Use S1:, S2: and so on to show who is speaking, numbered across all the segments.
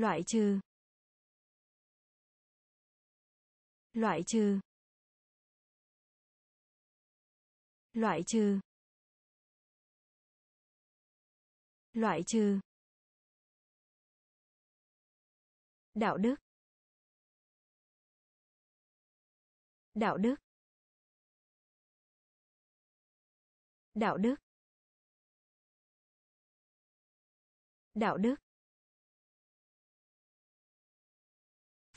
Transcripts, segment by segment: S1: loại trừ loại trừ loại trừ loại trừ đạo đức đạo đức đạo đức đạo đức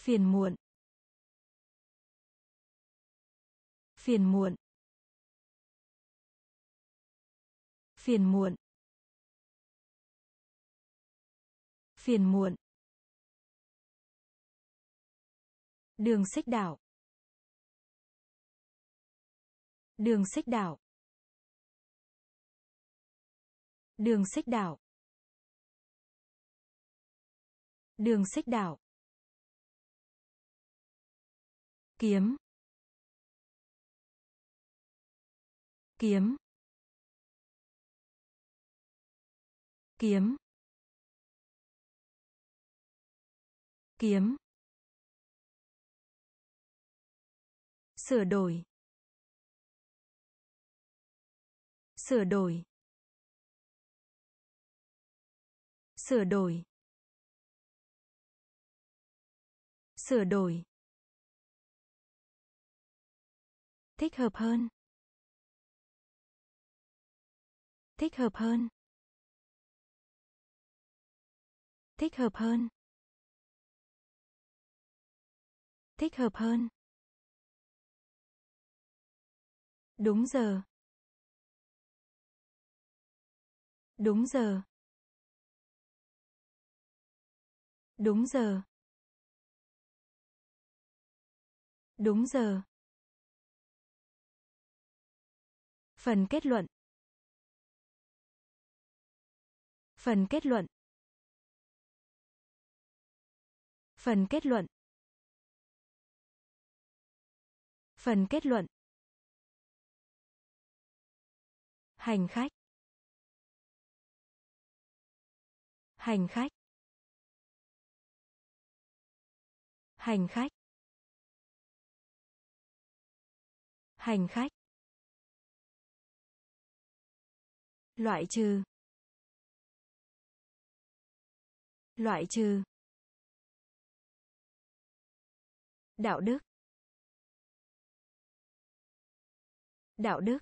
S1: phiền muộn phiền muộn phiền muộn phiền muộn đường xích đảo đường xích đảo đường xích đảo đường xích đảo kiếm kiếm kiếm kiếm sửa đổi sửa đổi sửa đổi sửa đổi thích hợp hơn thích hợp hơn thích hợp hơn thích hợp hơn đúng giờ đúng giờ đúng giờ đúng giờ Phần kết luận. Phần kết luận. Phần kết luận. Phần kết luận. Hành khách. Hành khách. Hành khách. Hành khách. loại trừ loại trừ đạo đức đạo đức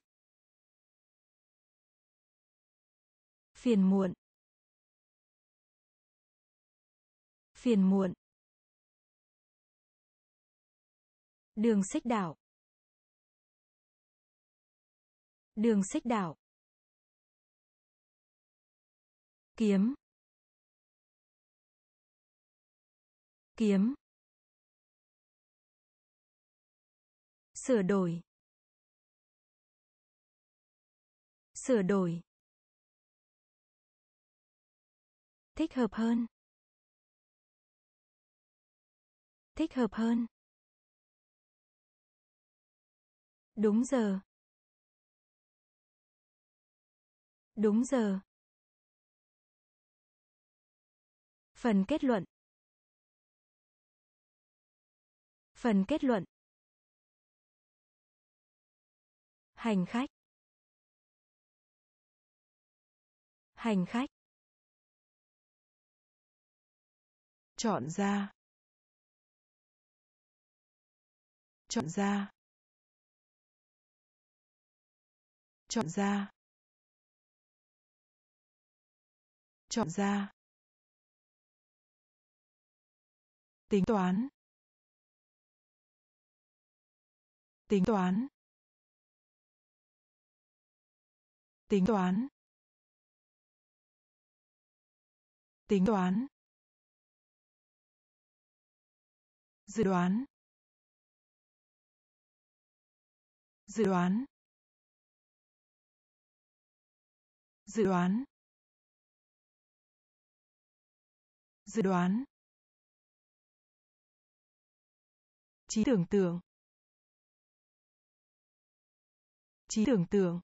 S1: phiền muộn phiền muộn đường xích đạo, đường xích đạo. kiếm kiếm sửa đổi sửa đổi thích hợp hơn thích hợp hơn đúng giờ đúng giờ Phần kết luận. Phần kết luận. Hành khách. Hành khách. Chọn ra. Chọn ra. Chọn ra. Chọn ra. tính toán tính toán tính toán tính toán dự đoán dự đoán dự đoán dự đoán trí tưởng tượng trí tưởng tượng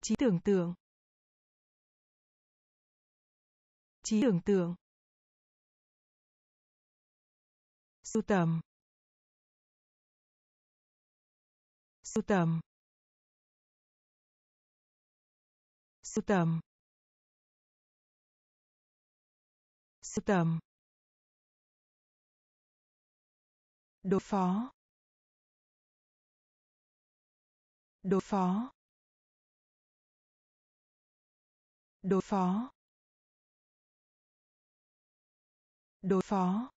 S1: trí tưởng tượng trí tưởng tượng sưu tầm sưu tầm sưu tầm sưu tầm đối phó đối phó đối phó đối phó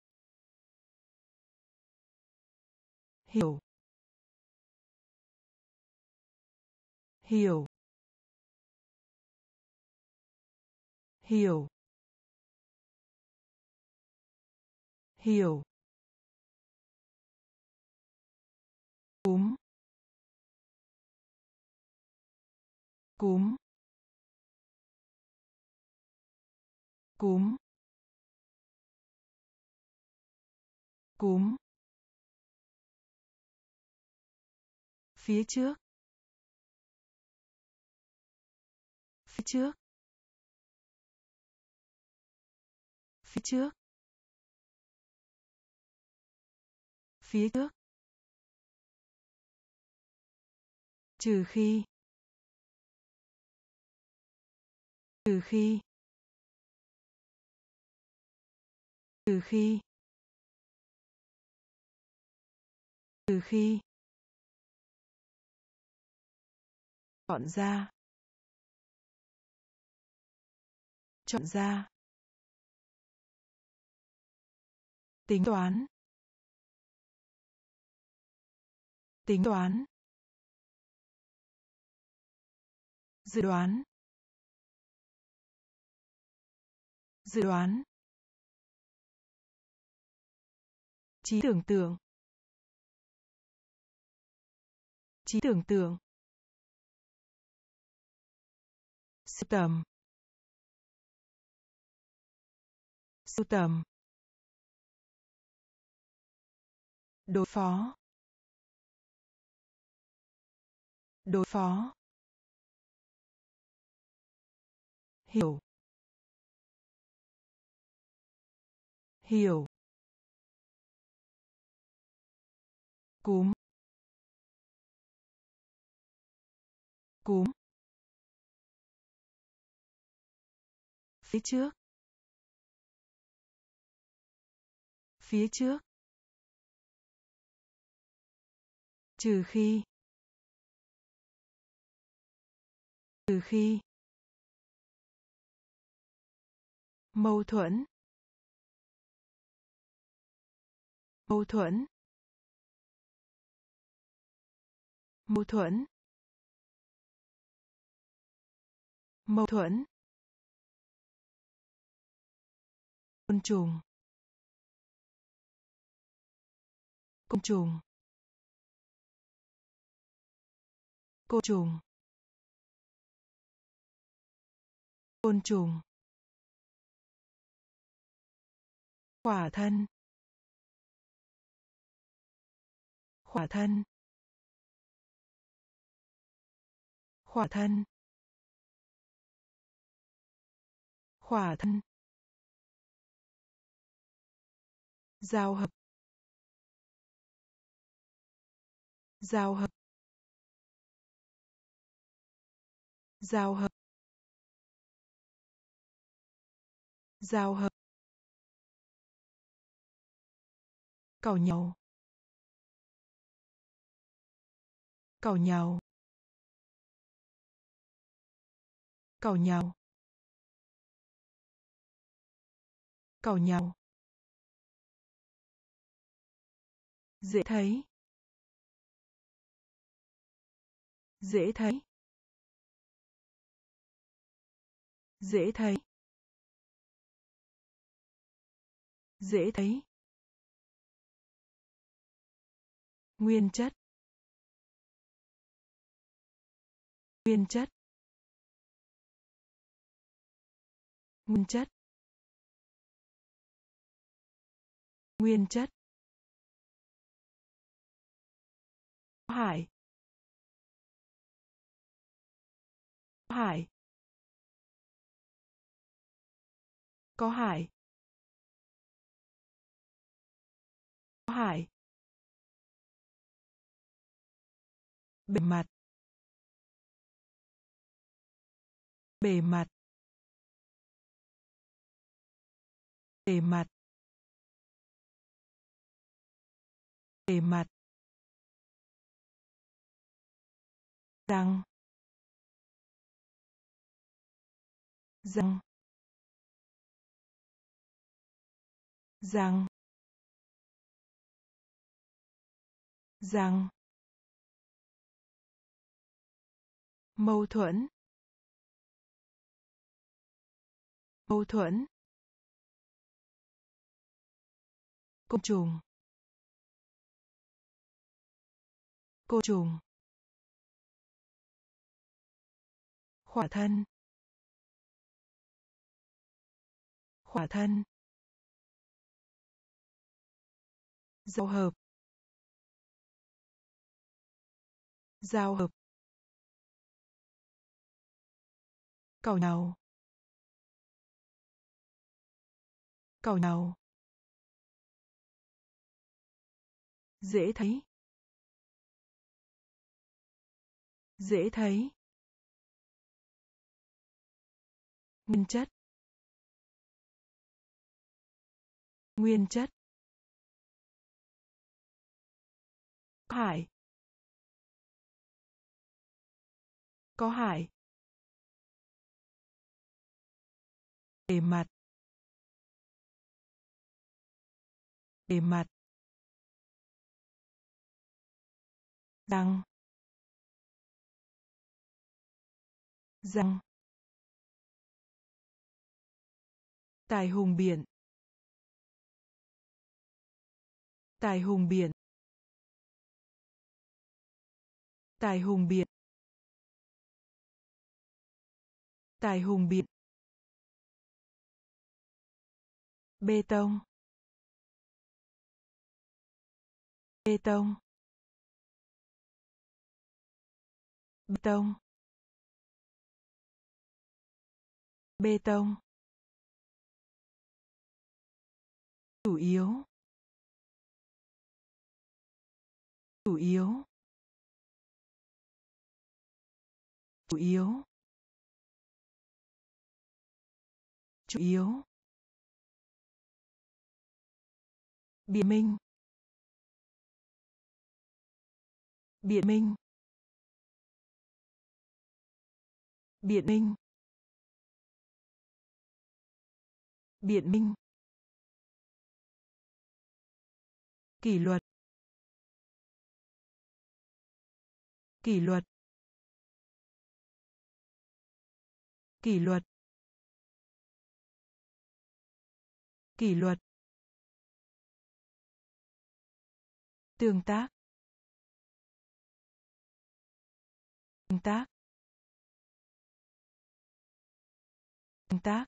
S1: hiểu hiểu hiểu hiểu cúm cúm cúm cúm phía trước phía trước phía trước phía trước trừ khi trừ khi trừ khi trừ khi chọn ra chọn ra tính toán tính toán dự đoán dự đoán trí tưởng tượng trí tưởng tượng sưu tầm sưu tầm đối phó đối phó hiểu hiểu cúm cúm phía trước phía trước trừ khi trừ khi mâu thuẫn mâu thuẫn mâu thuẫn mâu thuẫn côn trùng côn trùng côn trùng côn trùng khỏa thân khỏa thân khỏa thân khỏa thân giao hợp giao hợp giao hợp giao hợp cầu nhau cầu nhau cầu nhau cầu nhau dễ thấy dễ thấy dễ thấy dễ thấy nguyên chất nguyên chất nguyên chất nguyên chất hải hải có hải có hải bề mặt bề mặt bề mặt bề mặt răng răng răng răng mâu thuẫn mâu thuẫn côn trùng côn trùng khỏa thân khỏa thân giao hợp giao hợp cầu nào, cầu nào, dễ thấy dễ thấy nguyên chất nguyên chất hải có hải bề mặt bề mặt răng răng tài hùng biển tài hùng biển tài hùng biển tài hùng biển bê tông bê tông bê tông bê tông chủ yếu chủ yếu chủ yếu chủ yếu biện minh biện minh biện minh biện minh kỷ luật kỷ luật kỷ luật kỷ luật tương tác tương tác tương tác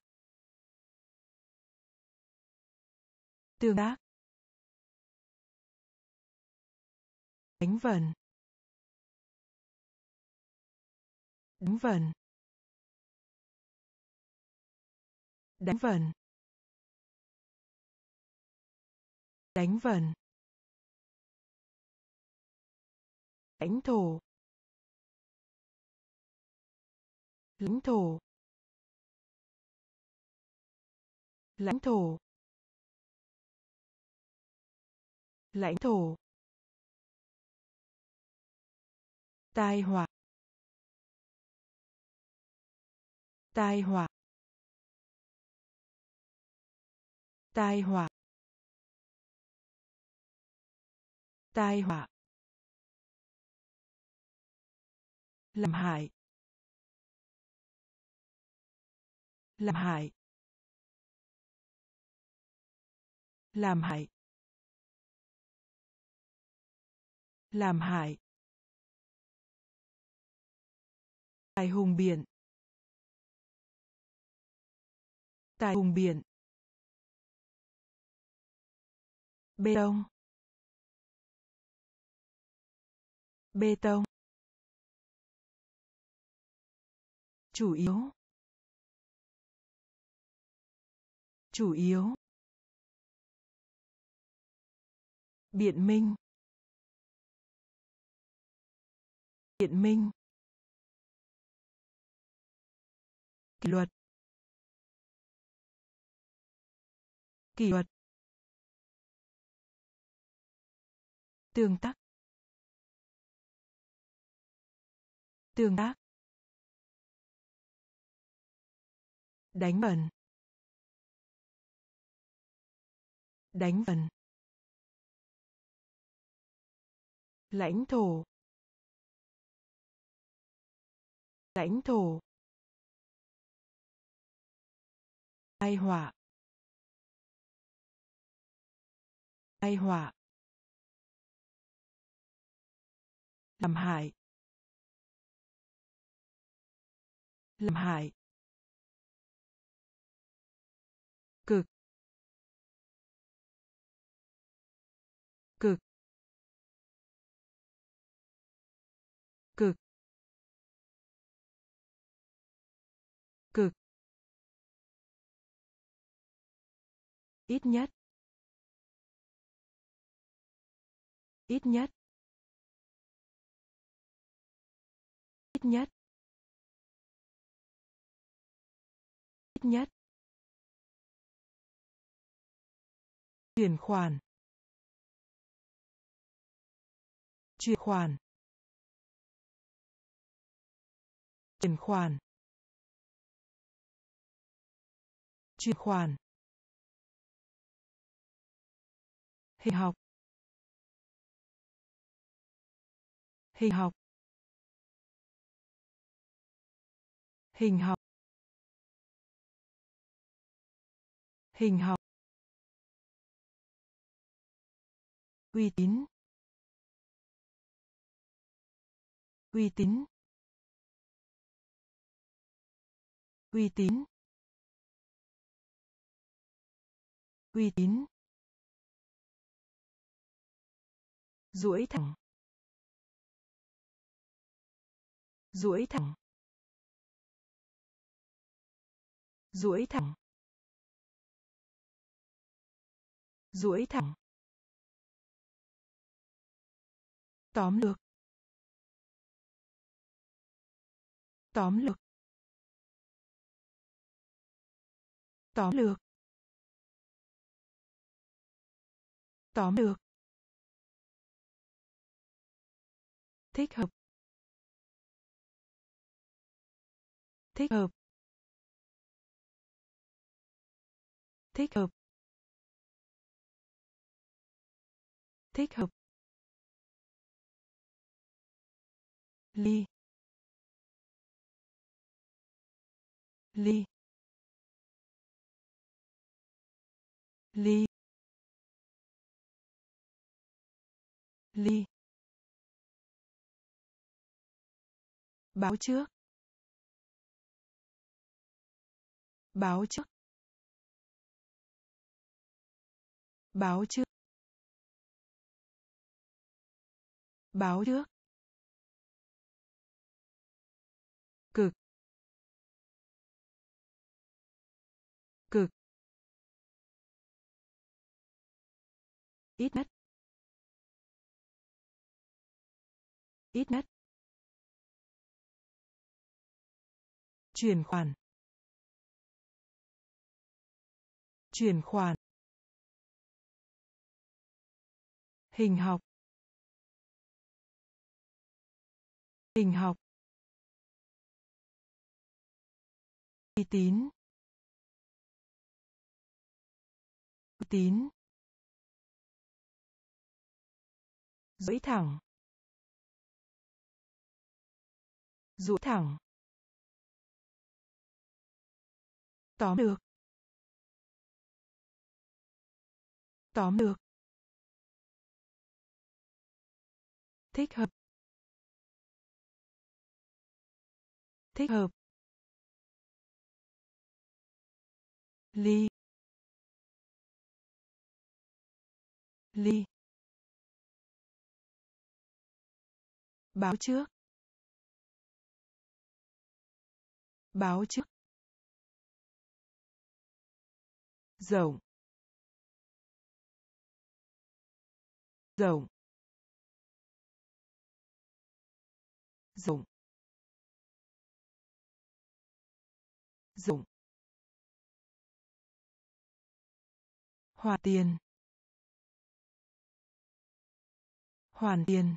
S1: tương tác đánh vần đánh vần đánh vần đánh vần lãnh thổ lãnh thổ lãnh thổ lãnh thổ tai họa tai họa tai họa tai họa làm hại làm hại làm hại làm hại tài hùng biển tài hùng biển bê tông bê tông chủ yếu chủ yếu biện minh biện minh kỷ luật kỷ luật tương tác tương tác đánh vần đánh vần lãnh thổ lãnh thổ tai họa tai họa làm hại làm hại ít nhất ít nhất ít nhất ít nhất chuyển khoản chuyển khoản chuyển khoản chuyển khoản hình học hình học hình học hình học uy tín uy tín uy tín uy tín duỗi thẳng duỗi thẳng duỗi thẳng duỗi thẳng tóm lược tóm lược tóm lược tóm lược thích hợp thích hợp thích hợp thích hợp ly ly ly ly báo trước báo trước báo trước báo trước cực cực ít nhất ít nhất chuyển khoản chuyển khoản hình học hình học uy tín uy tín duỗi thẳng duỗi thẳng tóm được tóm được thích hợp thích hợp ly ly báo trước báo trước rộng rộng rộng rộng hòa tiền hoàn tiền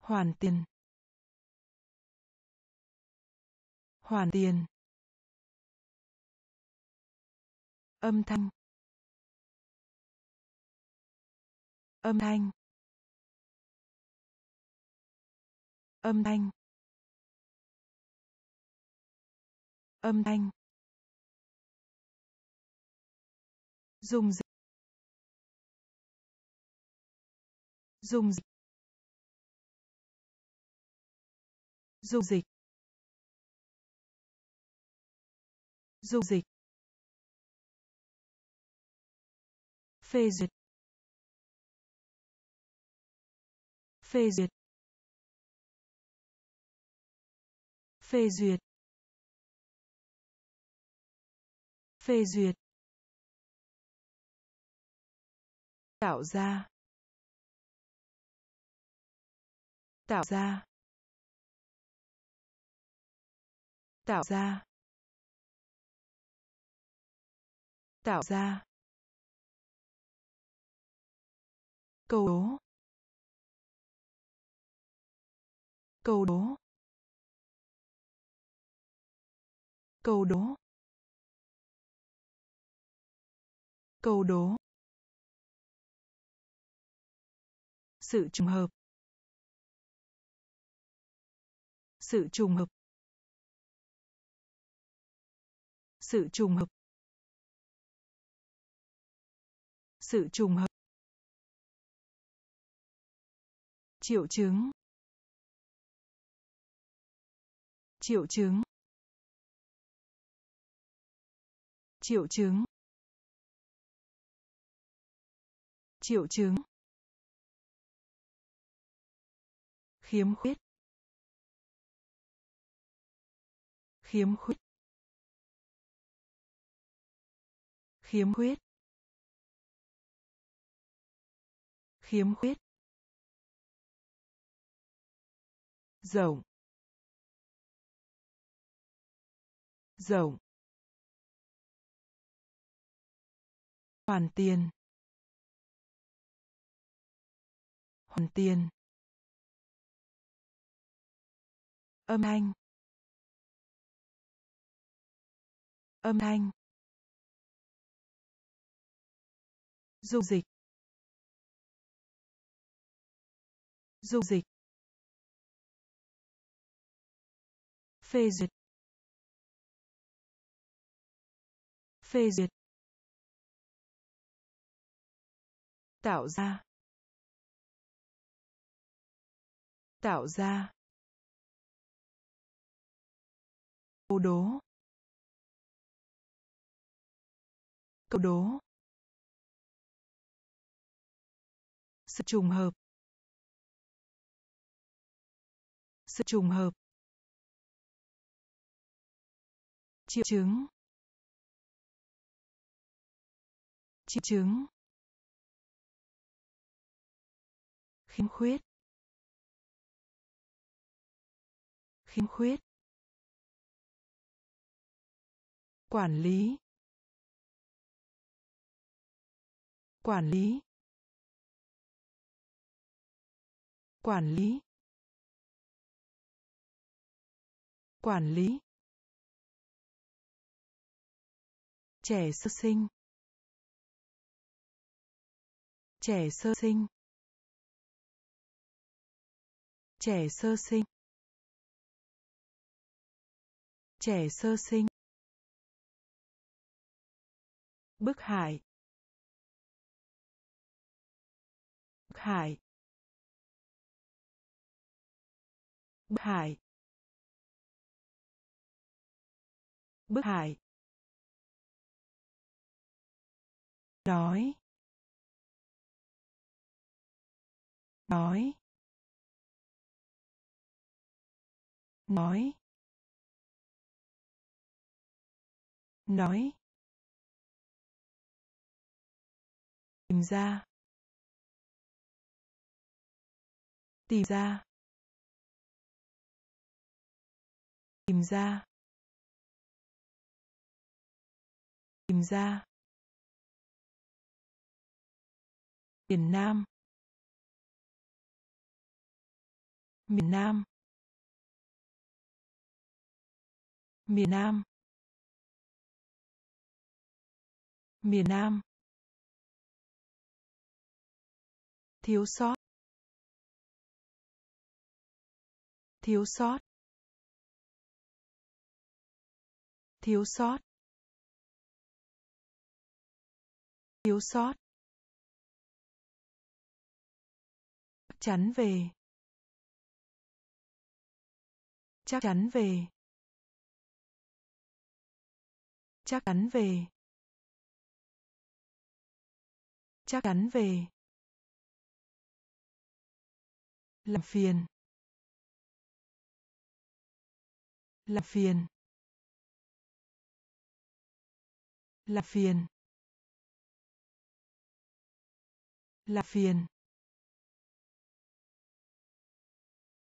S1: hoàn tiền hoàn tiền âm thanh âm thanh âm thanh âm thanh dùng dịch dùng dịch dùng dịch dùng dịch phê duyệt phê duyệt phê duyệt phê duyệt tạo ra tạo ra tạo ra tạo ra cầu đố cầu đố cầu đố cầu đố sự trùng hợp sự trùng hợp sự trùng hợp sự trùng hợp triệu chứng triệu chứng triệu chứng triệu chứng khiếm khuyết khiếm khuyết khiếm khuyết khiếm khuyết rộng rộng hoàn tiền hoàn tiền âm thanh âm thanh dung dịch dung dịch phê duyệt phê duyệt tạo ra tạo ra câu đố câu đố sự trùng hợp sự trùng hợp triệu chứng triệu chứng khiếm khuyết khiếm khuyết quản lý quản lý quản lý quản lý trẻ sơ sinh trẻ sơ sinh trẻ sơ sinh trẻ sơ sinh bức hại bức hại bức hại bức hại đói đói nói nói tìm ra tìm ra tìm ra tìm ra miền Nam miền Nam miền Nam miền Nam thiếu sót thiếu sót thiếu sót thiếu sót chắn về chắc chắn về chắc chắn về chắc chắn về làm phiền làm phiền làm phiền làm phiền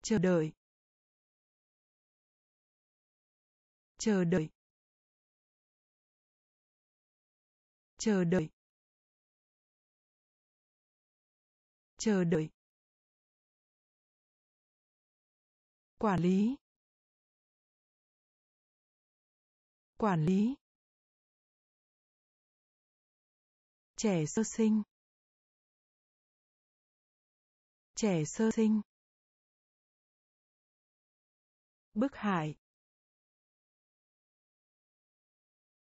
S1: chờ đợi chờ đợi chờ đợi chờ đợi quản lý quản lý trẻ sơ sinh trẻ sơ sinh bức hại,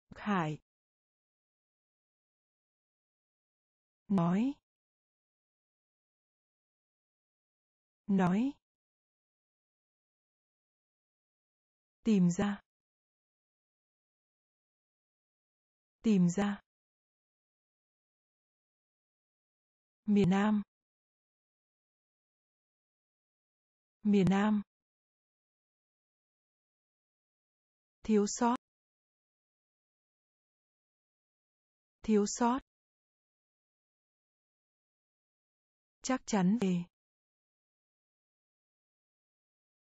S1: bức hải nói nói tìm ra tìm ra miền nam miền nam thiếu sót thiếu sót chắc chắn về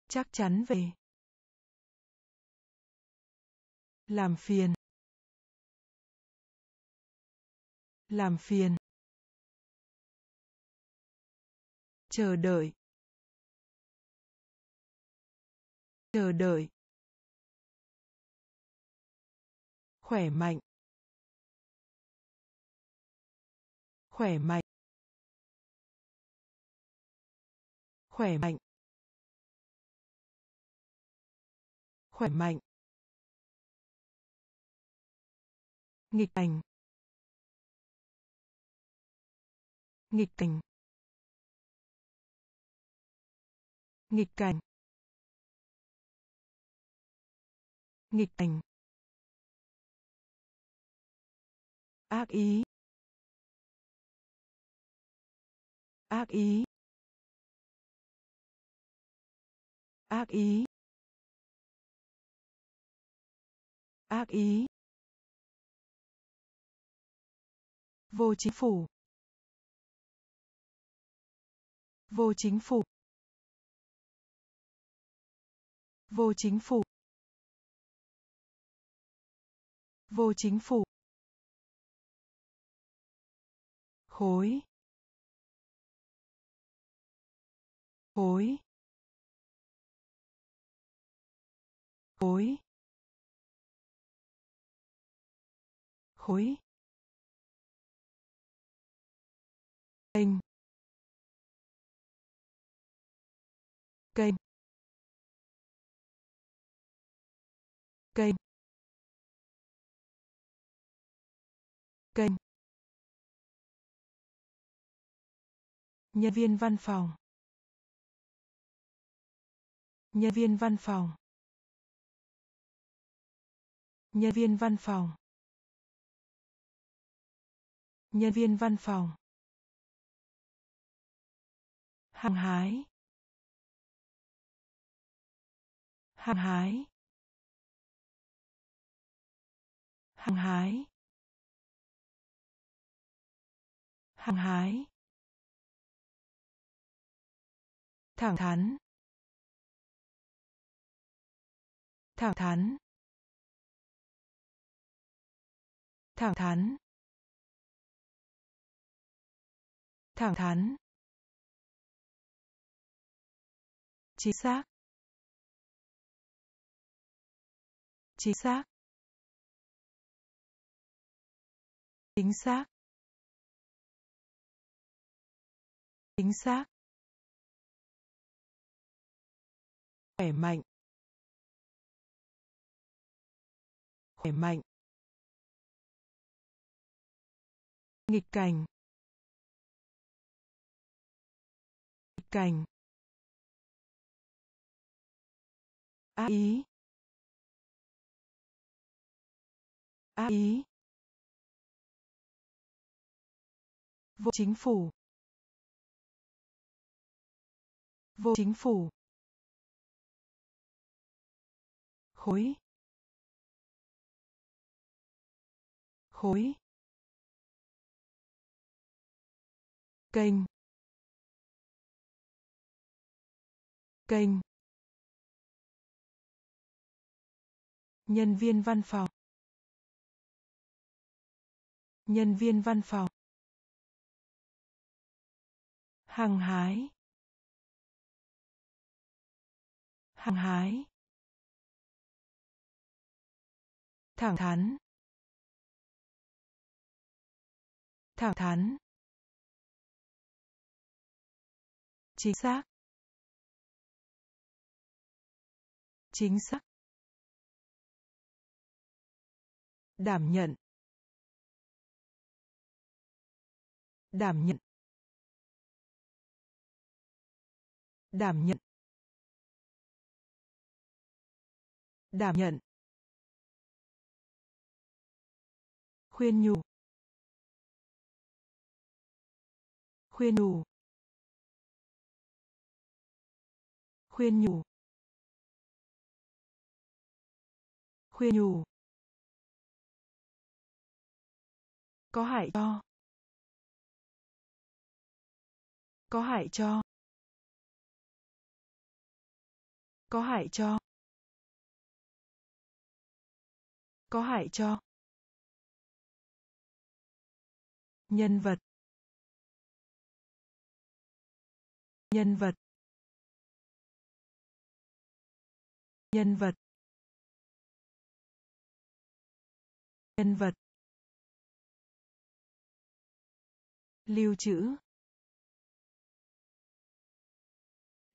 S1: chắc chắn về làm phiền làm phiền chờ đợi chờ đợi khỏe mạnh khỏe mạnh khỏe mạnh khỏe mạnh nghịch cảnh nghịch cảnh nghịch cảnh nghịch cảnh ác ý ác ý ác ý ác ý vô chính phủ vô chính phủ vô chính phủ vô chính phủ khối khối khối khối kênh kênh kênh kênh nhân viên văn phòng nhân viên văn phòng nhân viên văn phòng nhân viên văn phòng hàng hái hàng hái hàng hái hàng hái thẳng thắn thẳng thắn thẳng thắn thẳng thắn chính xác chính xác chính xác chính xác khỏe mạnh khỏe mạnh nghịch cảnh nghịch cảnh á ý á ý vô chính phủ vô chính phủ khối khối kênh kênh nhân viên văn phòng nhân viên văn phòng hàng hái hàng hái thẳng thắn thẳng thắn chính xác chính xác đảm nhận đảm nhận đảm nhận đảm nhận khuyên nhủ khuyên nhủ khuyên nhủ khuyên nhủ có hại cho có hại cho có hại cho có hại cho nhân vật nhân vật nhân vật nhân vật lưu trữ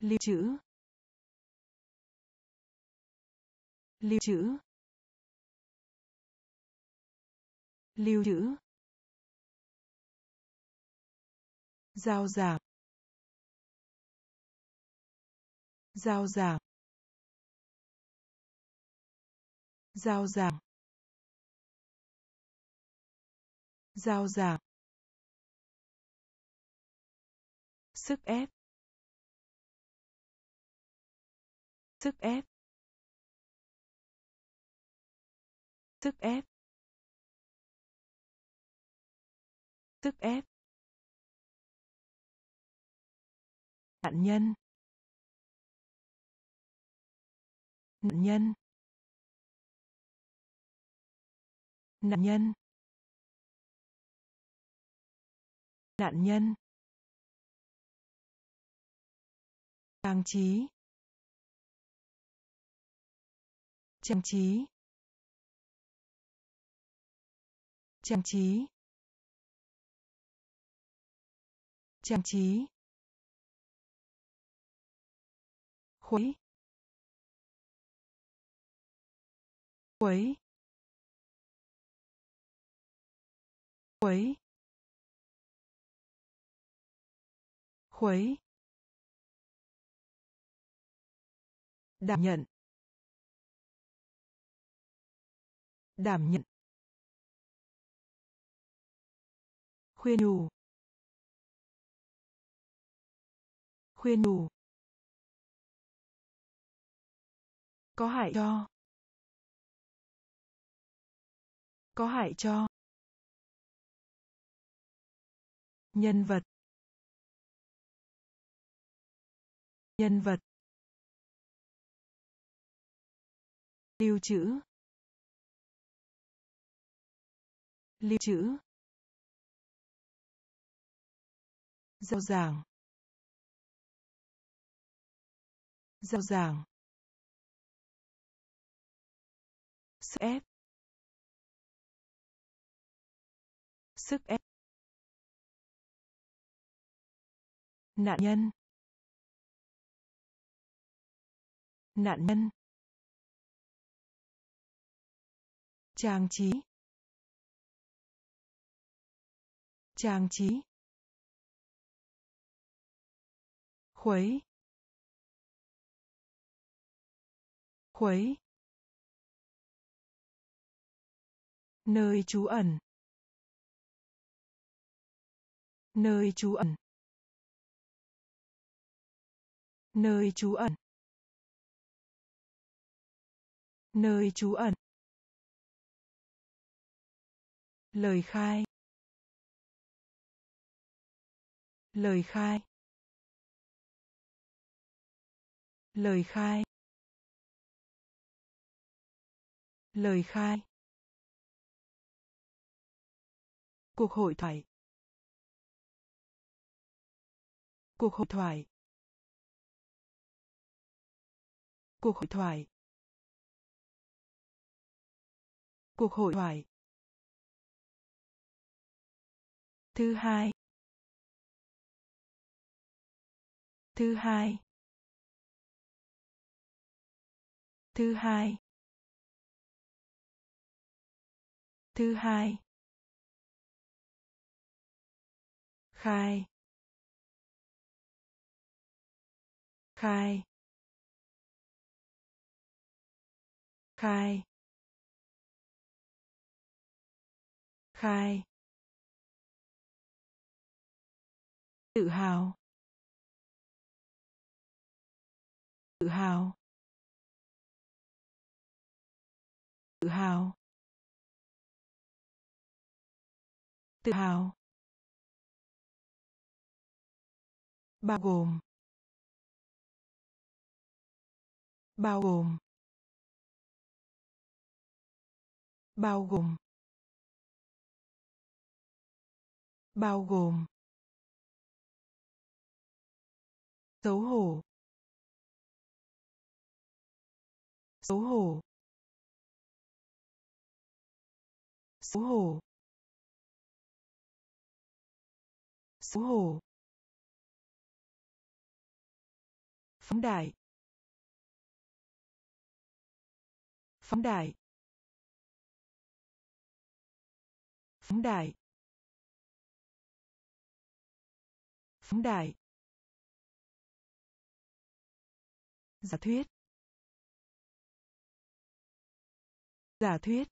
S1: lưu trữ lưu trữ lưu trữ giao giảm giao giảm giao giảm giao giảm sức ép sức ép sức ép sức ép nạn nhân nạn nhân nạn nhân nạn nhân trang trí trang trí trang trí trang trí khuấy khuấy khuấy khuấy đảm nhận đảm nhận khuyên nhủ khuyên nhủ có hại cho có hại cho nhân vật nhân vật lưu trữ lưu trữ giao giảng giao giảng sức ép sức ép nạn nhân nạn nhân trang trí trang trí khuấy khuấy nơi trú ẩn nơi trú ẩn nơi trú ẩn nơi trú ẩn lời khai lời khai lời khai lời khai cuộc hội thoại cuộc hội thoại cuộc hội thoại cuộc hội thoại thứ hai thứ hai thứ hai thứ hai khai khai khai khai tự hào tự hào tự hào tự hào bao gồm bao gồm bao gồm bao gồm xấu hổ xấu hổ xấu hổ xấu hổ phóng đại phóng đại phóng đại phóng đại giả thuyết giả thuyết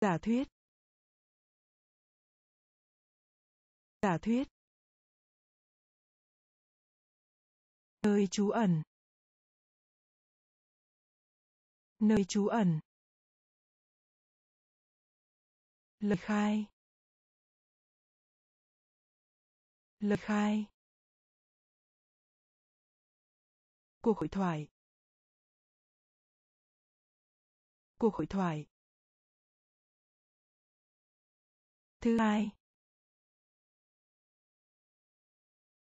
S1: giả thuyết giả thuyết nơi trú ẩn nơi trú ẩn lời khai lời khai cuộc hội thoại cuộc hội thoại thứ hai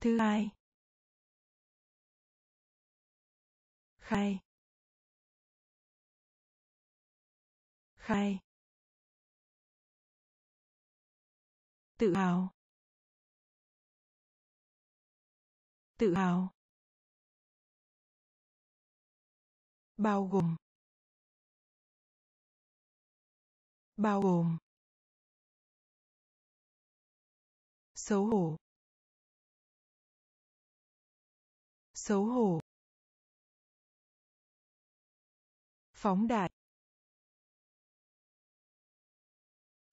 S1: thứ hai khai khai tự hào tự hào bao gồm bao gồm xấu hổ xấu hổ phóng đại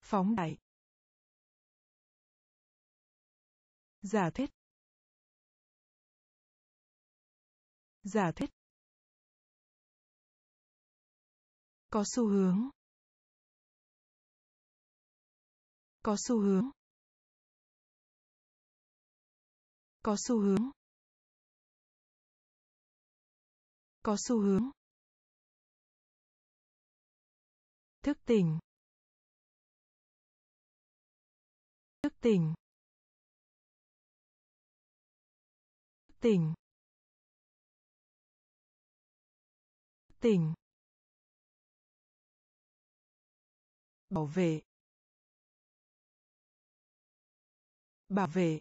S1: phóng đại giả thuyết giả thuyết có xu hướng có xu hướng có xu hướng có xu hướng thức tỉnh thức tỉnh thức tỉnh thức tỉnh bảo vệ bảo vệ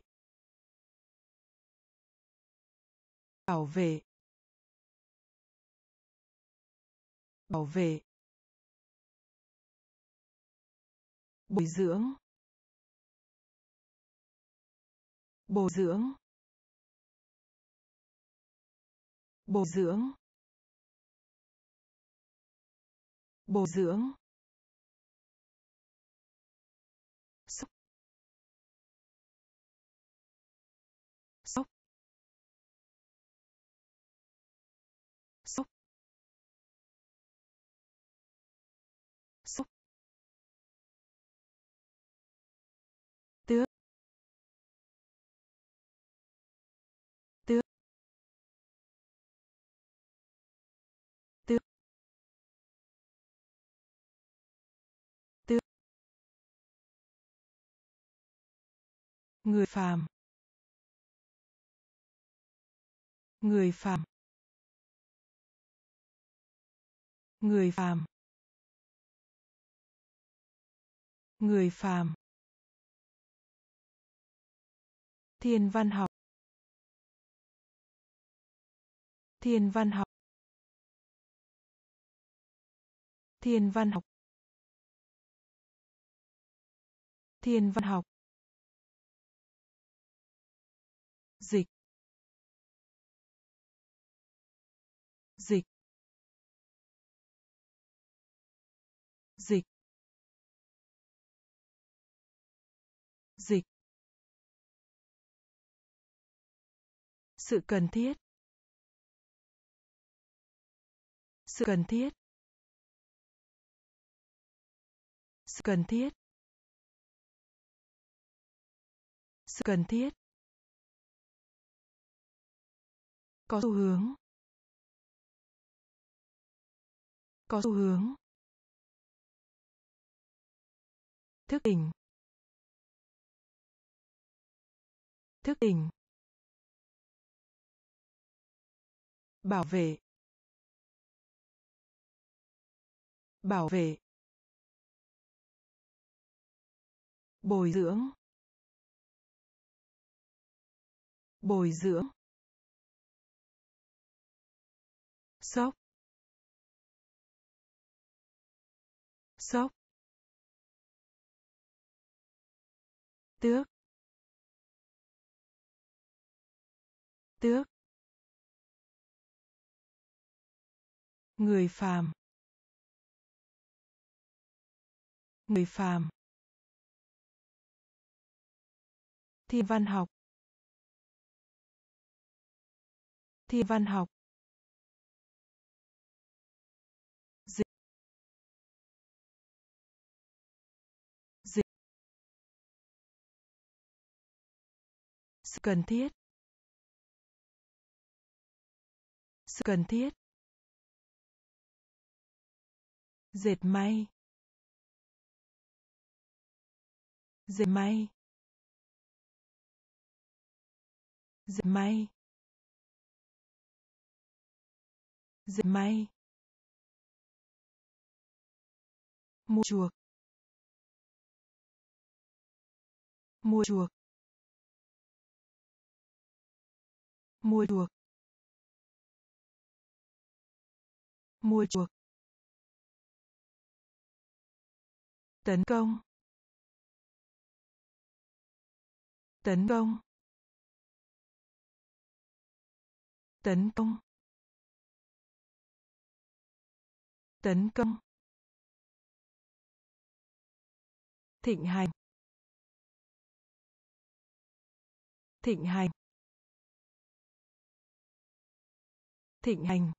S1: bảo vệ bảo vệ bồi dưỡng bồi dưỡng bồi dưỡng bồi dưỡng người phàm người phàm người phàm người phàm thiên văn học thiên văn học thiên văn học thiên văn học sự cần thiết sự cần thiết sự cần thiết sự cần thiết có xu hướng có xu hướng thức tỉnh thức tỉnh bảo vệ bảo vệ bồi dưỡng bồi dưỡng sốc sốc tước tước người phàm người phàm thi văn học thi văn học cần thiết sự cần thiết dệt may dệt may dệt may dệt may mua chuộc mua chuộc mua chuộc mua chuộc tấn công tấn công tấn công tấn công thịnh hành thịnh hành thịnh hành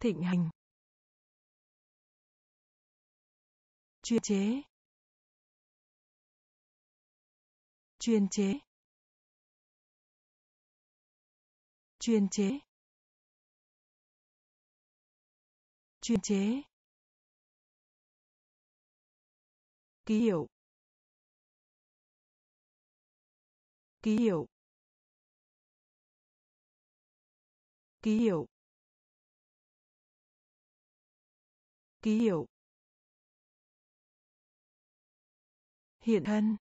S1: thịnh hành chuyên chế chuyên chế chuyên chế chuyên chế ký hiệu ký hiệu ký hiệu ký hiệu hiện thân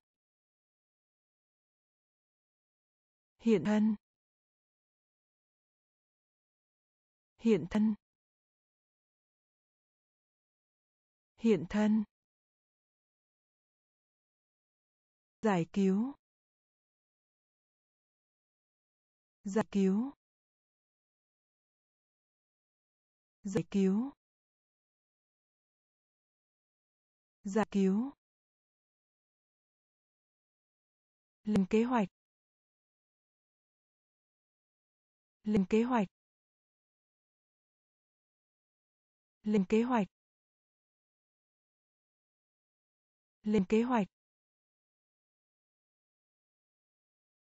S1: hiện thân hiện thân hiện thân giải cứu giải cứu giải cứu giải cứu lên kế hoạch lên kế hoạch lên kế hoạch lên kế hoạch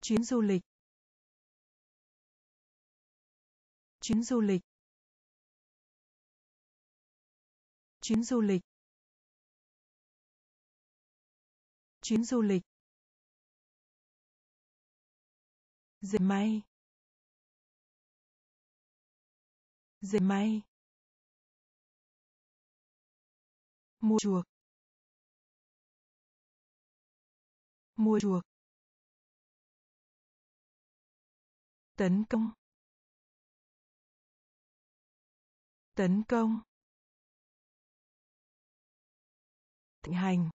S1: chuyến du lịch chuyến du lịch chuyến du lịch chuyến du lịch dệt may dệt may mua chuộc mua chuộc tấn công tấn công thịnh hành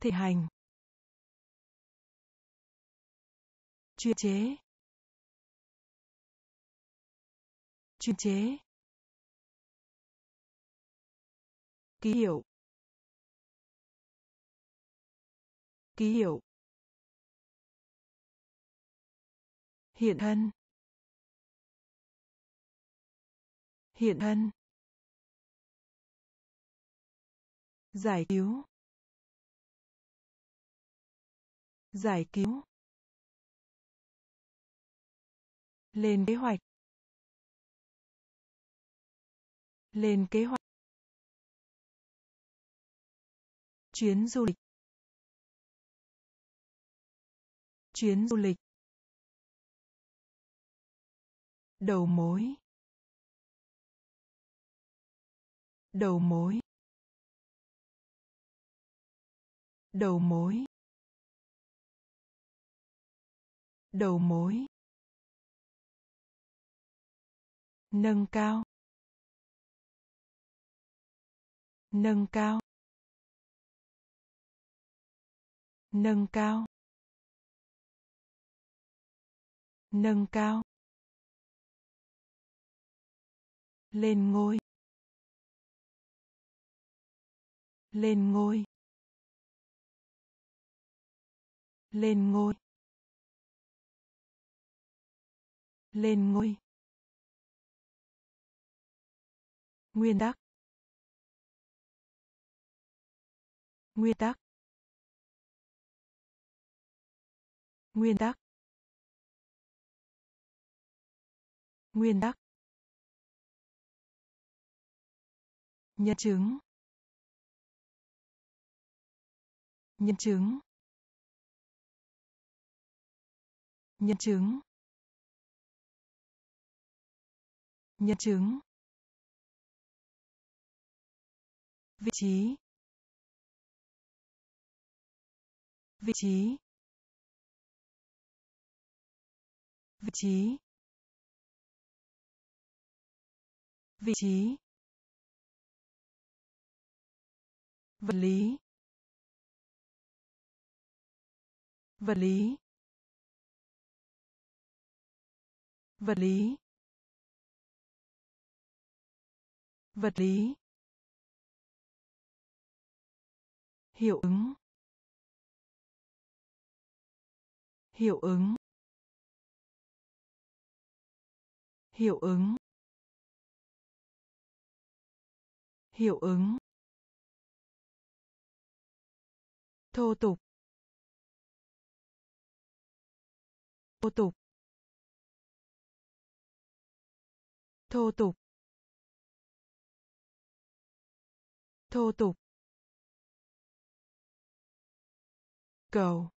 S1: thịnh hành chuyên chế chuyên chế ký hiệu ký hiệu hiện thân hiện thân giải cứu giải cứu lên kế hoạch lên kế hoạch chuyến du lịch chuyến du lịch đầu mối đầu mối đầu mối đầu mối nâng cao nâng cao nâng cao nâng cao lên ngôi lên ngôi lên ngôi lên ngôi nguyên tắc nguyên tắc nguyên tắc nguyên tắc nhân chứng nhân chứng nhân chứng nhân chứng vị trí vị trí vị trí vị trí vật lý vật lý vật lý vật lý hiệu ứng hiệu ứng hiệu ứng hiệu ứng thô tục thô tục thô tục thô tục cầu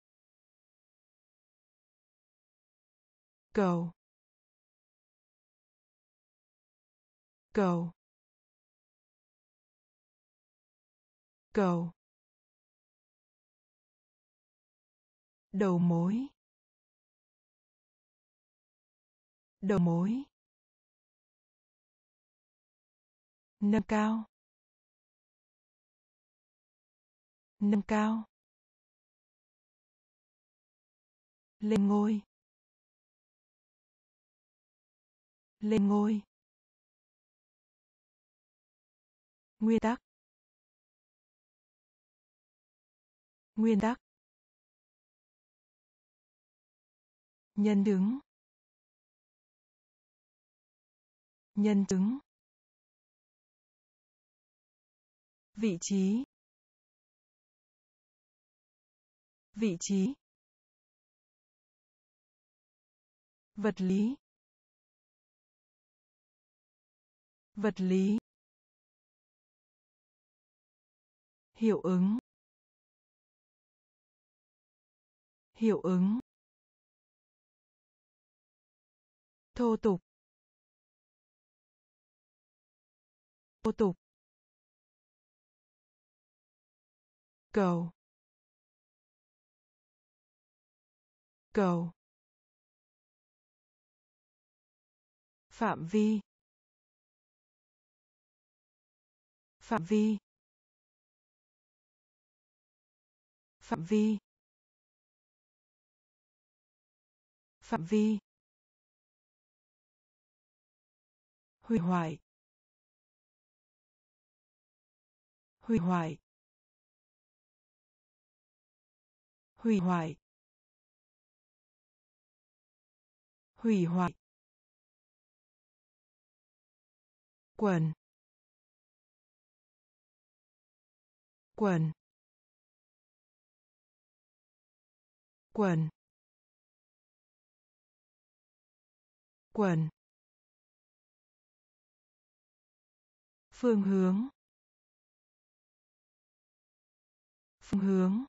S1: cầu cầu cầu đầu mối đầu mối nâng cao nâng cao lên ngôi lên ngôi nguyên tắc nguyên tắc nhân chứng nhân chứng vị trí vị trí vật lý vật lý hiệu ứng hiệu ứng thô tục thô tục cầu cầu phạm vi phạm vi phạm vi phạm vi hủy hoại hủy hoại hủy hoại hủy hoại quần quần quần quần phương hướng phương hướng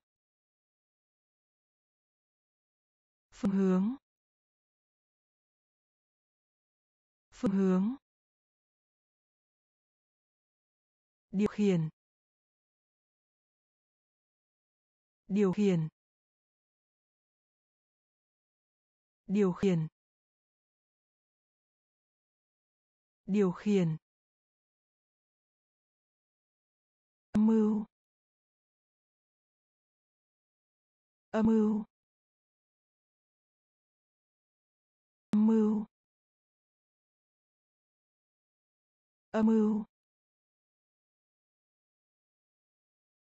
S1: phương hướng phương hướng điều khiển điều khiển điều khiển điều khiển âm mưu âm mưu âm mưu âm mưu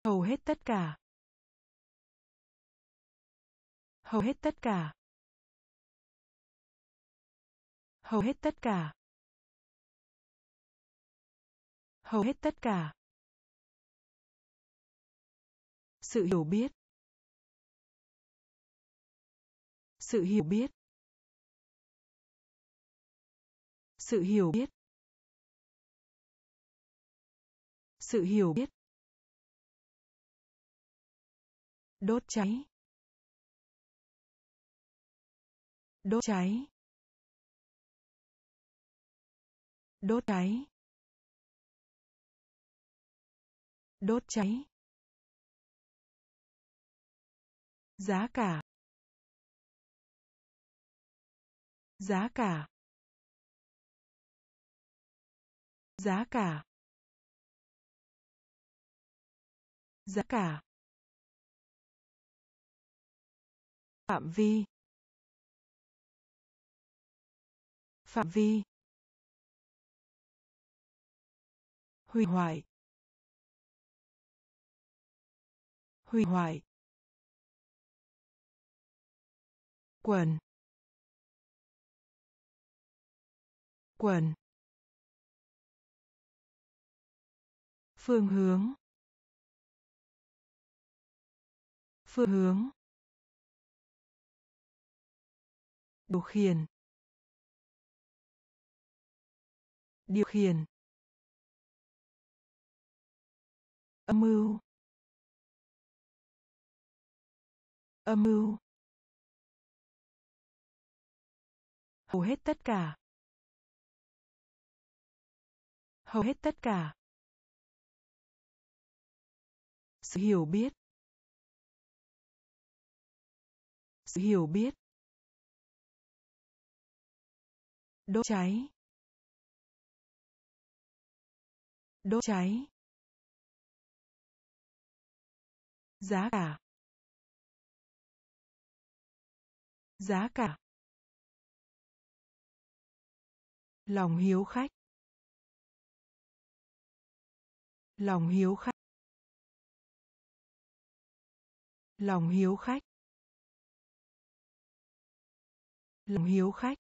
S1: hầu hết tất cả hầu hết tất cả hầu hết tất cả hầu hết tất cả sự hiểu biết sự hiểu biết sự hiểu biết sự hiểu biết đốt cháy đốt cháy đốt cháy đốt cháy giá cả giá cả giá cả giá cả phạm vi phạm vi hủy hoại hủy hoại quần quần phương hướng phương hướng điều khiển điều khiển âm mưu âm mưu hầu hết tất cả hầu hết tất cả sự hiểu biết sự hiểu biết đốt cháy đốt cháy giá cả giá cả lòng hiếu khách lòng hiếu khách lòng hiếu khách lòng hiếu khách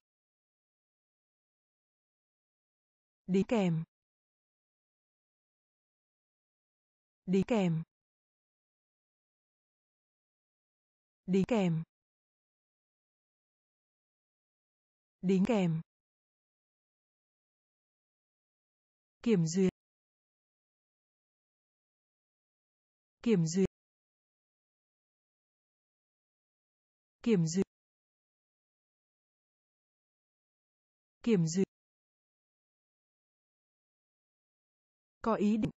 S1: đi kèm đi kèm đi kèm đi kèm kiểm duyệt kiểm duyệt kiểm duyệt kiểm duyệt có ý định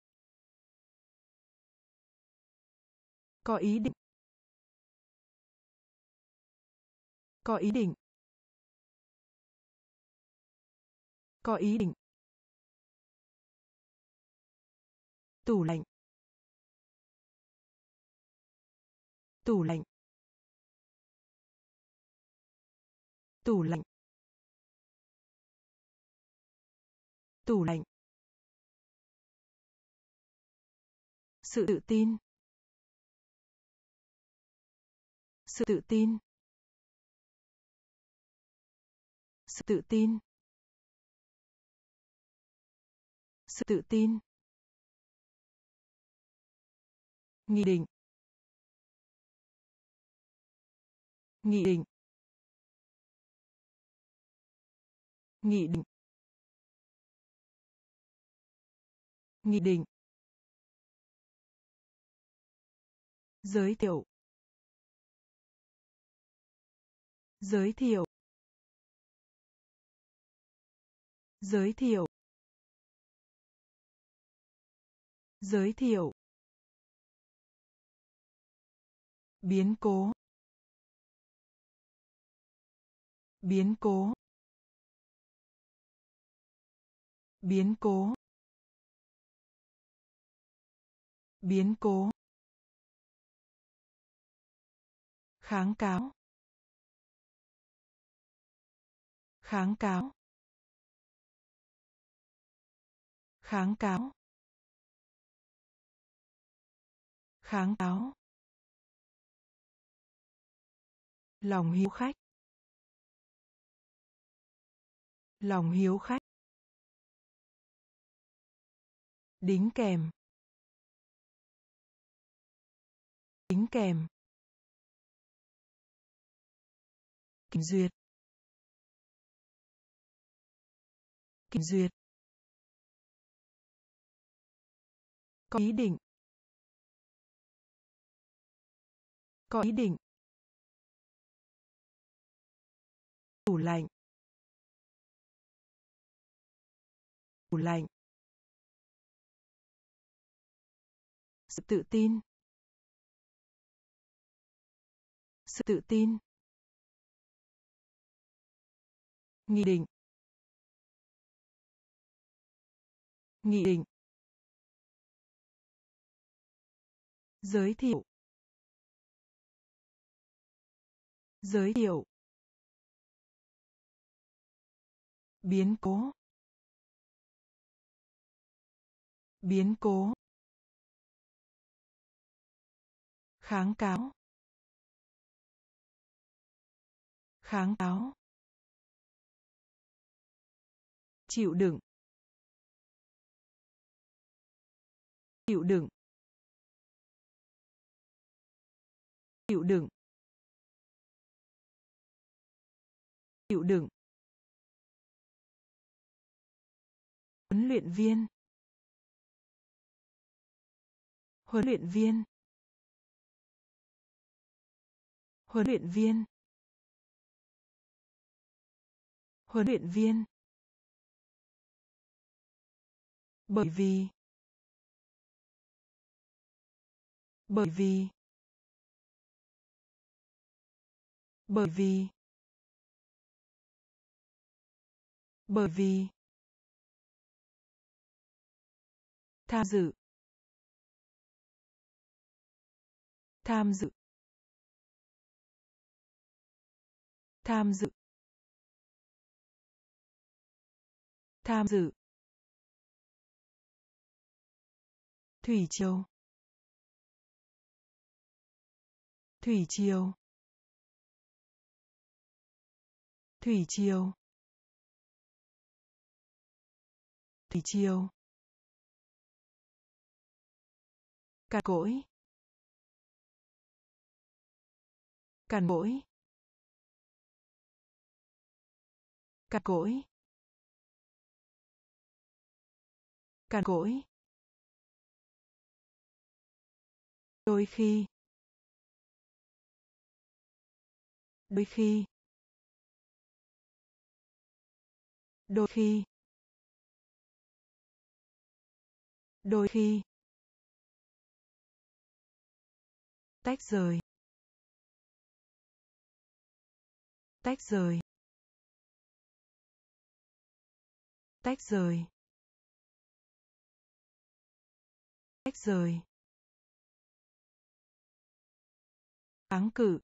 S1: có ý định có ý định có ý định tủ lạnh tủ lạnh tủ lạnh tủ lạnh sự tự tin sự tự tin sự tự tin sự tự tin nghị định nghị định nghị định nghị định giới thiệu giới thiệu giới thiệu giới thiệu biến cố biến cố biến cố biến cố kháng cáo kháng cáo kháng cáo kháng cáo lòng hiếu khách lòng hiếu khách đính kèm đính kèm Kiểm duyệt. Kiểm duyệt. Có ý định. Có ý định. Tủ lạnh. Tủ lạnh. Sự tự tin. Sự tự tin. nghị định nghị định giới thiệu giới thiệu biến cố biến cố kháng cáo kháng cáo chịu đựng chịu đựng chịu đựng chịu đựng huấn luyện viên huấn luyện viên huấn luyện viên huấn luyện viên bởi vì bởi vì bởi vì bởi vì tham dự tham dự tham dự tham dự thủy triều thủy triều thủy triều thủy triều càn cỗi càn cỗi càn cỗi càn cỗi đôi khi đôi khi đôi khi đôi khi tách rời tách rời tách rời tách rời kháng cự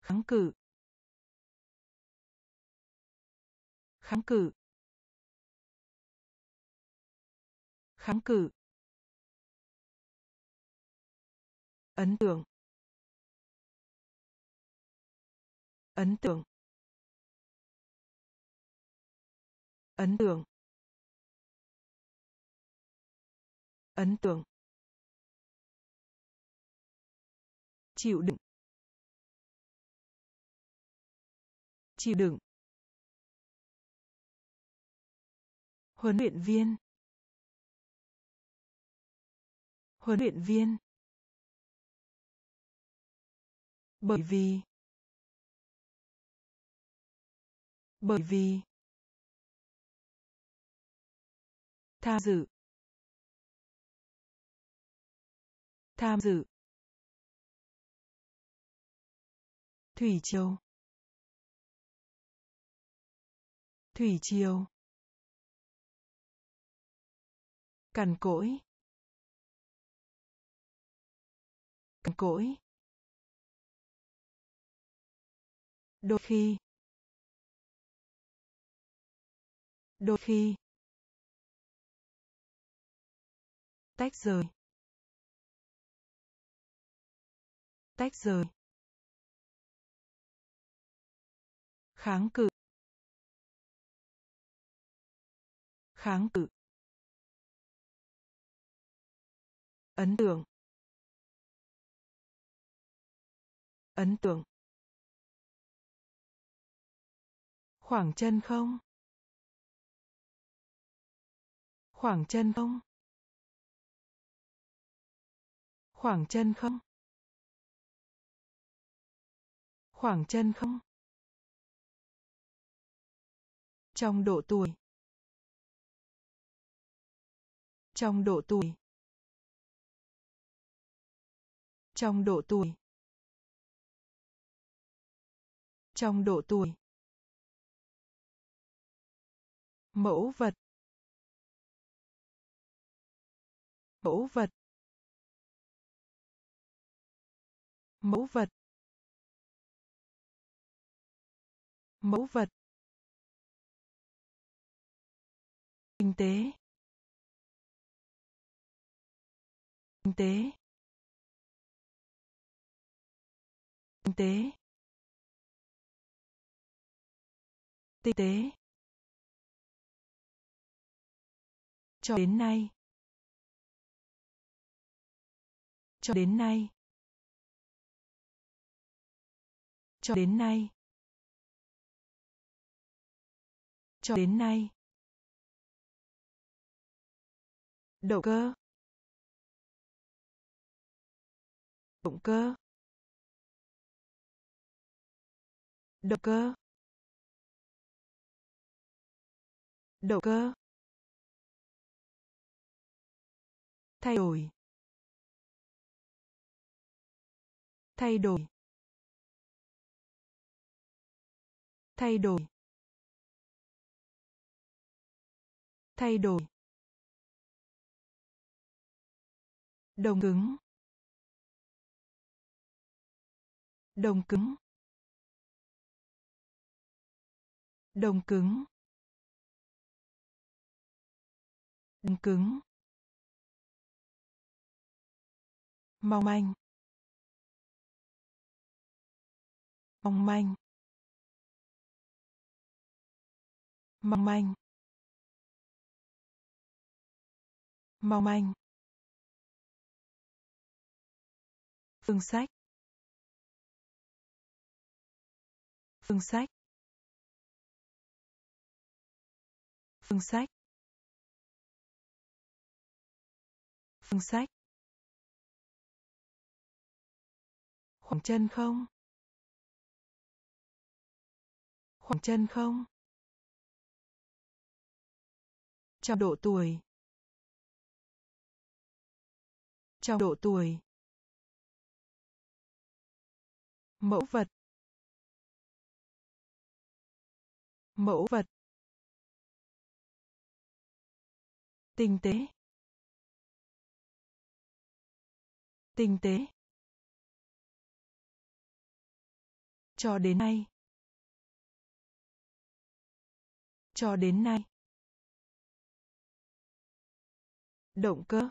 S1: kháng cự kháng cự kháng cự ấn tượng ấn tượng ấn tượng ấn tượng chịu đựng chịu đựng huấn luyện viên huấn luyện viên bởi vì bởi vì tham dự tham dự thủy triều thủy triều cằn cỗi cằn cỗi đôi khi đôi khi tách rời tách rời kháng cự kháng cự ấn tượng ấn tượng khoảng chân không khoảng chân không khoảng chân không khoảng chân không trong độ tuổi trong độ tuổi trong độ tuổi trong độ tuổi mẫu vật mẫu vật mẫu vật mẫu vật kinh tế kinh tế kinh tế kinh tế cho đến nay cho đến nay cho đến nay cho đến nay Động cơ. Động cơ. Động cơ. Động cơ. Thay đổi. Thay đổi. Thay đổi. Thay đổi. đồng cứng đồng cứng đồng cứng đồng cứng mong manh mong manh mong manh mong manh Phương sách. Phương sách. Phương sách. Phương sách. Khoảng chân không? Khoảng chân không? Trong độ tuổi. Trong độ tuổi. mẫu vật mẫu vật tinh tế tinh tế cho đến nay cho đến nay động cơ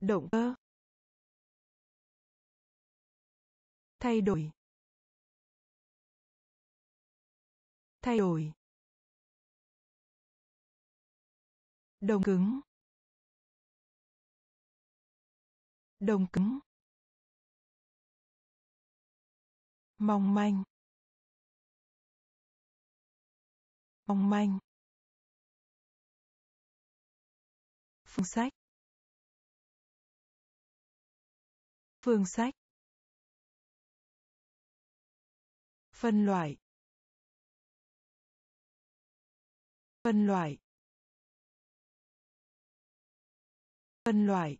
S1: động cơ thay đổi thay đổi đồng cứng đồng cứng mong manh mong manh phương sách phương sách phân loại phân loại phân loại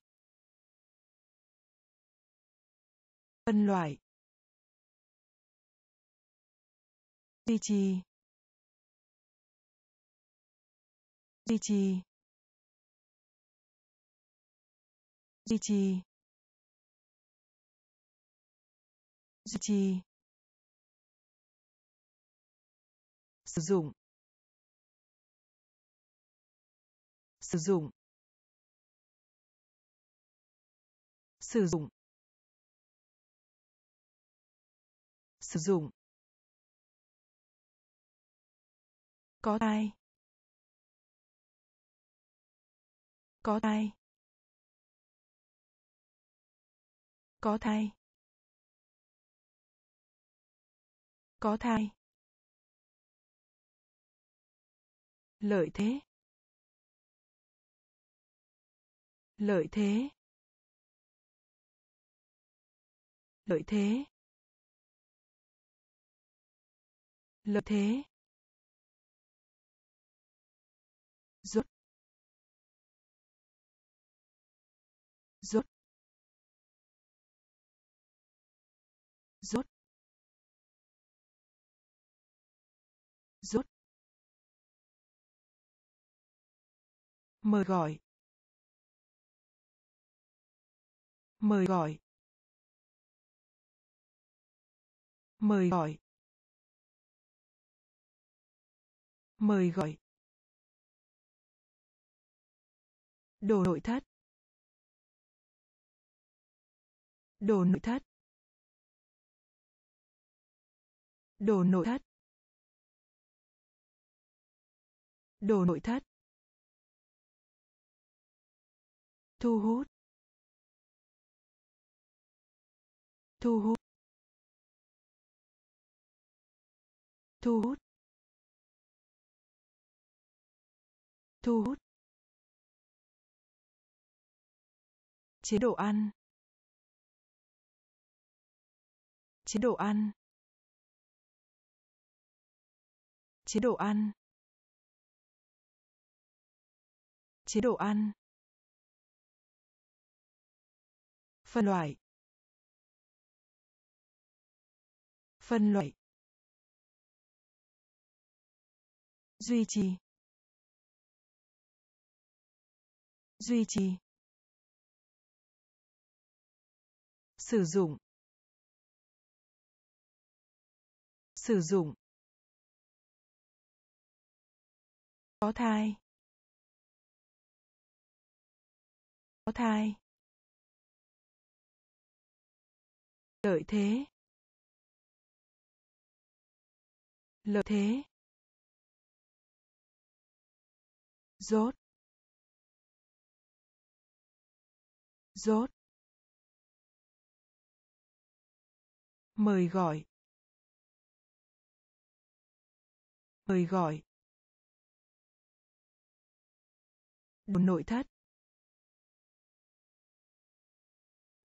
S1: phân loại duy trì duy trì duy trì duy trì sử dụng sử dụng sử dụng sử dụng có ai có ai có thai có thai lợi thế lợi thế lợi thế lợi thế mời gọi mời gọi mời gọi mời gọi đồ nội thất đồ nội thất đồ nội thất đồ nội thất thu hút thu hút thu hút thu hút chế độ ăn chế độ ăn chế độ ăn chế độ ăn phân loại phân loại duy trì duy trì sử dụng sử dụng có thai có thai lợi thế lợi thế rốt rốt mời gọi mời gọi đồ nội thất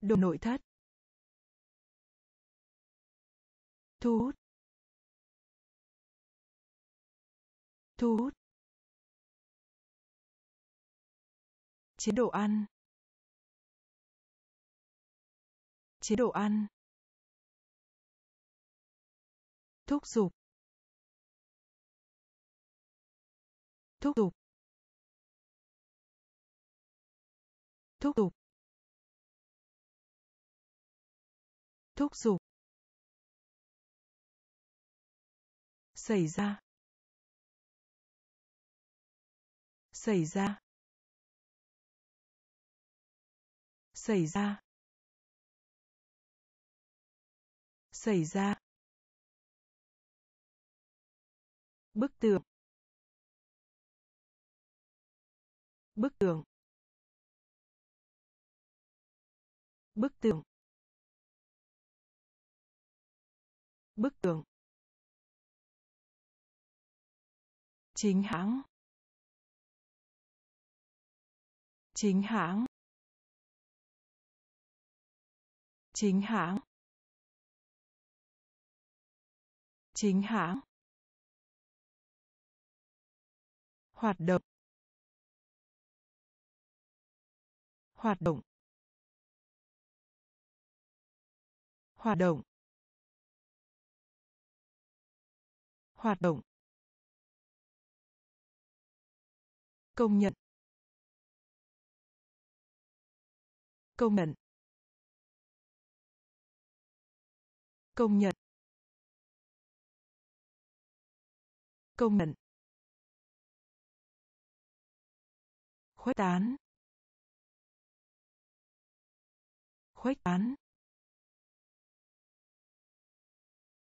S1: đồ nội thất thu hút thu hút chế độ ăn chế độ ăn thúc giục thúc giục thúc giục thúc giục xảy ra xảy ra xảy ra xảy ra bức tường bức tường bức tường bức tường chính hãng chính hãng chính hãng chính hãng hoạt động hoạt động hoạt động hoạt động công nhận công nhận công nhận công nhận khuếch tán khuếch tán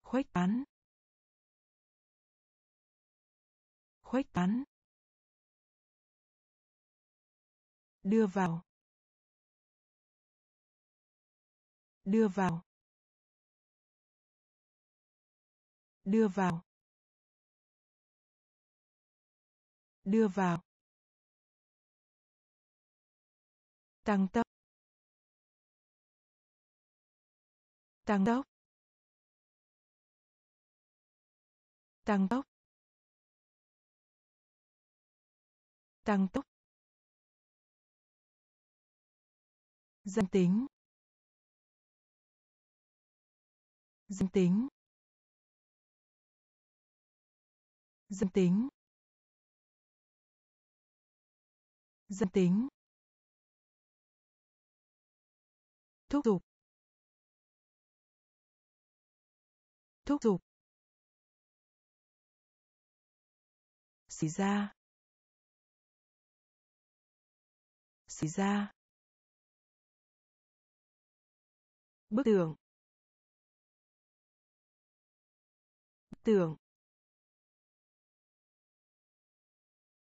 S1: khuếch tán khuếch tán đưa vào đưa vào đưa vào đưa vào tăng tốc tăng tốc tăng tốc tăng tốc Danh tính. Danh tính. Danh tính. Danh tính. Thúc giục. Thúc giục. Xảy ra. Xảy ra. bức tường tường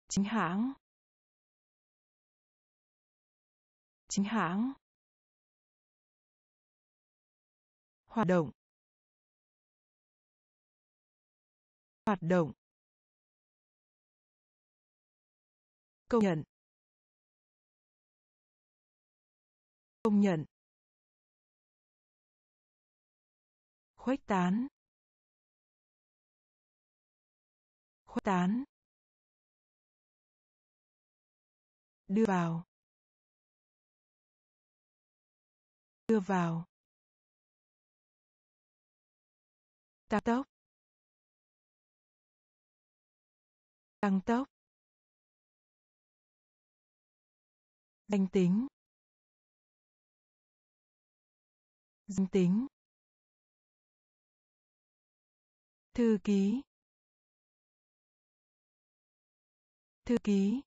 S1: chính hãng chính hãng hoạt động hoạt động công nhận công nhận khuếch tán khuếch tán đưa vào đưa vào tăng tốc tăng tốc danh tính danh tính thư ký thư ký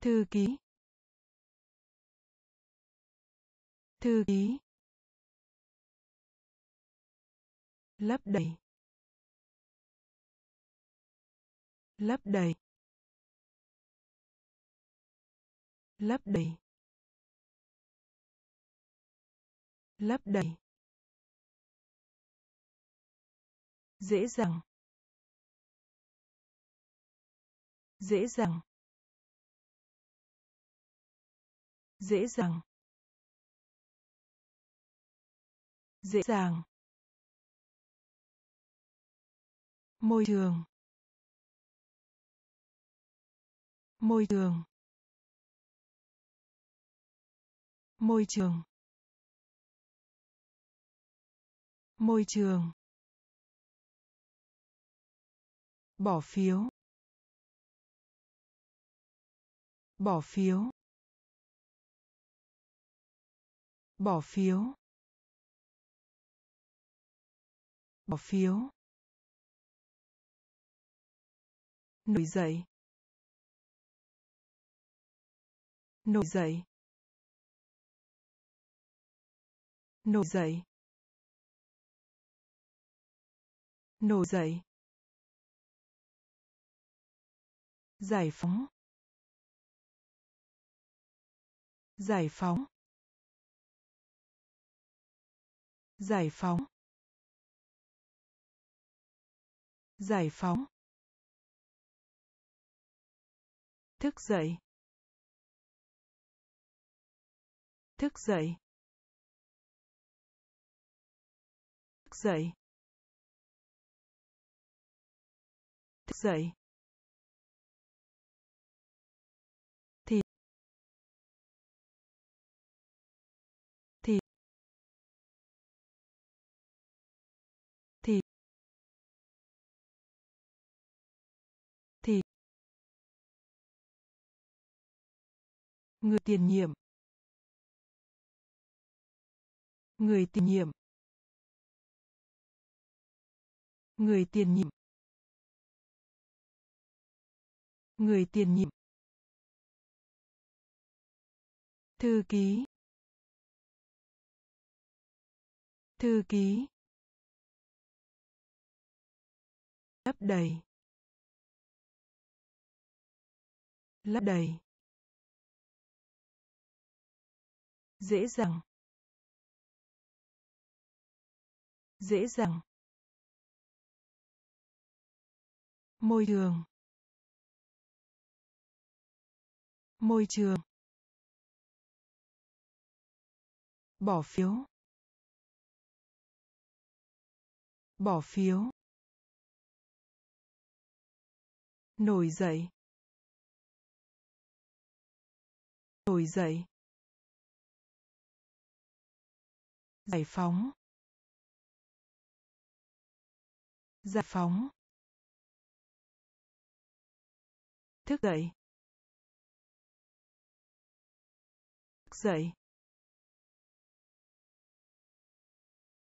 S1: thư ký thư ký lấp đầy lấp đầy lấp đầy lấp đầy dễ dàng dễ dàng dễ dàng dễ dàng môi trường môi trường môi trường môi trường bỏ phiếu bỏ phiếu bỏ phiếu bỏ phiếu nổi dậy nổi dậy nổi dậy nổi dậy giải phóng giải phóng giải phóng giải phóng thức dậy thức dậy thức dậy thức dậy người tiền nhiệm người tiền nhiệm người tiền nhiệm người tiền nhiệm thư ký thư ký lấp đầy lấp đầy dễ dàng dễ dàng môi trường môi trường bỏ phiếu bỏ phiếu nổi dậy nổi dậy giải phóng giải phóng thức dậy thức dậy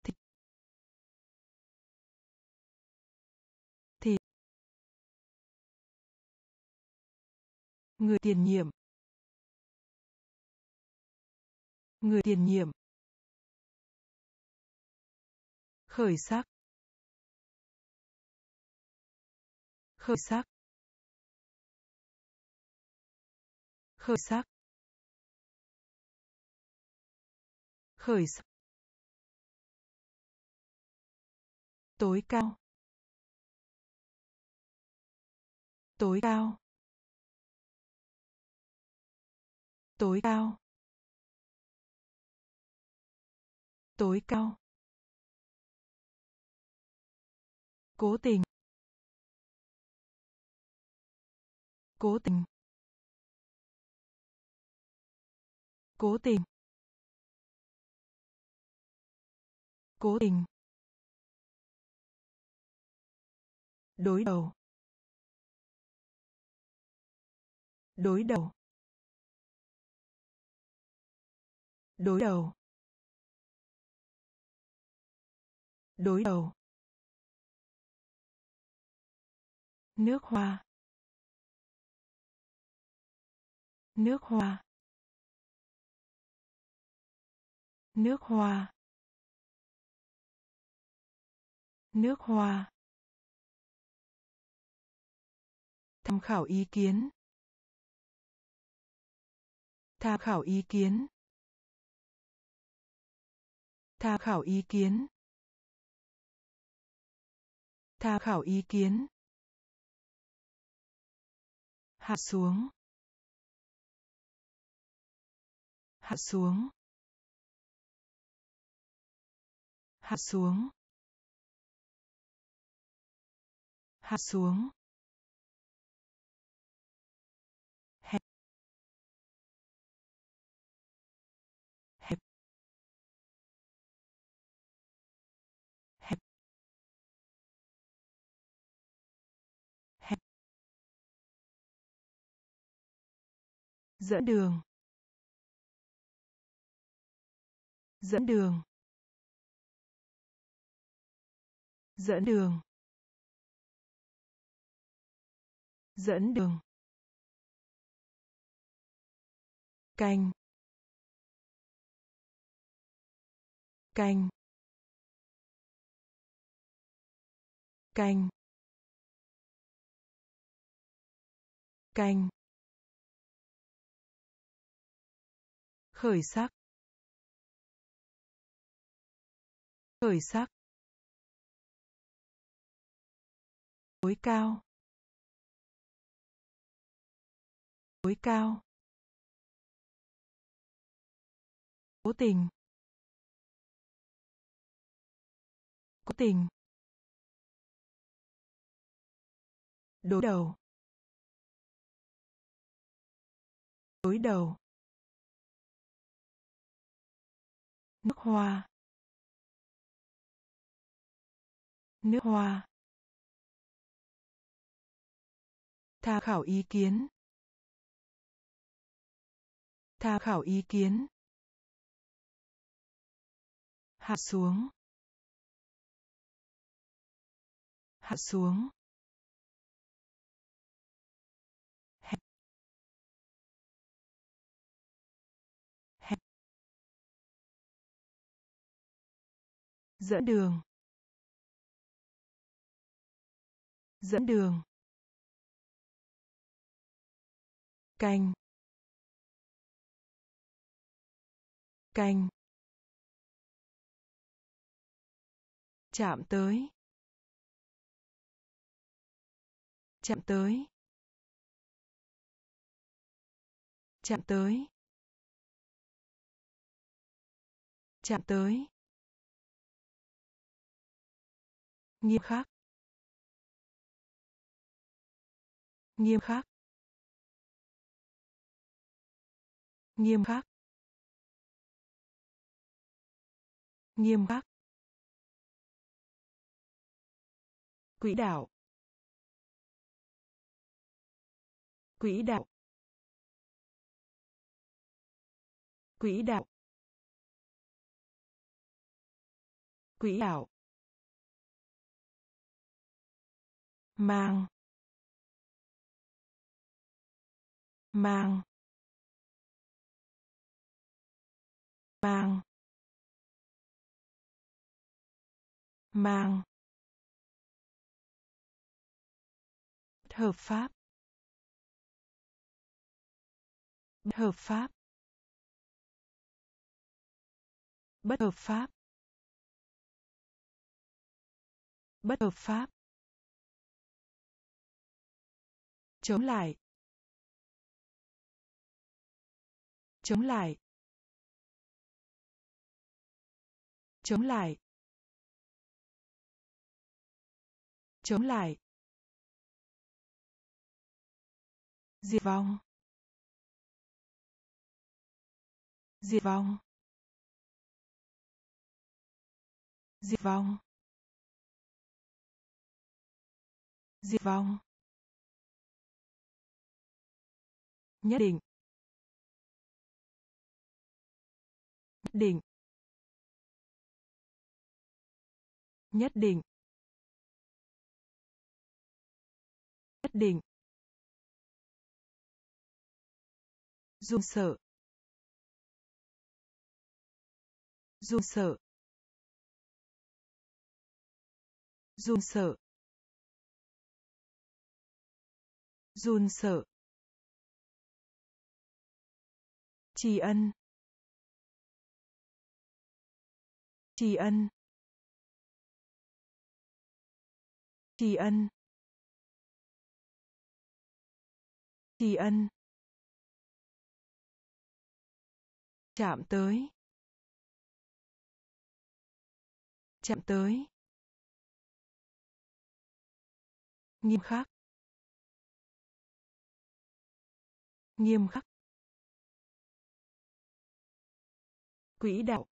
S1: thì thì người tiền nhiệm người tiền nhiệm khởi sắc khởi sắc khởi sắc khởi sắc tối cao tối cao tối cao tối cao cố tình cố tình cố tình cố tình đối đầu đối đầu đối đầu đối đầu nước hoa nước hoa nước hoa nước hoa tham khảo ý kiến tham khảo ý kiến tham khảo ý kiến tham khảo ý kiến hạ xuống hạ xuống hạ xuống hạ xuống dẫn đường dẫn đường dẫn đường dẫn đường canh canh canh canh khởi sắc khởi sắc tối cao tối cao cố tình cố tình đối đầu đối đầu nước hoa nước hoa tham khảo ý kiến tham khảo ý kiến hạ xuống hạ xuống dẫn đường dẫn đường canh canh chạm tới chạm tới chạm tới chạm tới nghiêm khắc nghiêm khắc nghiêm khắc nghiêm khắc quỹ đạo quỹ đạo quỹ đạo quỹ đạo mang mang mang mang hợp pháp bất hợp pháp bất hợp pháp bất hợp pháp chống lại chống lại chống lại chống lại diệt vong diệt vong diệt vong diệt vong nhất định nhất định nhất định nhất định run sợ run sợ run sợ run sợ tri ân tri ân tri ân tri ân chạm tới chạm tới nghiêm khắc nghiêm khắc quỹ đạo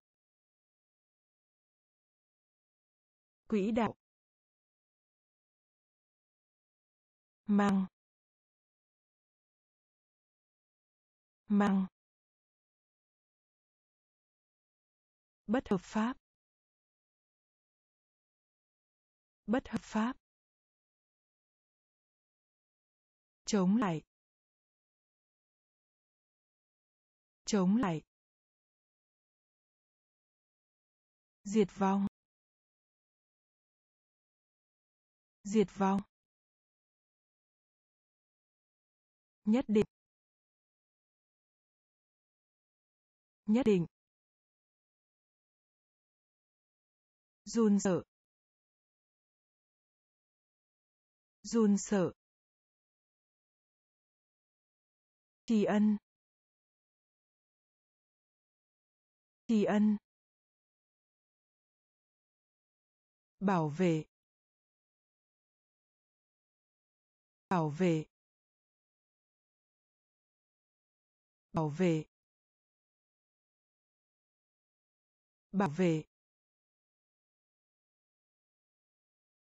S1: quỹ đạo mang mang bất hợp pháp bất hợp pháp chống lại chống lại diệt vong diệt vong nhất định nhất định run sợ run sợ tri ân tri ân bảo vệ bảo vệ bảo vệ bảo vệ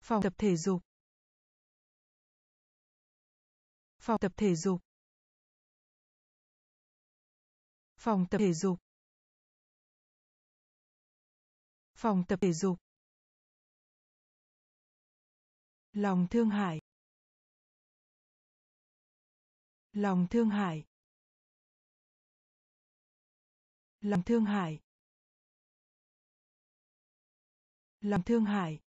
S1: phòng tập thể dục phòng tập thể dục phòng tập thể dục phòng tập thể dục lòng thương hại lòng thương hại lòng thương hại lòng thương hại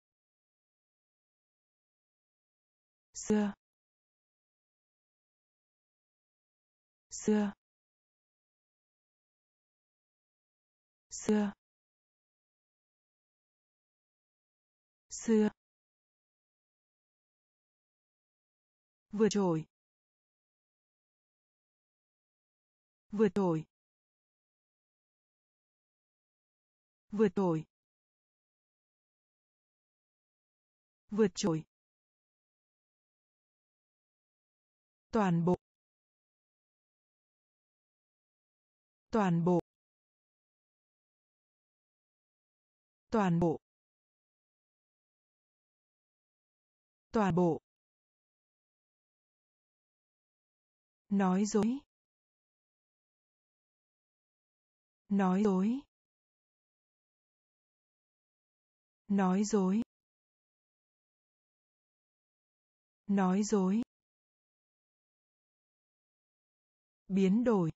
S1: xưa xưa xưa xưa vượt trội vượt trội vượt trội vượt trội toàn bộ toàn bộ toàn bộ toàn bộ nói dối nói dối nói dối nói dối biến đổi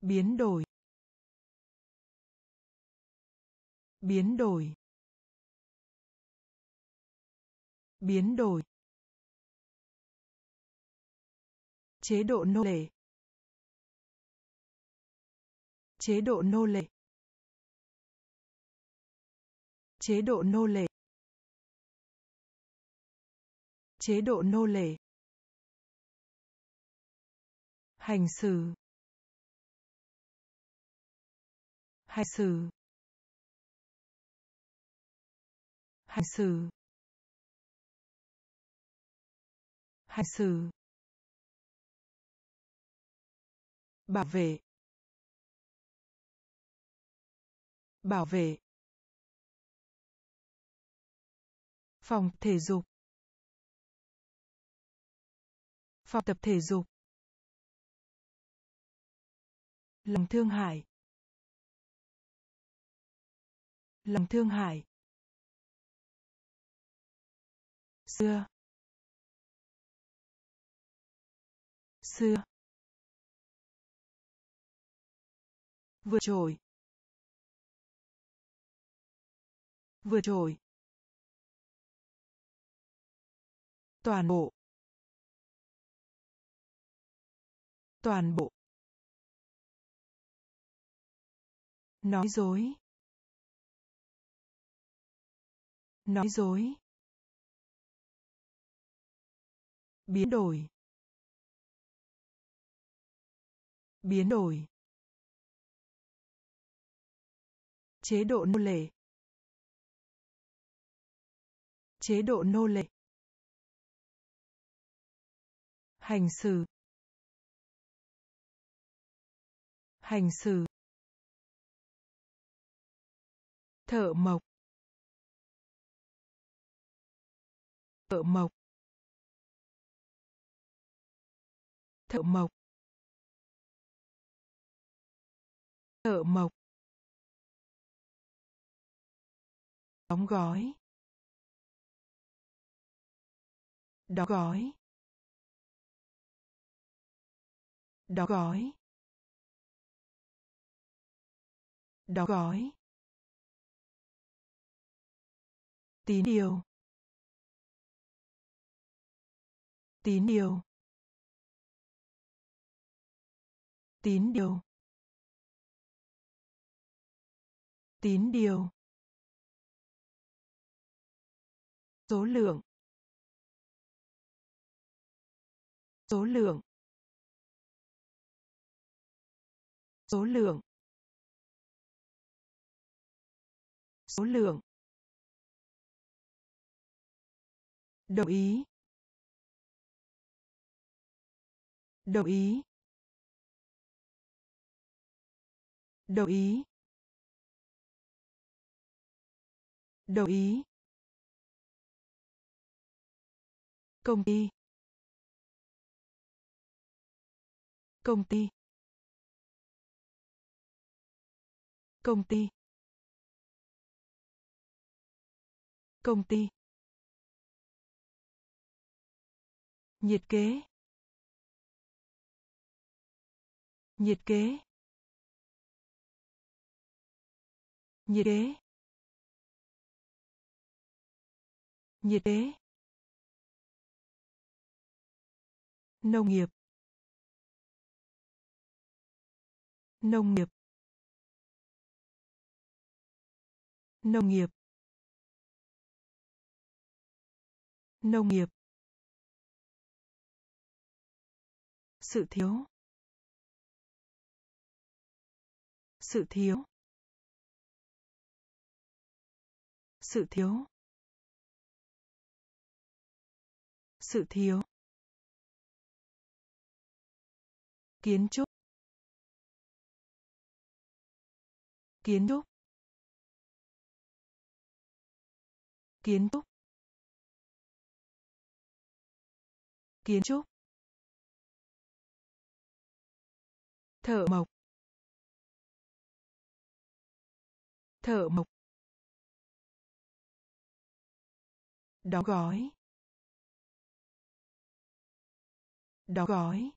S1: biến đổi biến đổi biến đổi chế độ nô lệ chế độ nô lệ chế độ nô lệ chế độ nô lệ hành xử hành xử hành xử hành xử bảo vệ bảo vệ phòng thể dục phòng tập thể dục lòng thương hại lòng thương hại xưa xưa vượt trội vượt trội toàn bộ toàn bộ nói dối nói dối biến đổi biến đổi chế độ nô lệ chế độ nô lệ hành xử hành xử thợ mộc thợ mộc thợ mộc thợ mộc đóng gói đóng gói đóng gói đóng gói tín điều tín điều tín điều tín điều số lượng số lượng số lượng số lượng đồng ý đồng ý đồng ý đồng ý công ty công ty công ty công ty nhiệt kế nhiệt kế nhiệt kế nhiệt kế nông nghiệp nông nghiệp nông nghiệp nông nghiệp sự thiếu sự thiếu sự thiếu sự thiếu kiến trúc kiến trúc kiến trúc kiến trúc thợ mộc thợ mộc đóng gói đóng gói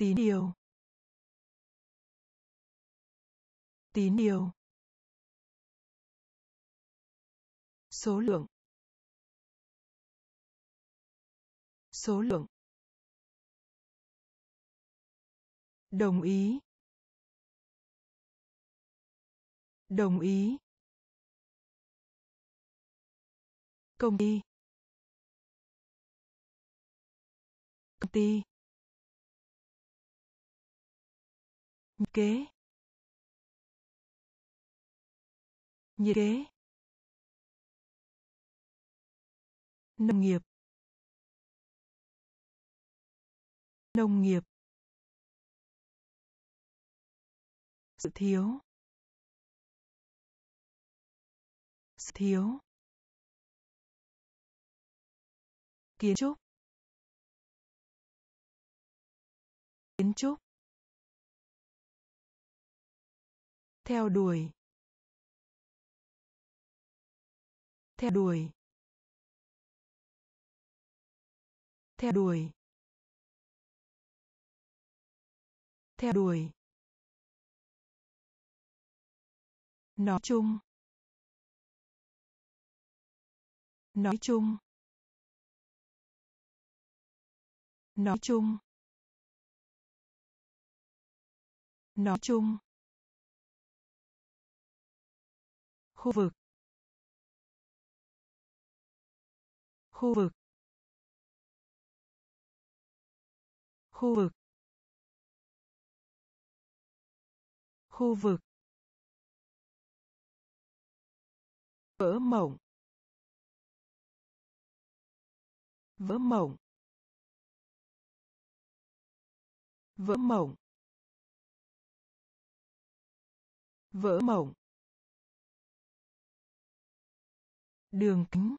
S1: tín điều tín điều số lượng số lượng đồng ý đồng ý công ty công ty nhiệt kế nhiệt kế nông nghiệp nông nghiệp sự thiếu sự thiếu kiến trúc kiến trúc theo đuổi theo đuổi theo đuổi theo đuổi nói chung nói chung nói chung nói chung khu vực khu vực khu vực khu vực vỡ mộng vỡ mộng vỡ mộng vỡ mộng đường kính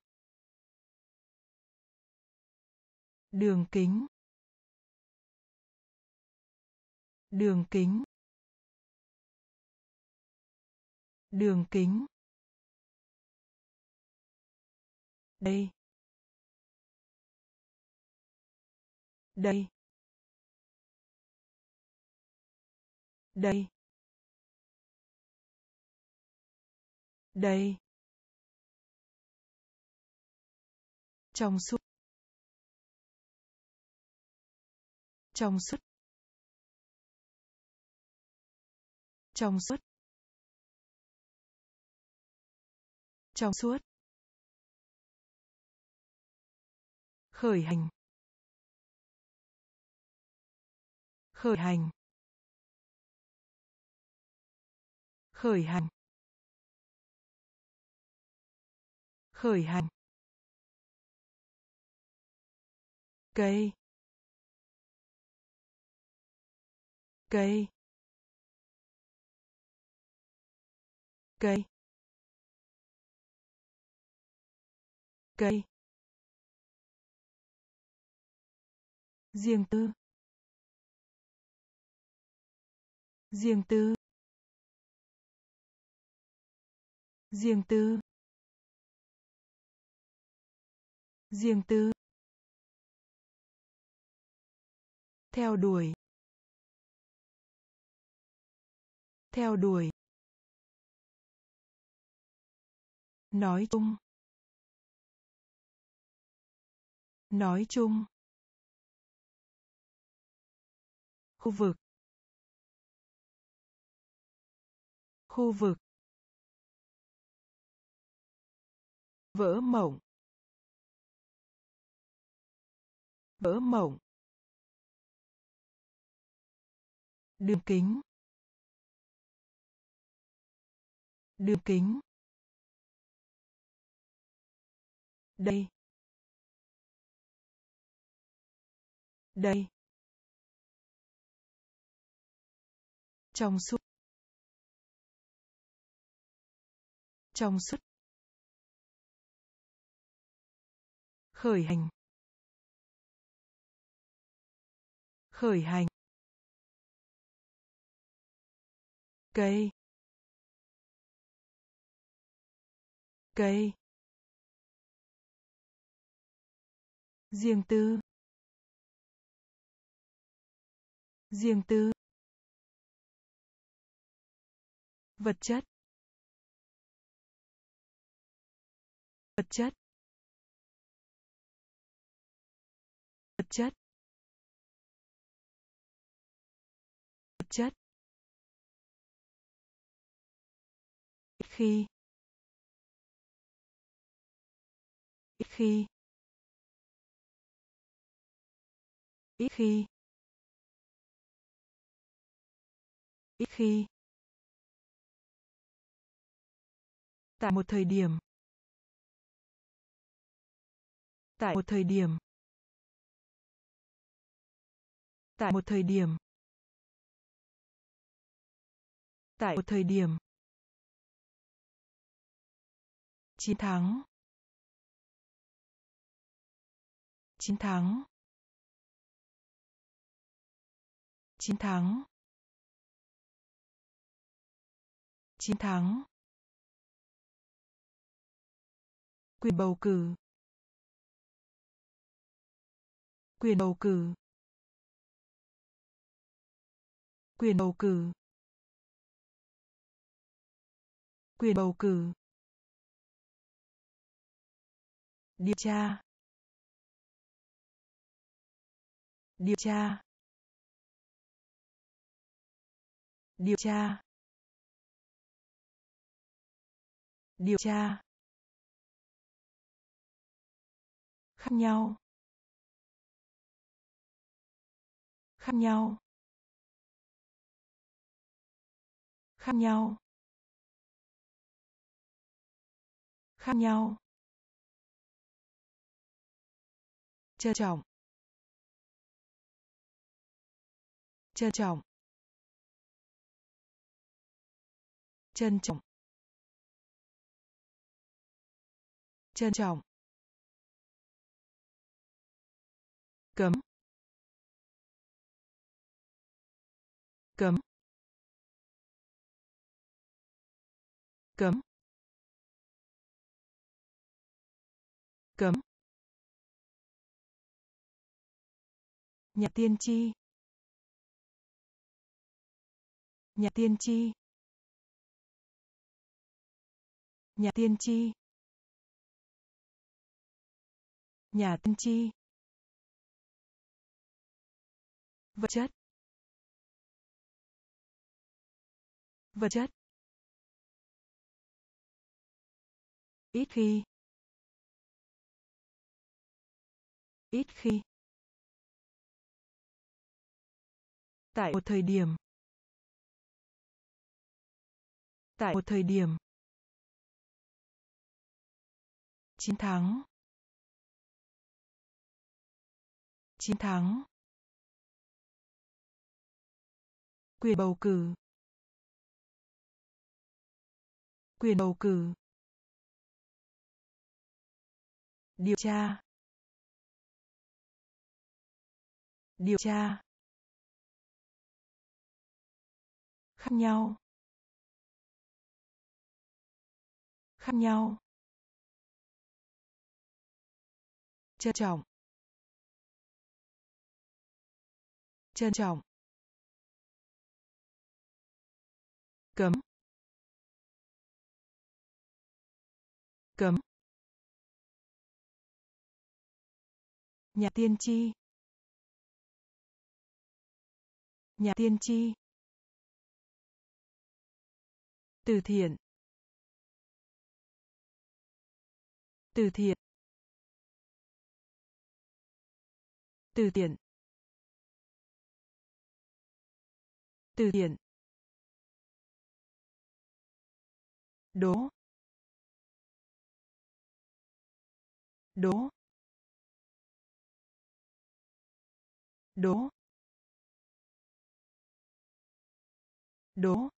S1: đường kính đường kính đường kính đây đây đây đây trong suốt trong suốt trong suốt trong suốt khởi hành khởi hành khởi hành khởi hành cây cây cây cây riêng tư riêng tư riêng tư riêng tư theo đuổi theo đuổi nói chung nói chung khu vực khu vực vỡ mộng vỡ mộng đường kính đường kính đây đây trong suốt trong suốt khởi hành khởi hành cây cây riêng tư riêng tư vật chất vật chất vật chất khi ít khi ít khi ít khi tại một thời điểm tại một thời điểm tại một thời điểm tại một thời điểm chiến thắng chiến thắng chiến thắng chiến thắng quyền bầu cử quyền bầu cử quyền bầu cử quyền bầu cử điều tra điều tra điều tra điều tra khác nhau khác nhau khác nhau khác nhau trân trọng trân trọng trân trọng trân trọng cấm cấm cấm cấm nhà tiên tri nhà tiên tri nhà tiên tri nhà tiên tri vật chất vật chất ít khi ít khi tại một thời điểm tại một thời điểm chiến thắng chiến thắng quyền bầu cử quyền bầu cử điều tra điều tra khác nhau khác nhau trân trọng trân trọng cấm cấm nhà tiên tri nhà tiên tri từ thiện từ thiện từ thiện từ thiện đố đố đố đố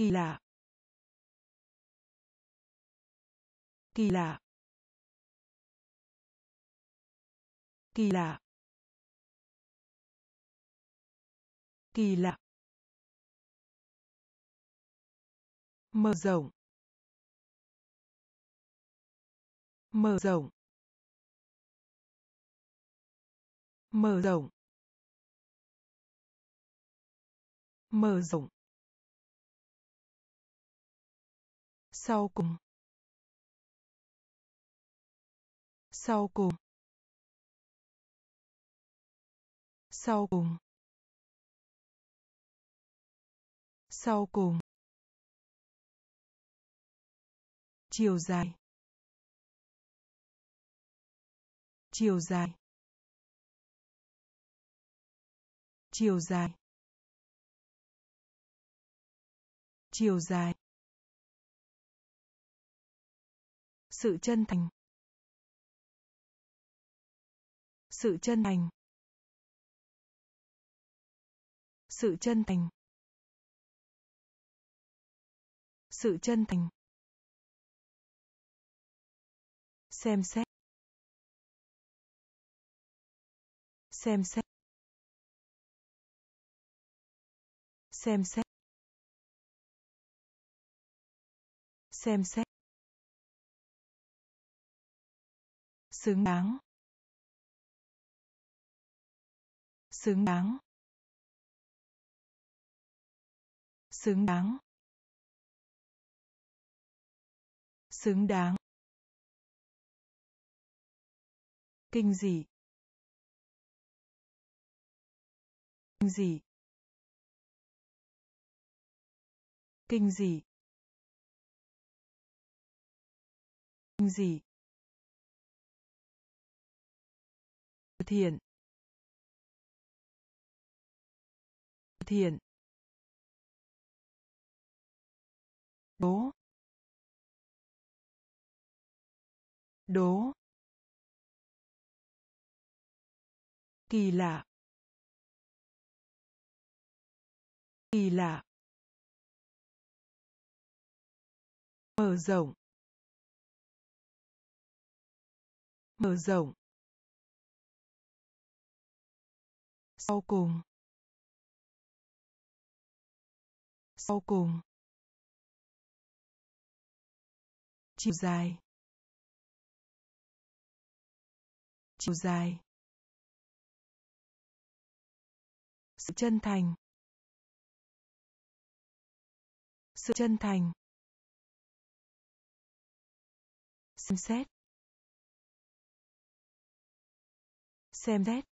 S1: kỳ lạ kỳ lạ kỳ lạ kỳ lạ mở rộng mở rộng mở rộng mở rộng sau cùng sau cùng sau cùng sau cùng chiều dài chiều dài chiều dài chiều dài sự chân thành sự chân thành sự chân thành sự chân thành xem xét xem xét xem xét xem xét xứng đáng xứng đáng xứng đáng xứng đáng kinh dị kinh dị kinh dị kinh dị thiện thiện đố đố kỳ lạ kỳ lạ mở rộng mở rộng sau cùng sau cùng chiều dài chiều dài sự chân thành sự chân thành xem xét xem xét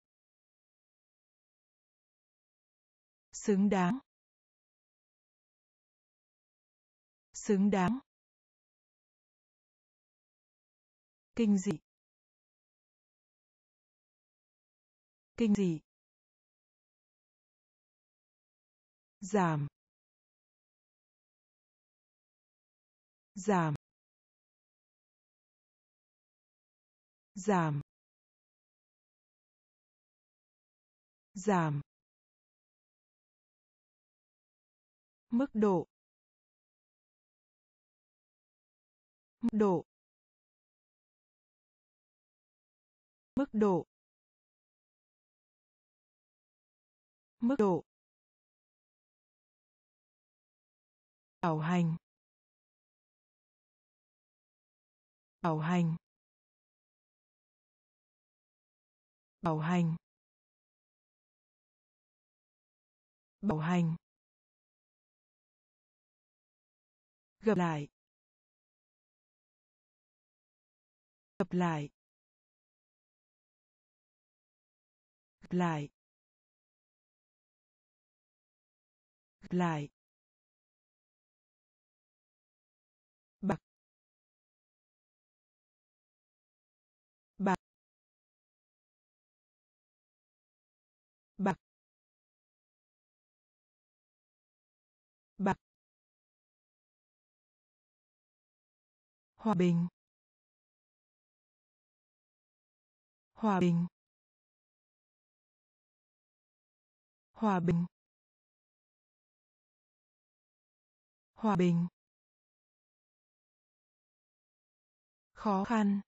S1: xứng đáng xứng đáng kinh dị kinh dị giảm giảm giảm giảm mức độ mức độ mức độ mức độ bảo hành bảo hành bảo hành bảo hành gặp lại gặp lại gặp lại gặp lại hòa bình hòa bình hòa bình hòa bình khó khăn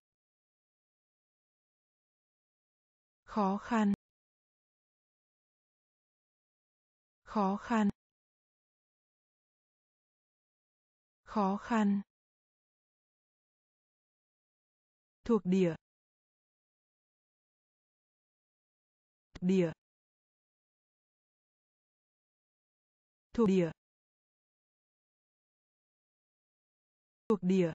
S1: khó khăn khó khăn khó khăn thuộc địa địa thuộc địa thuộc địa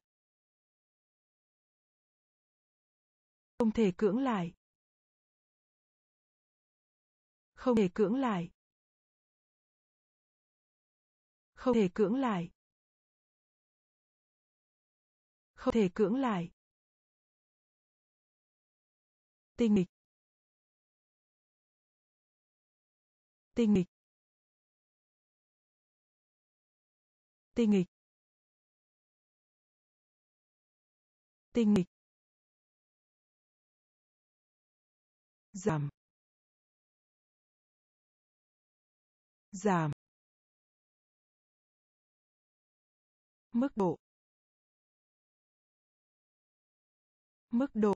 S1: không thể cưỡng lại không thể cưỡng lại không thể cưỡng lại không thể cưỡng lại tinh nghịch tinh nghịch tinh nghịch tinh nghịch giảm giảm mức độ mức độ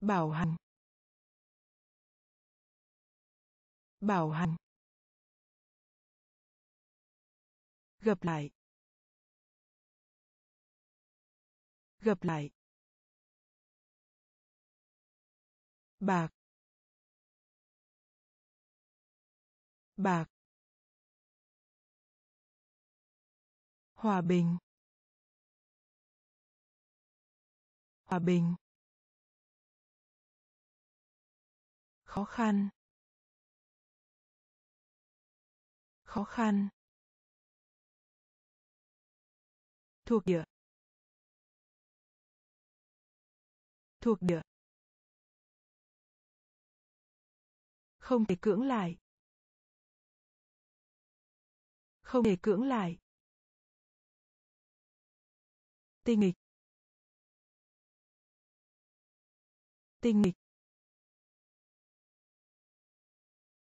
S1: bảo hành bảo hành gặp lại gặp lại bạc bạc hòa bình hòa bình khó khăn khó khăn thuộc địa thuộc địa không thể cưỡng lại không thể cưỡng lại tinh nghịch tinh nghịch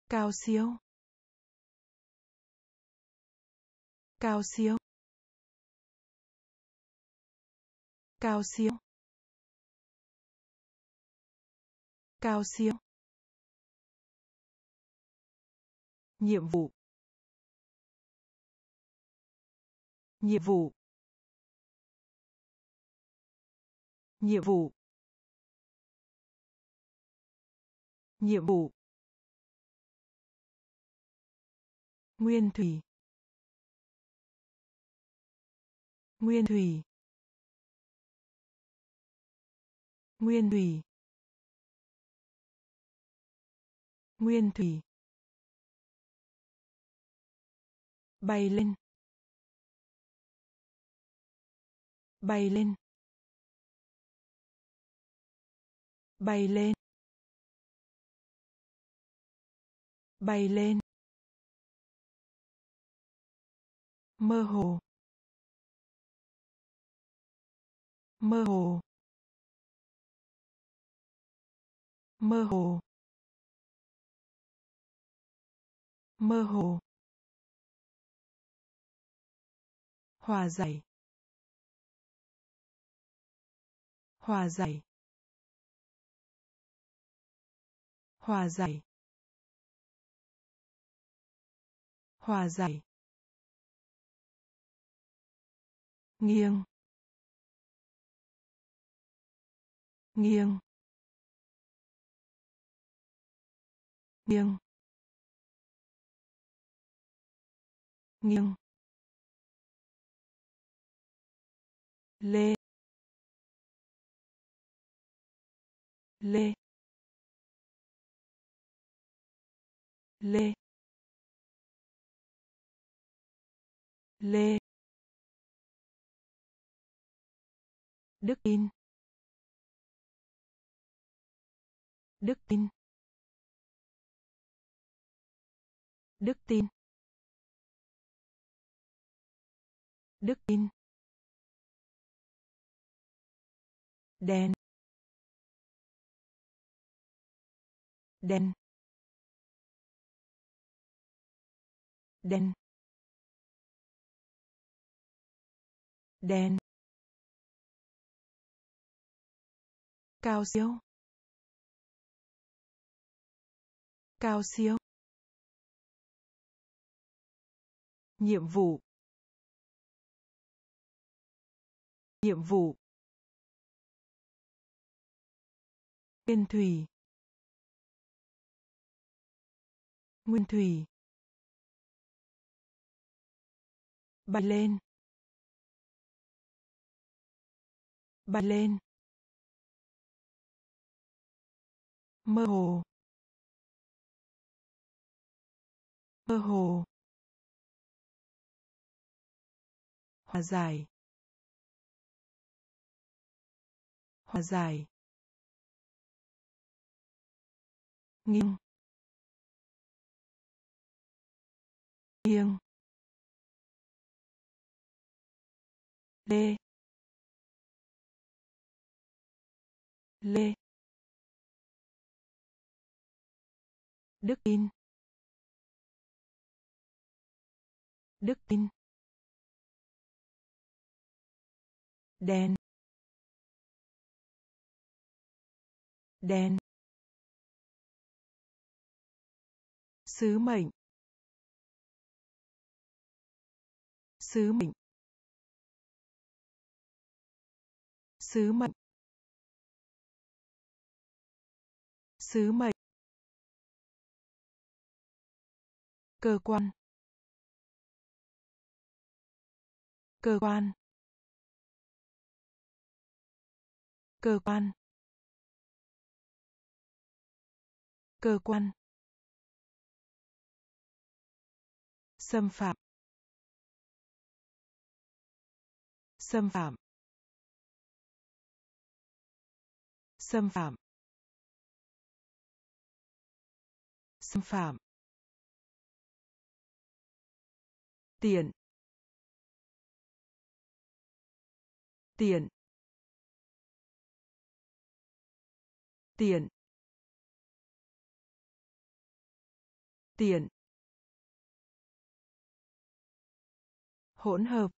S1: cao siêu cao siêu cao siêu cao siêu nhiệm vụ nhiệm vụ nhiệm vụ nhiệm vụ nguyên thủy nguyên thủy nguyên thủy nguyên thủy bay lên bay lên bay lên bay lên mơ hồ mơ hồ mơ hồ mơ hồ hòa giải hòa giải hòa giải hòa giải nghiêng nghiêng nghiêng nghiêng lê lê lê lê đức tin đức tin đức tin đức tin đèn đèn đèn đèn cao siêu cao siêu nhiệm vụ nhiệm vụ nguyên thủy nguyên thủy bật lên bật lên mơ hồ mơ hồ hòa giải hòa giải nghiêng nghiêng lê lê Đức tin. Đức tin. Đen. Đen. Sứ mệnh. Sứ mệnh. Sứ mệnh. Sứ mệnh. cơ quan cơ quan cơ quan cơ quan xâm phạm xâm phạm xâm phạm xâm phạm tiền, tiền, tiền, tiền, hỗn hợp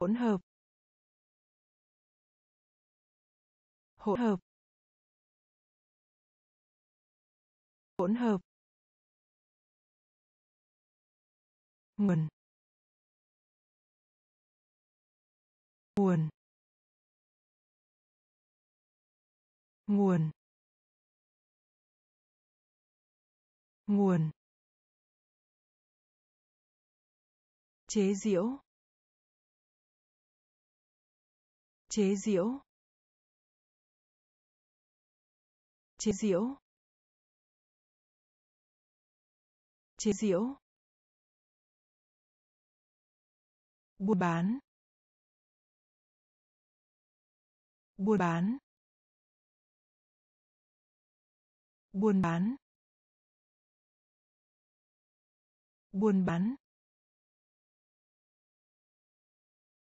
S1: hỗn hợp hỗn hợp hỗn hợp nguồn nguồn nguồn nguồn chế diễu chế diễu chế diễu chế diễu buôn bán buôn bán buôn bán buôn bán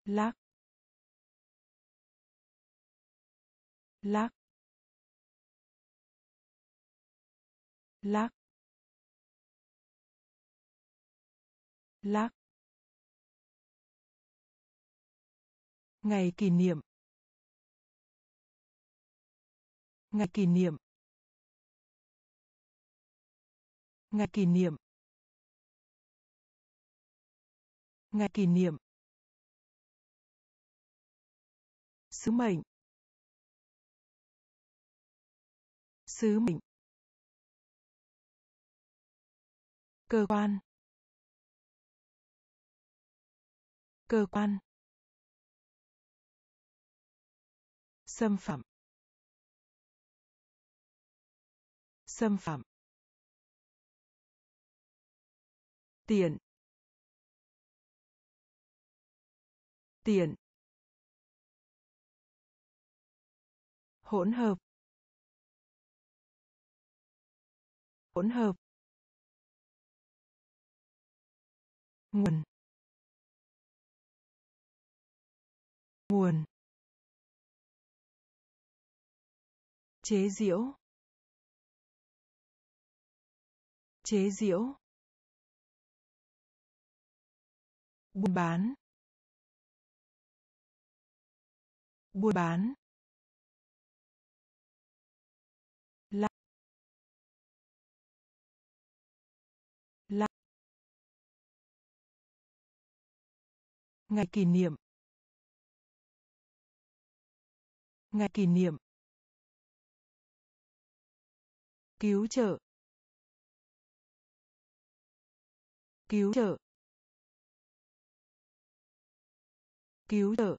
S1: lắc lắc lắc lắc Ngày kỷ niệm. Ngày kỷ niệm. Ngày kỷ niệm. Ngày kỷ niệm. Sứ mệnh. Sứ mệnh. Cơ quan. Cơ quan. xâm phạm xâm phạm tiền tiền hỗn hợp hỗn hợp nguồn nguồn chế diễu chế diễu buôn bán buôn bán ngày kỷ niệm ngày kỷ niệm cứu trợ cứu trợ cứu trợ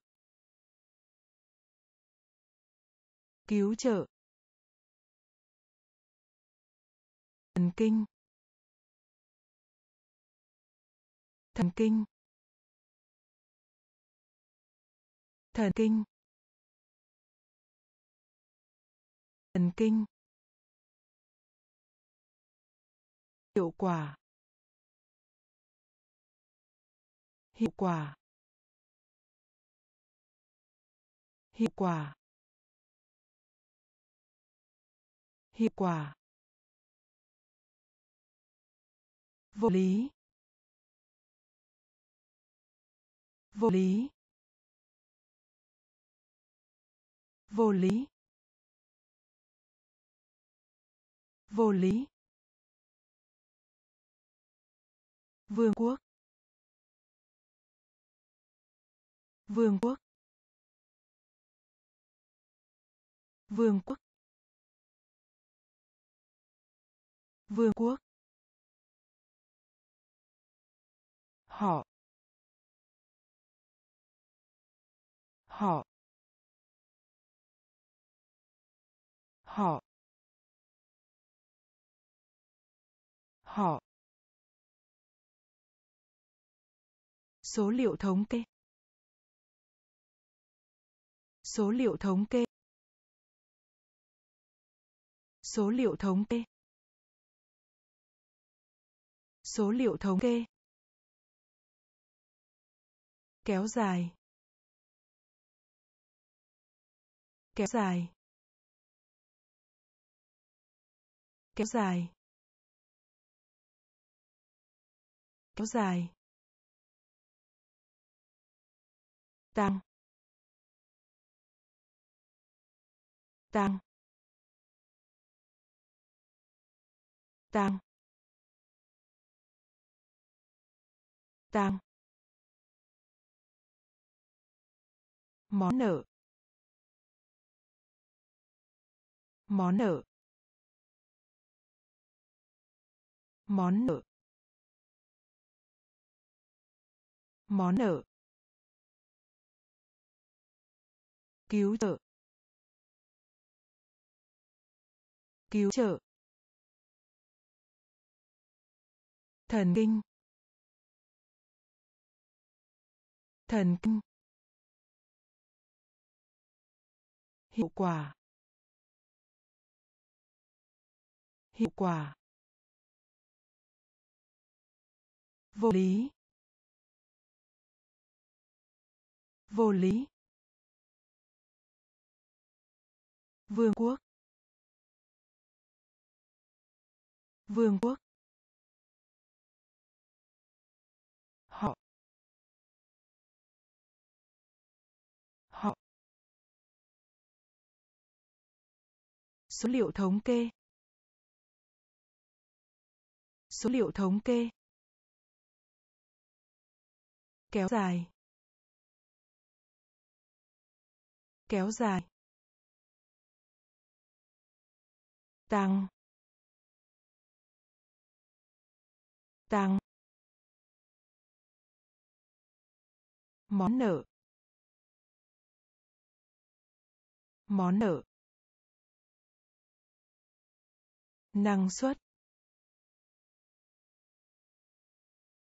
S1: cứu trợ thần kinh thần kinh thần kinh thần kinh hiệu quả hiệu quả hiệu quả hiệu quả vô lý vô lý vô lý vô lý vương quốc vương quốc vương quốc vương quốc họ họ họ Số liệu thống kê. Số liệu thống kê. Số liệu thống kê. Số liệu thống kê. Kéo dài. Kéo dài. Kéo dài. Kéo dài. tăng tăng tăng tăng món nợ món nợ món nợ món nợ cứu trợ cứu trợ thần kinh thần kinh hiệu quả hiệu quả vô lý vô lý vương quốc vương quốc họ họ số liệu thống kê số liệu thống kê kéo dài kéo dài tăng tăng món nợ món nợ năng suất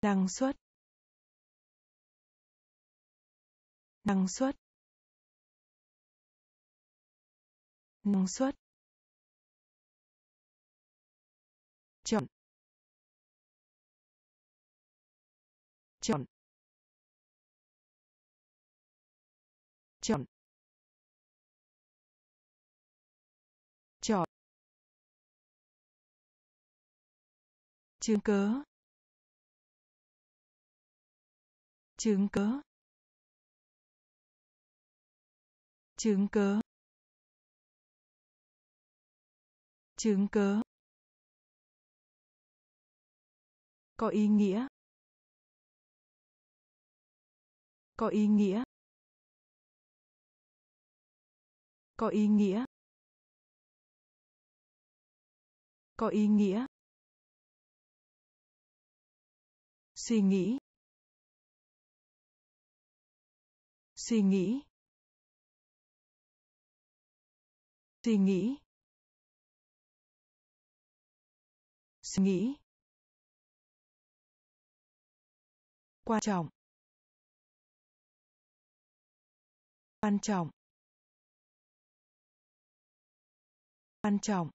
S1: năng suất năng suất năng suất chọn chọn chọn chứng cớ chứng cớ chứng cớ chứng cớ có ý nghĩa có ý nghĩa có ý nghĩa có ý nghĩa suy nghĩ suy nghĩ suy nghĩ suy nghĩ quan trọng quan trọng quan trọng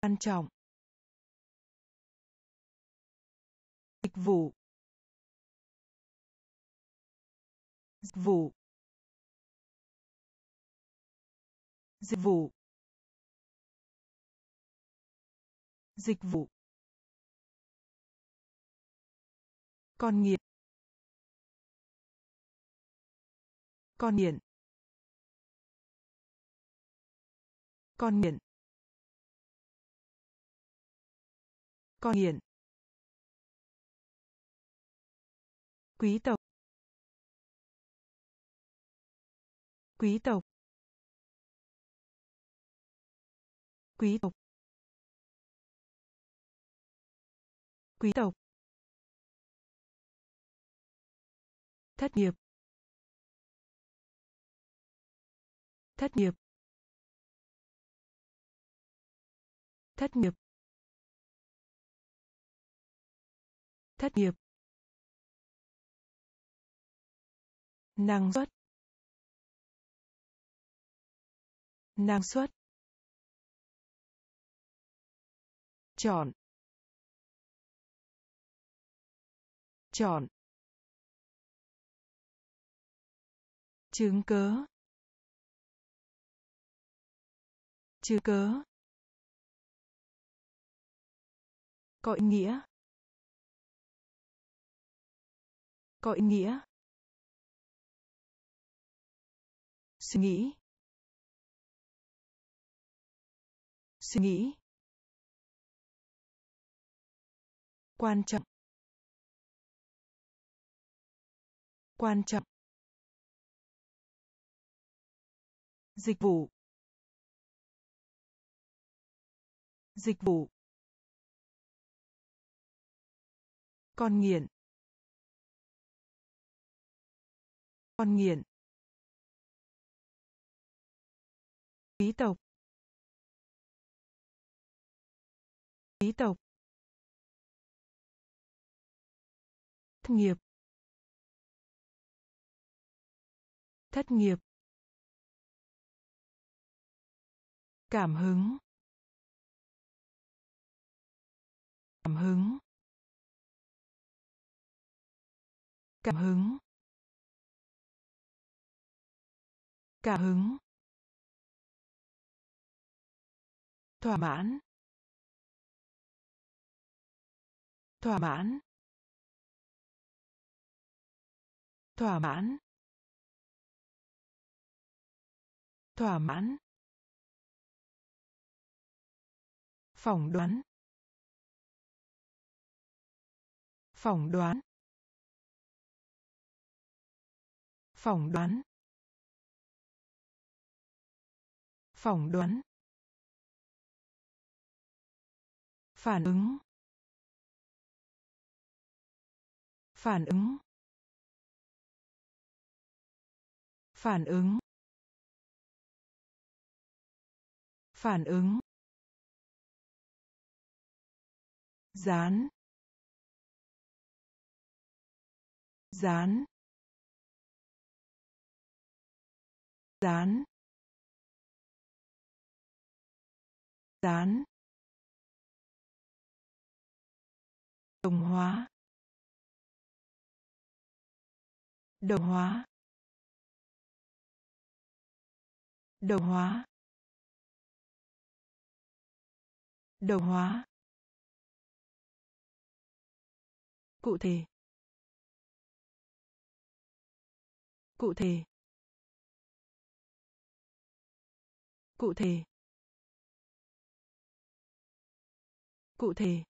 S1: quan trọng dịch vụ dịch vụ dịch vụ dịch vụ con nghiệp. con nghiện con nghiện con nghiện quý tộc quý tộc quý tộc quý tộc thất nghiệp thất nghiệp thất nghiệp thất nghiệp năng suất năng suất chọn chọn chứng cớ Chứ cớ. Cội nghĩa. Cội nghĩa. Suy nghĩ. Suy nghĩ. Quan trọng. Quan trọng. Dịch vụ. dịch vụ con nghiện con nghiện quý tộc quý tộc thất nghiệp thất nghiệp cảm hứng cảm hứng cảm hứng cảm hứng thỏa mãn thỏa mãn thỏa mãn thỏa mãn phỏng đoán phỏng đoán phỏng đoán phỏng đoán phản ứng phản ứng phản ứng phản ứng dán dán dán dán đồng hóa đồng hóa đồng hóa đồng hóa cụ thể cụ thể cụ thể cụ thể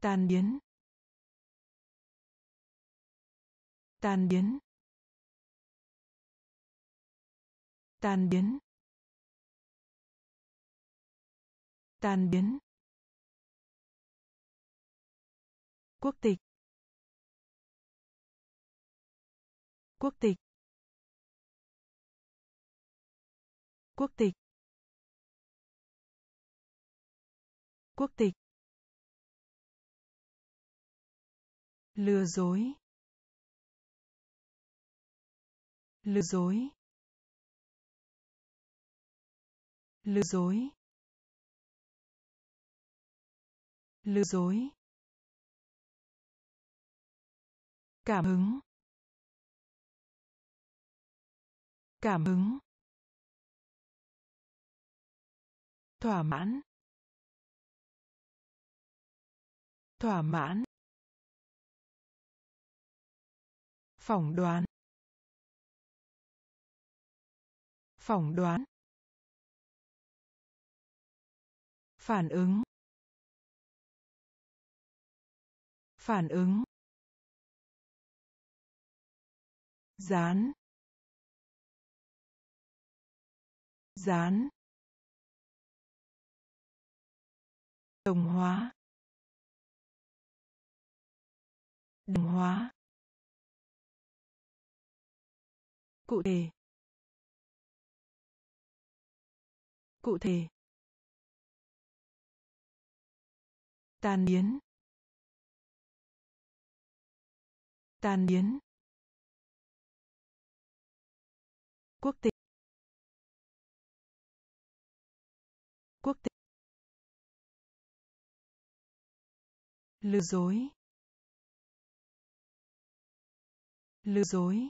S1: tan biến tan biến tan biến tan biến quốc tịch Quốc tịch. Quốc tịch. Quốc tịch. Lừa dối. Lừa dối. Lừa dối. Lừa dối. Cảm hứng. cảm hứng thỏa mãn thỏa mãn phỏng đoán phỏng đoán phản ứng phản ứng dán dán đồng hóa đồng hóa cụ thể cụ thể tan biến tan biến quốc tịch lừa dối lừa dối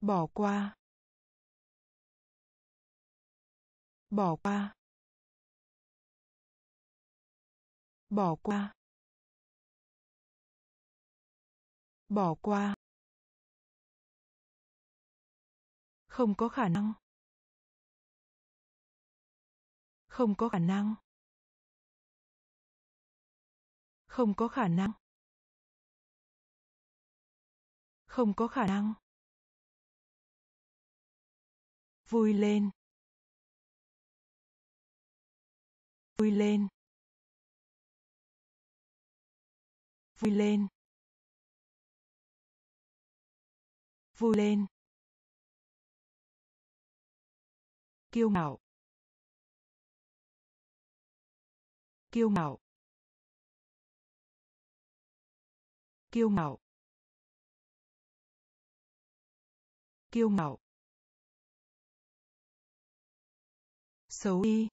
S1: bỏ qua bỏ qua bỏ qua bỏ qua không có khả năng không có khả năng không có khả năng không có khả năng vui lên vui lên vui lên vui lên kiêu ngạo kiêu ngạo kiêu ngạo kiêu ngạo xấu đi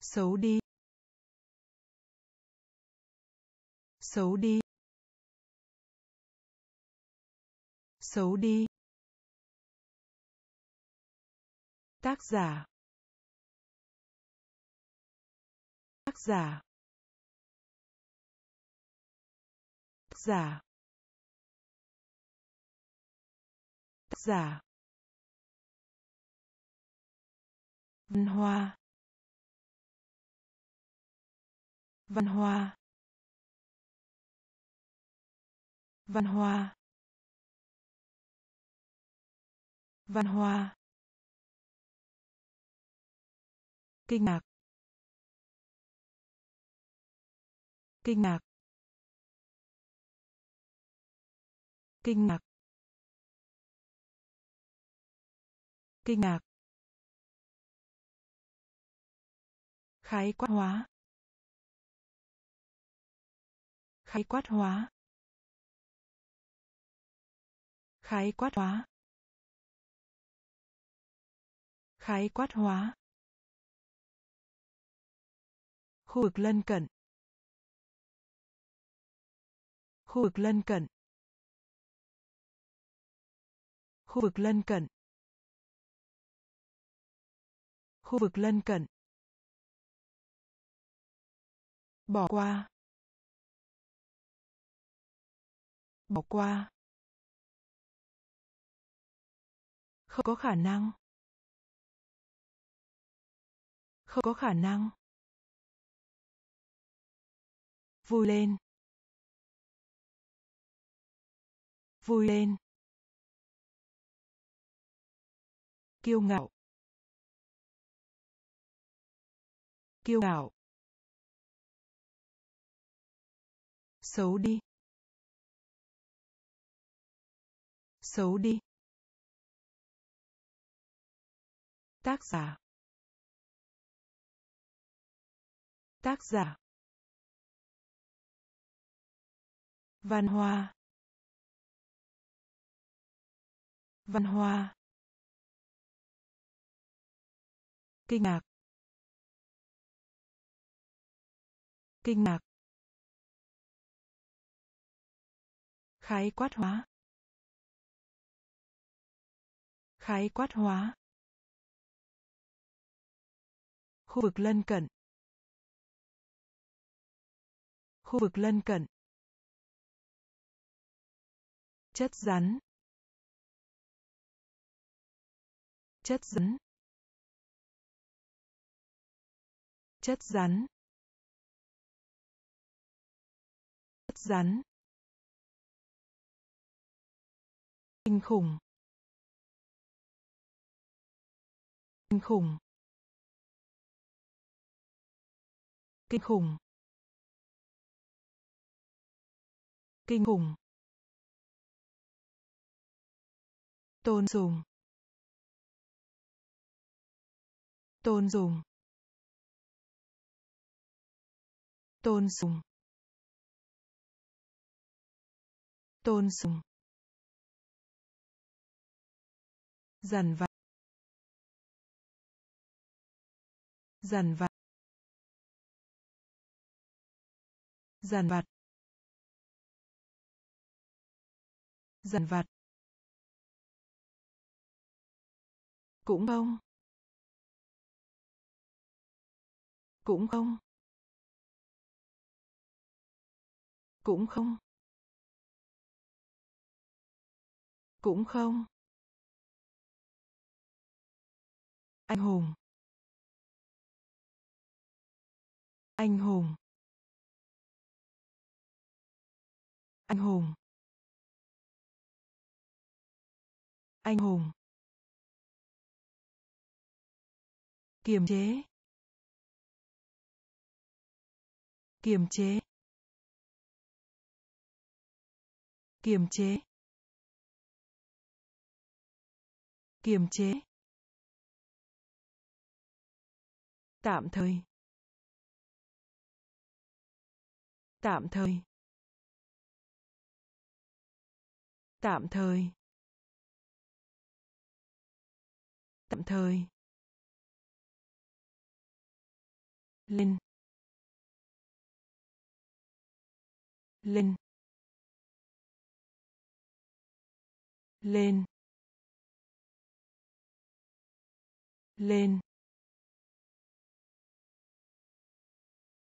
S1: xấu đi xấu đi xấu đi tác giả tác giả giả giả văn hoa văn hoa văn hoa văn hoa kinh ngạc kinh ngạc kinh ngạc kinh ngạc khái quát hóa khái quát hóa khái quát hóa khái quát hóa khu vực lân cận khu vực lân cận khu vực lân cận khu vực lân cận bỏ qua bỏ qua không có khả năng không có khả năng vui lên vui lên kiêu ngạo kiêu ngạo xấu đi xấu đi tác giả tác giả văn hoa văn hoa kinh ngạc kinh ngạc khái quát hóa khái quát hóa khu vực lân cận khu vực lân cận chất rắn chất rắn chất rắn chất rắn kinh khủng kinh khủng kinh khủng kinh khủng tôn dùng tôn dùng tôn sùng tôn sùng dằn vặt dằn vặt dằn vặt dằn vặt cũng không cũng không cũng không cũng không anh hùng anh hùng anh hùng anh hùng kiềm chế kiềm chế kiềm chế kiềm chế tạm thời tạm thời tạm thời tạm thời linh, linh lên lên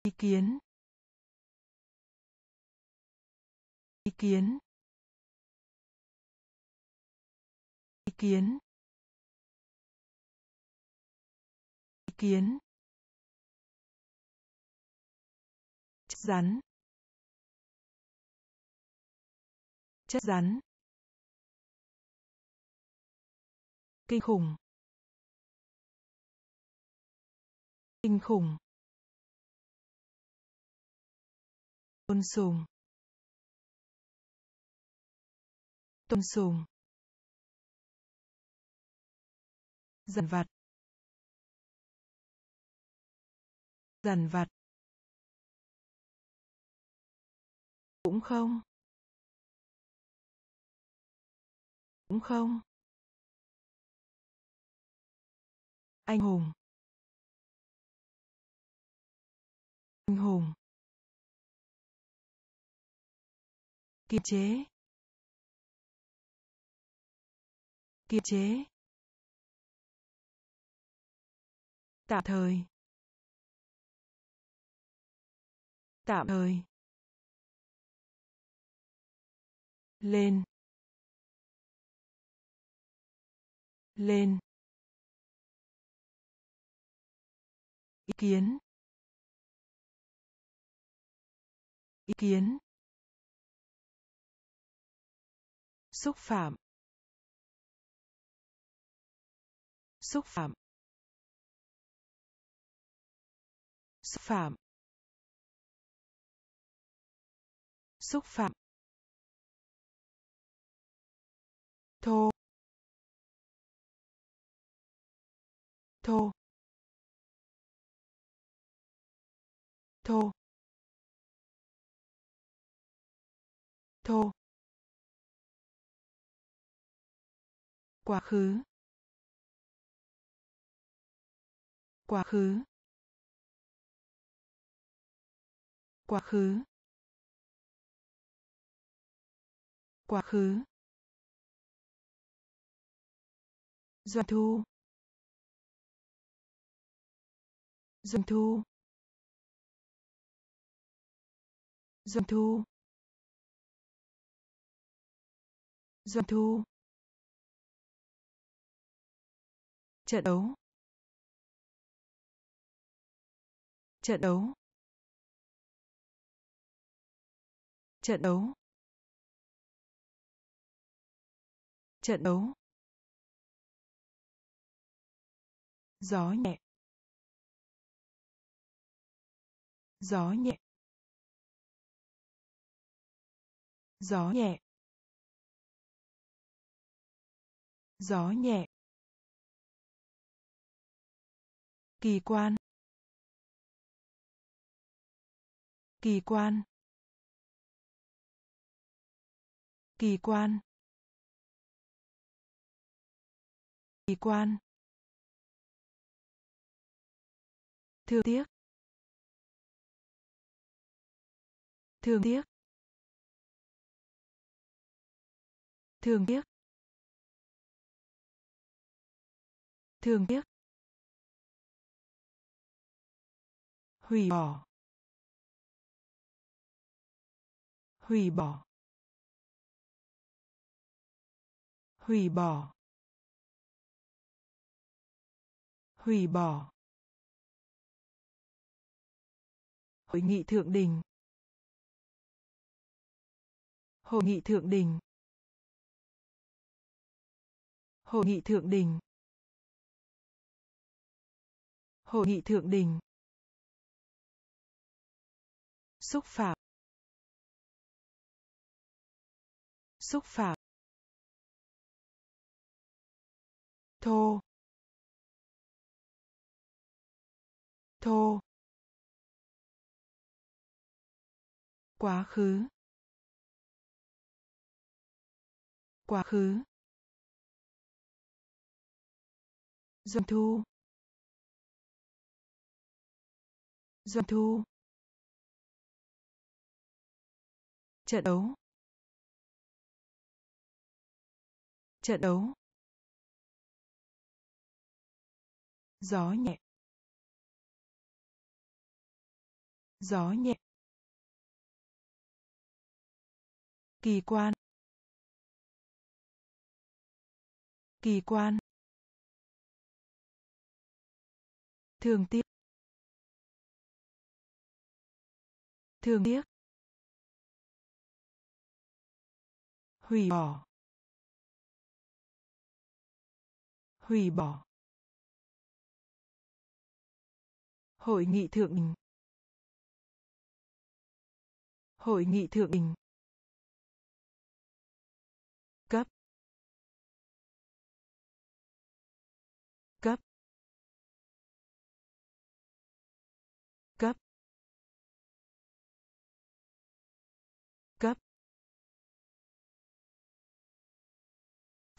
S1: ý kiến ý kiến ý kiến ý kiến chất rắn chất rắn kinh khủng kinh khủng tôn sùng tôn sùng dằn vặt dằn vặt cũng không cũng không anh hùng anh hùng kiềm chế kiềm chế tạm thời tạm thời lên lên ý kiến ý kiến xúc phạm xúc phạm xúc phạm xúc phạm thô thô thô thô quá khứ quá khứ quá khứ quá khứ doanh thu doanh thu doanh thu doanh thu trận đấu trận đấu trận đấu trận đấu gió nhẹ gió nhẹ gió nhẹ gió nhẹ kỳ quan kỳ quan kỳ quan kỳ quan thương tiếc thương tiếc thường tiếc thương tiếc hủy bỏ hủy bỏ hủy bỏ hủy bỏ hội nghị thượng đình hội nghị thượng đình Hội nghị thượng đỉnh. Hội nghị thượng đỉnh. Xúc phạm. Xúc phạm. Thô. Thô. Quá khứ. Quá khứ. doanh thu doanh thu trận đấu trận đấu gió nhẹ gió nhẹ kỳ quan kỳ quan thường tiếc thường tiếc hủy bỏ hủy bỏ hội nghị thượng đỉnh hội nghị thượng đỉnh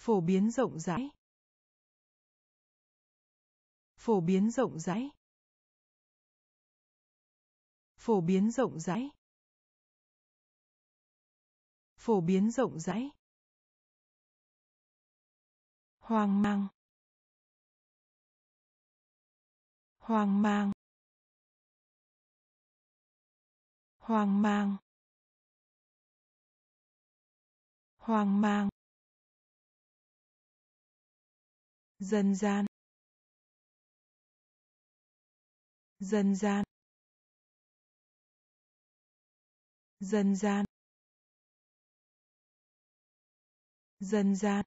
S1: phổ biến rộng rãi phổ biến rộng rãi phổ biến rộng rãi phổ biến rộng rãi hoang mang hoang mang hoang mang hoang mang dân gian dân gian dân gian dân gian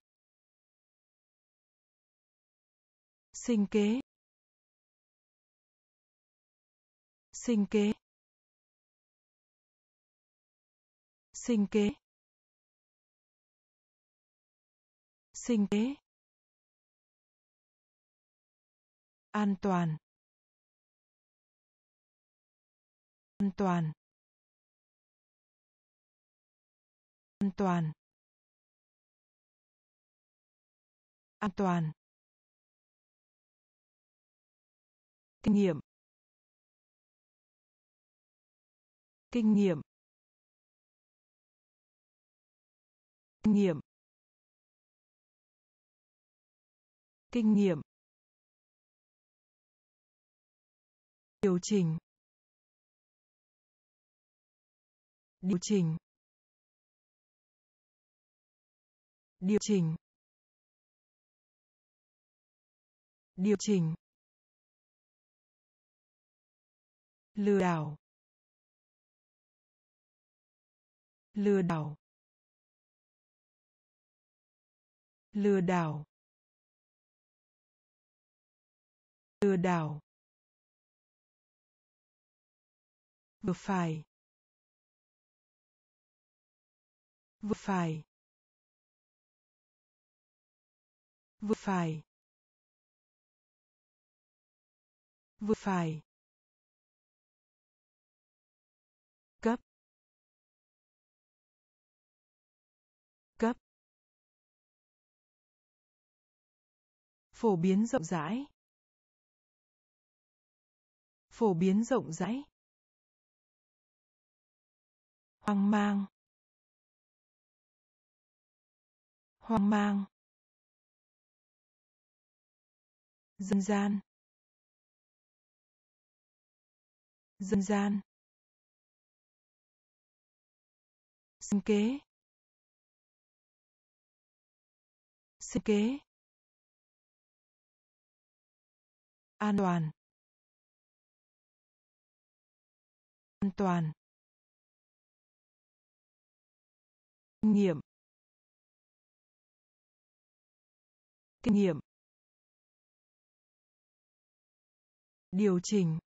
S1: sinh kế sinh kế sinh kế sinh kế an toàn an toàn an toàn an toàn kinh nghiệm kinh nghiệm kinh nghiệm kinh nghiệm điều chỉnh điều chỉnh điều chỉnh điều chỉnh lừa đảo lừa đảo lừa đảo lừa đảo vừa phải vừa phải vừa phải vừa phải cấp cấp phổ biến rộng rãi phổ biến rộng rãi hoang mang hoang mang dân gian dân gian sinh kế sinh kế an toàn an toàn nghiệm kinh nghiệm điều chỉnh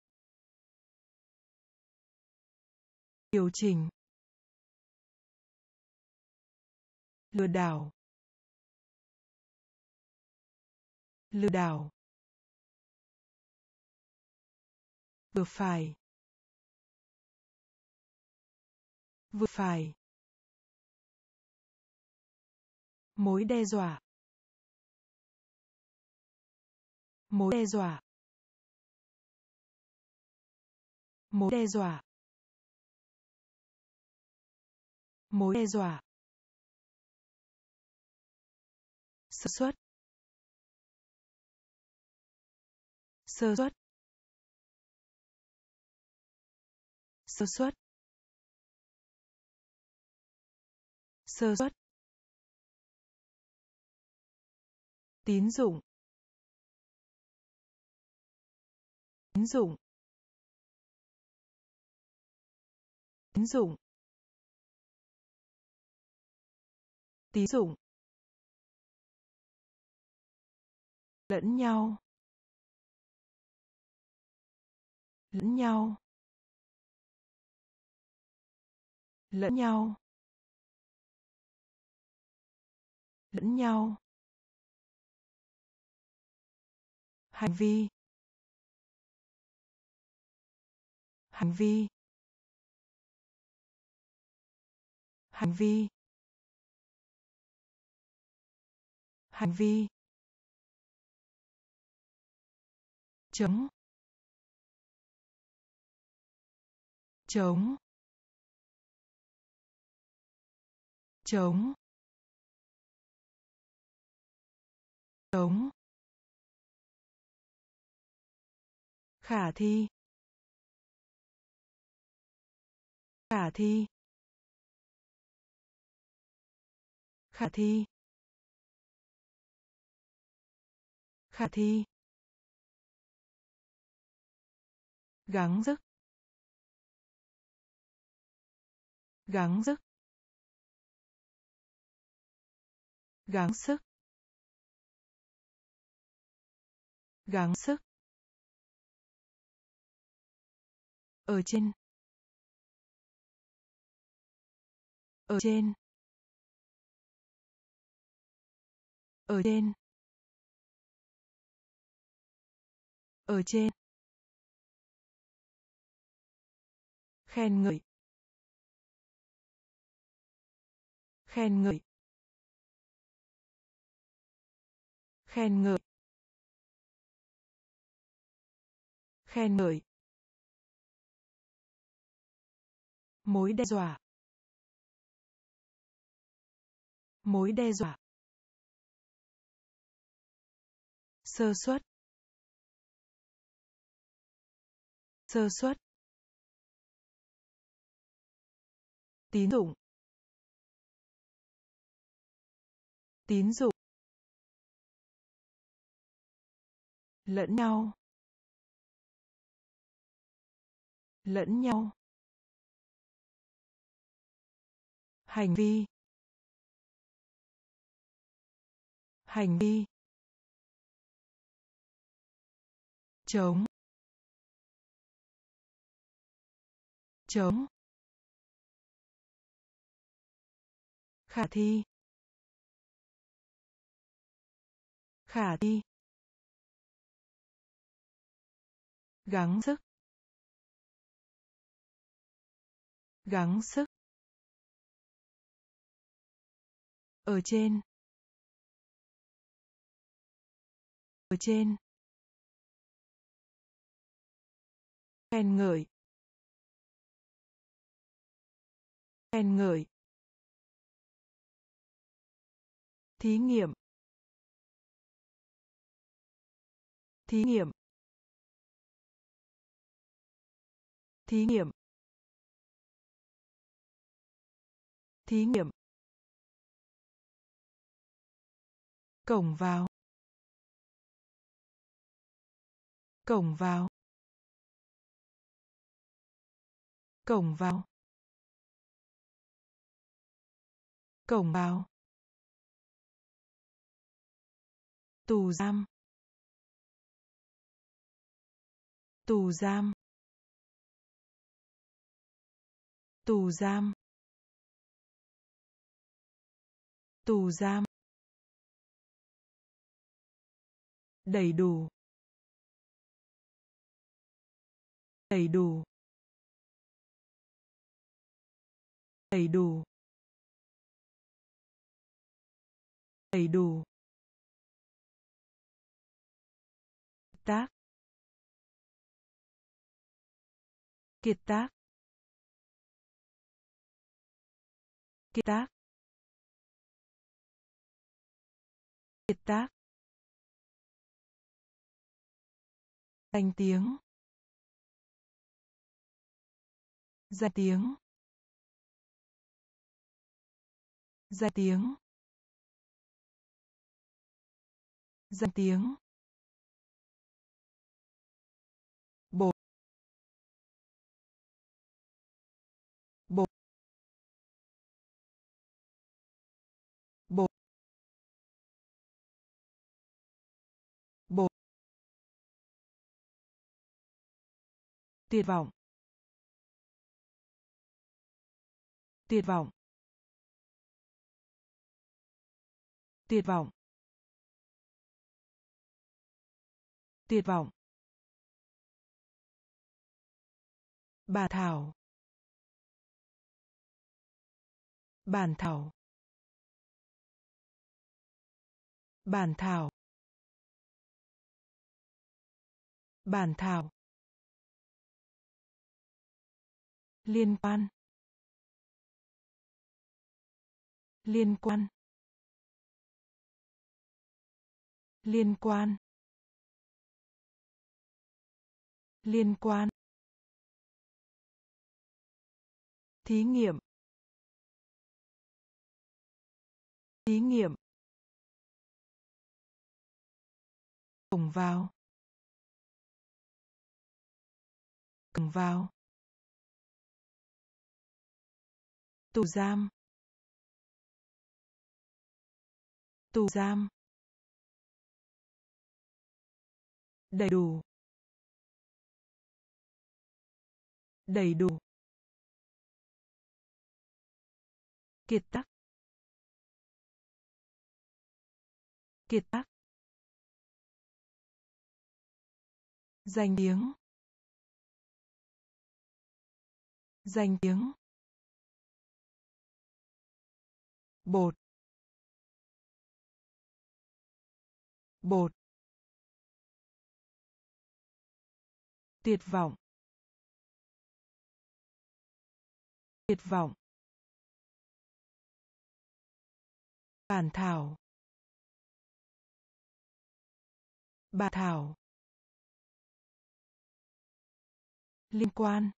S1: điều chỉnh lừa đảo lừa đảo vừa phải vừa phải mối đe dọa mối đe dọa mối đe dọa mối đe dọa sơ suất sơ suất sơ suất sơ suất tín dụng tín dụng tín dụng tín dụng lẫn nhau lẫn nhau lẫn nhau lẫn nhau hành vi hành vi hành vi hành vi chống chống chống chống khả thi khả thi khả thi khả thi gắng sức gắng sức gắng sức gắng sức ở trên ở trên ở trên ở trên khen ngợi khen ngợi khen ngợi khen ngợi mối đe dọa mối đe dọa sơ suất sơ suất tín dụng tín dụng lẫn nhau lẫn nhau hành vi hành vi chống chống khả thi khả thi gắng sức gắng sức ở trên ở trên khen ngợi khen ngợi thí nghiệm thí nghiệm thí nghiệm thí nghiệm cổng vào cổng vào cổng vào cổng vào tù giam tù giam tù giam tù giam đầy đủ đầy đủ đầy đủ đầy đủ tác kiệt tác kiệt tác kiệt tác Danh tiếng. Danh tiếng. Danh tiếng. Danh tiếng. tuyệt vọng tuyệt vọng tuyệt vọng tuyệt vọng bà thảo bàn thảo bàn thảo bàn thảo liên quan liên quan liên quan liên quan thí nghiệm thí nghiệm cùng vào cùng vào tù giam tù giam đầy đủ đầy đủ kiệt tác kiệt tác danh tiếng danh tiếng bột bột tuyệt vọng tuyệt vọng bản thảo bản thảo liên quan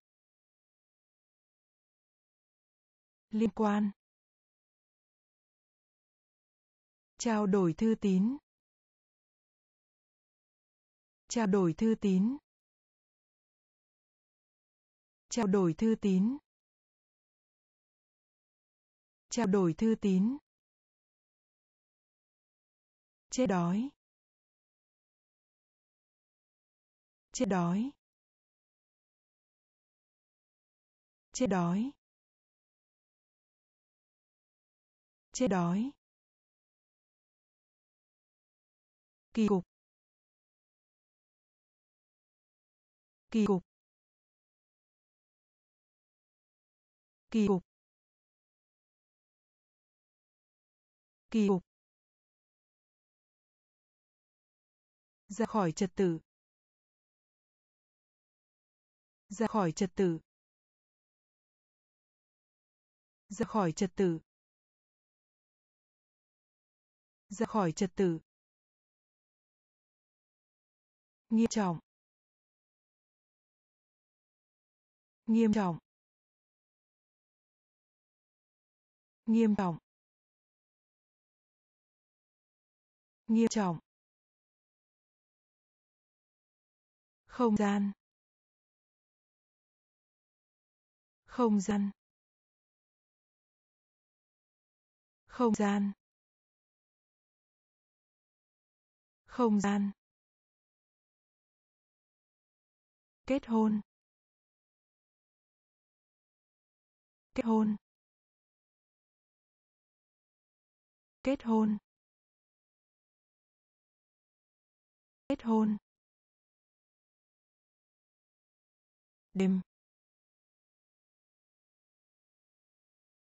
S1: liên quan trao đổi thư tín trao đổi thư tín trao đổi thư tín trao đổi thư tín chết đói chết đói chết đói chết đói kỳ cục kỳ cục kỳ cục kỳ cục ra khỏi trật tự ra khỏi trật tự ra khỏi trật tự ra khỏi trật tự nghiêm trọng nghiêm trọng nghiêm trọng nghiêm trọng không gian không gian không gian không gian kết hôn kết hôn kết hôn kết hôn đêm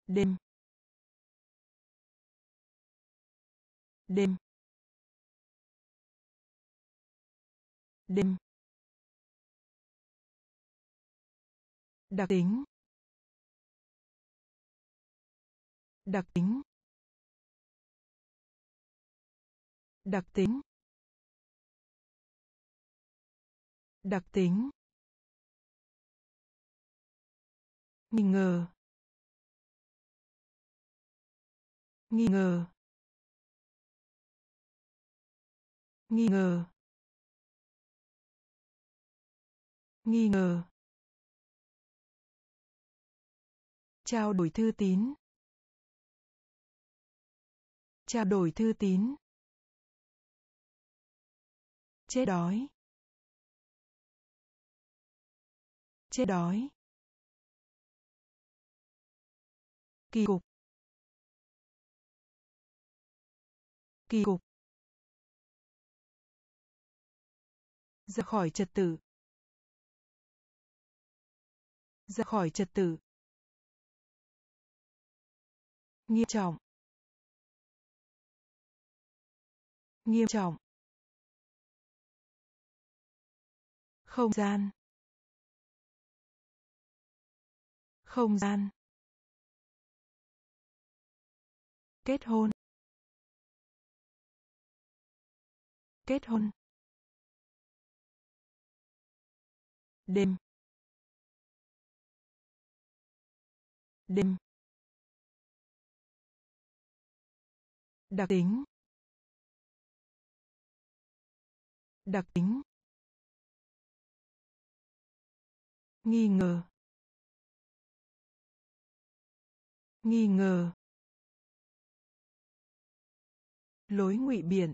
S1: đêm đêm đêm đặc tính đặc tính đặc tính đặc tính nghi ngờ nghi ngờ nghi ngờ nghi ngờ trao đổi thư tín trao đổi thư tín chết đói chết đói kỳ cục kỳ cục ra khỏi trật tự ra khỏi trật tự nghiêm trọng nghiêm trọng không gian không gian kết hôn kết hôn đêm đêm đặc tính đặc tính nghi ngờ nghi ngờ lối ngụy biện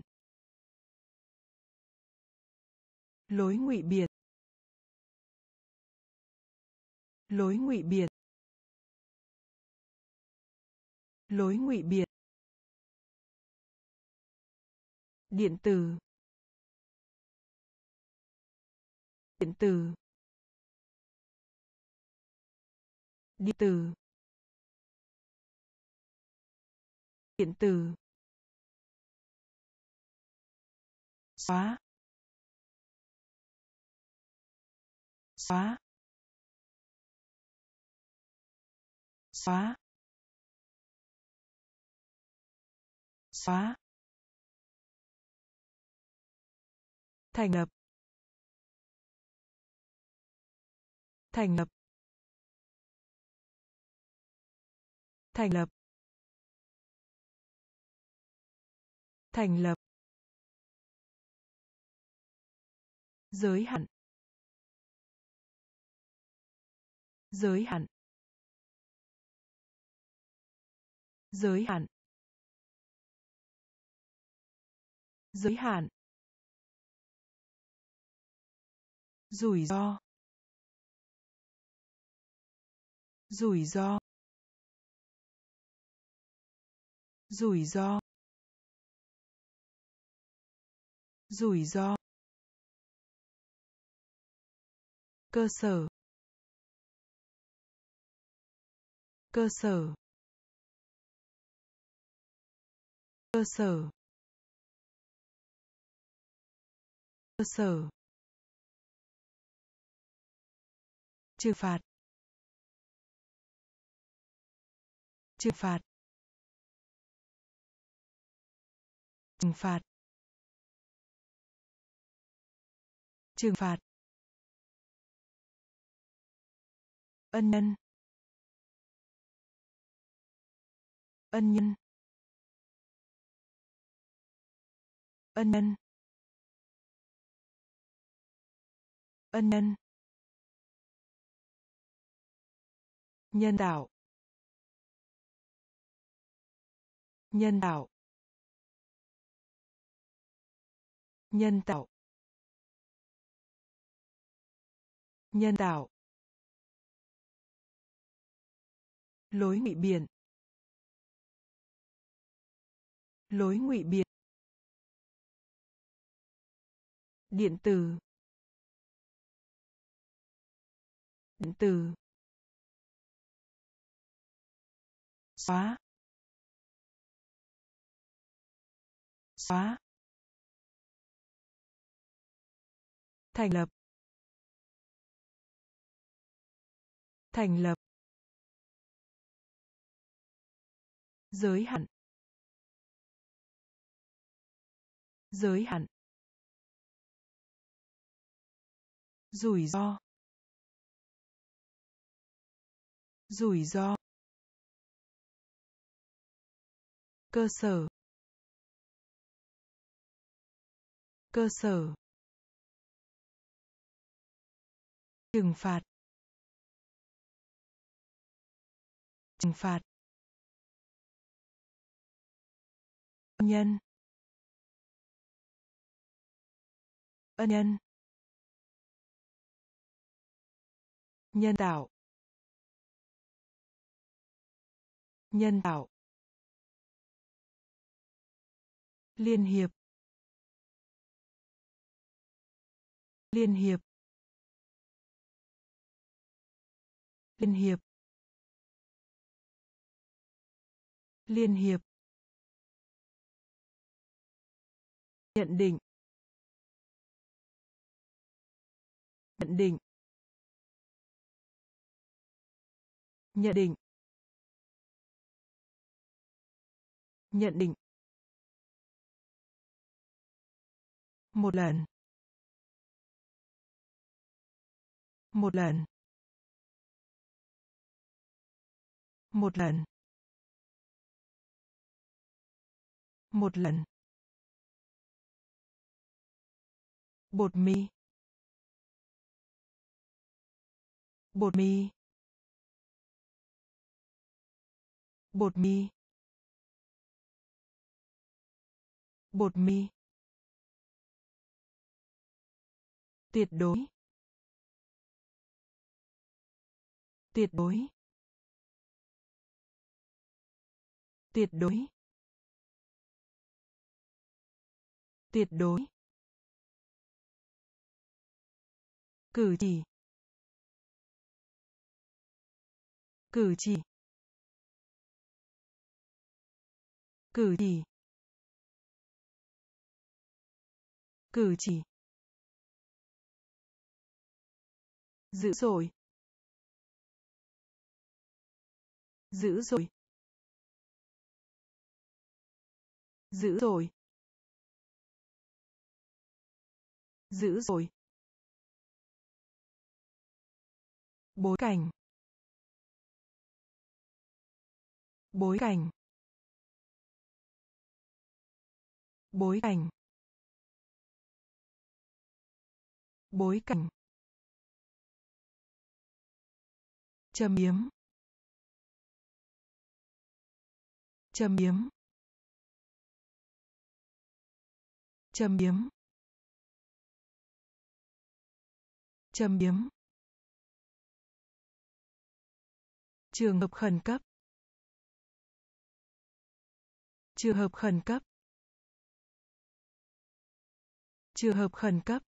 S1: lối ngụy biện lối ngụy biện lối ngụy biện điện tử điện tử điện tử điện tử xóa xóa xóa xóa thành lập thành lập thành lập thành lập giới hạn giới hạn giới hạn giới hạn rủi ro rủi ro rủi ro rủi ro cơ sở cơ sở cơ sở cơ sở trừ phạt trừ phạt trừng phạt trừng phạt ân nhân ân nhân ân nhân ân nhân nhân đạo nhân đạo nhân tạo, nhân tạo, lối ngụy biện lối ngụy biện điện tử điện tử xóa xóa thành lập thành lập giới hạn giới hạn rủi ro rủi ro cơ sở cơ sở trừng phạt trừng phạt ân nhân ân nhân nhân tạo nhân tạo Liên hiệp. Liên hiệp. Liên hiệp. Liên hiệp. Nhận định. Nhận định. Nhận định. Nhận định. một lần một lần một lần một lần bột mì bột mì bột mì bột mì tuyệt đối tuyệt đối tuyệt đối tuyệt đối cử chỉ cử chỉ cử chỉ cử chỉ dữ rồi, dữ rồi, dữ rồi, dữ rồi. bối cảnh bối cảnh bối cảnh bối cảnh châm biếm châm biếm châm biếm châm biếm trường hợp khẩn cấp trường hợp khẩn cấp trường hợp khẩn cấp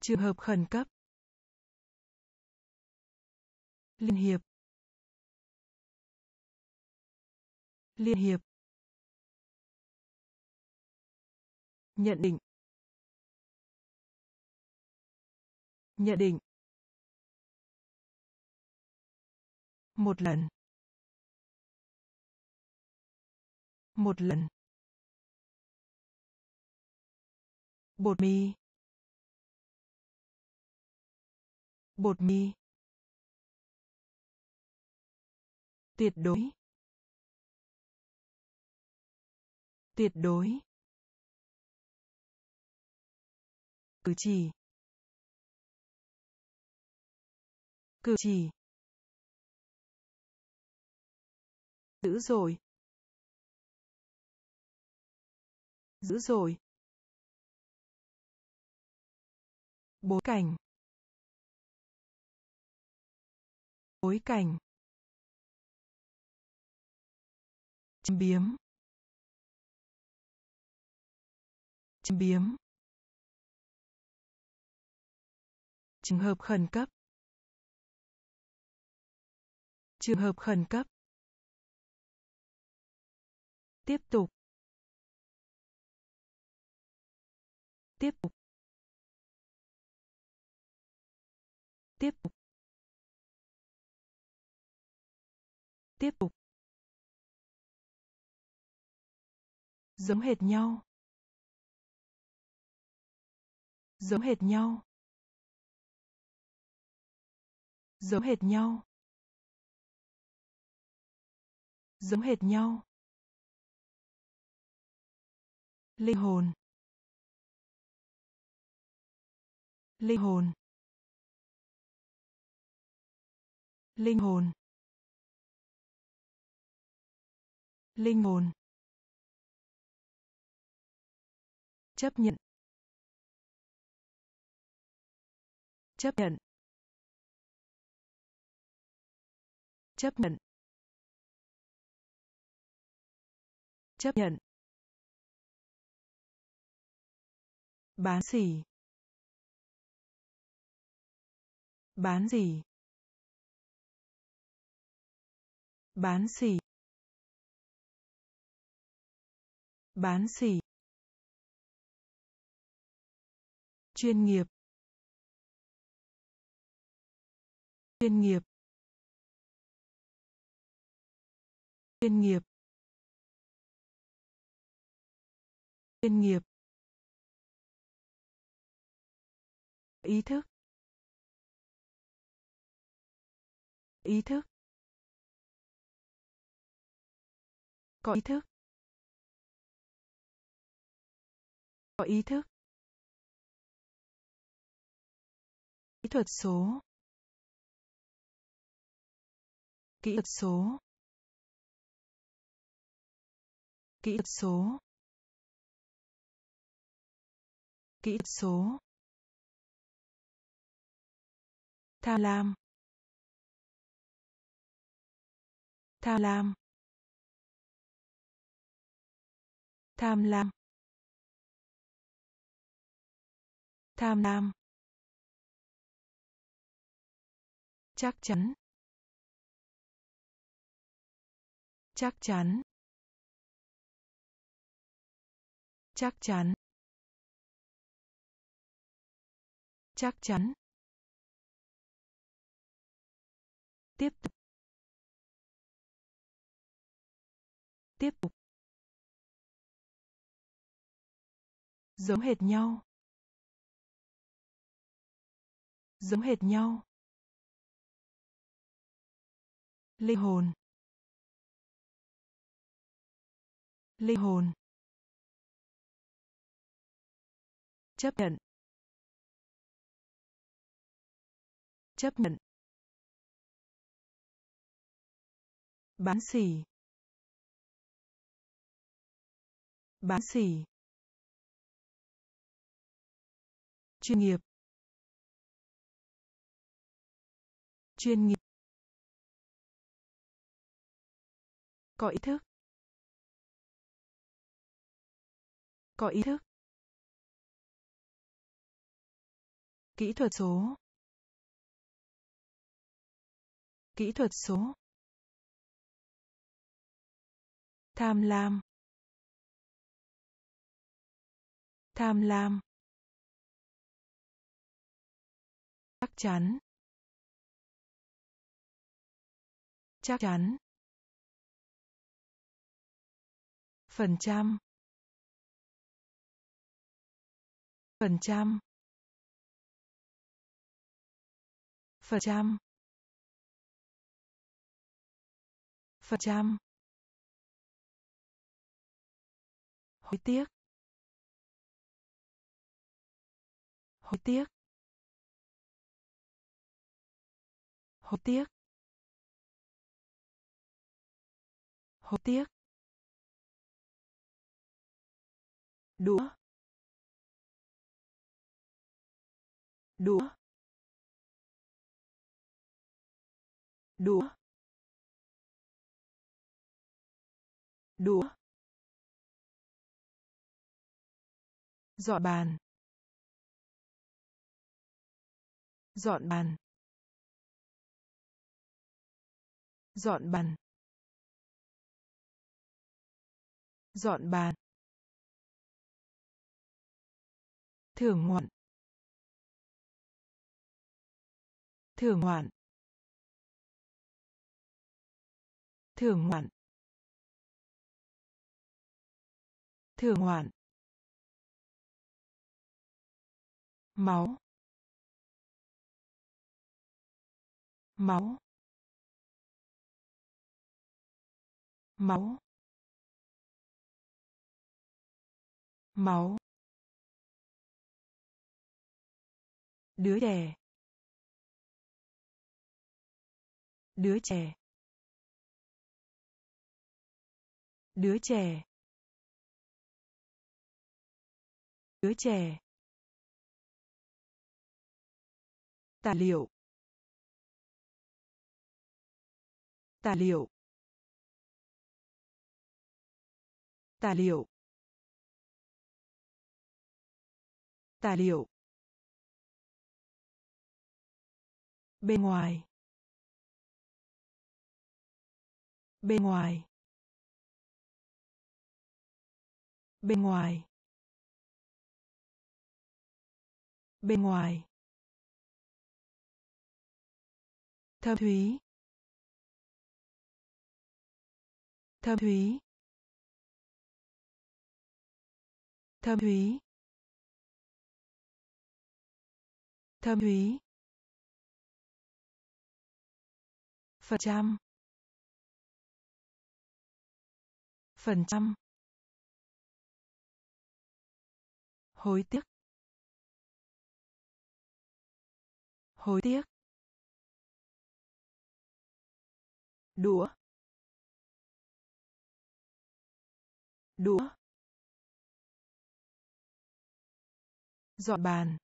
S1: trường hợp khẩn cấp liên hiệp liên hiệp nhận định nhận định một lần một lần bột mì bột mì tuyệt đối tuyệt đối cử chỉ cử chỉ giữ rồi, giữ rồi, bối cảnh bối cảnh chim biếm chim biếm trường hợp khẩn cấp trường hợp khẩn cấp tiếp tục tiếp tục tiếp tục tiếp tục giống hệt nhau giống hệt nhau giống hệt nhau giống hệt nhau linh hồn linh hồn linh hồn linh hồn chấp nhận chấp nhận chấp nhận chấp nhận bán gì bán gì bán gì bán gì chuyên nghiệp chuyên nghiệp chuyên nghiệp chuyên nghiệp ý thức ý thức có ý thức có ý thức kỹ thuật số kỹ thuật số kỹ thuật số kỹ thuật số tham lam tham lam tham lam tham lam chắc chắn chắc chắn chắc chắn chắc chắn tiếp tục tiếp tục giống hệt nhau giống hệt nhau linh hồn linh hồn chấp nhận chấp nhận bán xỉ bán xỉ chuyên nghiệp chuyên nghiệp có ý thức có ý thức kỹ thuật số kỹ thuật số tham lam tham lam chắc chắn chắc chắn phần trăm phần trăm phần trăm phần trăm hối tiếc hối tiếc hối tiếc hối tiếc đũa đũa đũa đũa dọn bàn dọn bàn dọn bàn dọn bàn thưởng ngoạn thưởng ngoạn thưởng ngoạn thưởng ngoạn máu máu máu máu đứa trẻ đứa trẻ đứa trẻ đứa trẻ tài liệu tài liệu tài liệu tài liệu bên ngoài bên ngoài bên ngoài bên ngoài thâm thúy thâm thúy thâm thúy thâm thúy phần trăm phần trăm hối tiếc hối tiếc đũa đũa dọn bàn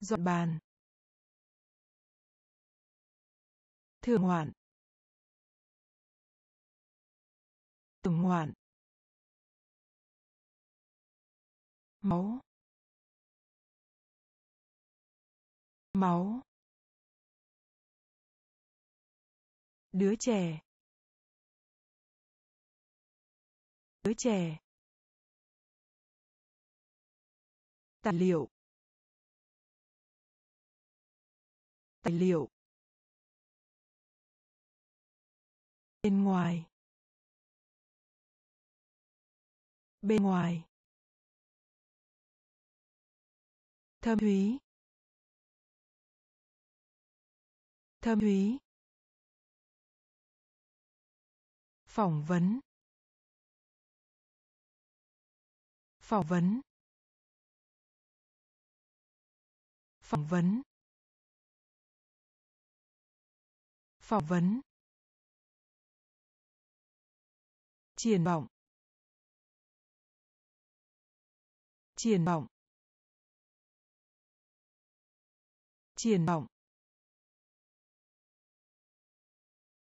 S1: dọn bàn thường ngoạn tưởng ngoạn máu máu đứa trẻ đứa trẻ tài liệu tài liệu bên ngoài bên ngoài thâm thúy thâm thúy phỏng vấn phỏng vấn phỏng vấn phỏng vấn triển vọng triển vọng triển vọng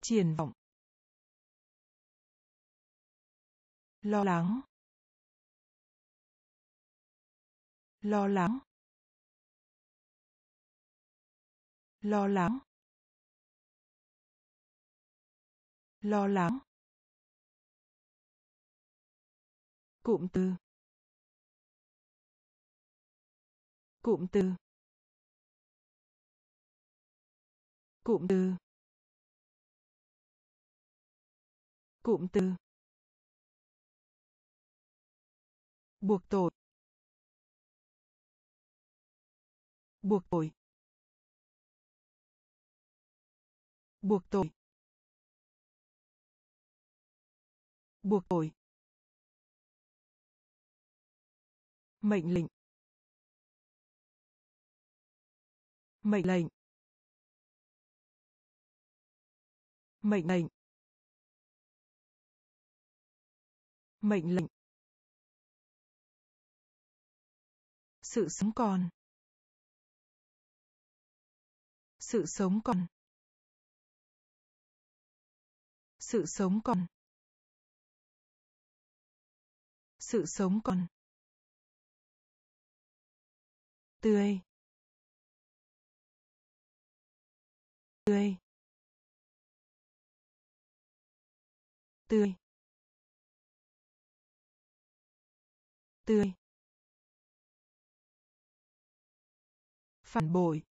S1: triển vọng lo lắng lo lắng lo lắng lo lắng cụm từ cụm từ cụm từ cụm từ buộc tội buộc tội buộc tội buộc tội mệnh lệnh mệnh lệnh mệnh lệnh mệnh lệnh sự sống còn sự sống còn sự sống còn sự sống còn tươi tươi tươi tươi phản bội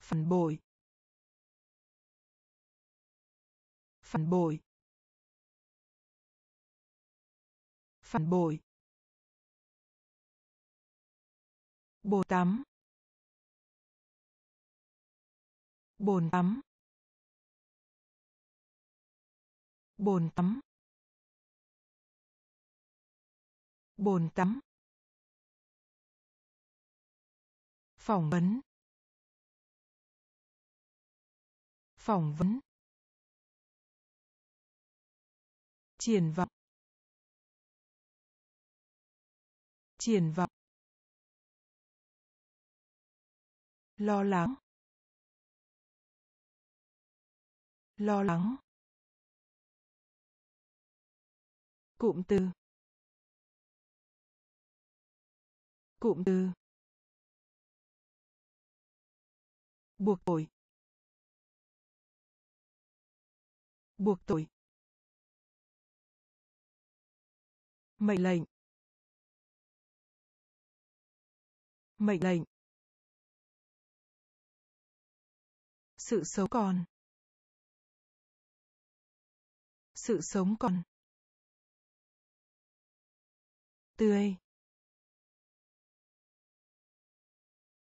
S1: phản bội phản bội phản bội bồn tắm bồn tắm bồn tắm bồn tắm phỏng vấn phỏng vấn triển vọng triển vọng lo lắng lo lắng cụm từ cụm từ buộc tội buộc tội mệnh lệnh mệnh lệnh sự sống còn sự sống còn tươi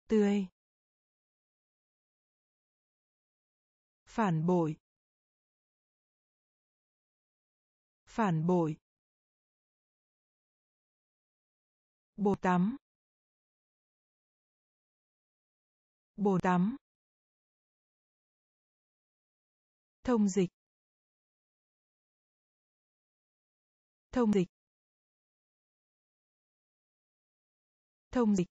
S1: tươi phản bội phản bội bồ tắm bồ tắm Thông dịch. Thông dịch. Thông dịch.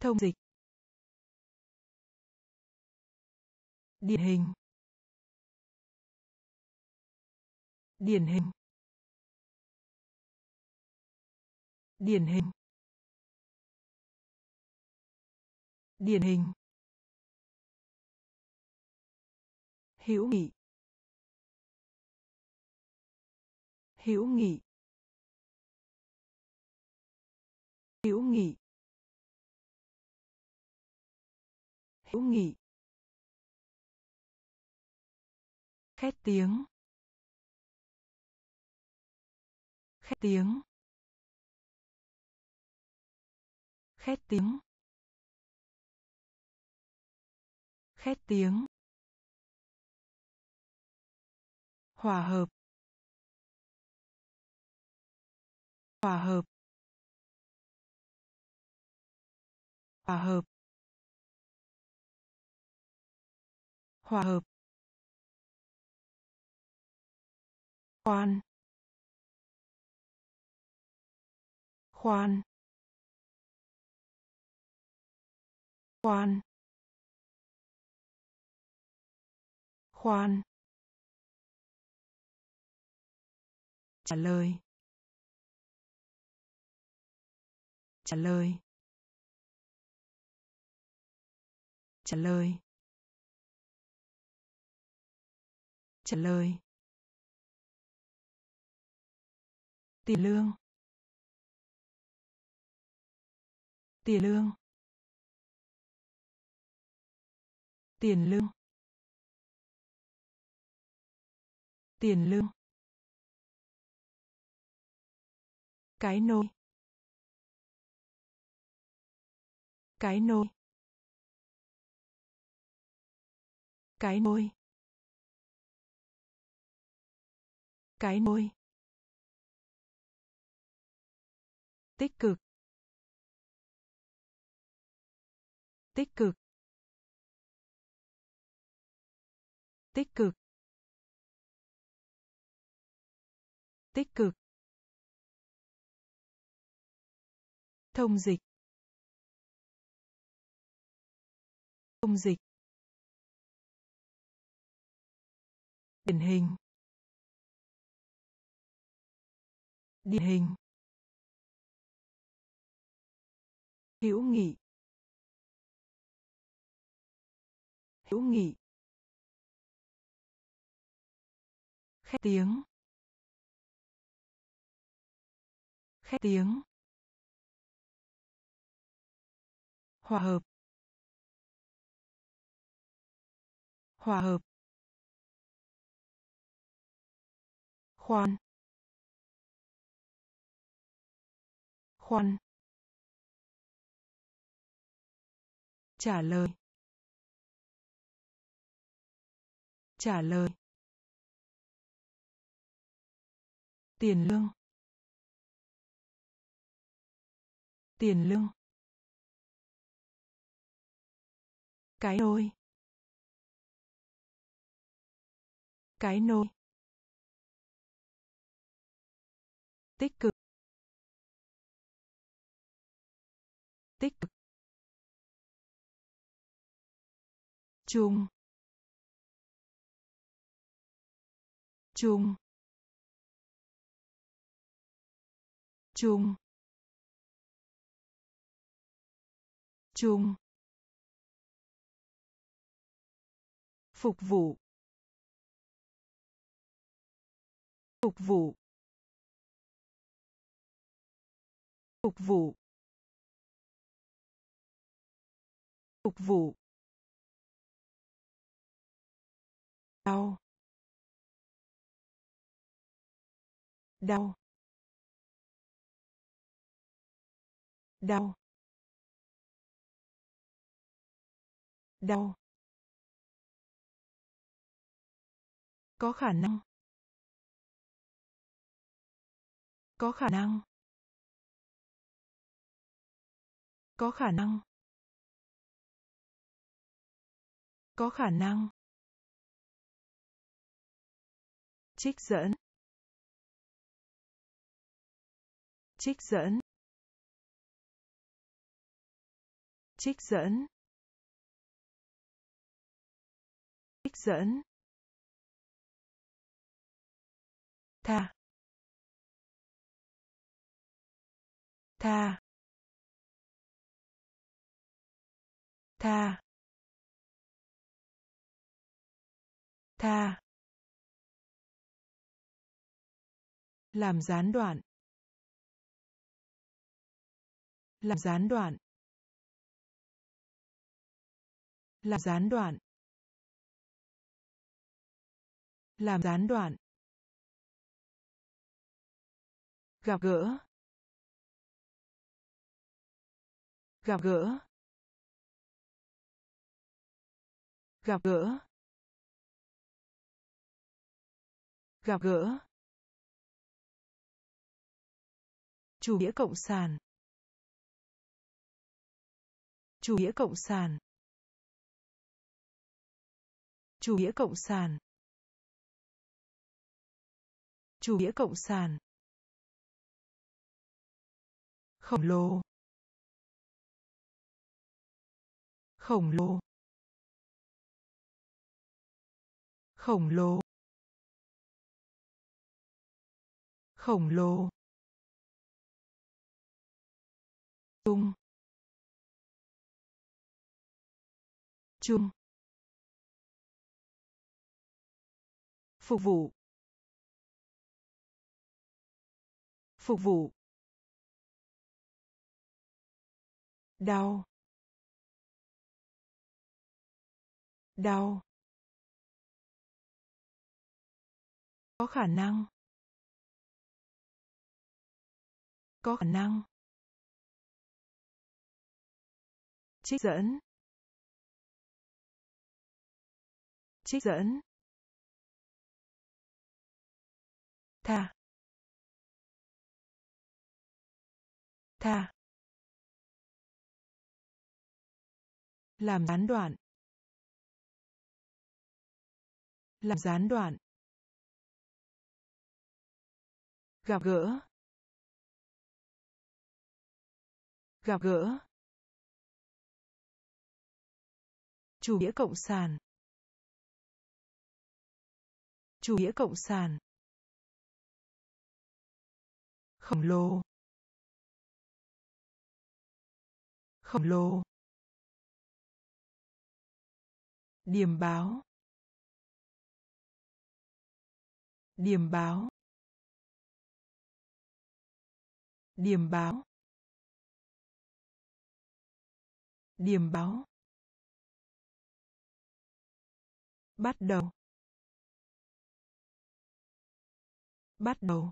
S1: Thông dịch. Điển hình. Điển hình. Điển hình. Điển hình. hữu nghị hữu nghị hữu nghị hữu nghị khét tiếng khét tiếng khét tiếng khét tiếng hòa hợp hòa hợp hòa hợp hòa hợp khoan khoan khoan khoan trả lời trả lời trả lời trả lời tiền lương tiền lương tiền lương tiền lương cái nôi cái nôi cái nôi cái nôi tích cực tích cực tích cực tích cực Thông dịch. Thông dịch. Điển hình. Điển hình. Hữu nghị. Hữu nghị. Khét tiếng. Khét tiếng. hòa hợp hòa hợp khoan khoan trả lời trả lời tiền lương tiền lương cái nôi cái nôi tích cực tích cực chung chung chung chung phục vụ phục vụ phục vụ phục vụ đau đau đau đau có khả năng có khả năng có khả năng có khả năng trích dẫn trích dẫn trích dẫn trích dẫn tha tha tha tha làm gián đoạn làm gián đoạn làm gián đoạn làm gián đoạn gặp gỡ gặp gỡ gặp gỡ gặp gỡ chủ nghĩa cộng sản chủ nghĩa cộng sản chủ nghĩa cộng sản chủ nghĩa cộng sản khổng lồ khổng lồ khổng lồ khổng lồ chung chung phục vụ phục vụ đau đau có khả năng có khả năng trích dẫn trích dẫn tha tha làm gián đoạn làm gián đoạn gặp gỡ gặp gỡ chủ nghĩa cộng sản chủ nghĩa cộng sản khổng lồ khổng lồ Điểm báo. Điểm báo. Điểm báo. Điểm báo. Bắt đầu. Bắt đầu.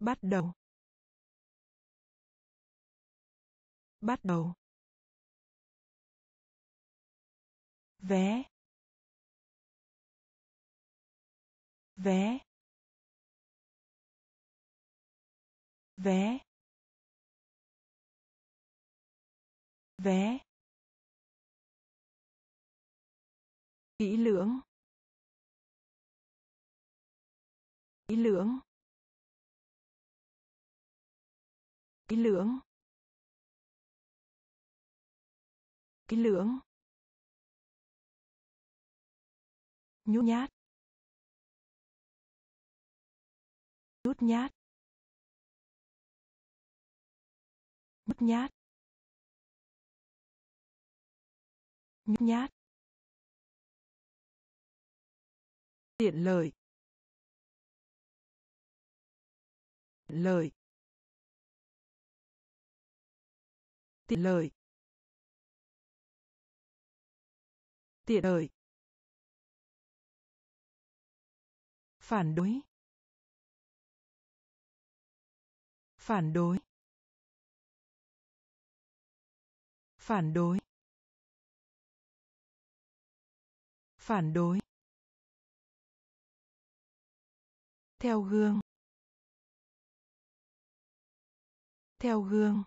S1: Bắt đầu. Bắt đầu. vé vé vé vé kỹ lưỡng kỹ lưỡng kỹ lưỡng kỹ lưỡng nhút nhát nhút nhát nhút nhát nhút nhát tiện lợi tiện lợi tiện lợi tiện lợi phản đối phản đối phản đối phản đối theo gương theo gương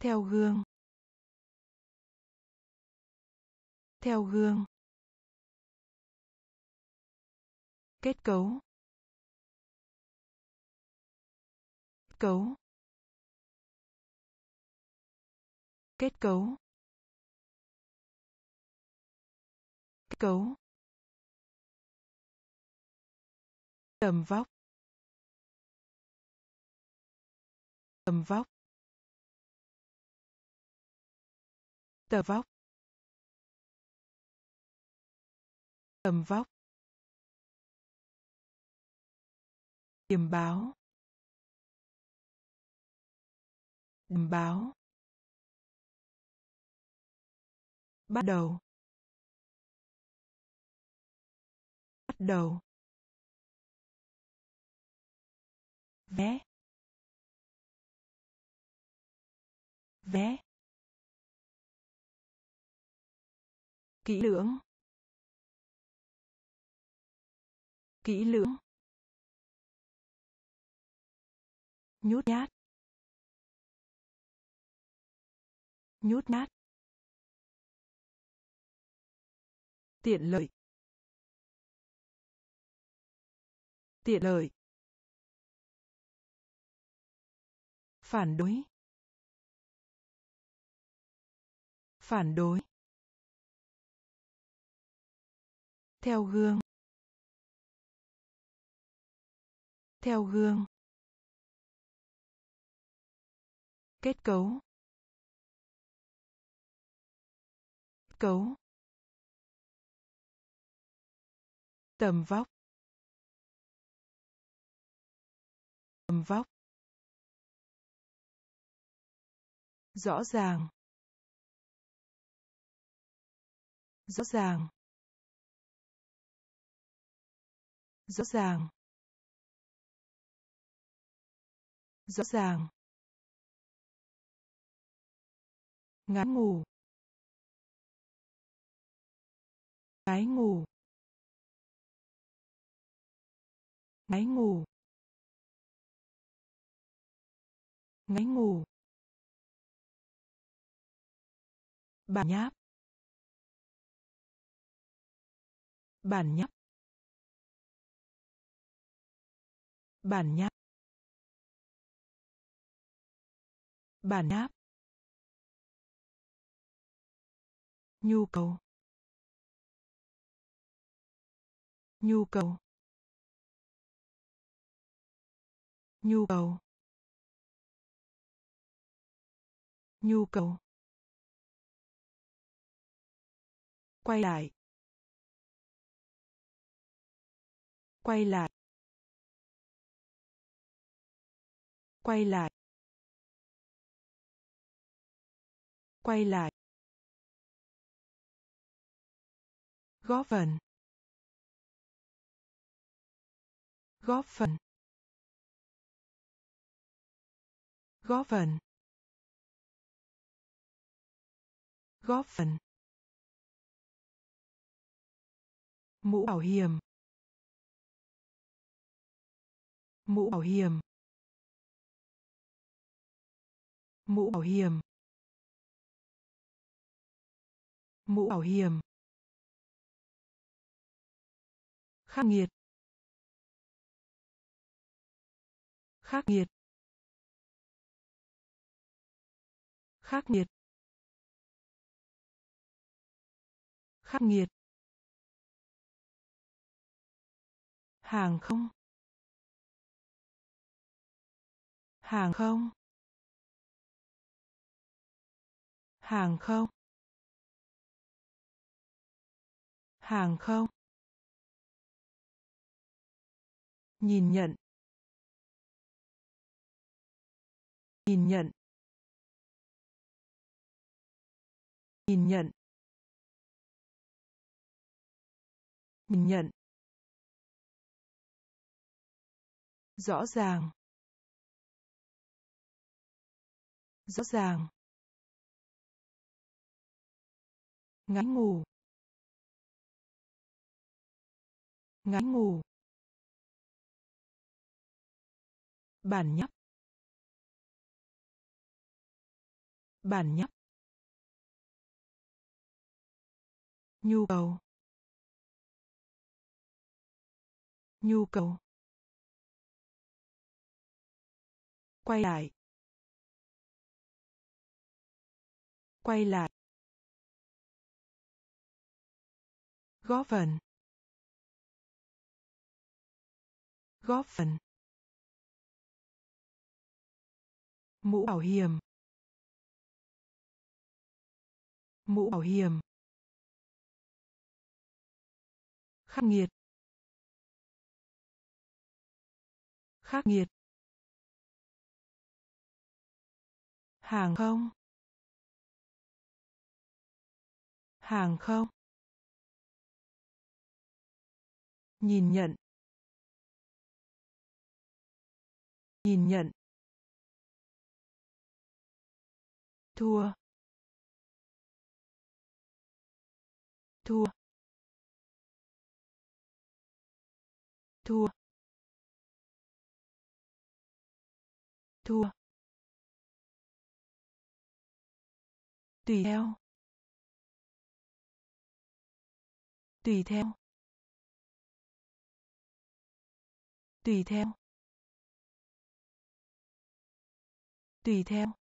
S1: theo gương theo gương kết cấu cấu kết cấu cấu tầm vóc tầm vóc tầm vóc tầm vóc điểm báo điểm báo bắt đầu bắt đầu vé vé kỹ lưỡng kỹ lưỡng nhút nhát nhút nhát tiện lợi tiện lợi phản đối phản đối theo gương theo gương kết cấu cấu tầm vóc tầm vóc rõ ràng rõ ràng rõ ràng rõ ràng ngắn ngủ ngáy ngủ ngáy ngủ ngáy ngủ bản nháp bản nháp bản nháp bản nháp nhu cầu nhu cầu nhu cầu nhu cầu quay lại quay lại quay lại quay lại góp phần góp phần góp phần góp phần mũ bảo hiểm mũ bảo hiểm mũ bảo hiểm mũ bảo hiểm khắc nghiệt khắc nghiệt khắc nghiệt khắc nghiệt hàng không hàng không hàng không hàng không nhìn nhận nhìn nhận nhìn nhận nhìn nhận rõ ràng rõ ràng ngáy ngủ ngáy ngủ bản nháp bản nháp nhu cầu nhu cầu quay lại quay lại góp phần góp phần mũ bảo hiểm mũ bảo hiểm khắc nghiệt khắc nghiệt hàng không hàng không nhìn nhận nhìn nhận thua thua thua thua tùy theo tùy theo tùy theo tùy theo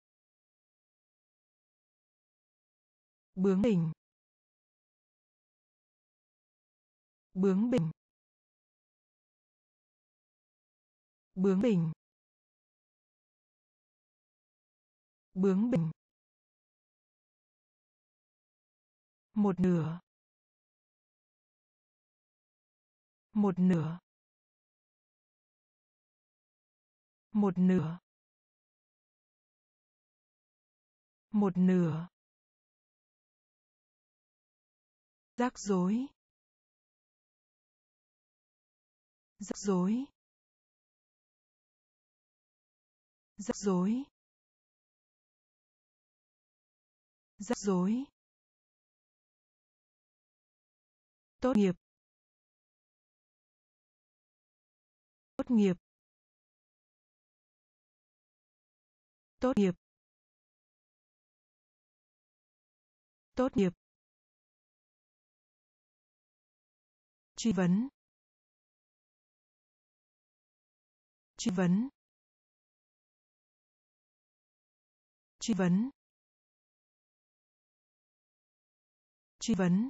S1: bướng bình, bướng bình, bướng bình, bướng bình, một nửa một nửa một nửa một nửa rắc rối rắc rối rắc rối rắc rối tốt nghiệp tốt nghiệp tốt nghiệp tốt nghiệp truy vấn truy vấn truy vấn truy vấn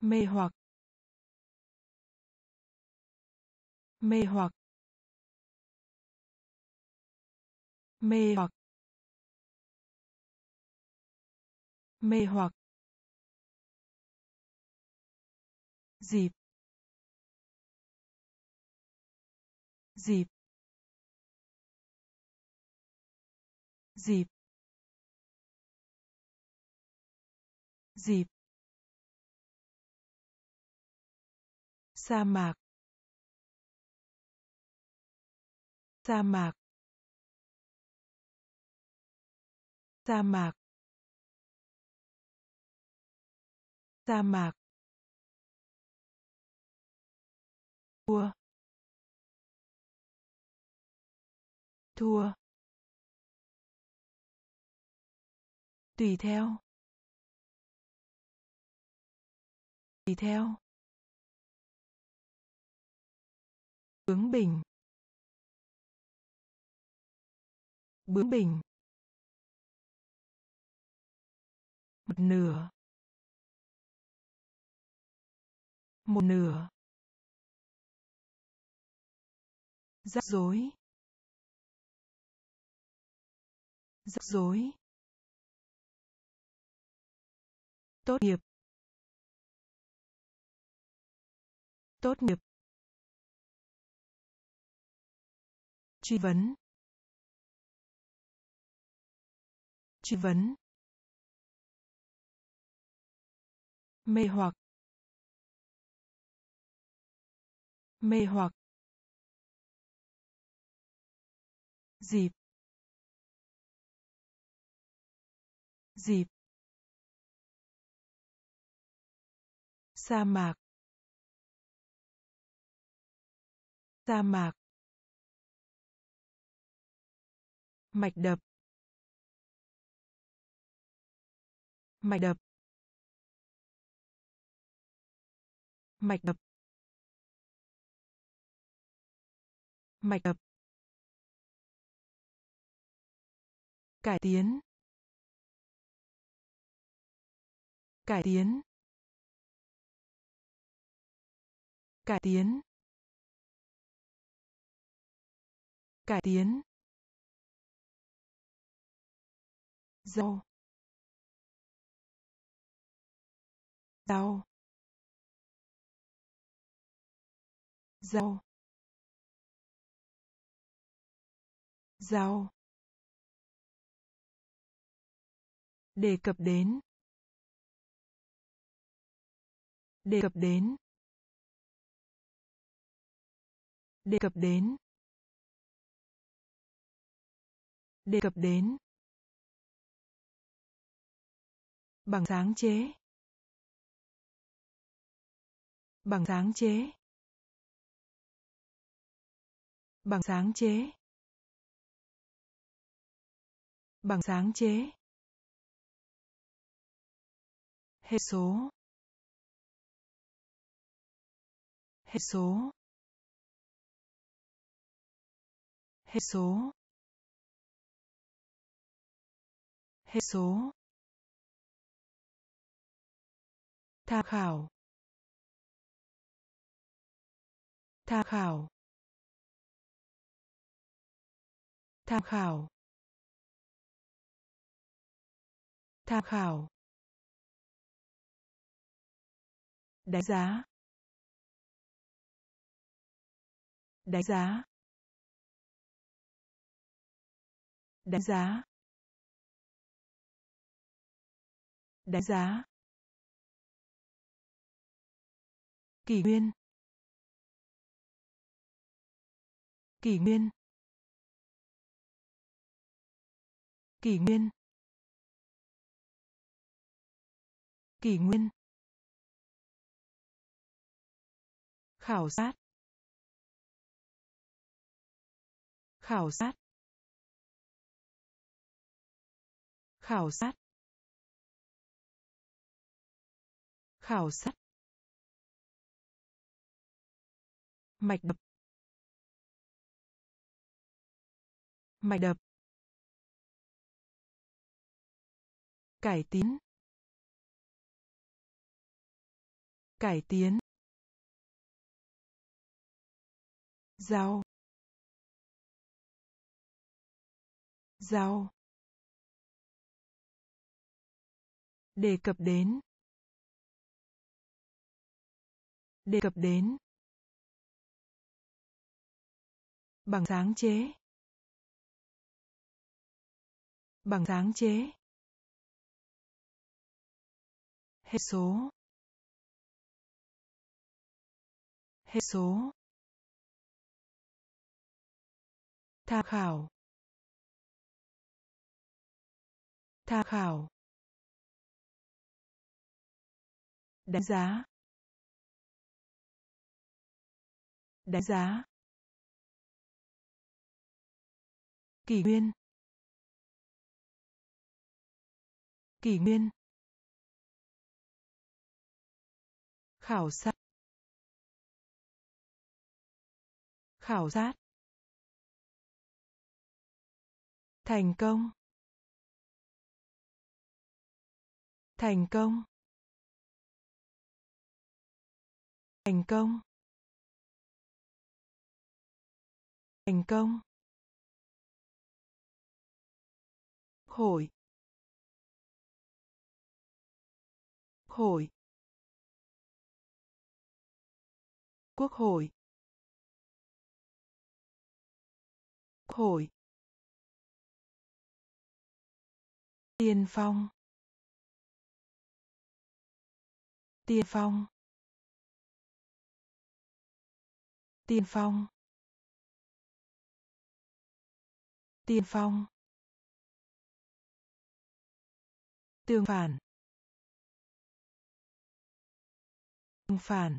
S1: mê hoặc mê hoặc mê hoặc mê hoặc dịp dịp dịp dịp sa mạc sa mạc sa mạc sa mạc thua thua tùy theo tùy theo bướng bình bướng bình một nửa một nửa rắc rối rắc rối tốt nghiệp tốt nghiệp truy vấn truy vấn mê hoặc mê hoặc dịp dịp sa mạc sa mạc mạch đập mạch đập mạch đập mạch đập cải tiến cải tiến cải tiến cải tiến rau rau rau rau đề cập đến đề cập đến đề cập đến đề cập đến bằng sáng chế bằng sáng chế bằng sáng chế bằng sáng chế hệ số hệ số hệ số hệ số tham khảo tham khảo tham khảo tham khảo đánh giá đánh giá đánh giá đánh giá kỷ nguyên kỷ nguyên kỷ nguyên kỷ nguyên khảo sát khảo sát khảo sát khảo sát mạch đập mạch đập cải tiến cải tiến rau rau đề cập đến đề cập đến bằng sáng chế bằng sáng chế hệ số hệ số tham khảo tha khảo đánh giá đánh giá kỷ nguyên kỷ nguyên khảo sát khảo sát thành công thành công thành công thành công hội hội quốc hội hội Tiền phong. Tiền phong. Tiền phong. Tiền phong. Tương phản. Tương phản.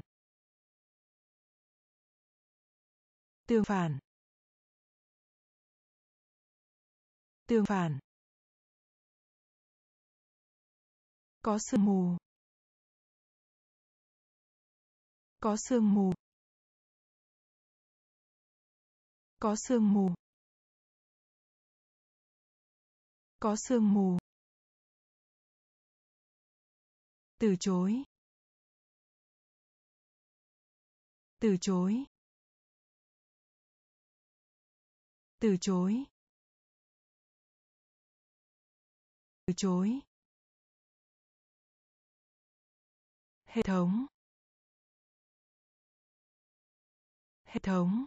S1: Tương phản. Tương phản. có sương mù có sương mù có sương mù có sương mù từ chối từ chối từ chối từ chối hệ thống hệ thống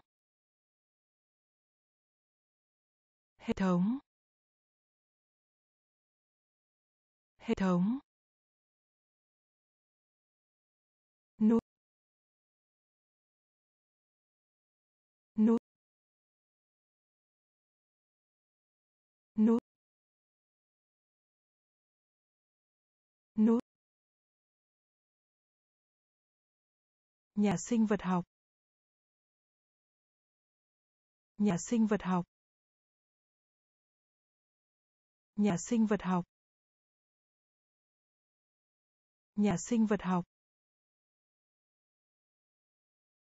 S1: hệ thống hệ thống núi núi núi núi nhà sinh vật học nhà sinh vật học nhà sinh vật học nhà sinh vật học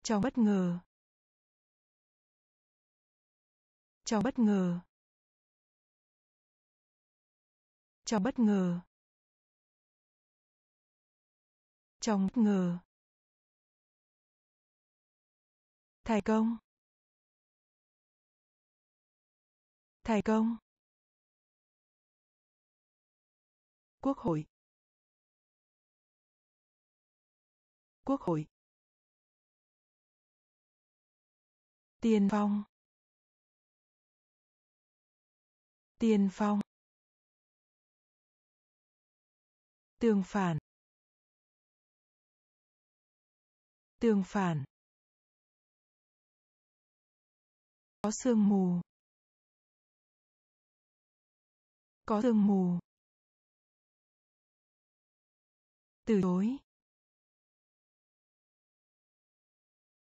S1: trong bất ngờ trong bất ngờ trong bất ngờ trong bất ngờ Thành công. Thành công. Quốc hội. Quốc hội. Tiền phong. Tiền phong. Tương phản. Tương phản. có sương mù có sương mù từ chối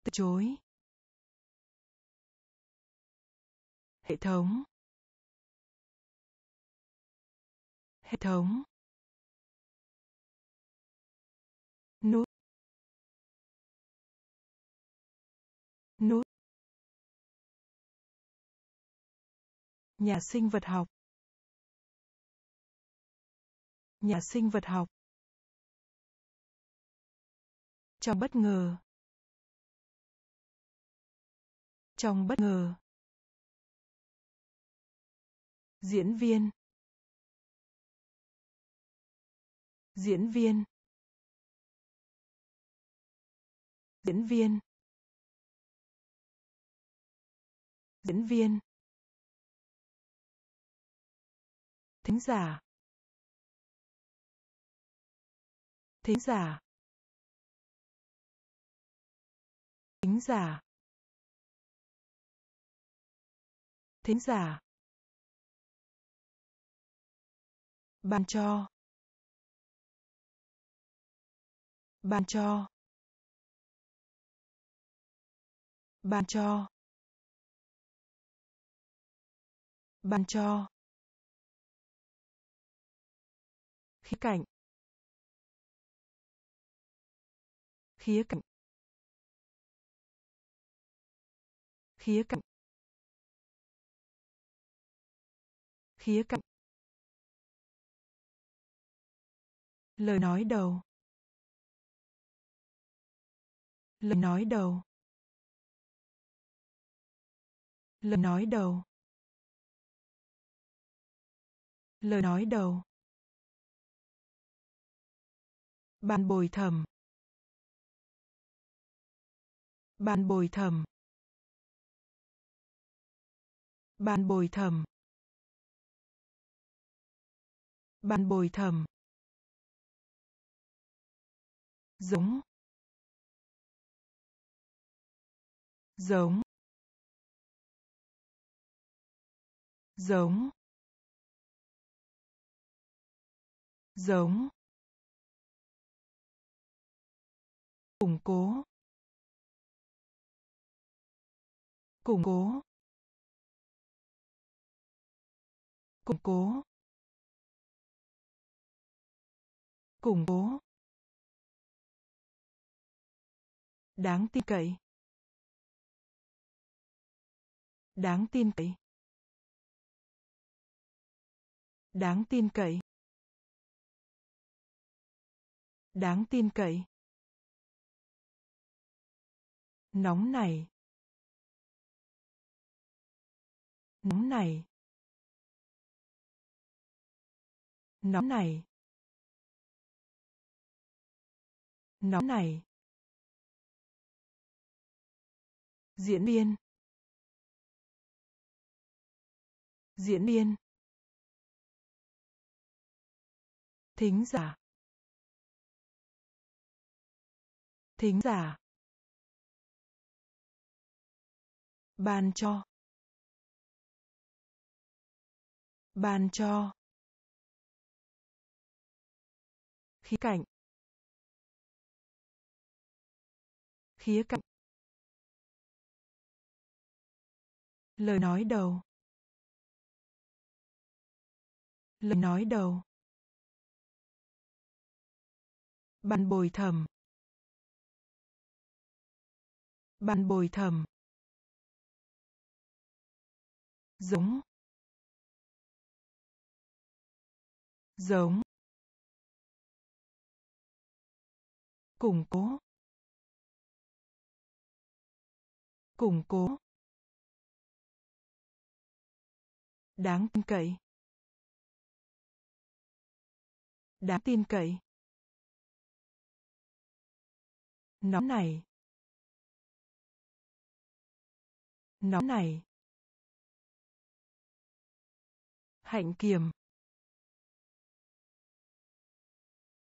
S1: từ chối hệ thống hệ thống nút nút nhà sinh vật học nhà sinh vật học trong bất ngờ trong bất ngờ diễn viên diễn viên diễn viên diễn viên thính giả thính giả thính giả thính giả bàn cho bàn cho bàn cho bàn cho khía cạnh khía cạnh khía cạnh khía cạnh lời nói đầu lời nói đầu lời nói đầu lời nói đầu Bàn bồi thẩm. Bàn bồi thẩm. Bàn bồi thẩm. Bàn bồi thẩm. Giống. Giống. Giống. Giống. củng cố củng cố củng cố củng cố đáng tin cậy đáng tin cậy đáng tin cậy đáng tin cậy nóng này nóng này nóng này nóng này diễn viên diễn viên thính giả thính giả Ban cho. Ban cho. Khí cảnh. Khía cạnh. Lời nói đầu. Lời nói đầu. Bàn bồi thẩm. Bàn bồi thẩm giống giống củng cố củng cố đáng tin cậy đáng tin cậy nóng này nóng này Hạnh kiểm,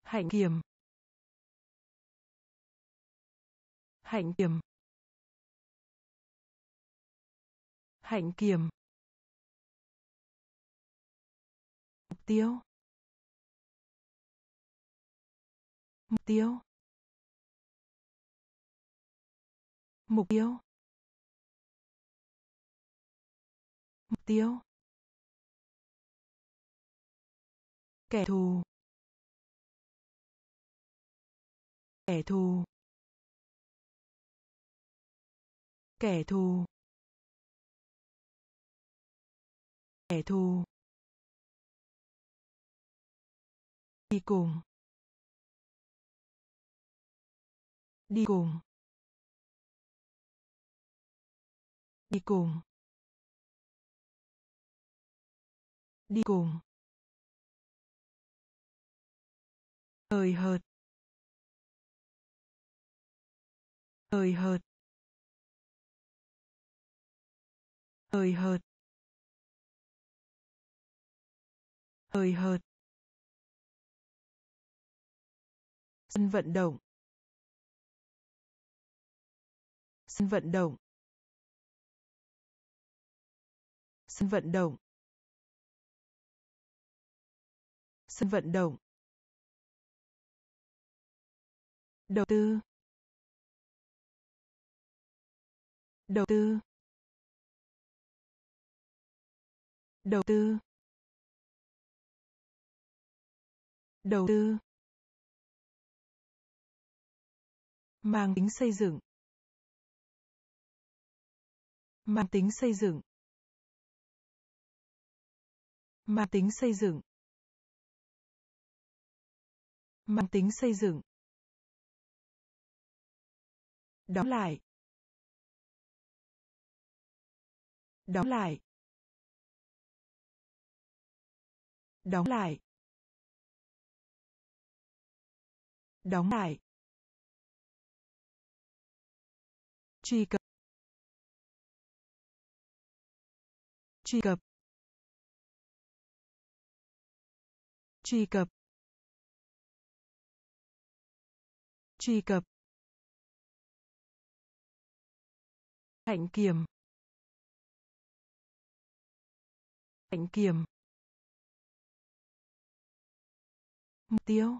S1: Hạnh kiểm, Hạnh kiểm, Hạnh kiểm, Mục tiêu. Mục tiêu. Mục tiêu. Mục tiêu. kẻ thù kẻ thù kẻ thù kẻ thù đi cùng đi cùng đi cùng đi cùng hời hợt hời hợt hời hợt hời hợt sân vận động sân vận động sân vận động sân vận động đầu tư đầu tư đầu tư đầu tư mang tính xây dựng mang tính xây dựng mang tính xây dựng mang tính xây dựng đóng lại đóng lại đóng lại đóng lại truy cập truy cập truy cập truy cập hạnh kiểm hạnh kiểm mục tiêu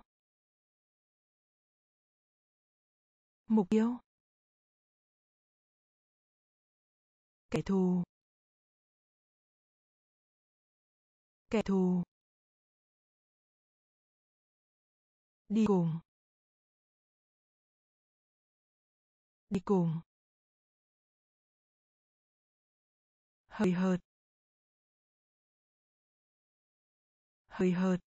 S1: mục tiêu kẻ thù kẻ thù đi cùng đi cùng hơi hợt hơi hợt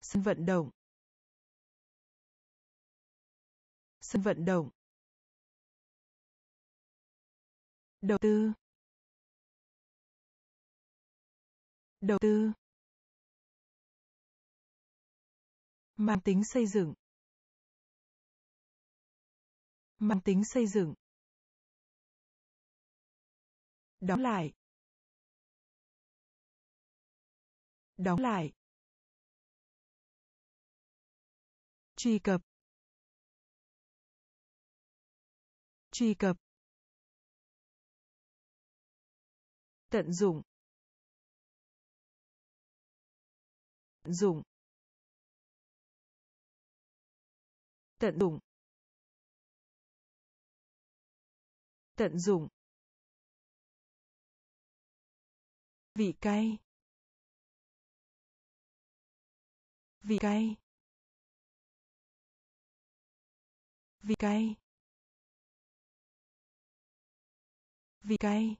S1: sân vận động sân vận động đầu tư đầu tư mang tính xây dựng mang tính xây dựng đóng lại đóng lại truy cập truy cập tận dụng tận dụng tận dụng tận dụng vị cay vị cay vị cay vị cay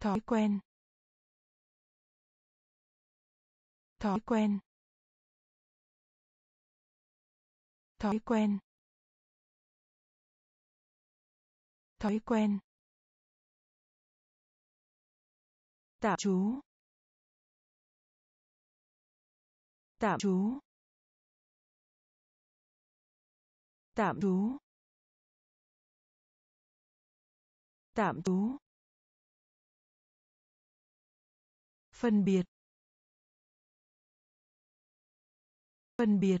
S1: thói quen thói quen thói quen thói quen tạm trú, tạm trú, tạm trú, tạm trú, phân biệt phân biệt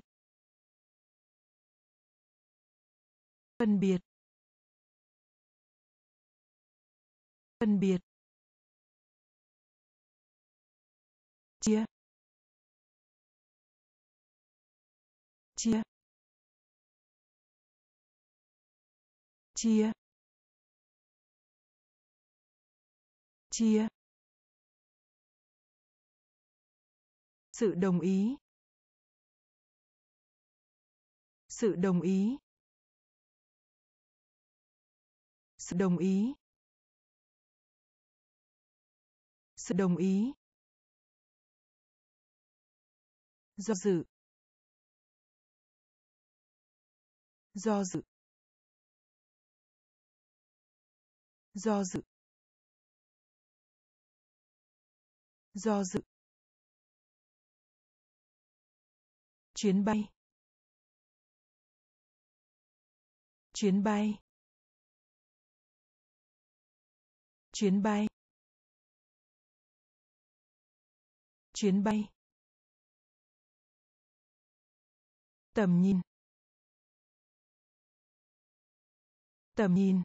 S1: phân biệt phân biệt chia chia chia chia sự đồng ý sự đồng ý sự đồng ý sự đồng ý do dự do dự do dự do dự chuyến bay chuyến bay chuyến bay chuyến bay tầm nhìn tầm nhìn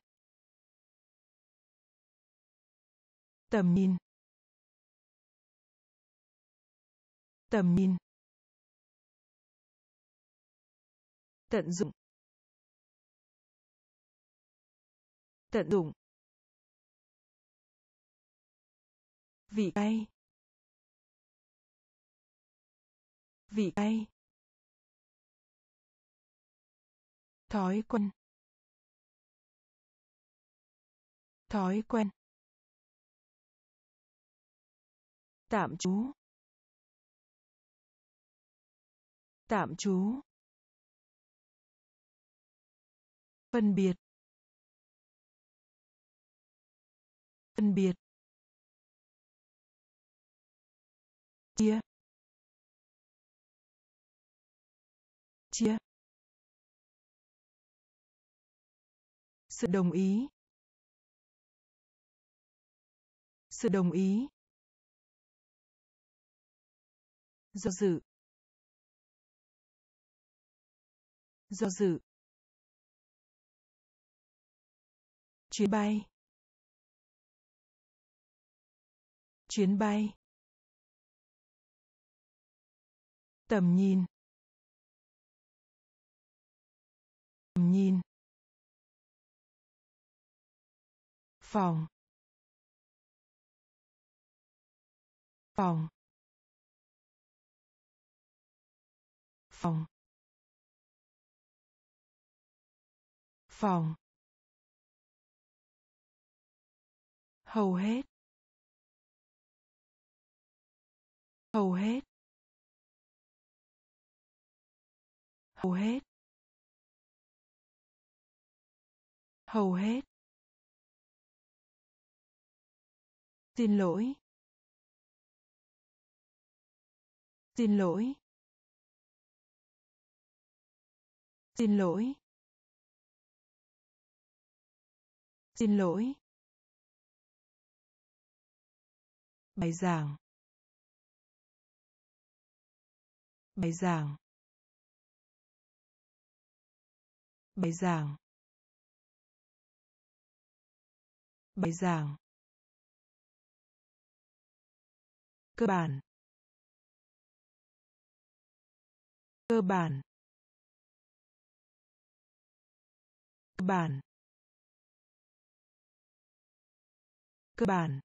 S1: tầm nhìn tầm nhìn tận dụng tận dụng vị cay vị cay thói quen thói quen tạm trú tạm trú phân biệt phân biệt chia chia sự đồng ý sự đồng ý do dự do dự chuyến bay chuyến bay tầm nhìn tầm nhìn phòng phòng phòng phòng hầu hết hầu hết hầu hết hầu hết Xin lỗi. Xin lỗi. Xin lỗi. Xin lỗi. Bài giảng. Bài giảng. Bài giảng. Bài giảng. cơ bản cơ bản cơ bản cơ bản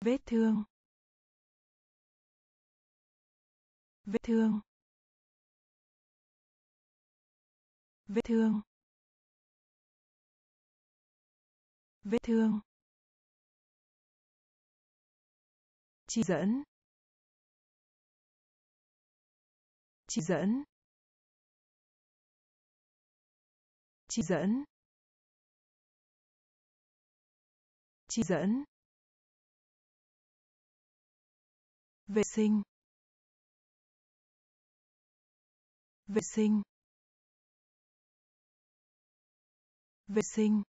S1: vết thương vết thương vết thương vết thương chỉ dẫn chỉ dẫn chỉ dẫn chỉ dẫn vệ sinh vệ sinh vệ sinh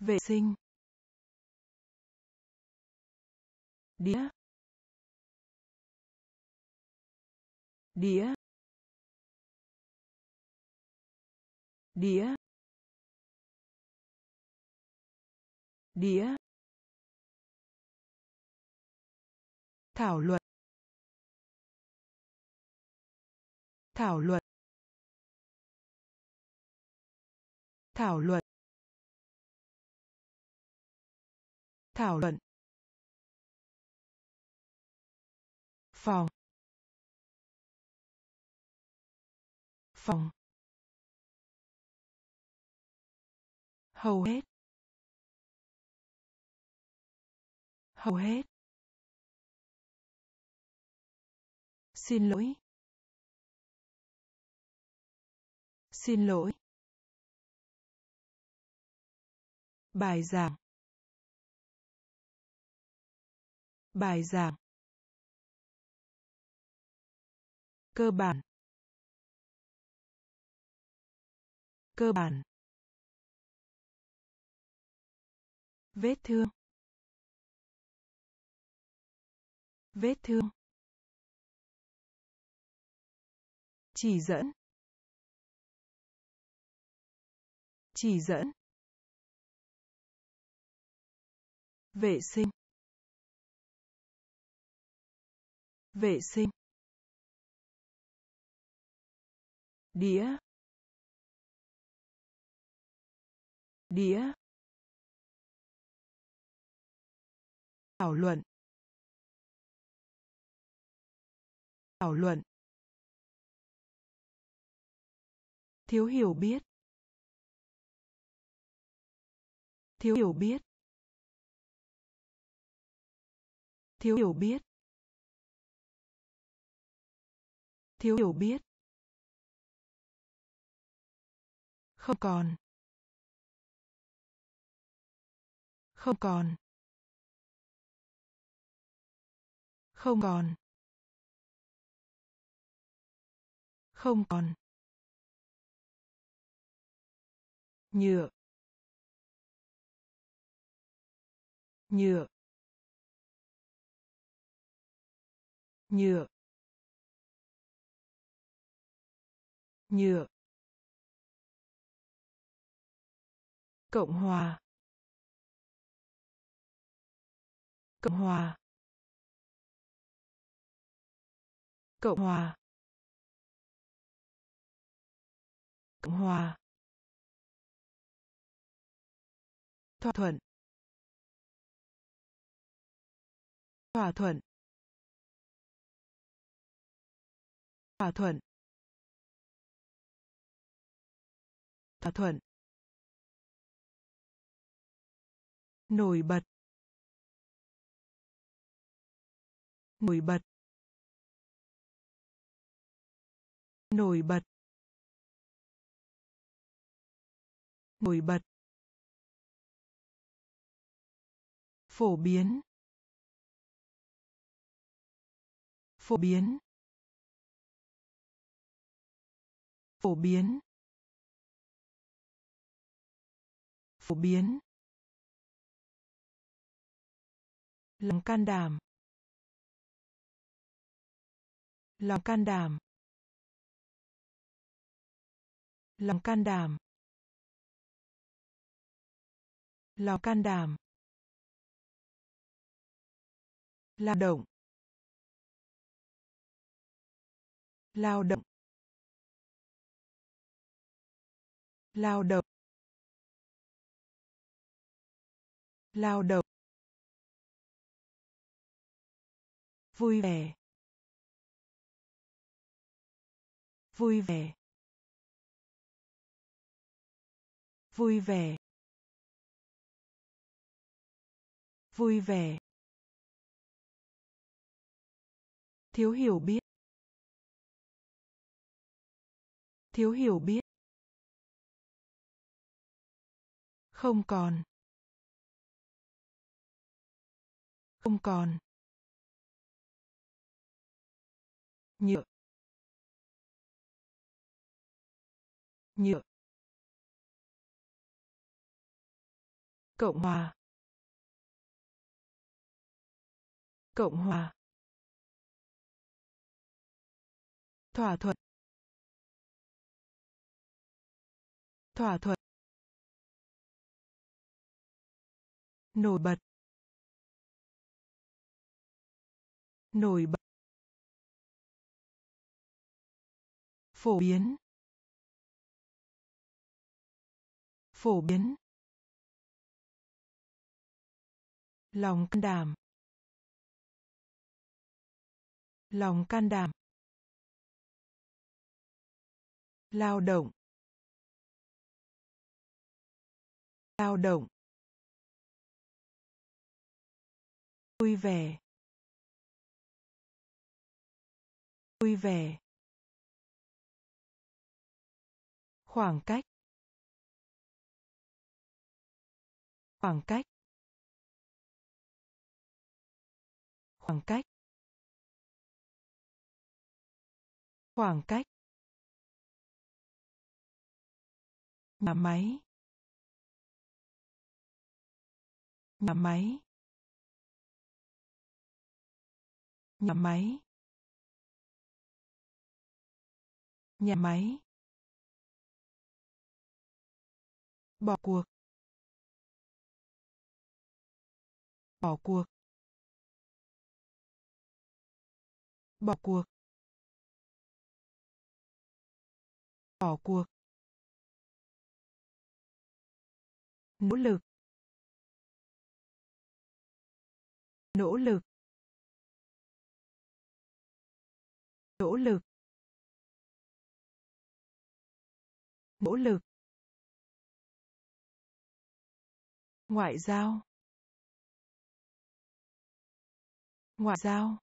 S1: vệ sinh đĩa đĩa đĩa đĩa thảo luận thảo luận thảo luận thảo luận phòng phòng hầu hết hầu hết xin lỗi xin lỗi bài giảng bài giảng cơ bản cơ bản vết thương vết thương chỉ dẫn chỉ dẫn vệ sinh vệ sinh đĩa đĩa thảo luận thảo luận thiếu hiểu biết thiếu hiểu biết thiếu hiểu biết thiếu hiểu biết không còn không còn không còn không còn nhựa nhựa nhựa nhựa cộng hòa cộng hòa cộng hòa cộng hòa thỏa thuận thỏa thuận thỏa thuận thỏa thuận nổi bật nổi bật nổi bật nổi bật phổ biến phổ biến phổ biến phổ biến lòng can đảm lòng can đảm lòng can đảm lòng can đảm lao động lao động lao động lao động vui vẻ vui vẻ vui vẻ vui vẻ thiếu hiểu biết thiếu hiểu biết không còn không còn nhựa nhựa cộng hòa cộng hòa thỏa thuận thỏa thuận nổi bật nổi bật phổ biến phổ biến lòng can đảm lòng can đảm lao động lao động vui vẻ vui vẻ khoảng cách khoảng cách khoảng cách khoảng cách nhà máy nhà máy nhà máy nhà máy bỏ cuộc bỏ cuộc bỏ cuộc bỏ cuộc nỗ lực nỗ lực nỗ lực nỗ lực ngoại giao ngoại giao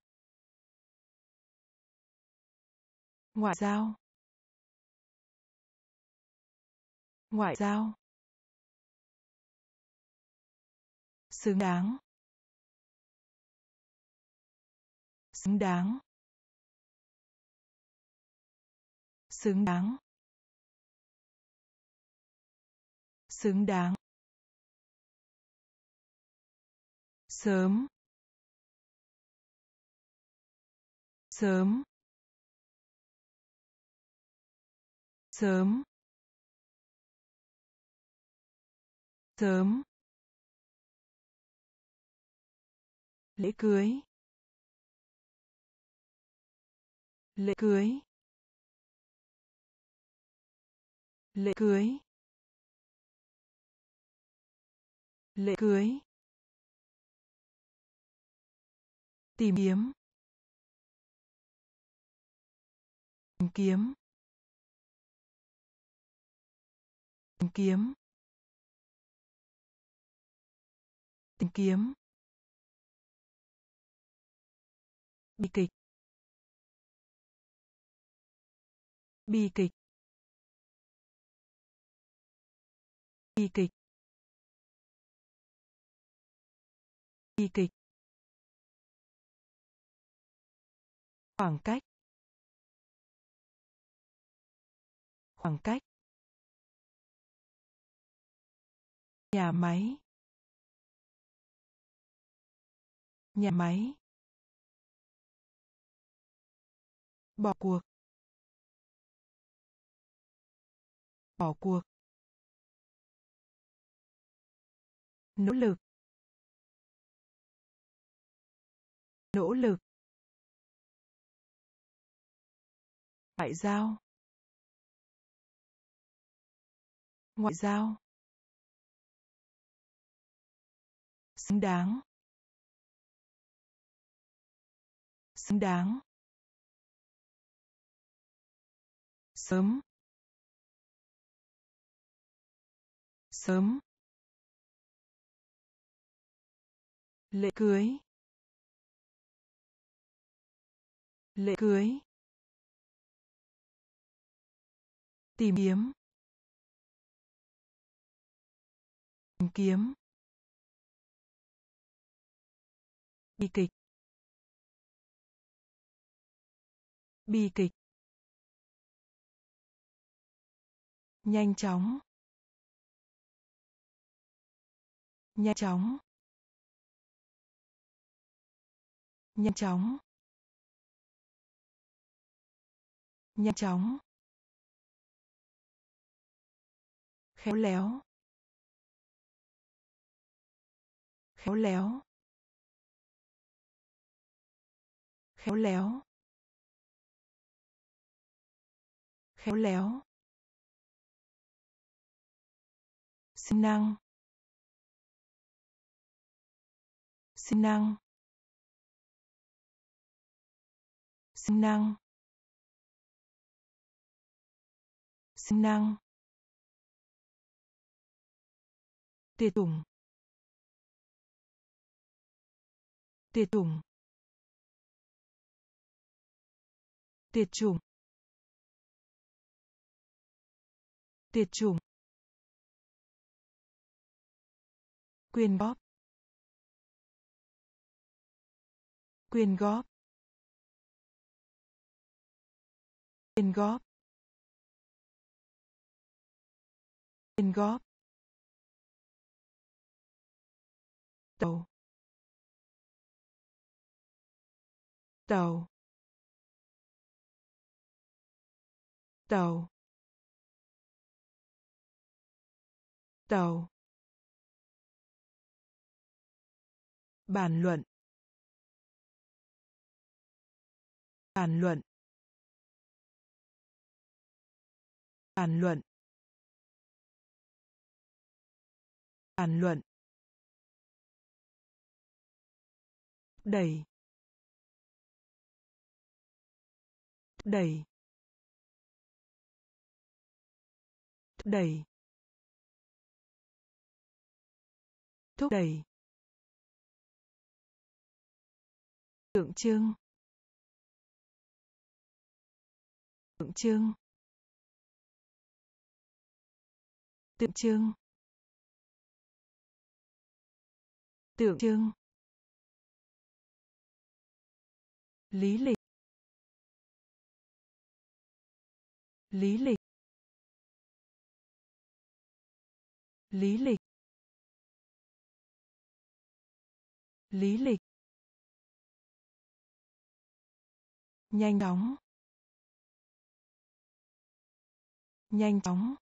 S1: ngoại giao ngoại giao xứng đáng xứng đáng xứng đáng xứng đáng sớm sớm sớm sớm lễ cưới lễ cưới lễ cưới lễ cưới tìm kiếm tìm kiếm tìm kiếm tìm kiếm bi kịch bi kịch bi kịch bi kịch khoảng cách khoảng cách nhà máy nhà máy bỏ cuộc bỏ cuộc nỗ lực nỗ lực ngoại giao ngoại giao xứng đáng xứng đáng sớm sớm lễ cưới lễ cưới tìm kiếm tìm kiếm bi kịch bi kịch nhanh chóng nhanh chóng nhanh chóng nhanh chóng khéo léo khéo léo khéo léo khéo léo sinh năng sinh năng sinh năng sinh năng tiệt chủng tiệt chủng tiệt chủng tiệt chủng quyên góp quyên góp quyên góp quyên góp tàu tàu tàu tàu bàn luận bàn luận bàn luận bàn luận đẩy đẩy đẩy thúc đẩy tượng trưng tượng trưng tượng trưng tượng trưng lý lịch lý lịch lý lịch lý lịch nhanh chóng nhanh chóng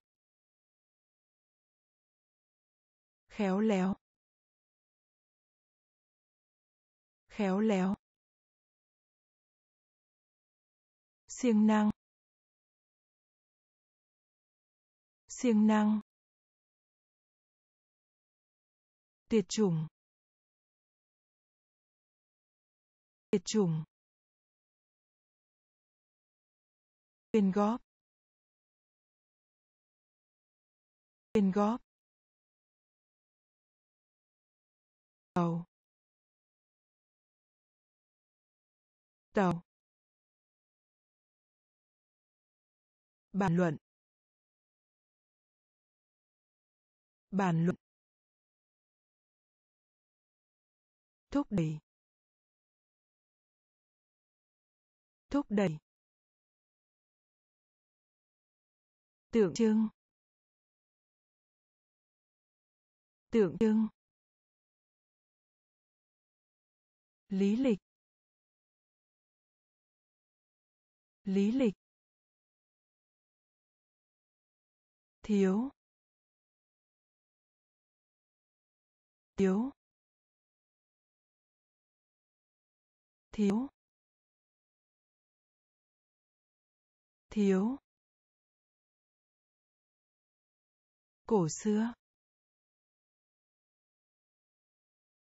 S1: khéo léo khéo léo siêng năng siêng năng tuyệt chủng tuyệt chủng quyên góp quyên góp tàu tàu bàn luận bàn luận thúc đẩy thúc đẩy tượng trưng tượng trưng lý lịch lý lịch thiếu thiếu thiếu thiếu cổ xưa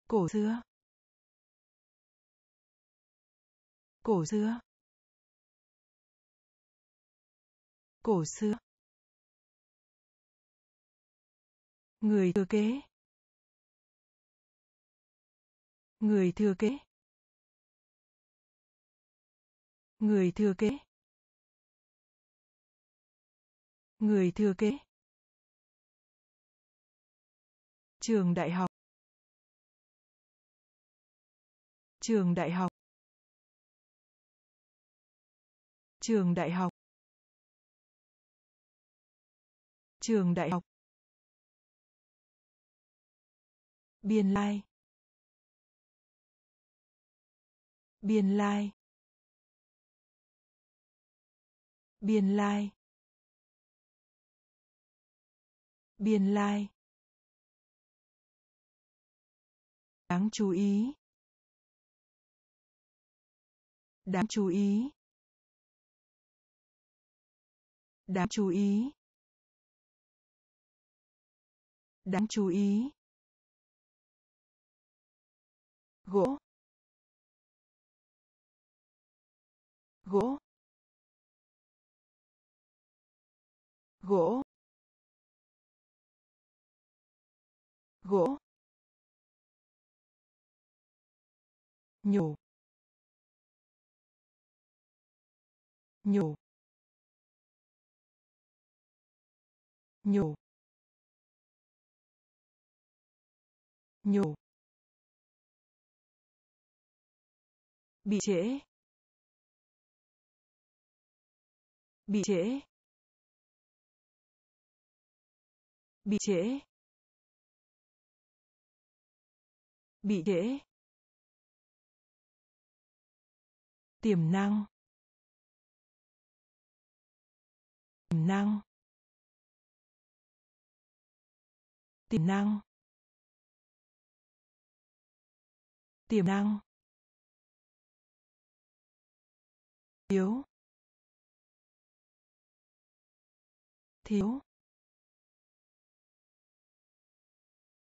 S1: cổ xưa cổ xưa cổ xưa người thừa kế người thừa kế người thừa kế người thừa kế trường đại học trường đại học trường đại học trường đại học biên lai biên lai biên lai biên lai đáng chú ý đáng chú ý đáng chú ý đáng chú ý gỗ gỗ gỗ gỗ nhổ nhổ nhổ nhổ bị trễ bị trễ bị trễ bị trễ tiềm năng tiềm năng tiềm năng tiềm năng thiếu thiếu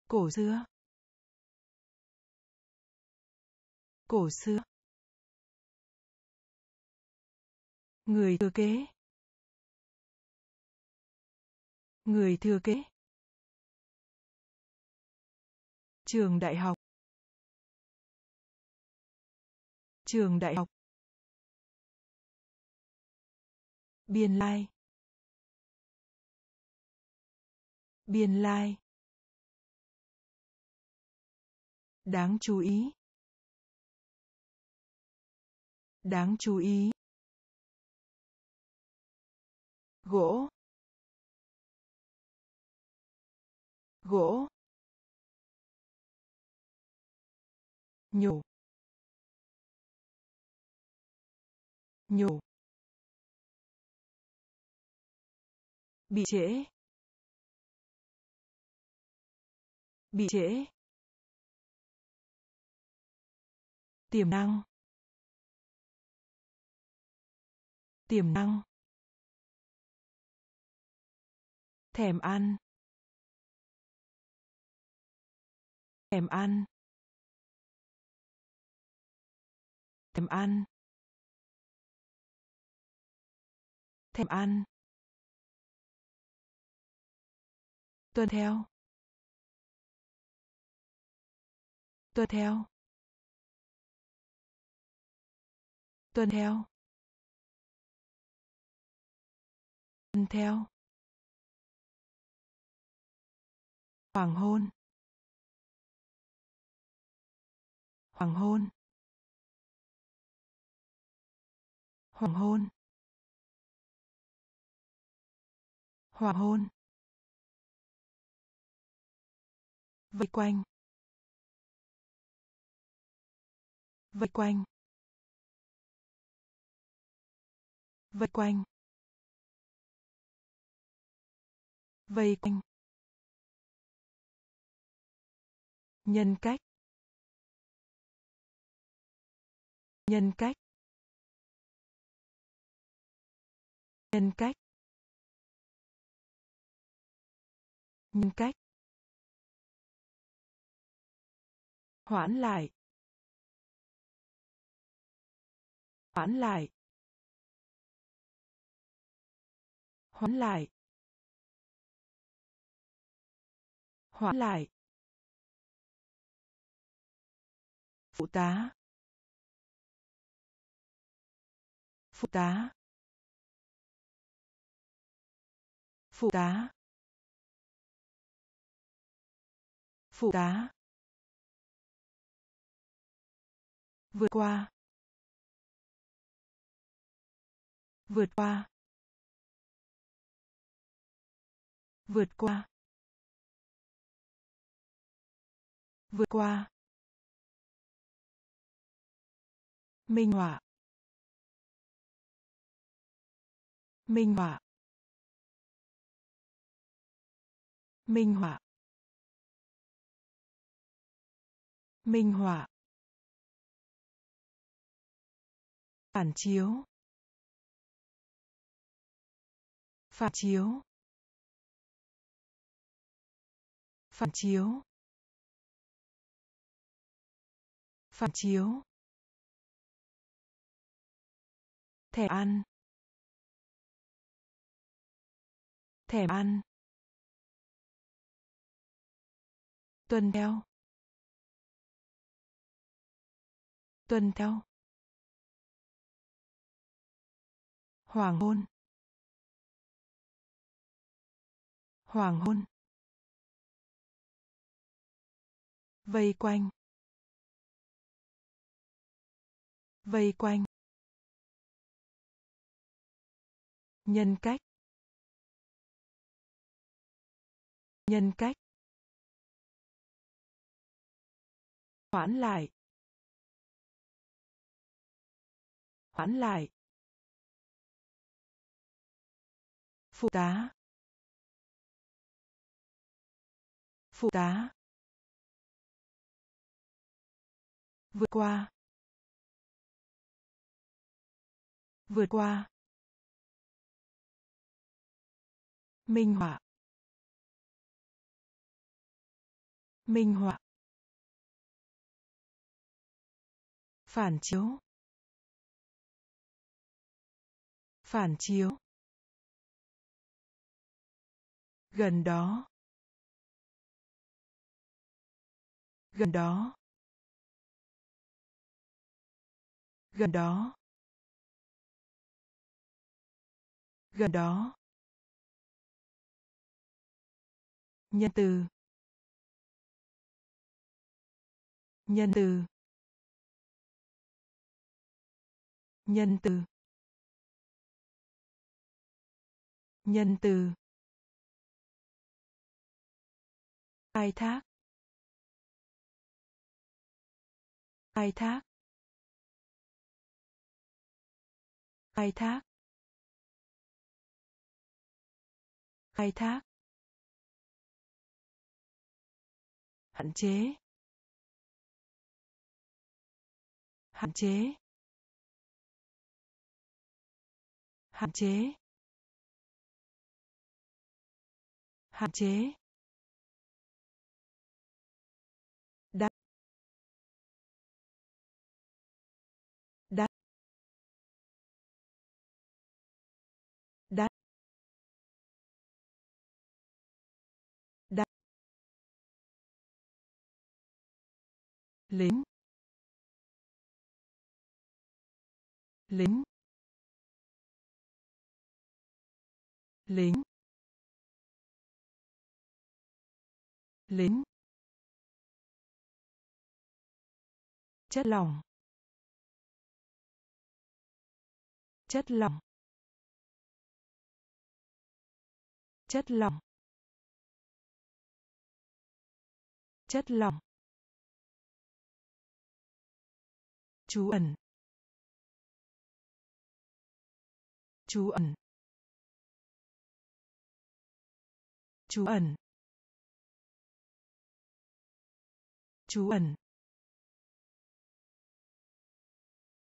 S1: cổ xưa cổ xưa người thừa kế người thừa kế trường đại học trường đại học biên lai biên lai đáng chú ý đáng chú ý gỗ gỗ nhổ nhổ bị trễ bị trễ tiềm năng tiềm năng thèm ăn thèm ăn thèm ăn thèm ăn tuân theo tuân theo tuân theo tuân theo hoàng hôn hoàng hôn hoàng hôn hoàng hôn vây quanh vây quanh vây quanh vây quanh nhân cách nhân cách nhân cách nhân cách hoãn lại hoãn lại hoãn lại hoãn lại phụ tá phụ tá phụ tá phụ tá vượt qua vượt qua vượt qua vượt qua minh họa minh họa minh họa minh họa phản chiếu phản chiếu phản chiếu phản chiếu thẻ ăn thẻ ăn tuần theo tuần theo hoàng hôn hoàng hôn vây quanh vây quanh nhân cách nhân cách hoãn lại hoãn lại phụ tá phụ tá vượt qua vượt qua minh họa minh họa phản chiếu phản chiếu gần đó gần đó gần đó gần đó nhân từ nhân từ nhân từ nhân từ khai thác khai thác khai thác khai thác hạn chế hạn chế hạn chế hạn chế lính lính lính lính chất lỏng chất lỏng chất lỏng chất lỏng chú ẩn chú ẩn chú ẩn chú ẩn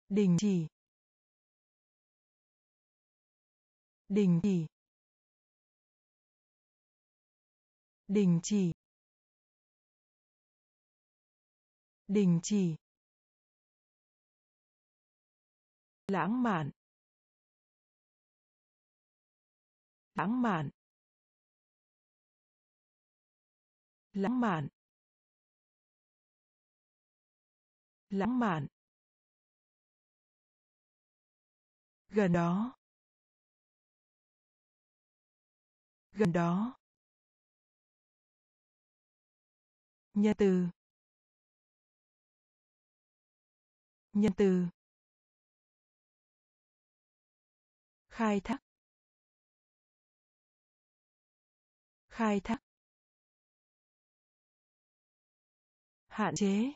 S1: đình chỉ đình chỉ đình chỉ đình chỉ lãng mạn lãng mạn lãng mạn lãng mạn gần đó gần đó nhân từ nhân từ khai thác khai thác hạn chế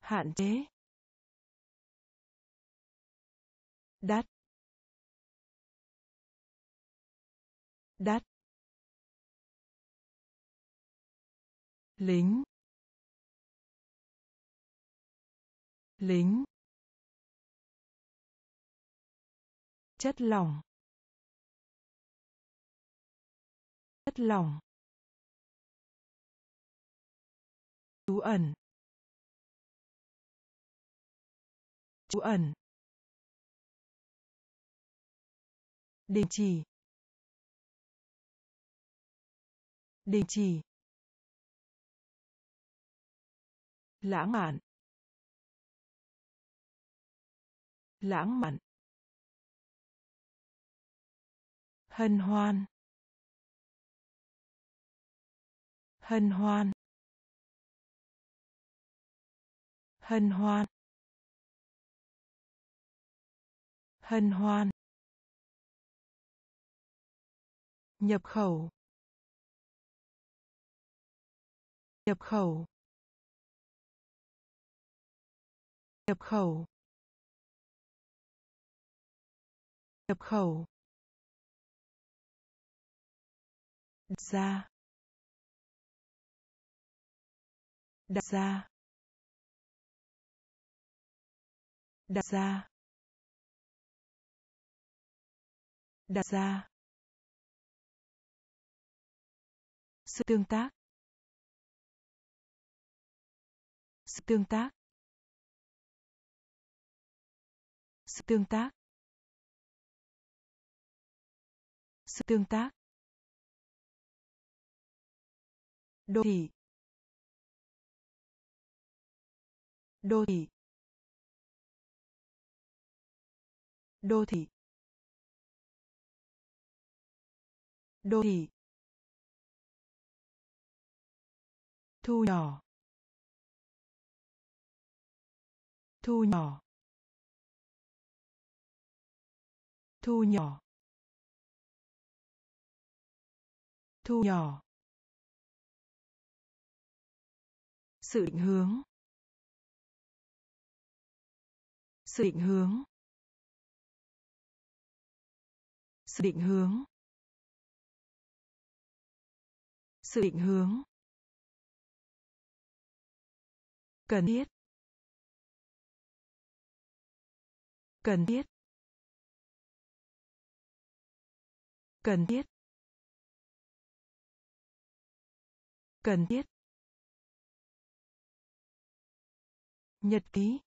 S1: hạn chế đắt đắt lính lính chất lỏng chất lỏng trú ẩn trú ẩn đình chỉ đình chỉ lãng mạn lãng mạn hân hoan hân hoan hân hoan hân hoan nhập khẩu nhập khẩu nhập khẩu nhập khẩu ra đặt ra đặt ra đặt ra sự tương tác sự tương tác sự tương tác sự tương tác đô thị đô thị đô thị đô thị thu nhỏ thu nhỏ thu nhỏ thu nhỏ sự định hướng sự định hướng sự định hướng sự định hướng cần thiết cần thiết cần thiết cần thiết Nhật ký.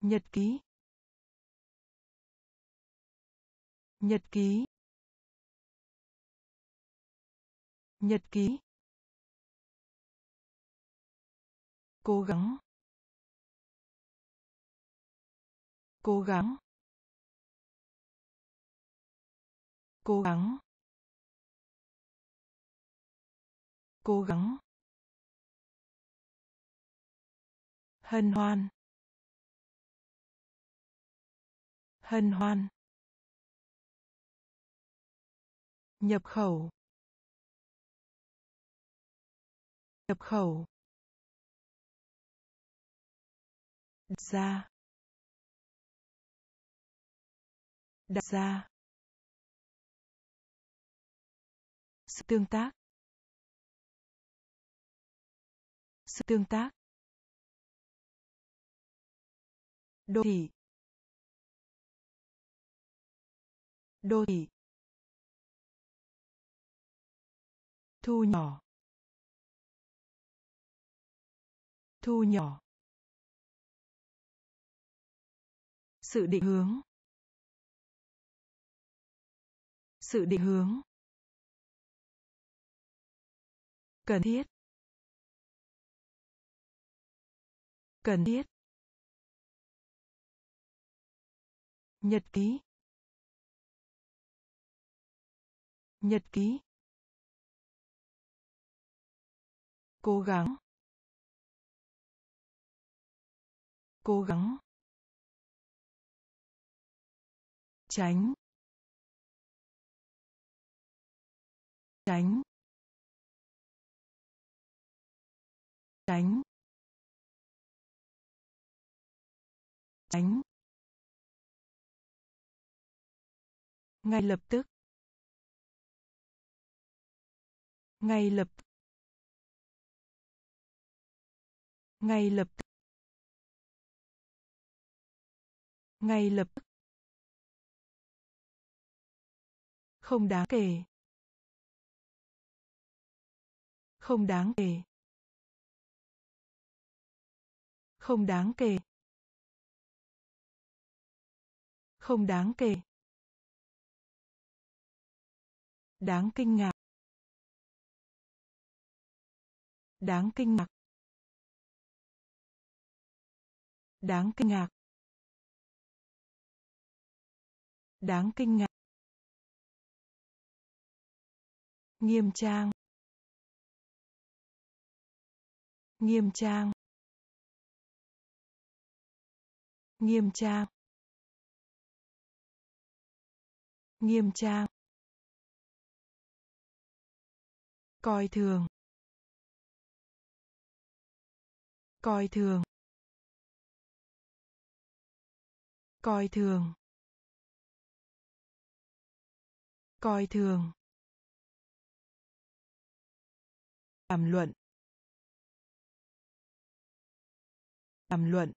S1: Nhật ký. Nhật ký. Nhật ký. Cố gắng. Cố gắng. Cố gắng. Cố gắng. hân hoan hân hoan nhập khẩu nhập khẩu đặt ra đặt ra sự tương tác sự tương tác đô thị đô thị thu nhỏ thu nhỏ sự định hướng sự định hướng cần thiết cần thiết Nhật ký. Nhật ký. Cố gắng. Cố gắng. Tránh. Tránh. Tránh. Tránh. ngay lập tức ngay lập ngay lập tức ngay lập tức không đáng kể không đáng kể không đáng kể không đáng kể Đáng kinh ngạc. Đáng kinh ngạc. Đáng kinh ngạc. Đáng kinh ngạc. Nghiêm trang. Nghiêm trang. Nghiêm trang. Nghiêm trang. coi thường coi thường coi thường coi thường đàm luận đàm luận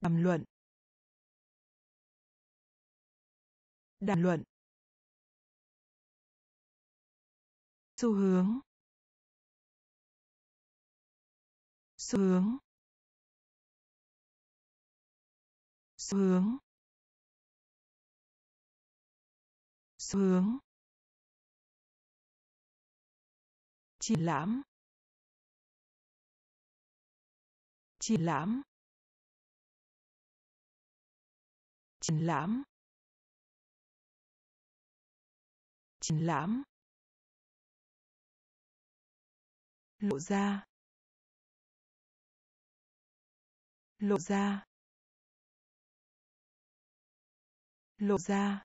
S1: đàm luận đàm luận xu hướng xu hướng xu hướng xu hướng triển lãm triển lãm triển lãm triển lãm lộ ra lộ ra lộ ra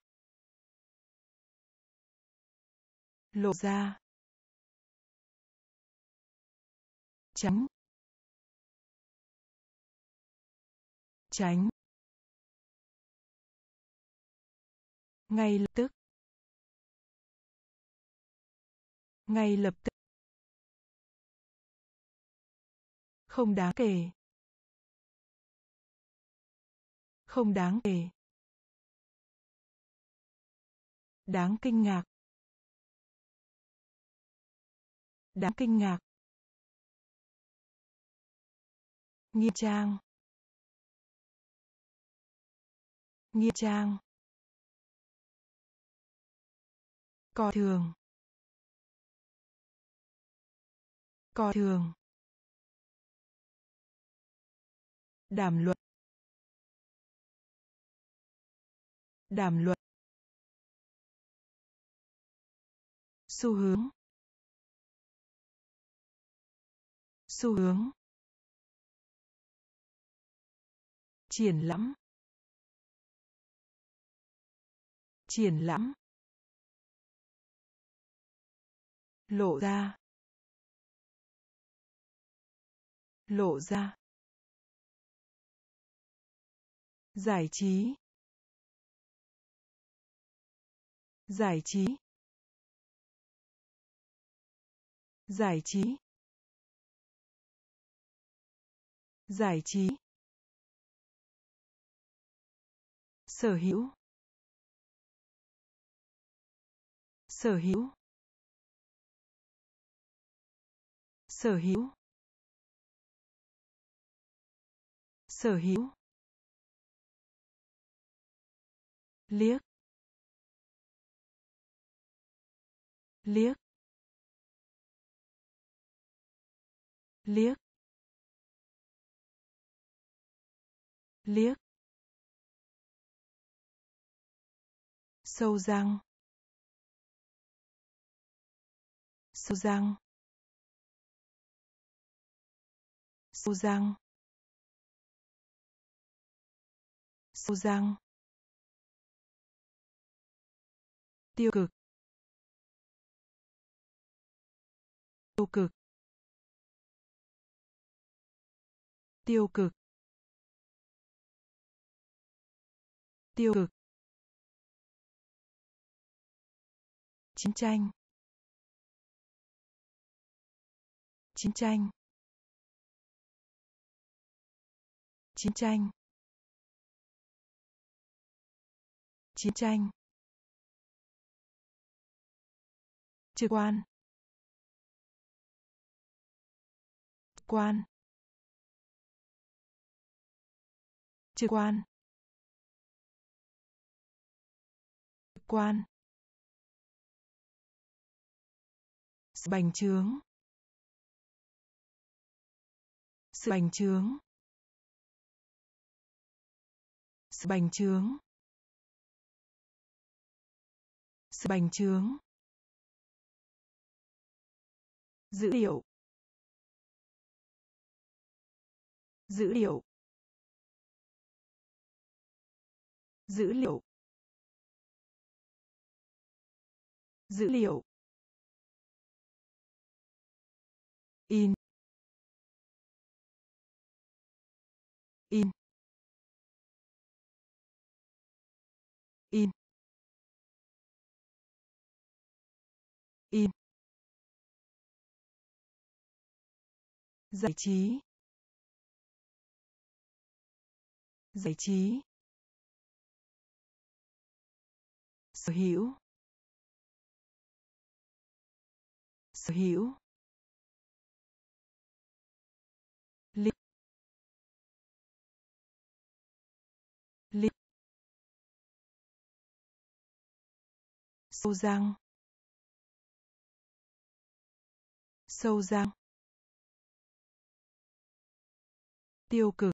S1: lộ ra tránh tránh ngay lập tức ngay lập tức không đáng kể không đáng kể đáng kinh ngạc đáng kinh ngạc nghiêm trang nghiêm trang coi thường coi thường đàm luận đàm luận xu hướng xu hướng triển lãm triển lãm lộ ra lộ ra giải trí giải trí giải trí giải trí sở hữu sở hữu sở hữu sở hữu liếc liếc liếc liếc sâu răng sâu răng sâu răng sâu răng tiêu cực tiêu cực tiêu cực tiêu cực chiến tranh chiến tranh chiến tranh chiến tranh trực quan quan trực quan quan sự bành trướng sự bành trướng sự bành trướng sự bành trướng dữ liệu dữ liệu dữ liệu dữ liệu in giải trí giải trí sở hữu sở hữu lịch lịch sâu răng sâu răng tiêu cực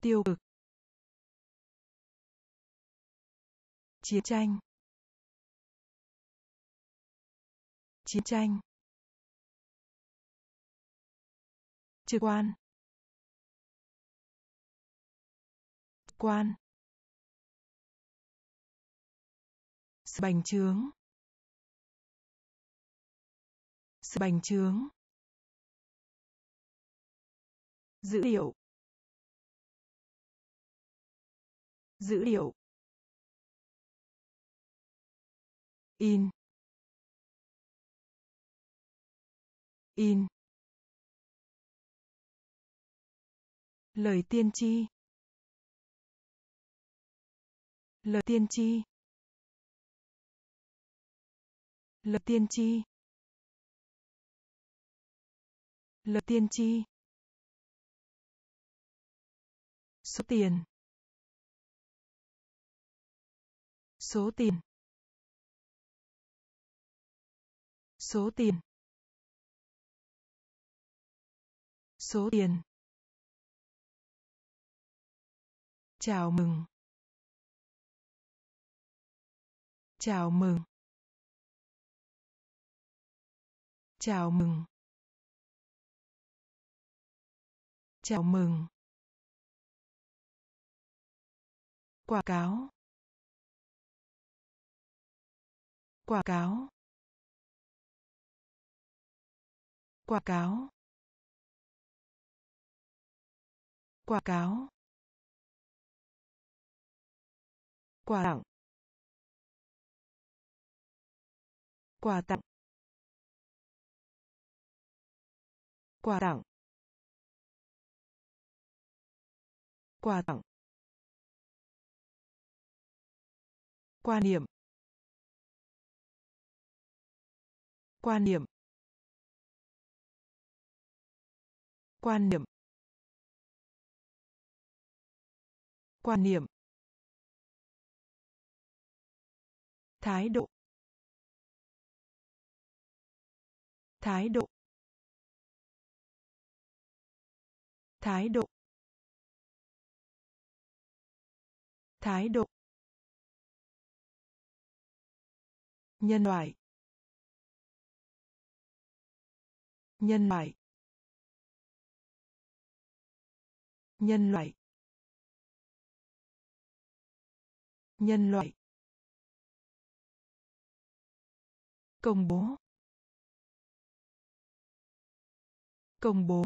S1: tiêu cực chiến tranh chiến tranh trực quan quan sự bành trướng sự bành trướng dữ liệu dữ liệu in in lời tiên tri lời tiên tri lời tiên tri lời tiên tri số tiền số tiền số tiền số tiền chào mừng chào mừng chào mừng chào mừng quả cáo quả cáo quả cáo quả cáo quả tặng quà tặng quà tặng quà tặng quan niệm quan niệm quan niệm quan niệm thái độ thái độ thái độ thái độ nhân loại nhân loại nhân loại nhân loại công bố công bố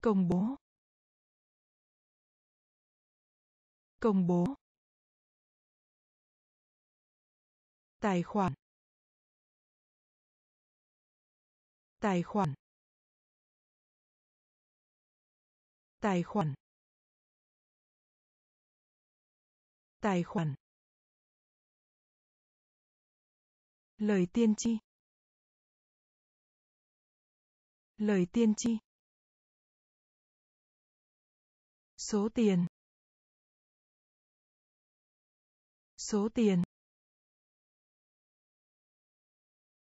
S1: công bố công bố tài khoản tài khoản tài khoản tài khoản lời tiên tri lời tiên tri số tiền số tiền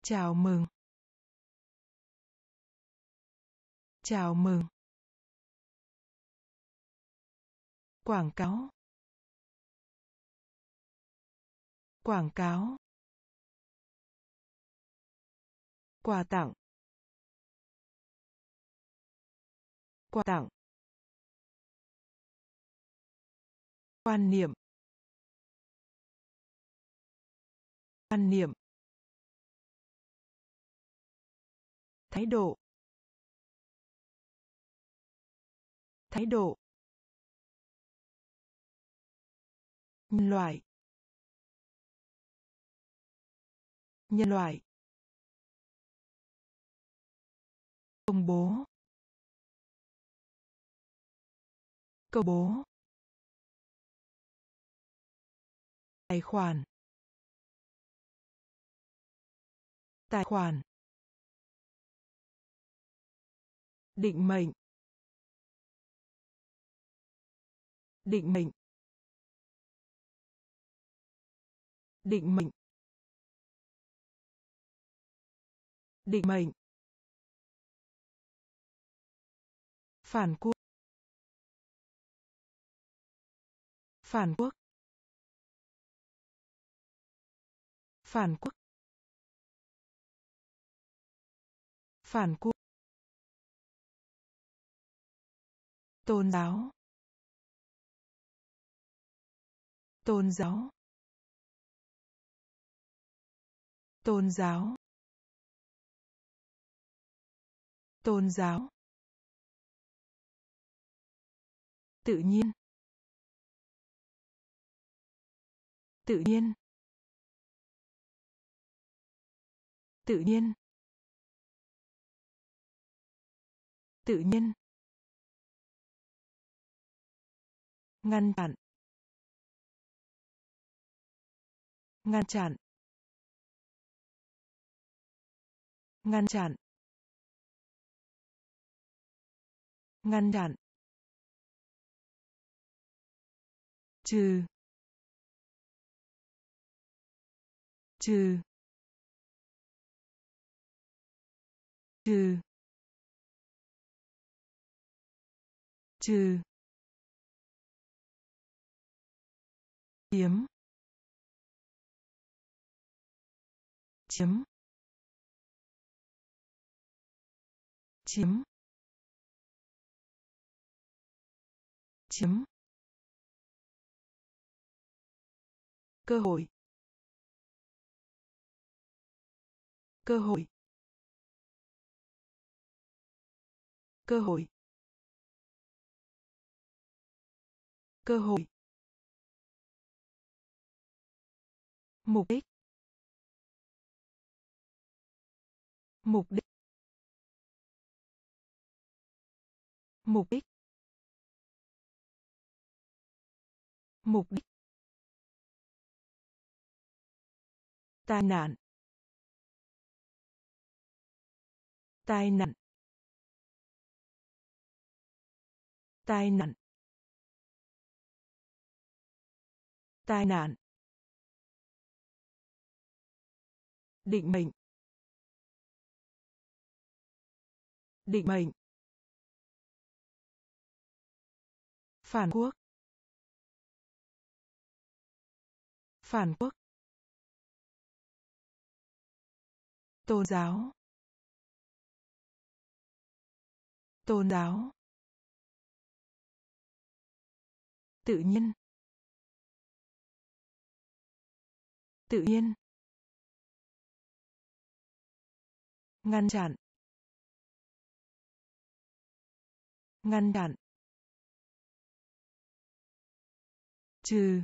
S1: Chào mừng. Chào mừng. Quảng cáo. Quảng cáo. Quà tặng. Quà tặng. Quan niệm. Quan niệm. thái độ thái độ nhân loại nhân loại công bố công bố tài khoản tài khoản định mệnh định mệnh định mệnh định mệnh phản quốc phản quốc phản quốc phản quốc tôn giáo tôn giáo tôn giáo tôn giáo tự nhiên tự nhiên tự nhiên tự nhiên ngăn chặn ngăn chặn ngăn chặn ngăn chặn trừ trừ trừ trừ chiếm chiếm chiếm chiếm cơ hội cơ hội cơ hội cơ hội mục đích mục đích mục đích mục đích tai nạn tai nạn tai nạn tai nạn định mệnh định mệnh phản quốc phản quốc tôn giáo tôn giáo tự nhiên tự nhiên ngăn chặn ngăn chặn trừ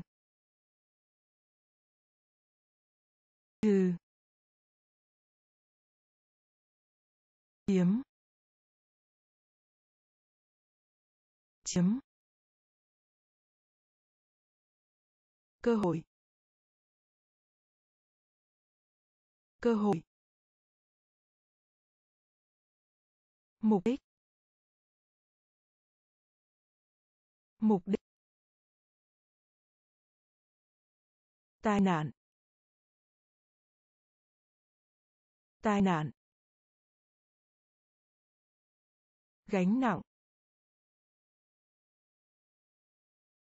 S1: trừ chiếm chiếm cơ hội cơ hội mục đích mục đích tai nạn tai nạn gánh nặng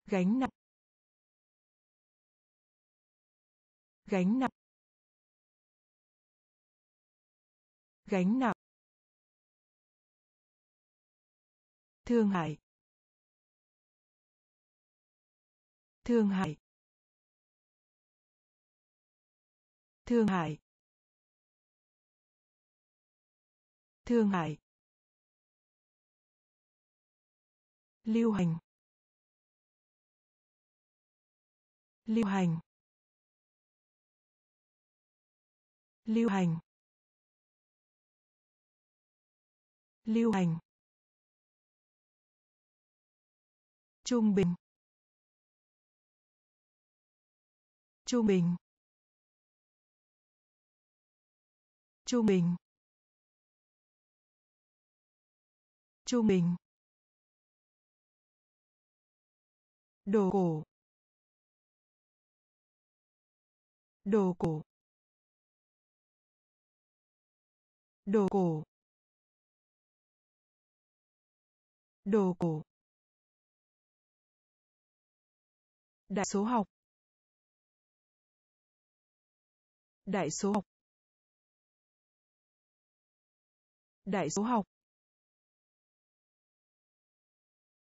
S1: gánh nặng gánh nặng gánh nặng Thương hại. Thương hại. Thương hại. Thương hại. Lưu hành. Lưu hành. Lưu hành. Lưu hành. trung bình trung bình trung bình trung bình đồ cổ đồ cổ đồ cổ đồ cổ đại số học đại số học đại số học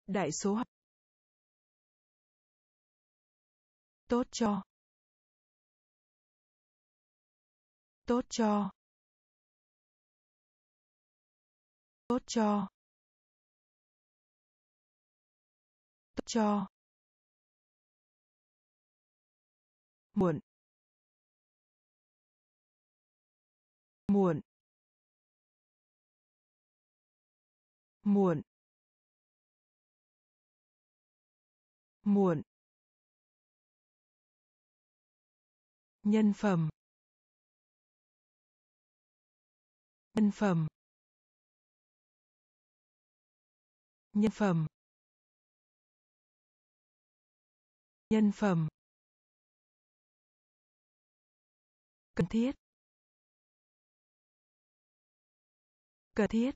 S1: đại số học tốt cho tốt cho tốt cho tốt cho muộn muộn muộn muộn nhân phẩm nhân phẩm nhân phẩm nhân phẩm cần thiết cần thiết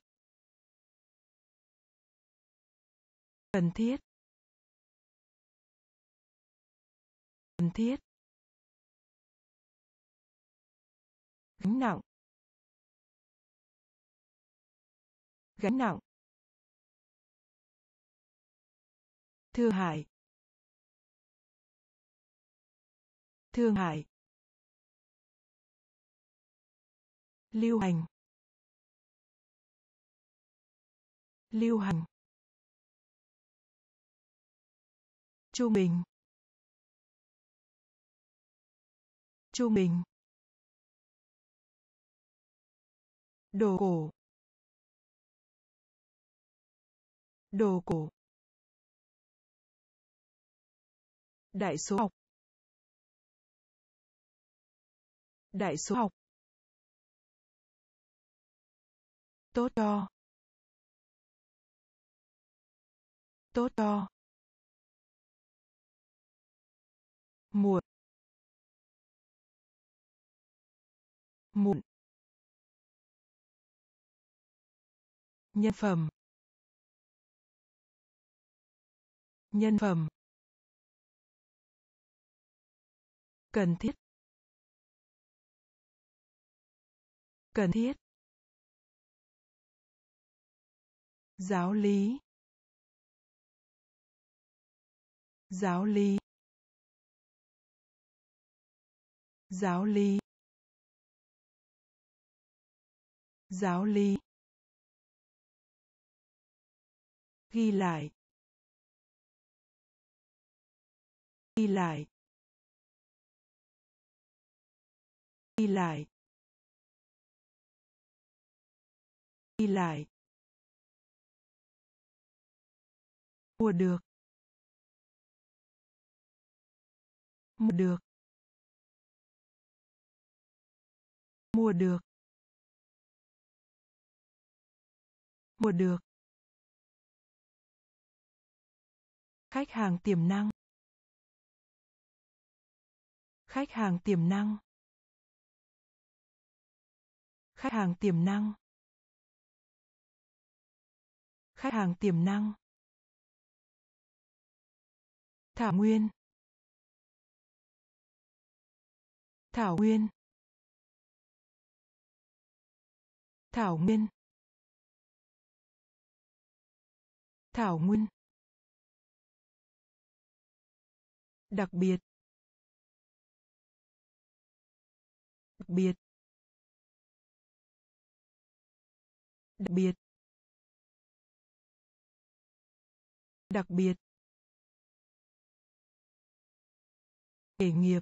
S1: cần thiết cần thiết gánh nặng gánh nặng thương hại thương hại lưu hành lưu hành trung bình trung bình đồ cổ đồ cổ đại số học đại số học tốt cho tốt cho muộn muộn nhân phẩm nhân phẩm cần thiết cần thiết giáo lý giáo lý giáo lý giáo lý ghi lại ghi lại ghi lại ghi lại mua được mua được mua được mua được khách hàng tiềm năng khách hàng tiềm năng khách hàng tiềm năng khách hàng tiềm năng thảo nguyên thảo nguyên thảo nguyên thảo nguyên đặc biệt đặc biệt đặc biệt đặc biệt nghề nghiệp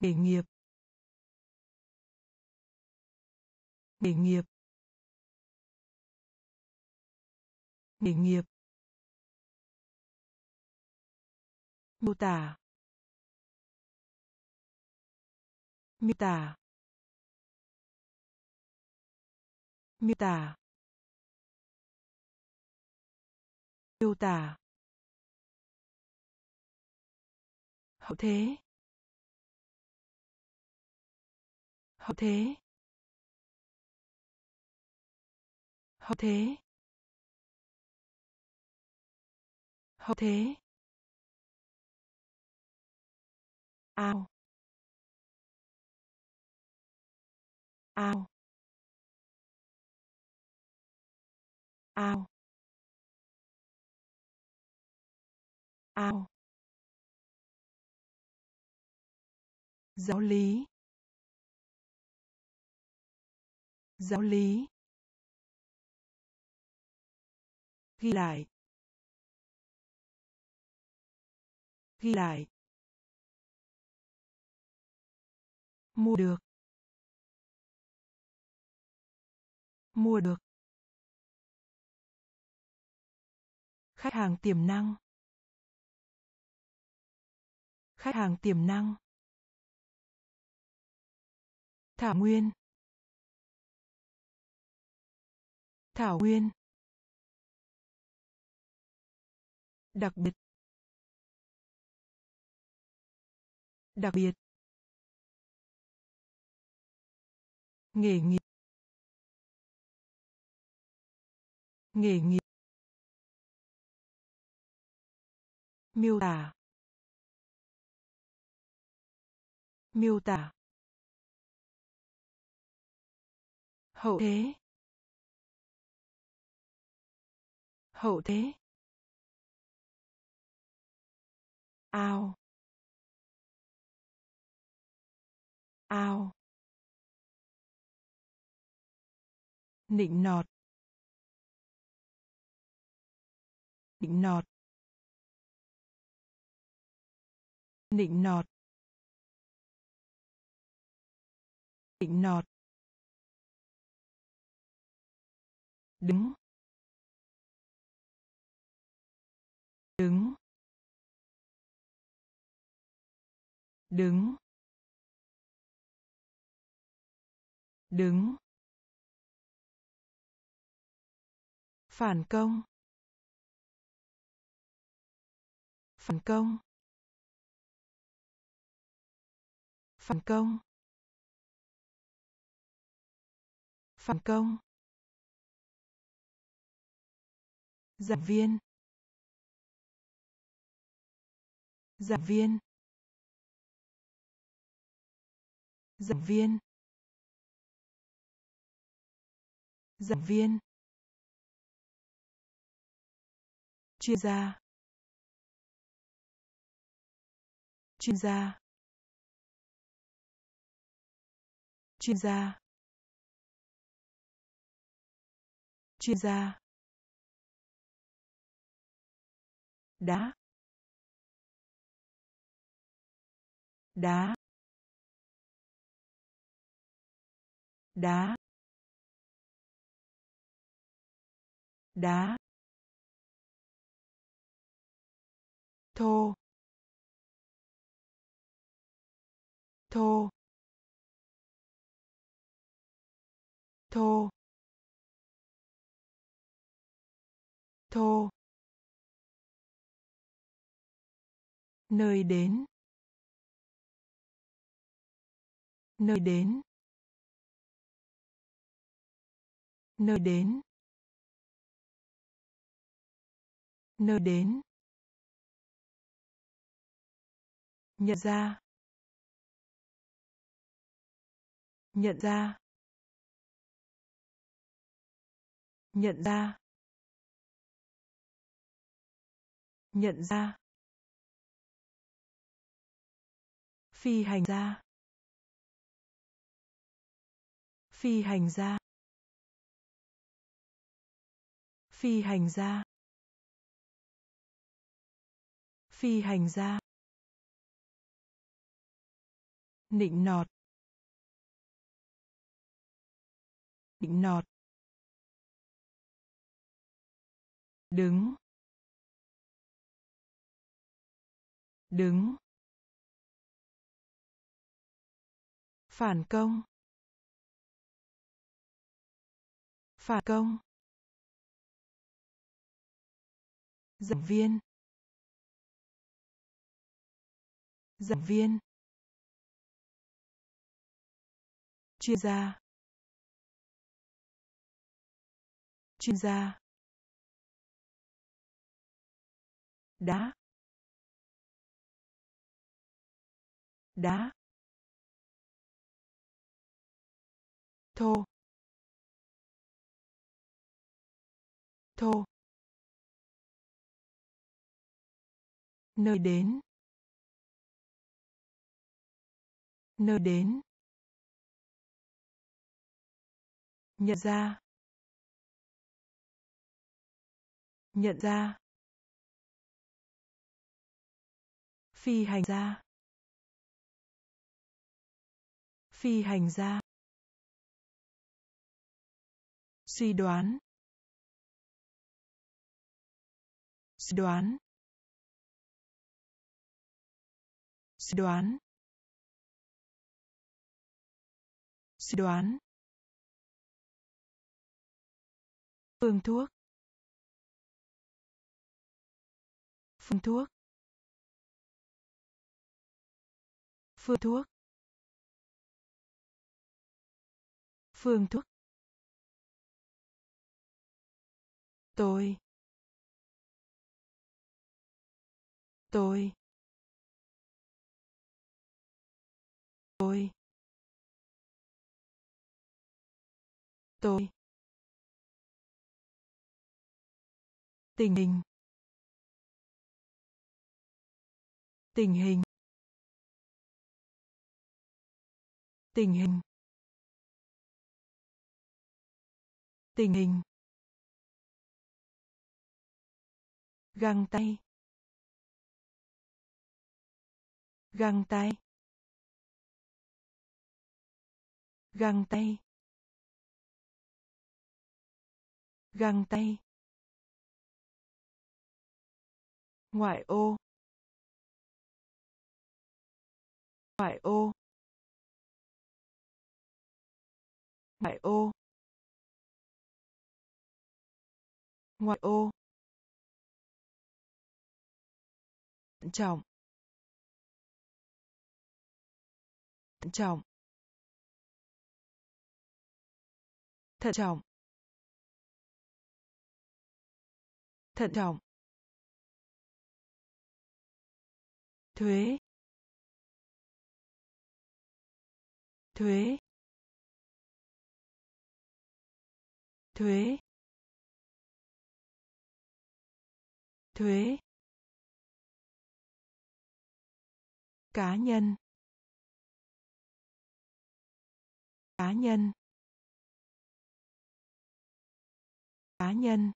S1: nghề nghiệp nghề nghiệp nghề nghiệp mô tả miêu tả miêu tả miêu tả hậu thế hậu thế hậu thế hậu thế ao ao ao ao giáo lý giáo lý ghi lại ghi lại mua được mua được khách hàng tiềm năng khách hàng tiềm năng thảo nguyên thảo nguyên đặc biệt đặc biệt nghề nghiệp nghề nghiệp miêu tả miêu tả hậu thế hậu thế ao ao nịnh nọt nịnh nọt nịnh nọt nịnh nọt đứng đứng đứng đứng phản công phản công phản công phản công giảng viên giảng viên giảng viên giảng viên chuyên gia chuyên gia chuyên gia chuyên gia đá đá đá đá thô thô thô thô nơi đến nơi đến nơi đến nơi đến nhận ra nhận ra nhận ra nhận ra phi hành gia phi hành gia phi hành gia phi hành gia nịnh nọt nịnh nọt đứng đứng phản công phản công giảng viên giảng viên chuyên gia chuyên gia đá đá thô thô nơi đến nơi đến nhận ra nhận ra phi hành ra phi hành ra suy đoán suy đoán suy đoán suy đoán phương thuốc phương thuốc phương thuốc phương thuốc tôi tôi tôi tôi tình hình tình hình tình hình tình hình găng tay găng tay găng tay găng tay ngoại ô ngoại ô ngoại ô ngoại ô thận trọng thận trọng thận trọng thận trọng thuế thuế thuế thuế cá nhân cá nhân cá nhân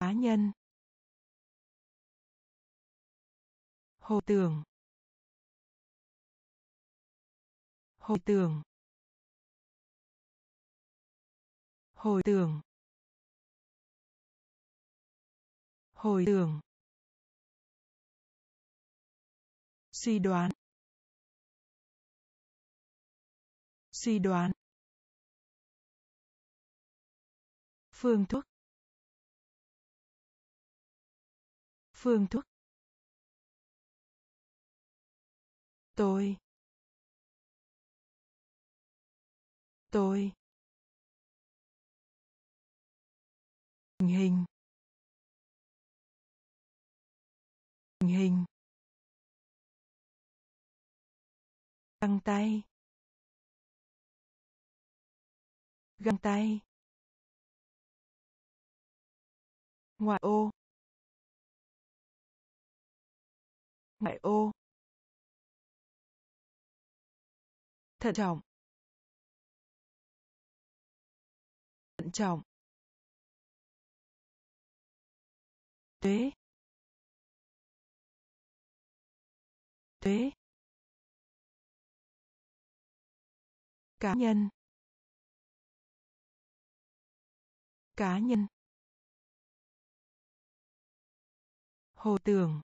S1: cá nhân hồ tưởng hồi tưởng hồi tưởng hồi tưởng suy đoán suy đoán phương thuốc phương thuốc tôi tôi hình hình hình găng tay găng tay ngoại ô ngoại ô thận trọng thận trọng thuế thuế cá nhân cá nhân hồi tưởng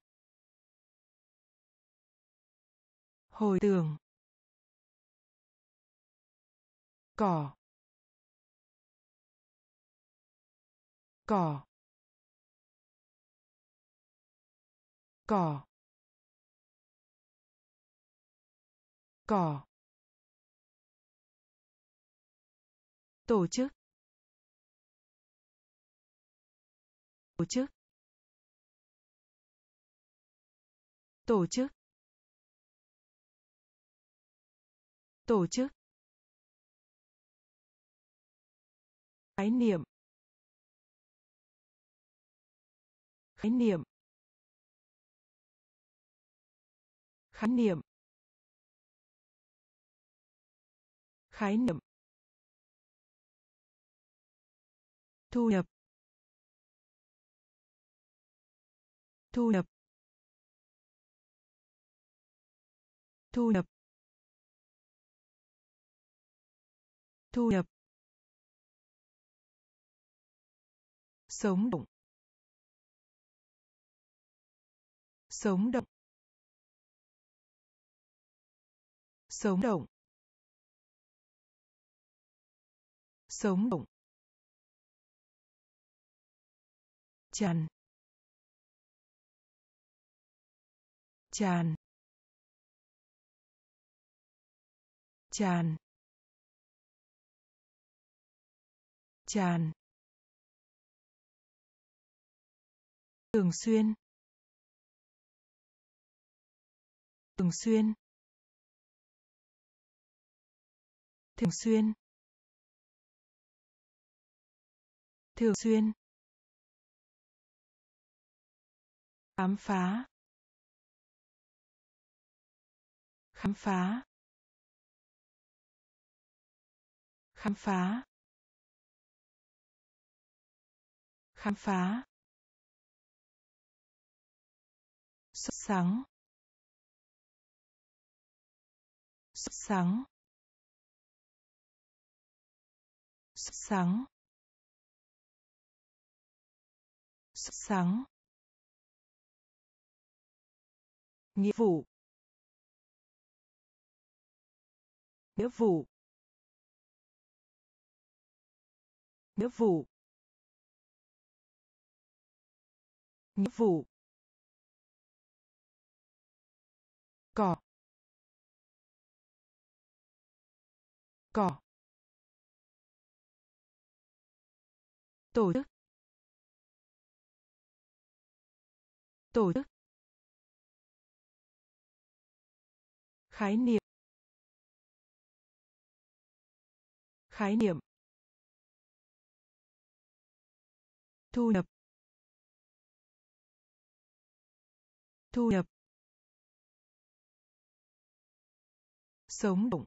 S1: hồi tưởng cỏ cỏ cỏ cỏ tổ chức tổ chức tổ chức tổ chức khái niệm khái niệm khái niệm khái niệm thu nhập thu nhập thu nhập thu nhập sống động sống động sống động sống động tràn tràn tràn tràn thường xuyên thường xuyên thường xuyên thường xuyên khám phá khám phá khám phá khám phá xuất sáng, xuất sáng, xuất sáng, xuất sáng. nghĩa vụ nghĩa vụ nghĩa vụ nghĩa vụ cỏ cỏ tổ chức tổ chức khái niệm khái niệm thu nhập thu nhập sống động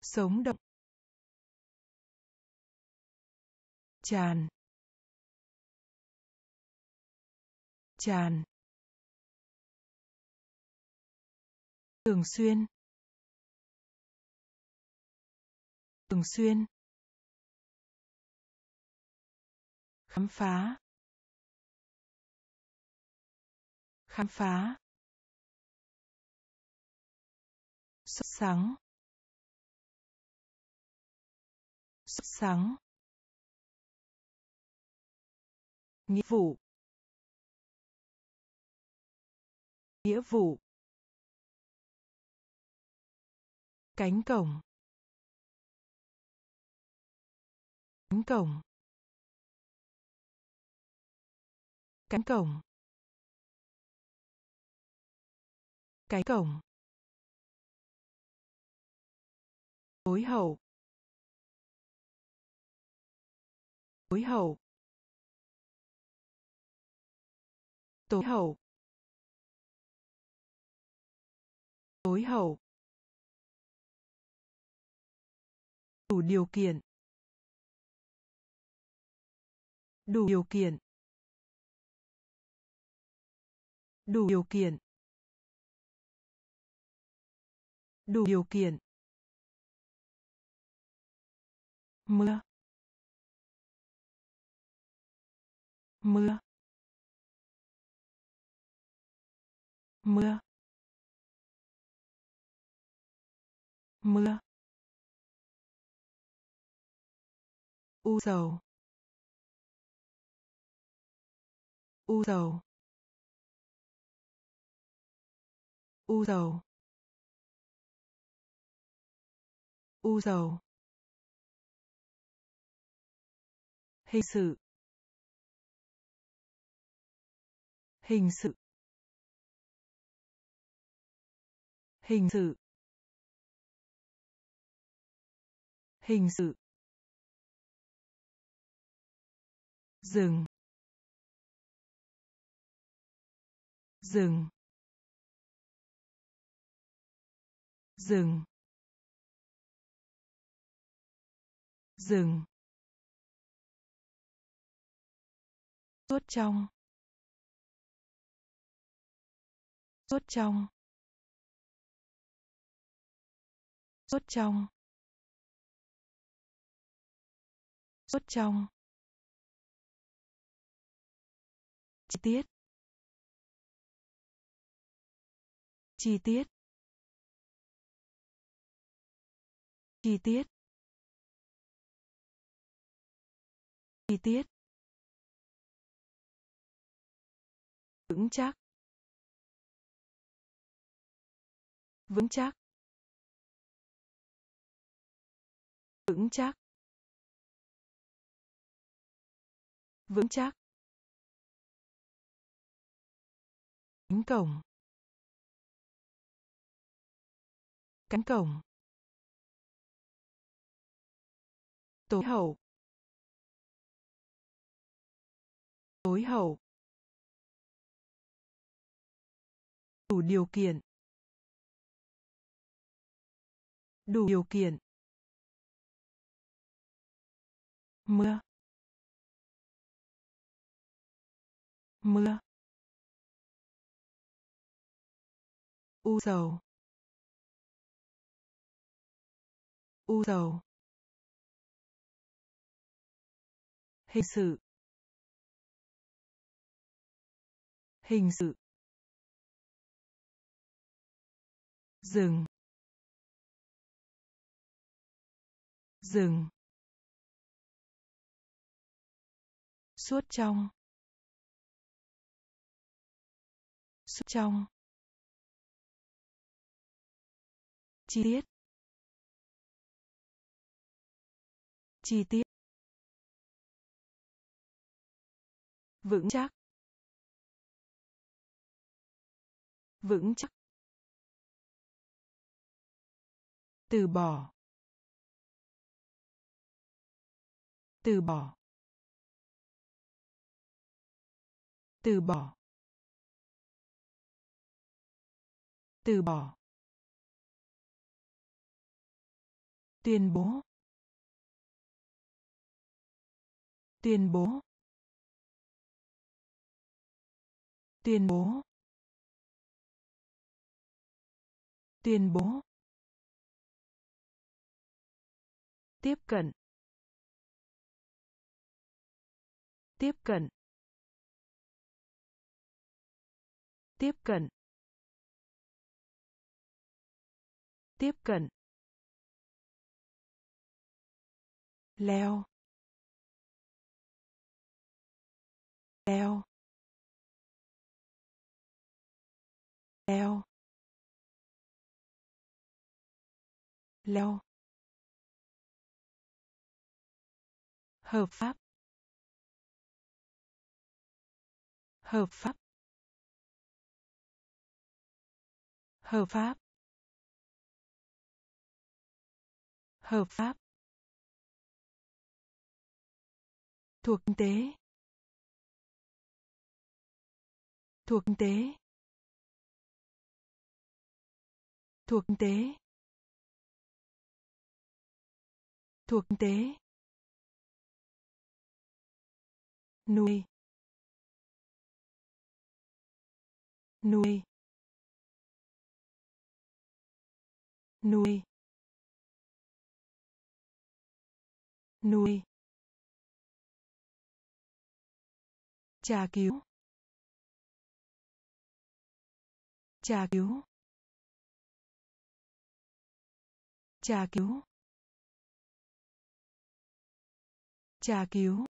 S1: sống động tràn tràn thường xuyên thường xuyên khám phá khám phá xuất sáng xuất sáng nghĩa vụ nghĩa vụ cánh cổng cánh cổng cánh cổng cánh cổng tối hậu tối hậu tối hậu tối hậu đủ điều kiện đủ điều kiện đủ điều kiện đủ điều kiện mưa mưa mưa mưa u sầu u sầu u sầu u sầu hình sự hình sự hình sự hình sự dừng, dừng, dừng, dừng, suốt trong suốt trong suốt trong suốt trong chi tiết chi tiết chi tiết chi tiết vững chắc vững chắc vững chắc vững chắc cánh cổng cánh cổng tối hậu tối hậu đủ điều kiện đủ điều kiện mưa mưa u sầu u sầu hình sự hình sự dừng dừng suốt trong suốt trong chi tiết chi tiết vững chắc vững chắc từ bỏ từ bỏ từ bỏ từ bỏ tuyên bố tuyên bố tuyên bố tuyên bố tiếp cận tiếp cận tiếp cận tiếp cận leo leo leo leo hợp pháp hợp pháp hợp pháp hợp pháp thuộc kinh tế thuộc kinh tế thuộc kinh tế thuộc kinh tế nuôi nuôi nuôi nuôi tra cứu. tra cứu. tra cứu. tra cứu.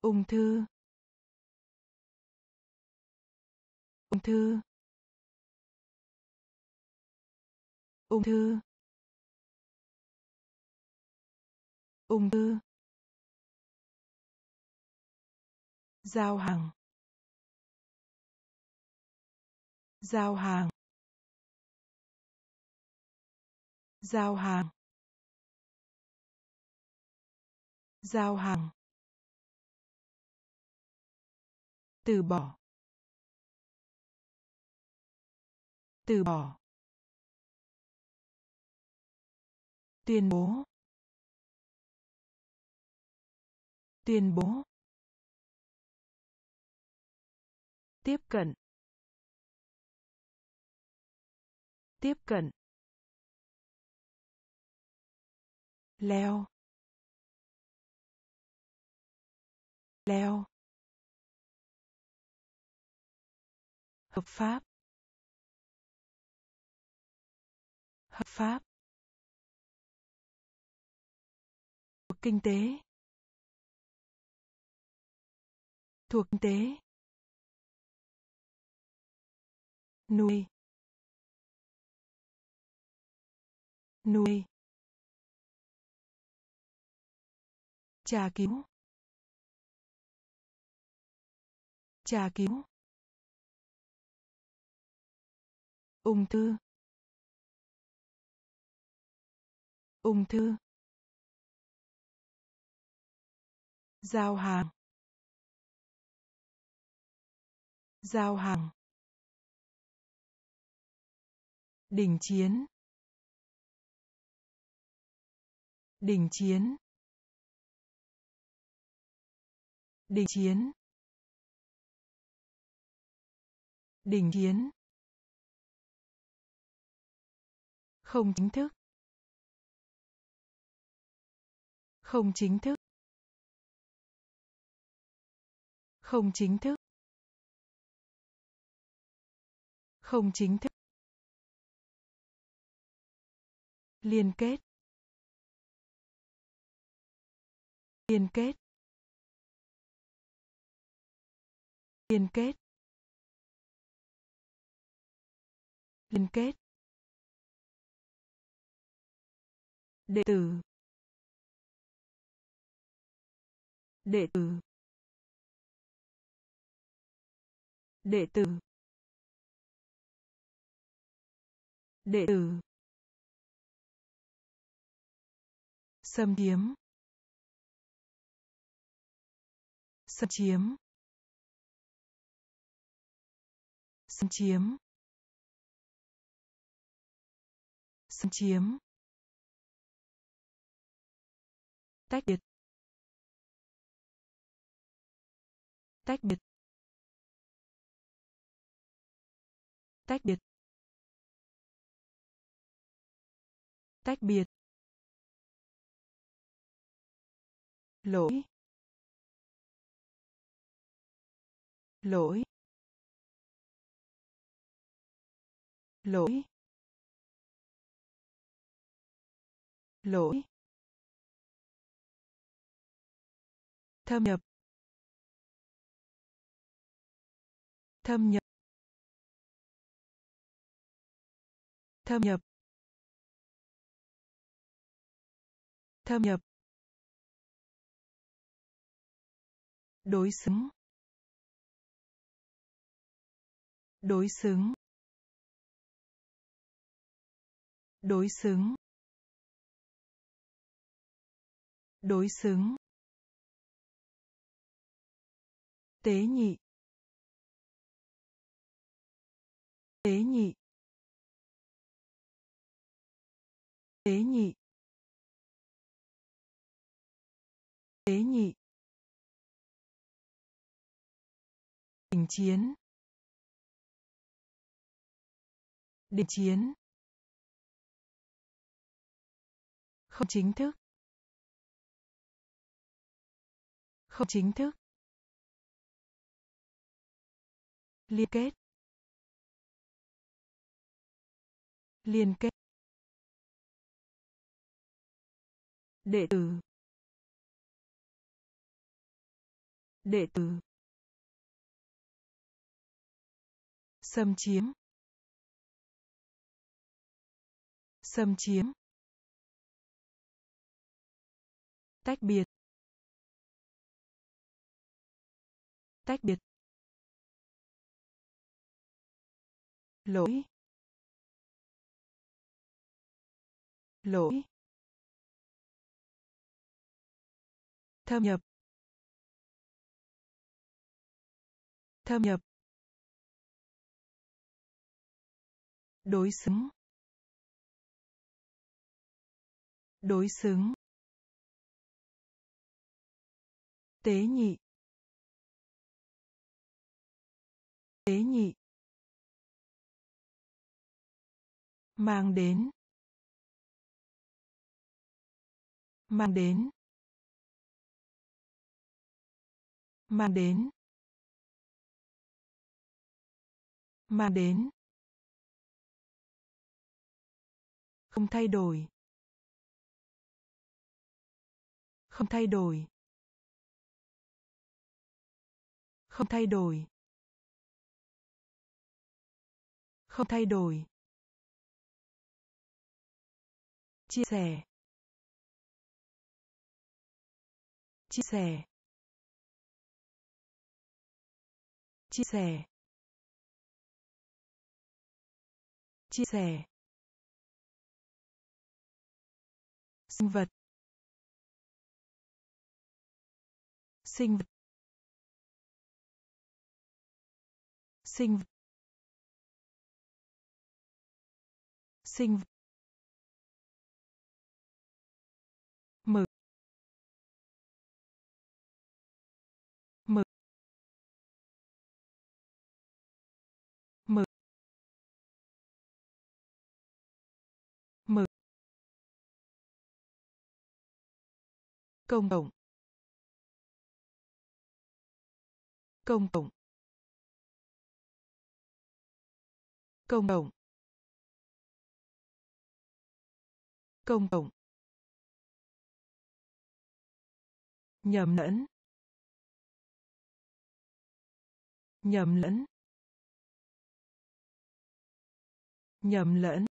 S1: Ung thư. Ung thư. Ung thư. Ung thư. giao hàng giao hàng giao hàng giao hàng từ bỏ từ bỏ tuyên bố tuyên bố tiếp cận tiếp cận leo leo hợp pháp hợp pháp thuộc kinh tế thuộc kinh tế nuôi nuôi tra cứu tra cứu ung thư ung thư giao hàng giao hàng Đình chiến. Đình chiến. Đình chiến. Đình chiến. Không chính thức. Không chính thức. Không chính thức. Không chính thức. liên kết liên kết liên kết liên kết đệ tử đệ tử đệ tử đệ tử xâm chiếm xâm chiếm xâm chiếm xâm chiếm tách biệt tách biệt tách biệt tách biệt lỗi lỗi lỗi lỗi thâm nhập thâm nhập thâm nhập thâm nhập đối xứng đối xứng đối xứng đối xứng tế nhị tế nhị tế nhị tế nhị đình chiến đình chiến không chính thức không chính thức liên kết liên kết đệ tử đệ tử xâm chiếm xâm chiếm tách biệt tách biệt lỗi lỗi thâm nhập thâm nhập đối xứng đối xứng tế nhị tế nhị mang đến mang đến mang đến mang đến không thay đổi không thay đổi không thay đổi không thay đổi chia sẻ chia sẻ chia sẻ chia sẻ sinh vật sinh vật sinh vật sinh vật công cộng công cộng công cộng công cộng nhầm lẫn nhầm lẫn nhầm lẫn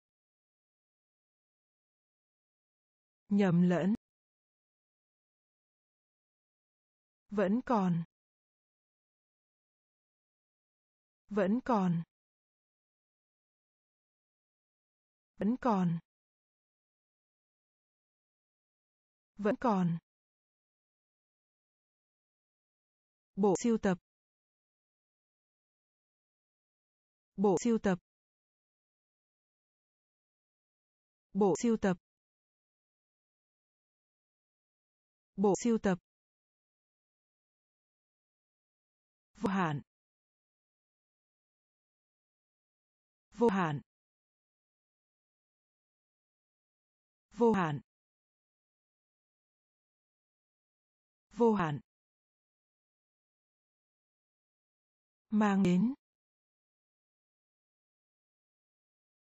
S1: nhầm lẫn vẫn còn vẫn còn vẫn còn vẫn còn bộ siêu tập bộ siêu tập bộ siêu tập bộ siêu tập vô hạn vô hạn vô hạn vô hạn mang đến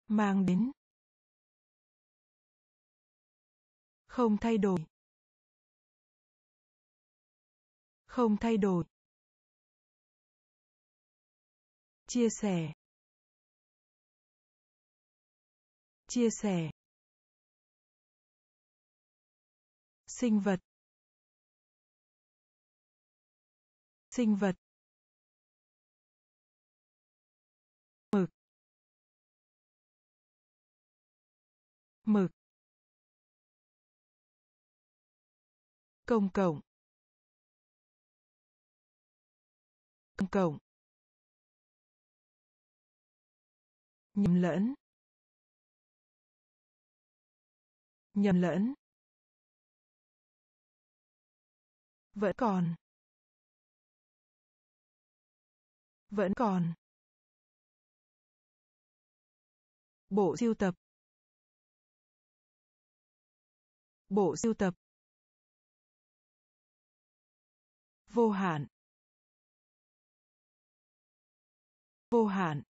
S1: mang đến không thay đổi không thay đổi chia sẻ chia sẻ sinh vật sinh vật mực mực công cộng công cộng nhầm lẫn nhầm lẫn vẫn còn vẫn còn bộ sưu tập bộ sưu tập vô hạn vô hạn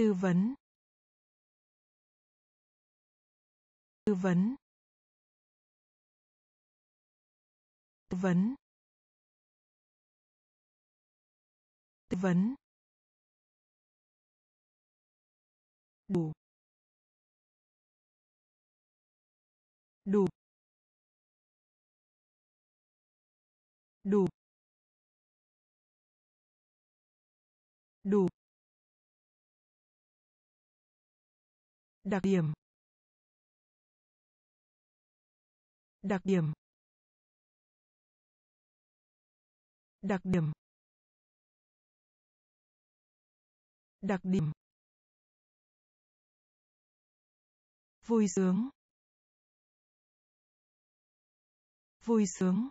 S1: tư vấn tư vấn tư vấn tư vấn đủ đủ đủ đủ đặc điểm đặc điểm đặc điểm đặc điểm vui sướng vui sướng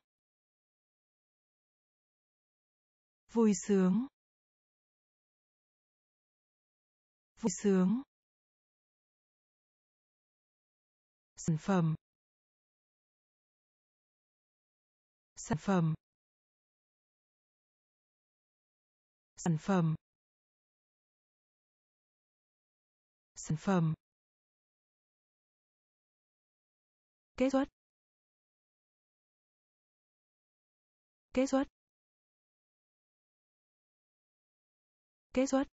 S1: vui sướng vui sướng sản phẩm sản phẩm sản phẩm sản phẩm kết xuất kết xuất kết xuất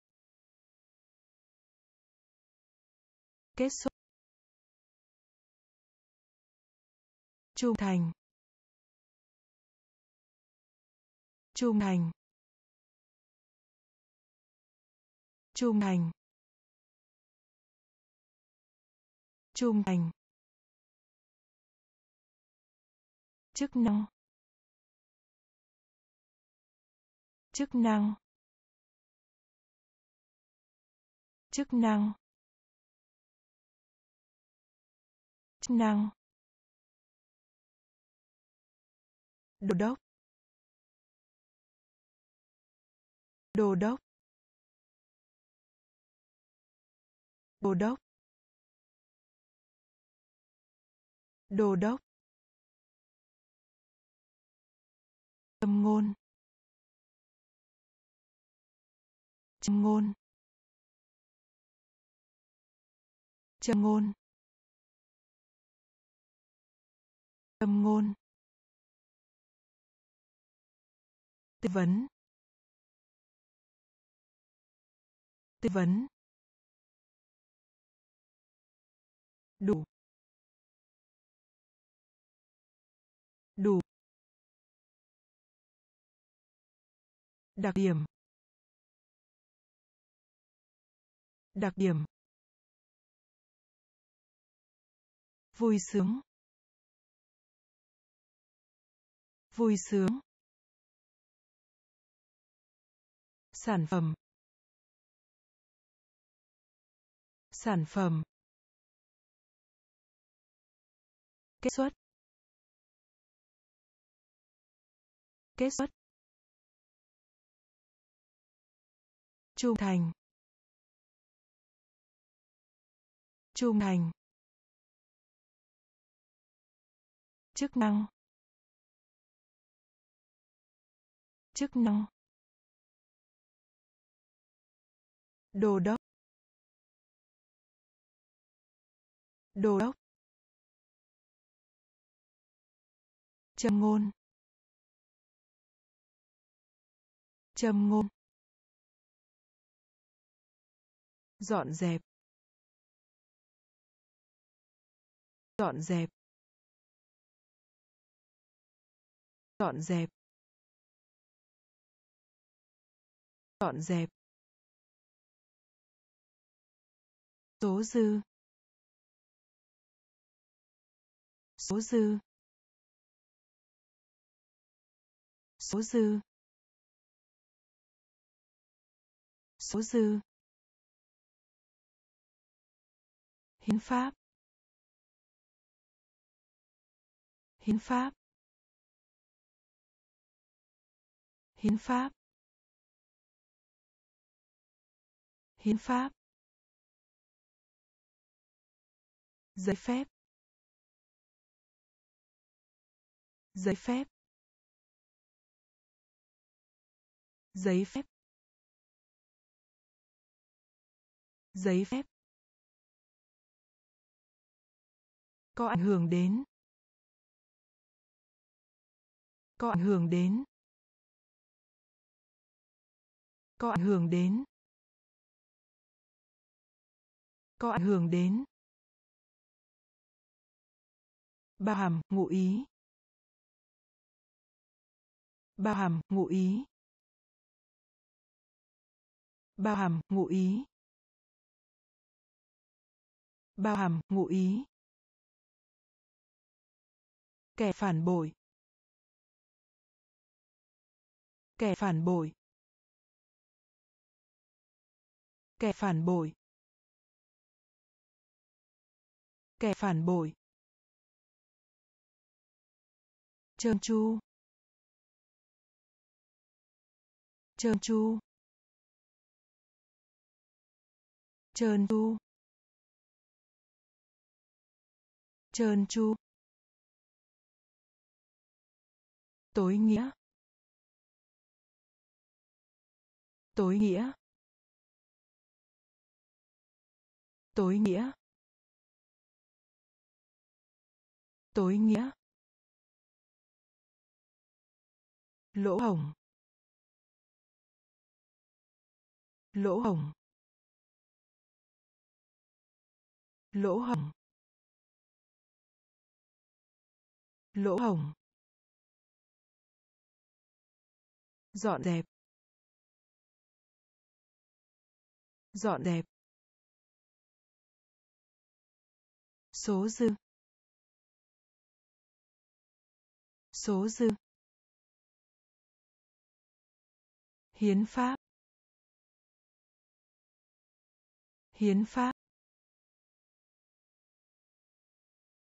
S1: kết xuất trung thành trung thành trung thành trung thành chức năng chức năng chức năng chức năng đồ đốc. đồ đốc. đồ đốc. đồ đốc. Châm ngôn. Châm ngôn. Châm ngôn. Châm ngôn. tư vấn tư vấn đủ đủ đặc điểm đặc điểm vui sướng vui sướng sản phẩm sản phẩm kết xuất kết xuất trung thành trung thành chức năng chức năng đồ đốc đồ đốc châm ngôn châm ngôn dọn dẹp dọn dẹp dọn dẹp dọn dẹp số dư số dư số dư số dư hiến pháp hiến pháp hiến pháp hiến pháp giấy phép giấy phép giấy phép giấy phép có ảnh hưởng đến có ảnh hưởng đến có ảnh hưởng đến có ảnh hưởng đến bao hàm ngụ ý bao hàm ngụ ý bao hàm ngụ ý bao hàm ngụ ý kẻ phản bội kẻ phản bội kẻ phản bội kẻ phản bội trơn chu trơn chu trơn chu trơn chu tối nghĩa tối nghĩa tối nghĩa tối nghĩa lỗ hồng, lỗ hồng, lỗ hồng, lỗ hồng, dọn dẹp dọn dẹp số dư số dư hiến pháp hiến pháp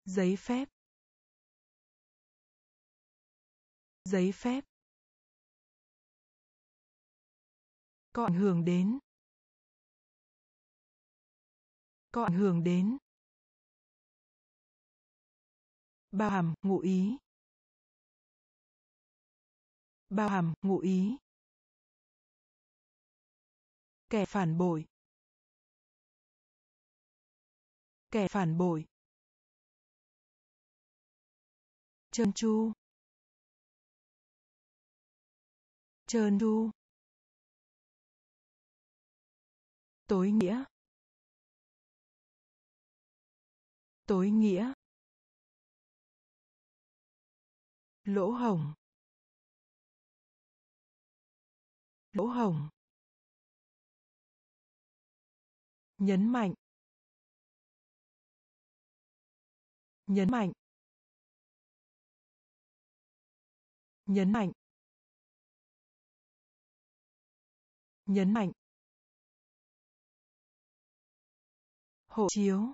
S1: giấy phép giấy phép có ảnh hưởng đến có ảnh hưởng đến bao hàm ngụ ý bao hàm ngụ ý kẻ phản bội kẻ phản bội trơn chu trơn chu tối nghĩa tối nghĩa lỗ hồng, lỗ hồng. nhấn mạnh nhấn mạnh nhấn mạnh nhấn mạnh hộ chiếu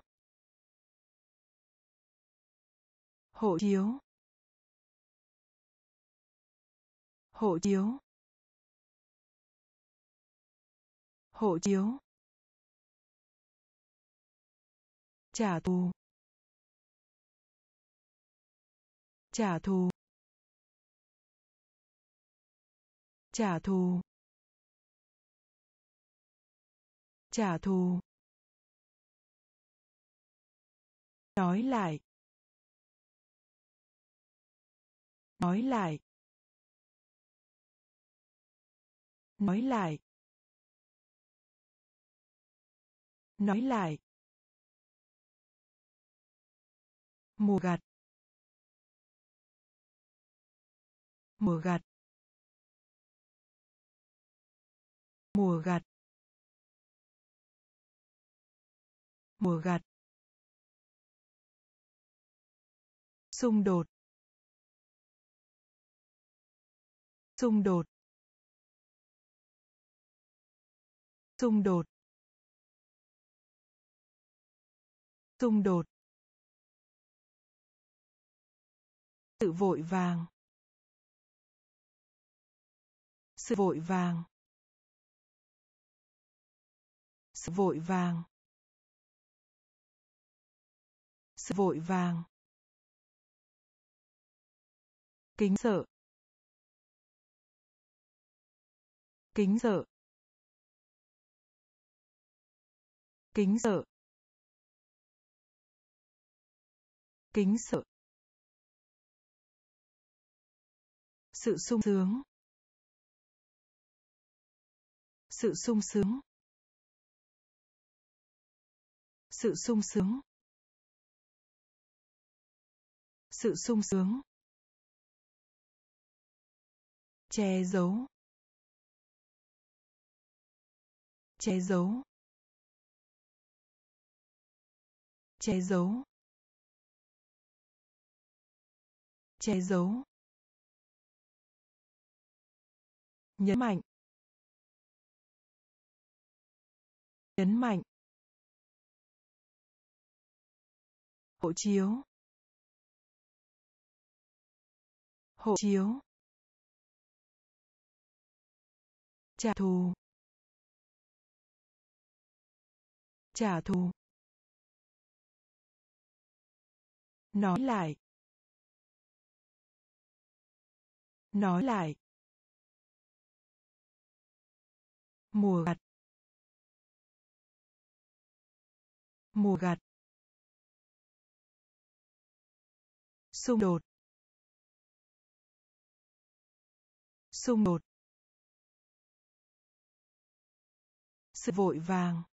S1: hộ chiếu hộ chiếu hộ chiếu trả thù trả thù trả thù trả thù nói lại nói lại nói lại nói lại mùa gặt mùa gặt mùa gặt mùa gặt xung đột xung đột xung đột xung đột sự vội vàng sự vội vàng sự vội vàng sự vội vàng kính sợ kính sợ kính sợ kính sợ sự sung sướng sự sung sướng sự sung sướng sự sung sướng che giấu che giấu che giấu che giấu nhấn mạnh nhấn mạnh hộ chiếu hộ chiếu trả thù trả thù nói lại nói lại mùa gặt mùa gặt xung đột xung đột sự vội vàng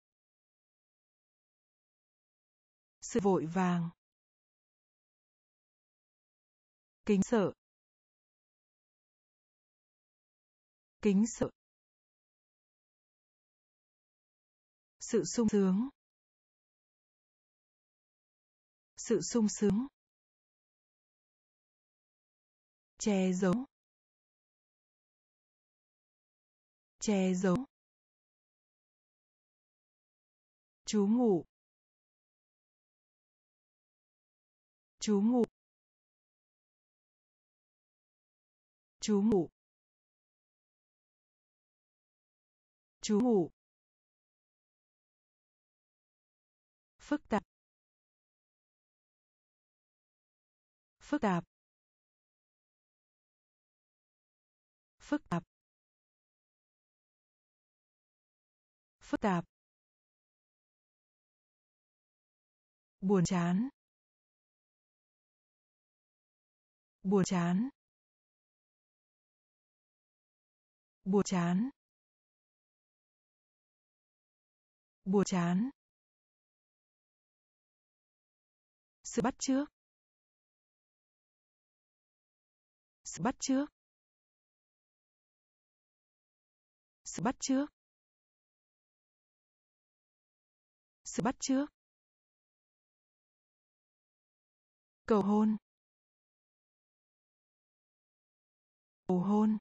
S1: sự vội vàng kính sợ kính sợ sự sung sướng sự sung sướng che giấu che giấu chú ngủ chú ngủ chú ngủ chú ngủ phức tạp phức tạp phức tạp phức tạp buồn chán buồn chán buồn chán buồn chán sự bắt trước sự bắt trước sự bắt trước sự bắt trước cầu hôn cầu hôn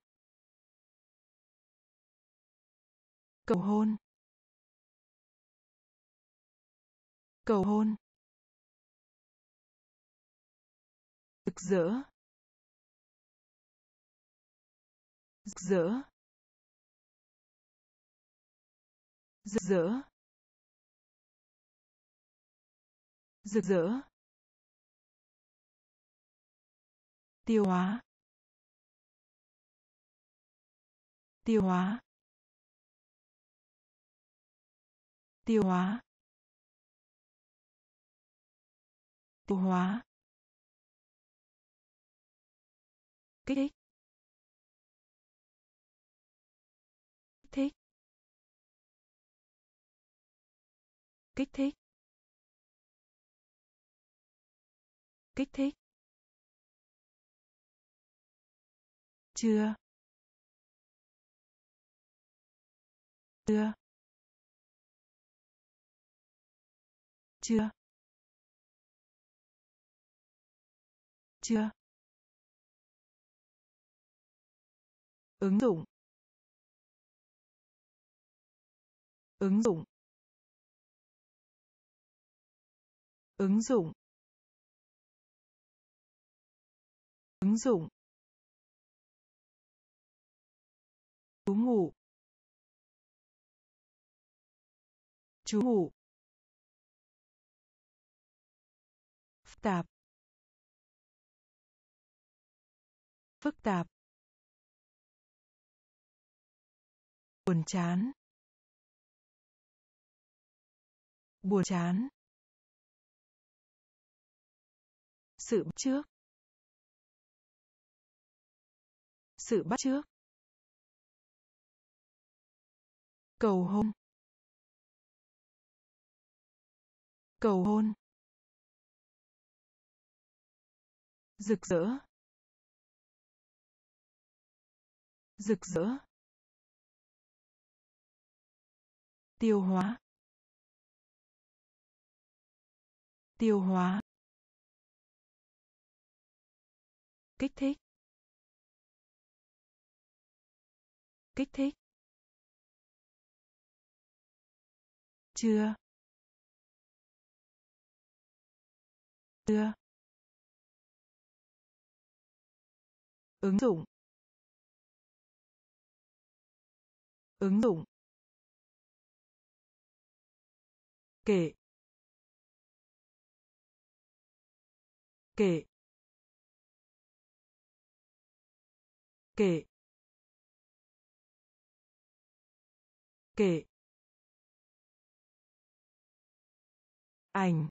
S1: cầu hôn cầu hôn rực rỡ rực rỡ rực rỡ rực rỡ tiêu hóa tiêu hóa tiêu hóa tiêu hóa kích thích kích thích kích thích kích thích chưa chưa chưa chưa ứng dụng ứng dụng ứng dụng ứng dụng chú ngủ chú ngủ phức tạp phức tạp buồn chán buồn chán sự bắt trước sự bắt trước cầu hôn cầu hôn rực rỡ rực rỡ tiêu hóa tiêu hóa kích thích kích thích chưa chưa ứng dụng ứng dụng kể kể kể kể ảnh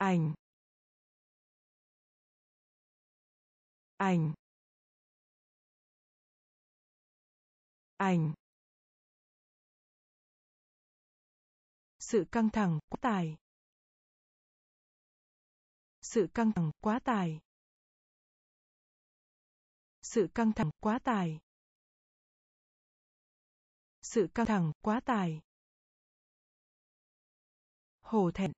S1: ảnh ảnh ảnh sự căng thẳng quá tải sự căng thẳng quá tải sự căng thẳng quá tải sự căng thẳng quá tải hổ thẹn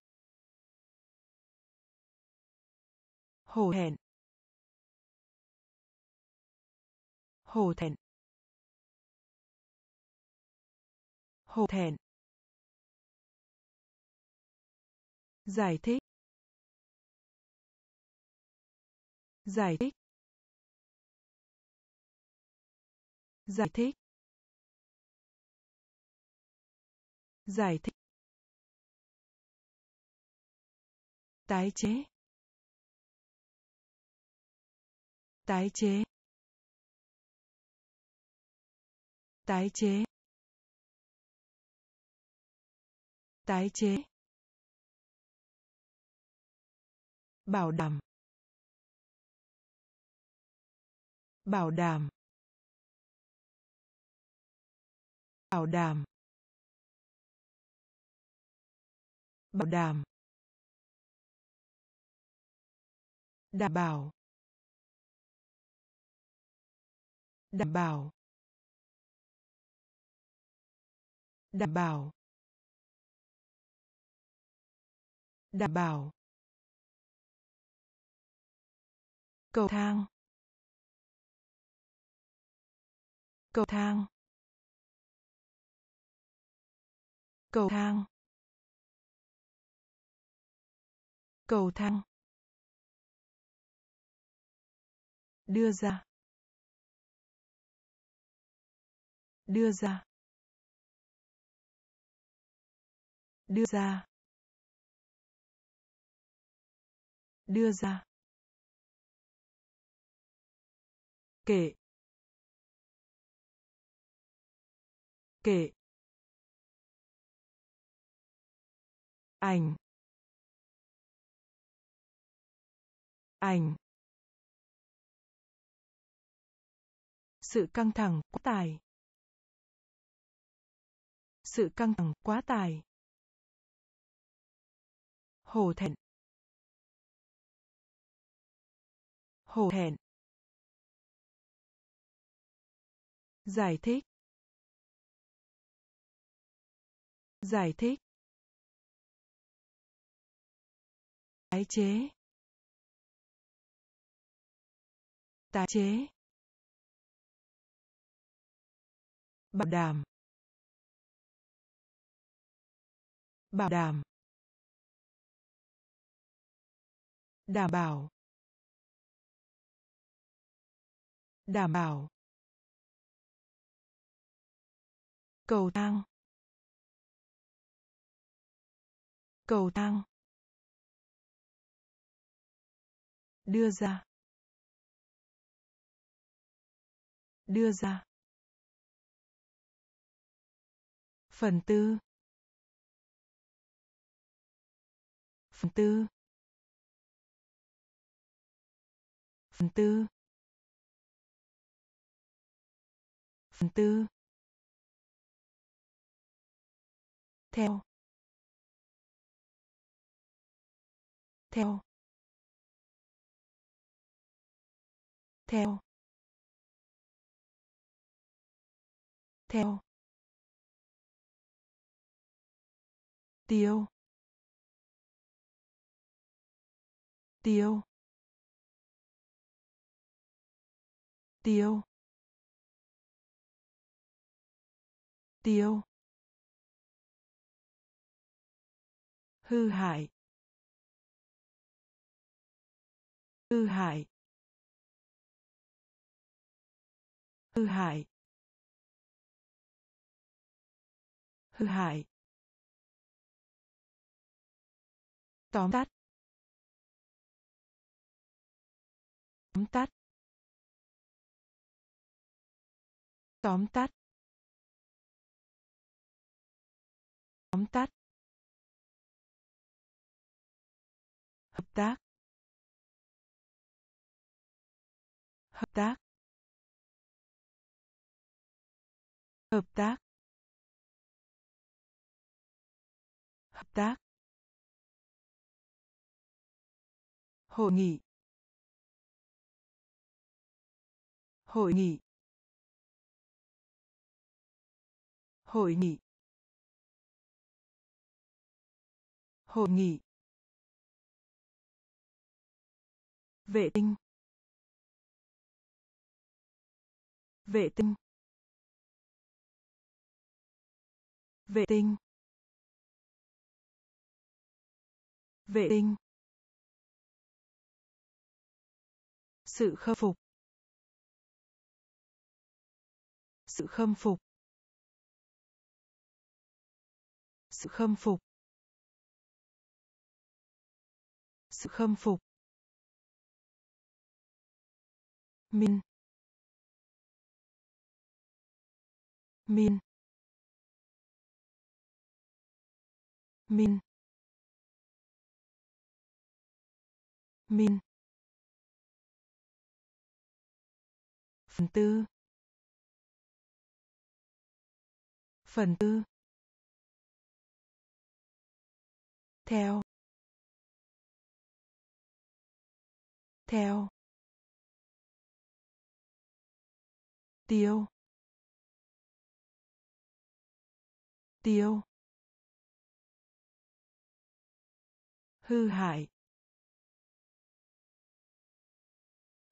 S1: hổ thẹn hổ thẹn hổ thẹn giải thích giải thích giải thích giải thích tái chế tái chế tái chế tái chế bảo đảm bảo đảm bảo đảm bảo đảm đảm bảo đảm bảo đảm bảo đảm bảo cầu thang cầu thang cầu thang cầu thang đưa ra đưa ra đưa ra đưa ra kể kể ảnh ảnh sự căng thẳng quá tài sự căng thẳng quá tài hồ thẹn hồ thẹn giải thích giải thích tái chế tái chế bảo đảm bảo đảm đảm bảo đảm bảo cầu thang cầu thang đưa ra đưa ra phần tư phần tư phần tư phần tư theo theo theo theo tiêu tiêu tiêu tiêu hư hại hư hại hư hại hư hại tóm tắt tóm tắt tóm tắt tóm tắt tác hợp tác hợp tác hợp tác hội nghị hội nghị hội nghị hội nghị vệ tinh vệ tinh vệ tinh vệ tinh sự khâm phục sự khâm phục sự khâm phục sự khâm phục min min min min phần tư phần tư theo theo tiêu tiêu hư hại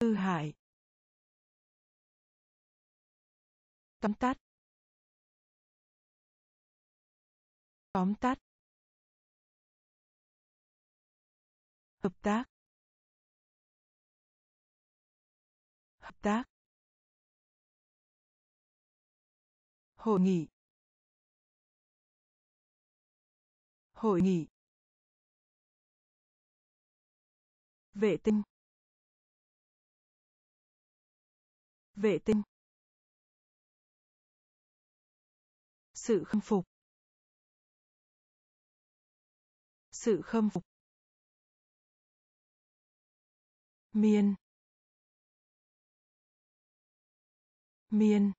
S1: hư hại tóm tắt tóm tắt hợp tác hợp tác hội nghị hội nghị vệ tinh vệ tinh sự khâm phục sự khâm phục miên miên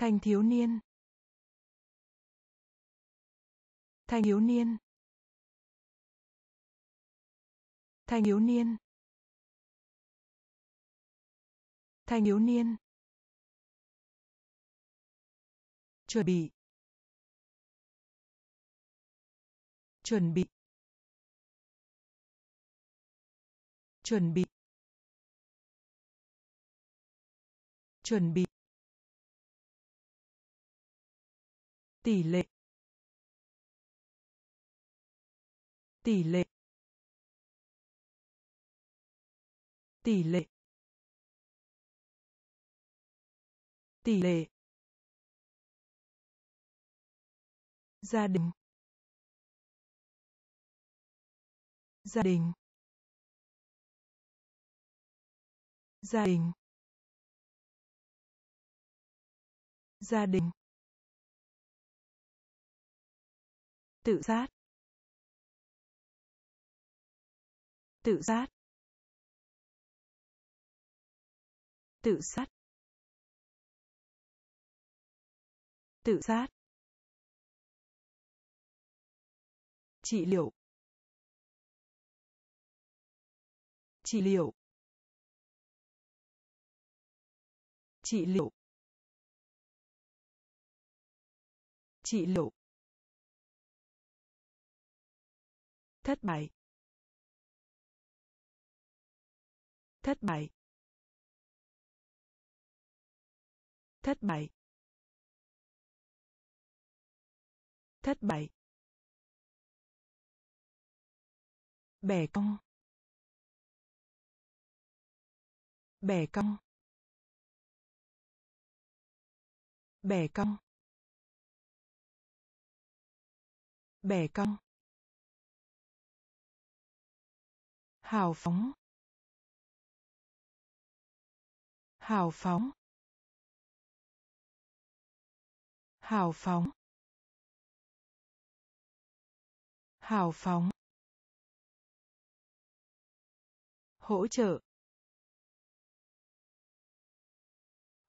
S1: thanh thiếu niên thanh thiếu niên thanh thiếu niên thanh thiếu niên chuẩn bị chuẩn bị chuẩn bị chuẩn bị tỷ lệ tỷ lệ tỷ lệ tỷ lệ gia đình gia đình gia đình gia đình tự sát tự sát tự sát tự sát trị liệu trị liệu trị liệu trị liệu thất bại thất bại thất bại thất bại bè con, bè con, bè con, bè con. hào phóng hào phóng hào phóng hào phóng hỗ trợ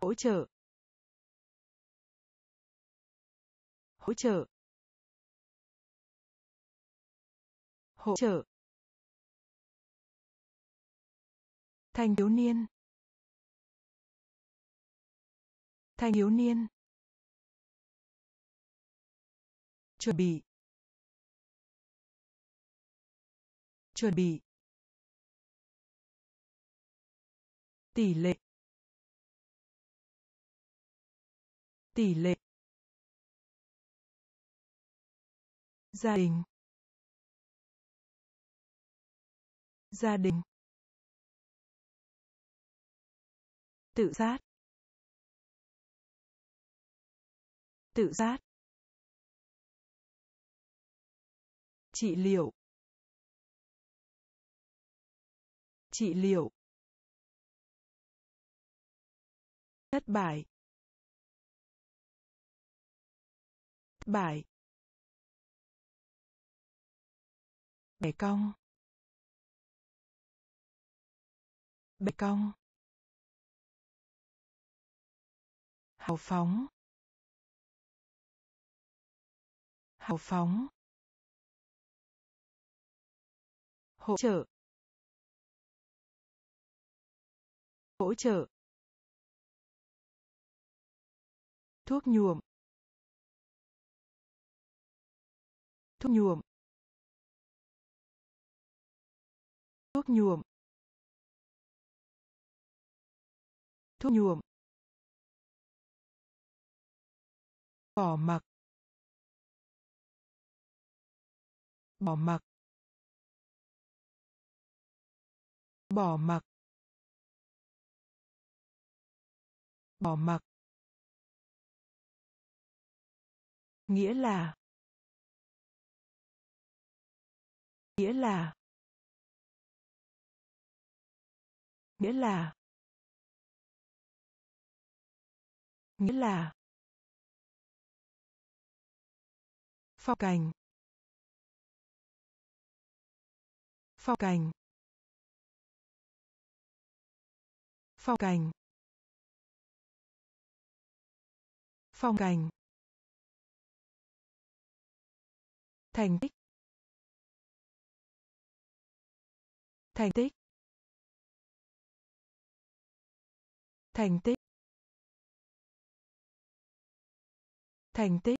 S1: hỗ trợ hỗ trợ hỗ trợ thanh thiếu niên thanh thiếu niên chuẩn bị chuẩn bị tỷ lệ tỷ lệ gia đình gia đình tự giác tự giác trị liệu trị liệu thất bại thất bại cong bẻ cong hào phóng hào phóng hỗ trợ hỗ trợ thuốc nhuộm thuốc nhuộm thuốc nhuộm thuốc nhuộm bỏ mặc bỏ mặc bỏ mặc bỏ mặc nghĩa là nghĩa là nghĩa là nghĩa là phong cảnh phong cảnh phong cảnh phong cảnh thành tích thành tích thành tích thành tích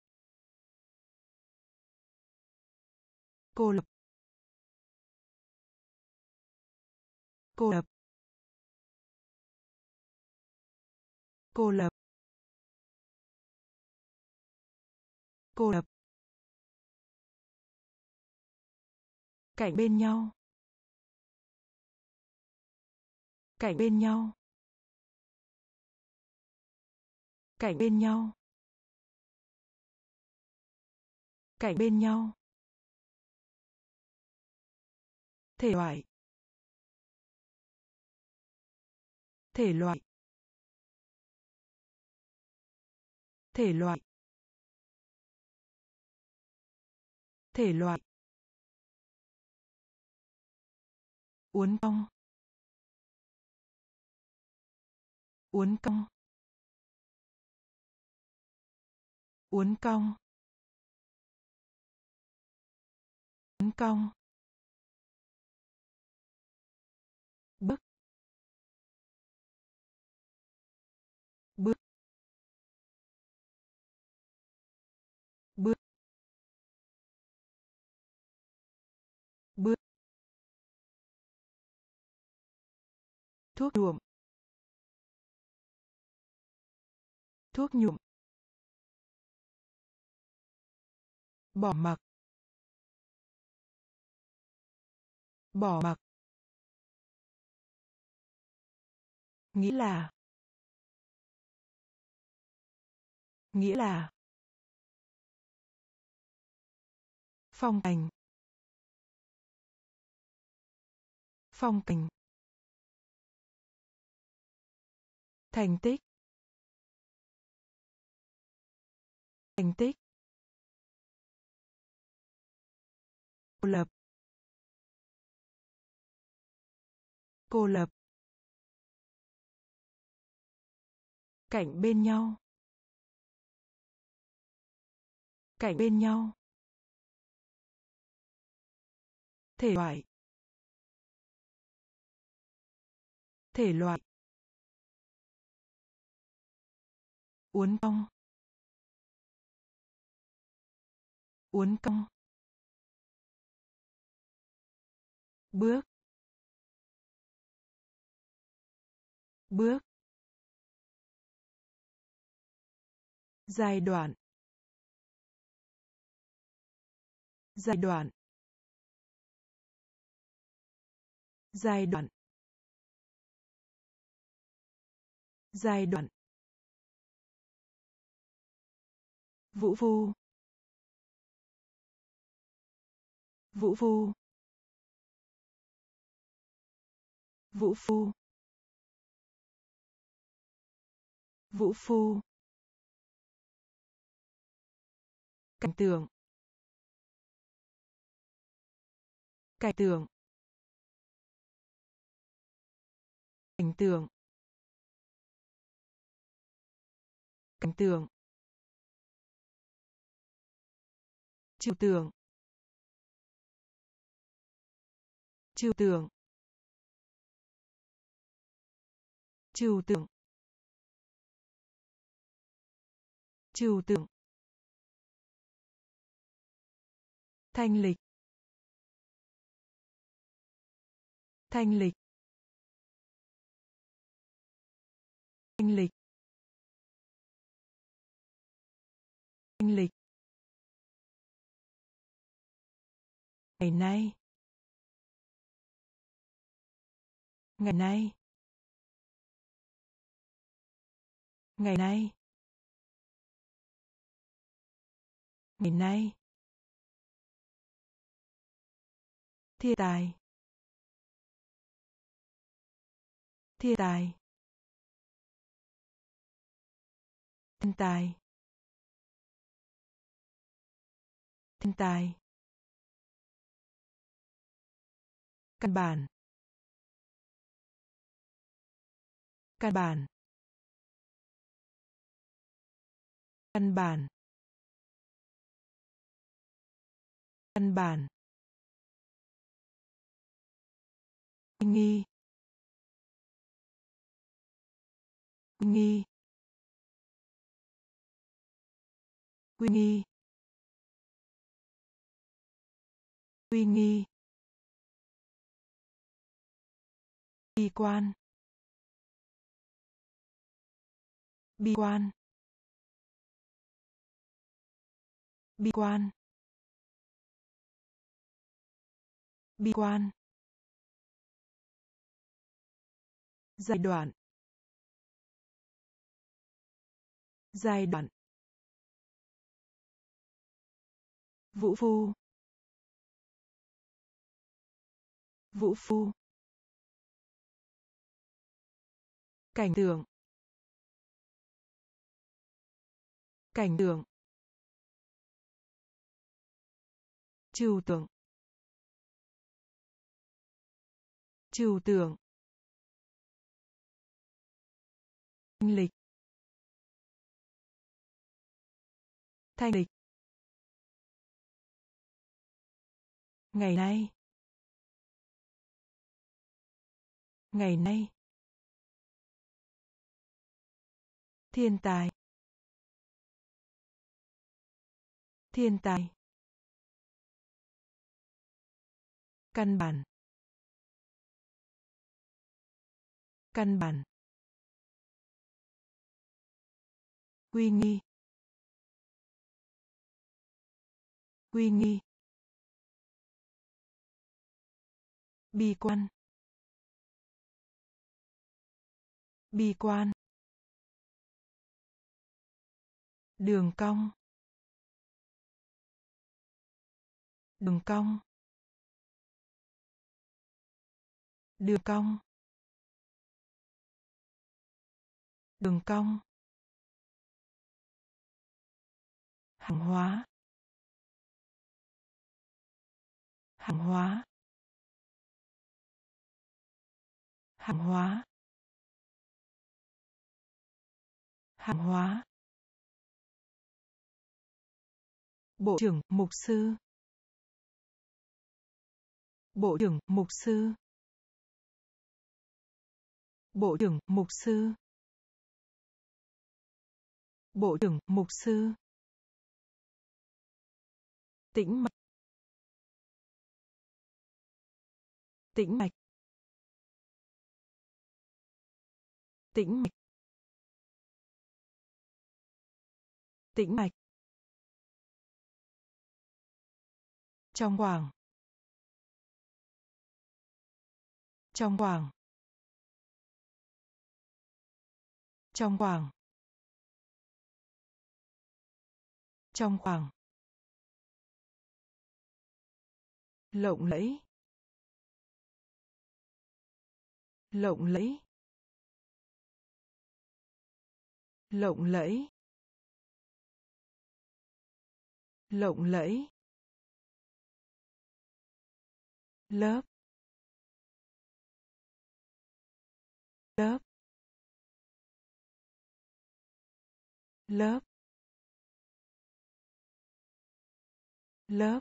S1: cô lập cô lập cô lập cô lập cạnh bên nhau cạnh bên nhau cạnh bên nhau cạnh bên nhau thể loại thể loại thể loại thể loại uốn cong uốn cong uốn cong uốn cong bước, bước, thuốc nhuộm thuốc nhuộm bỏ mặc bỏ mặc nghĩa là nghĩa là phong cảnh phong cảnh thành tích thành tích cô lập cô lập cạnh bên nhau cạnh bên nhau thể loại thể loại uốn cong uốn cong bước bước giai đoạn giai đoạn giai đoạn giai đoạn vũ vu vũ vu vũ phu vũ phu cảnh tượng cảnh tượng cảnh tượng cảnh tượng trừu tượng trừu tượng trừu tượng trừu tượng thanh lịch thanh lịch Thanh lịch. Thanh lịch. Ngày nay. Ngày nay. Ngày nay. Ngày nay. Thiên tài. Thiên tài. thiên tài thiên tài căn bản căn bản căn bản căn bản nghi nghi quy nghi quy nghi bi quan bi quan bi quan bi quan giai đoạn giai đoạn vũ phu vũ phu cảnh tượng cảnh tượng trừu tượng trừu tượng thanh lịch thanh lịch ngày nay ngày nay thiên tài thiên tài căn bản căn bản quy nghi quy nghi bi quan bi quan đường cong đường cong đường cong đường cong hàng hóa hàng hóa hàng hóa hàng hóa bộ trưởng mục sư bộ trưởng mục sư bộ trưởng mục sư bộ trưởng mục sư tĩnh mạch tĩnh mạch tĩnh mạch tĩnh mạch trong khoảng trong khoảng trong khoảng trong khoảng lộng lẫy lộng lẫy lộng lẫy lộng lẫy lớp lớp lớp lớp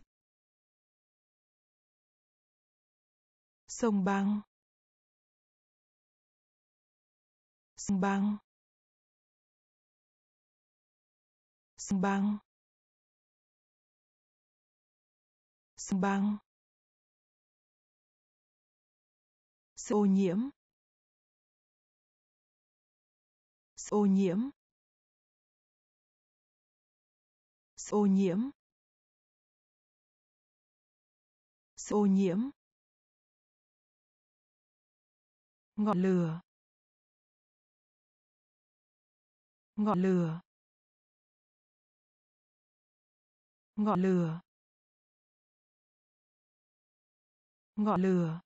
S1: sông băng sông băng băng băng ô nhiễm ô nhiễm ô nhiễm ô nhiễm ngọn lửa ngọn lửa ngọn lửa ngọn lửa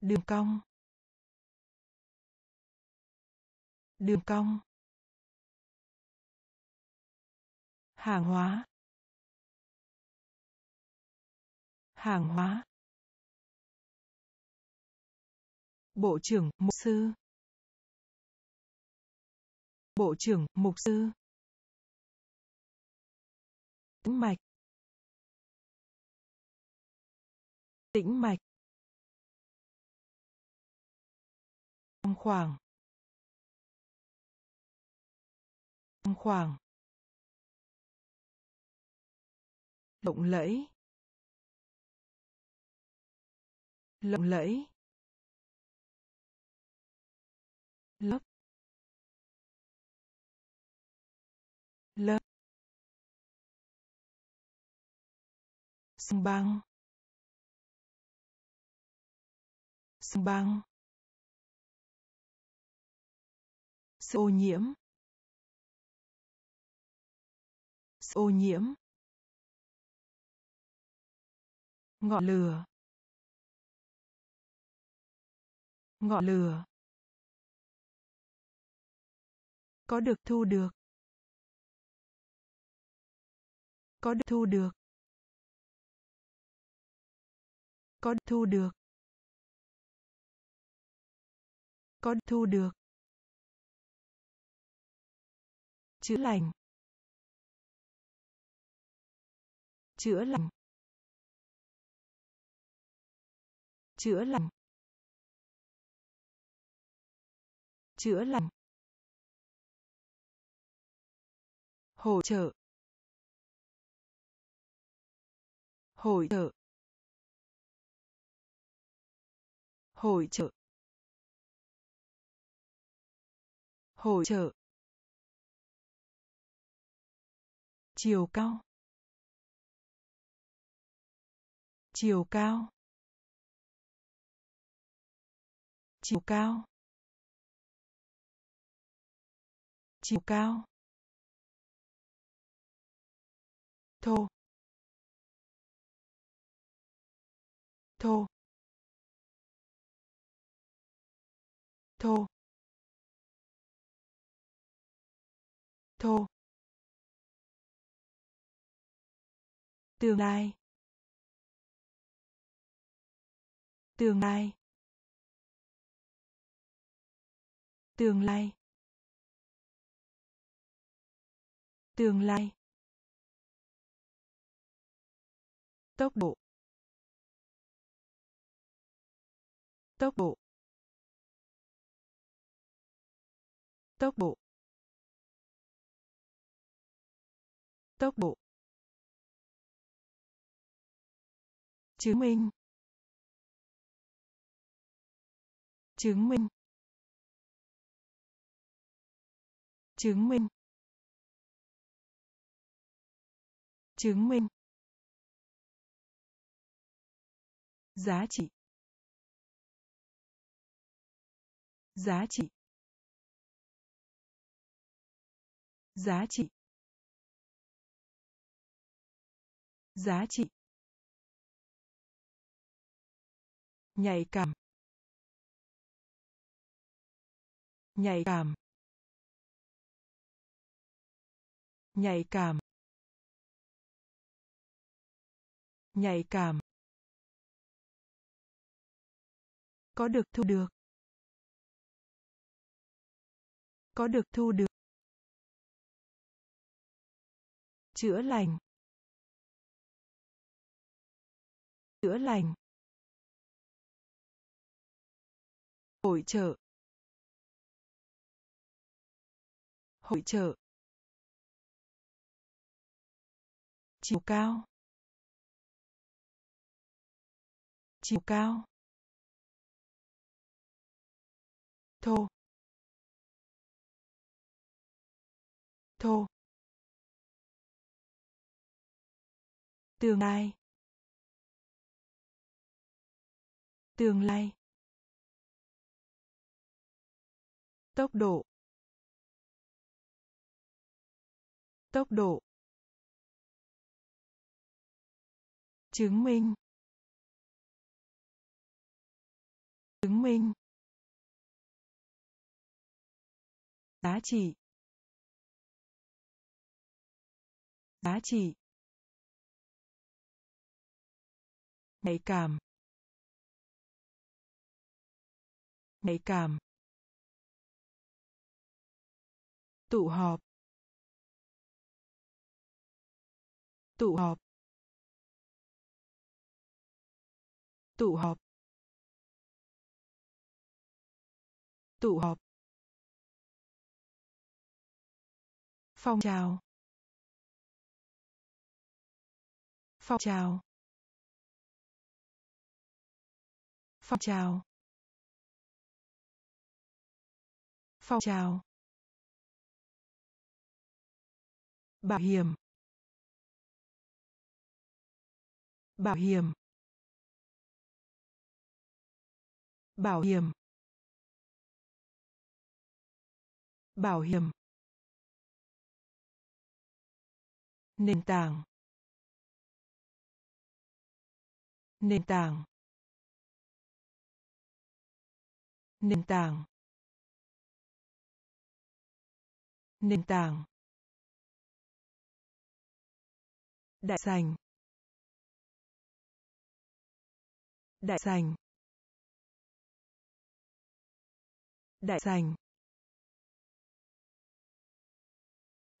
S1: đường cong đường cong hàng hóa hàng hóa bộ trưởng mục sư bộ trưởng mục sư tĩnh mạch tĩnh mạch trong khoảng trong khoảng lộng lẫy lộng lẫy lớp lớp Sumbang. Sumbang. Sự ô nhiễm. Sự ô nhiễm. Ngọn lửa. Ngọn lửa. Có được thu được. Có được thu được. có thu được có thu được chữa lành chữa lành chữa lành chữa lành hỗ trợ hỗ trợ hội trợ hội trợ chiều cao chiều cao chiều cao chiều cao thô thô thô thô tương lai tương lai tương lai tương lai tốc độ tốc độ tốc bộ, tốc độ chứng minh chứng minh chứng minh chứng minh giá trị giá trị giá trị giá trị nhạy cảm nhạy cảm nhạy cảm nhạy cảm có được thu được có được thu được chữa lành chữa lành hội trợ hội trợ chiều cao chiều cao thô thô tương lai tương lai tốc độ tốc độ chứng minh chứng minh giá trị giá trị nhạy cảm nhạy cảm tụ họp tụ họp tụ họp tụ họp phong trào phong trào phong trào phong trào bảo hiểm bảo hiểm bảo hiểm bảo hiểm nền tảng nền tảng nền tảng nền tảng đại sành đại sành đại sành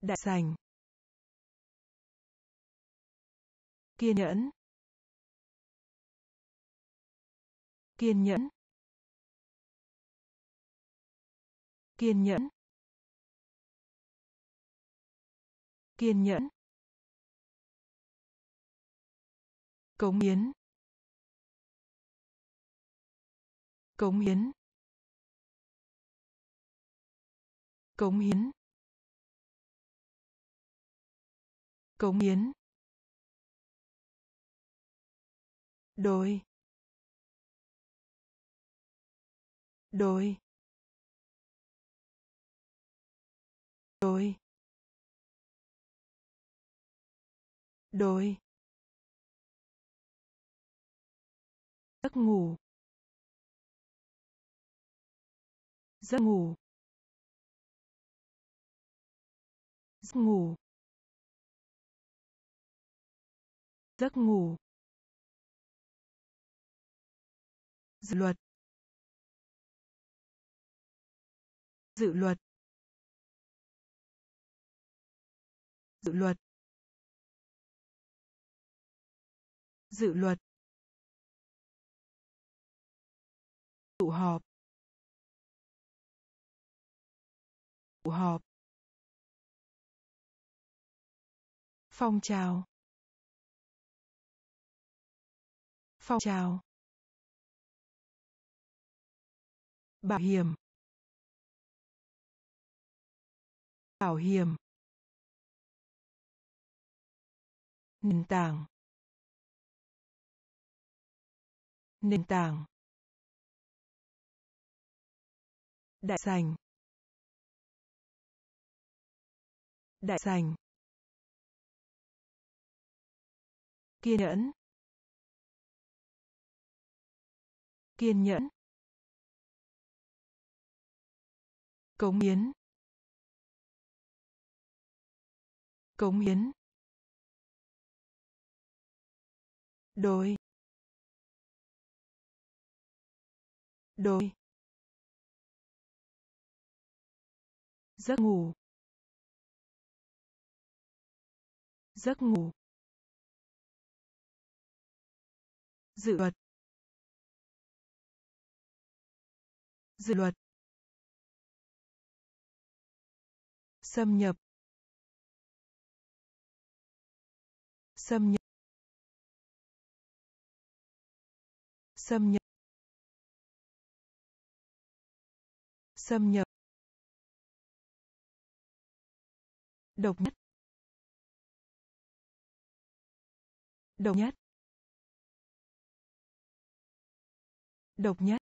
S1: đại sành kiên nhẫn kiên nhẫn kiên nhẫn kiên nhẫn cống hiến cống hiến cống hiến cống hiến đôi đôi đôi đôi giấc ngủ giấc ngủ giấc ngủ giấc ngủ dự luật dự luật dự luật dự luật tụ họp tụ họp phong trào phong trào bảo hiểm bảo hiểm nền tảng nền tảng đại sành đại sành kiên nhẫn kiên nhẫn cống hiến cống hiến đôi đôi giấc ngủ giấc ngủ dự luật dự luật xâm nhập xâm nhập xâm nhập xâm nhập độc nhất độc nhất độc nhất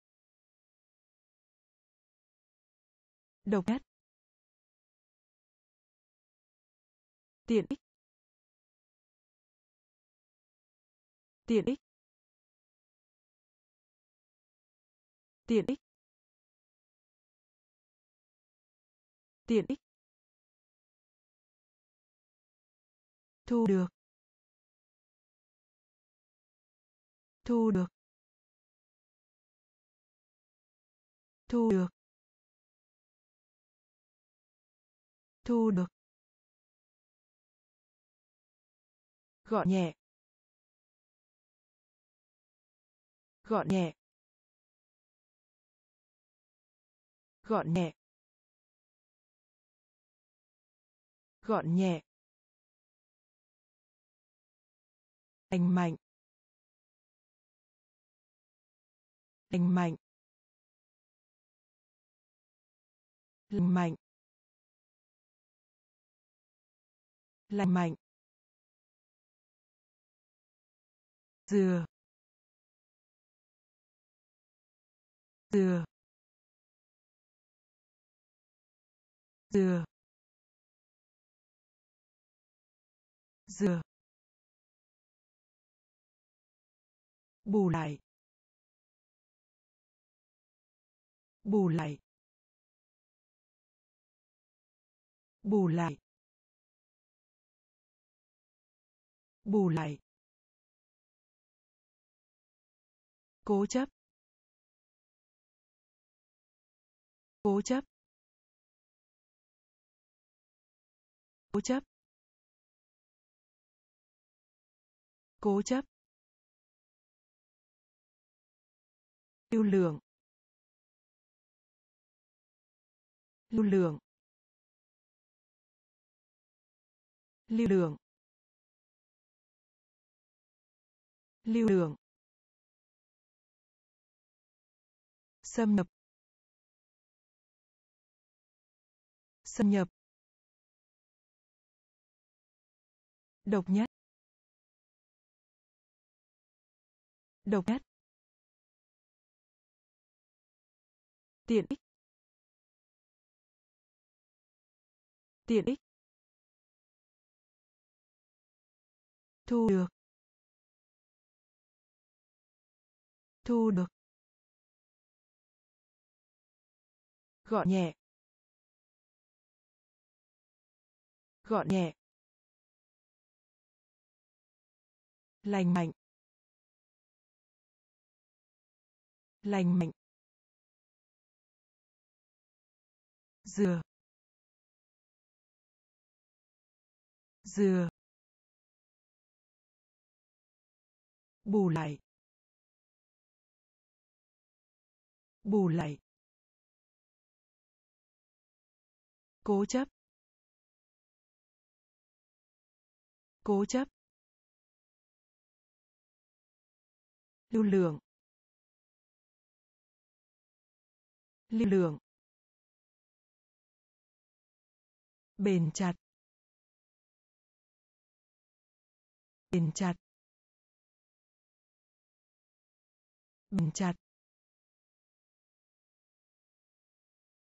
S1: độc nhất tiện ích tiện ích tiện ích tiện ích thu được thu được thu được thu được gọn nhẹ gọn nhẹ gọn nhẹ gọn nhẹ lành mạnh lành mạnh lành mạnh lành mạnh dừa dừa dừa dừa bù lại bù lại bù lại bù lại cố chấp cố chấp cố chấp cố chấp lưu lượng lưu lượng lưu lượng lưu lượng xâm nhập xâm nhập độc nhất độc nhất tiện ích tiện ích thu được thu được gọn nhẹ gọn nhẹ lành mạnh lành mạnh dừa dừa bù lại bù lại cố chấp cố chấp lưu lượng lưu lượng bền chặt bền chặt bền chặt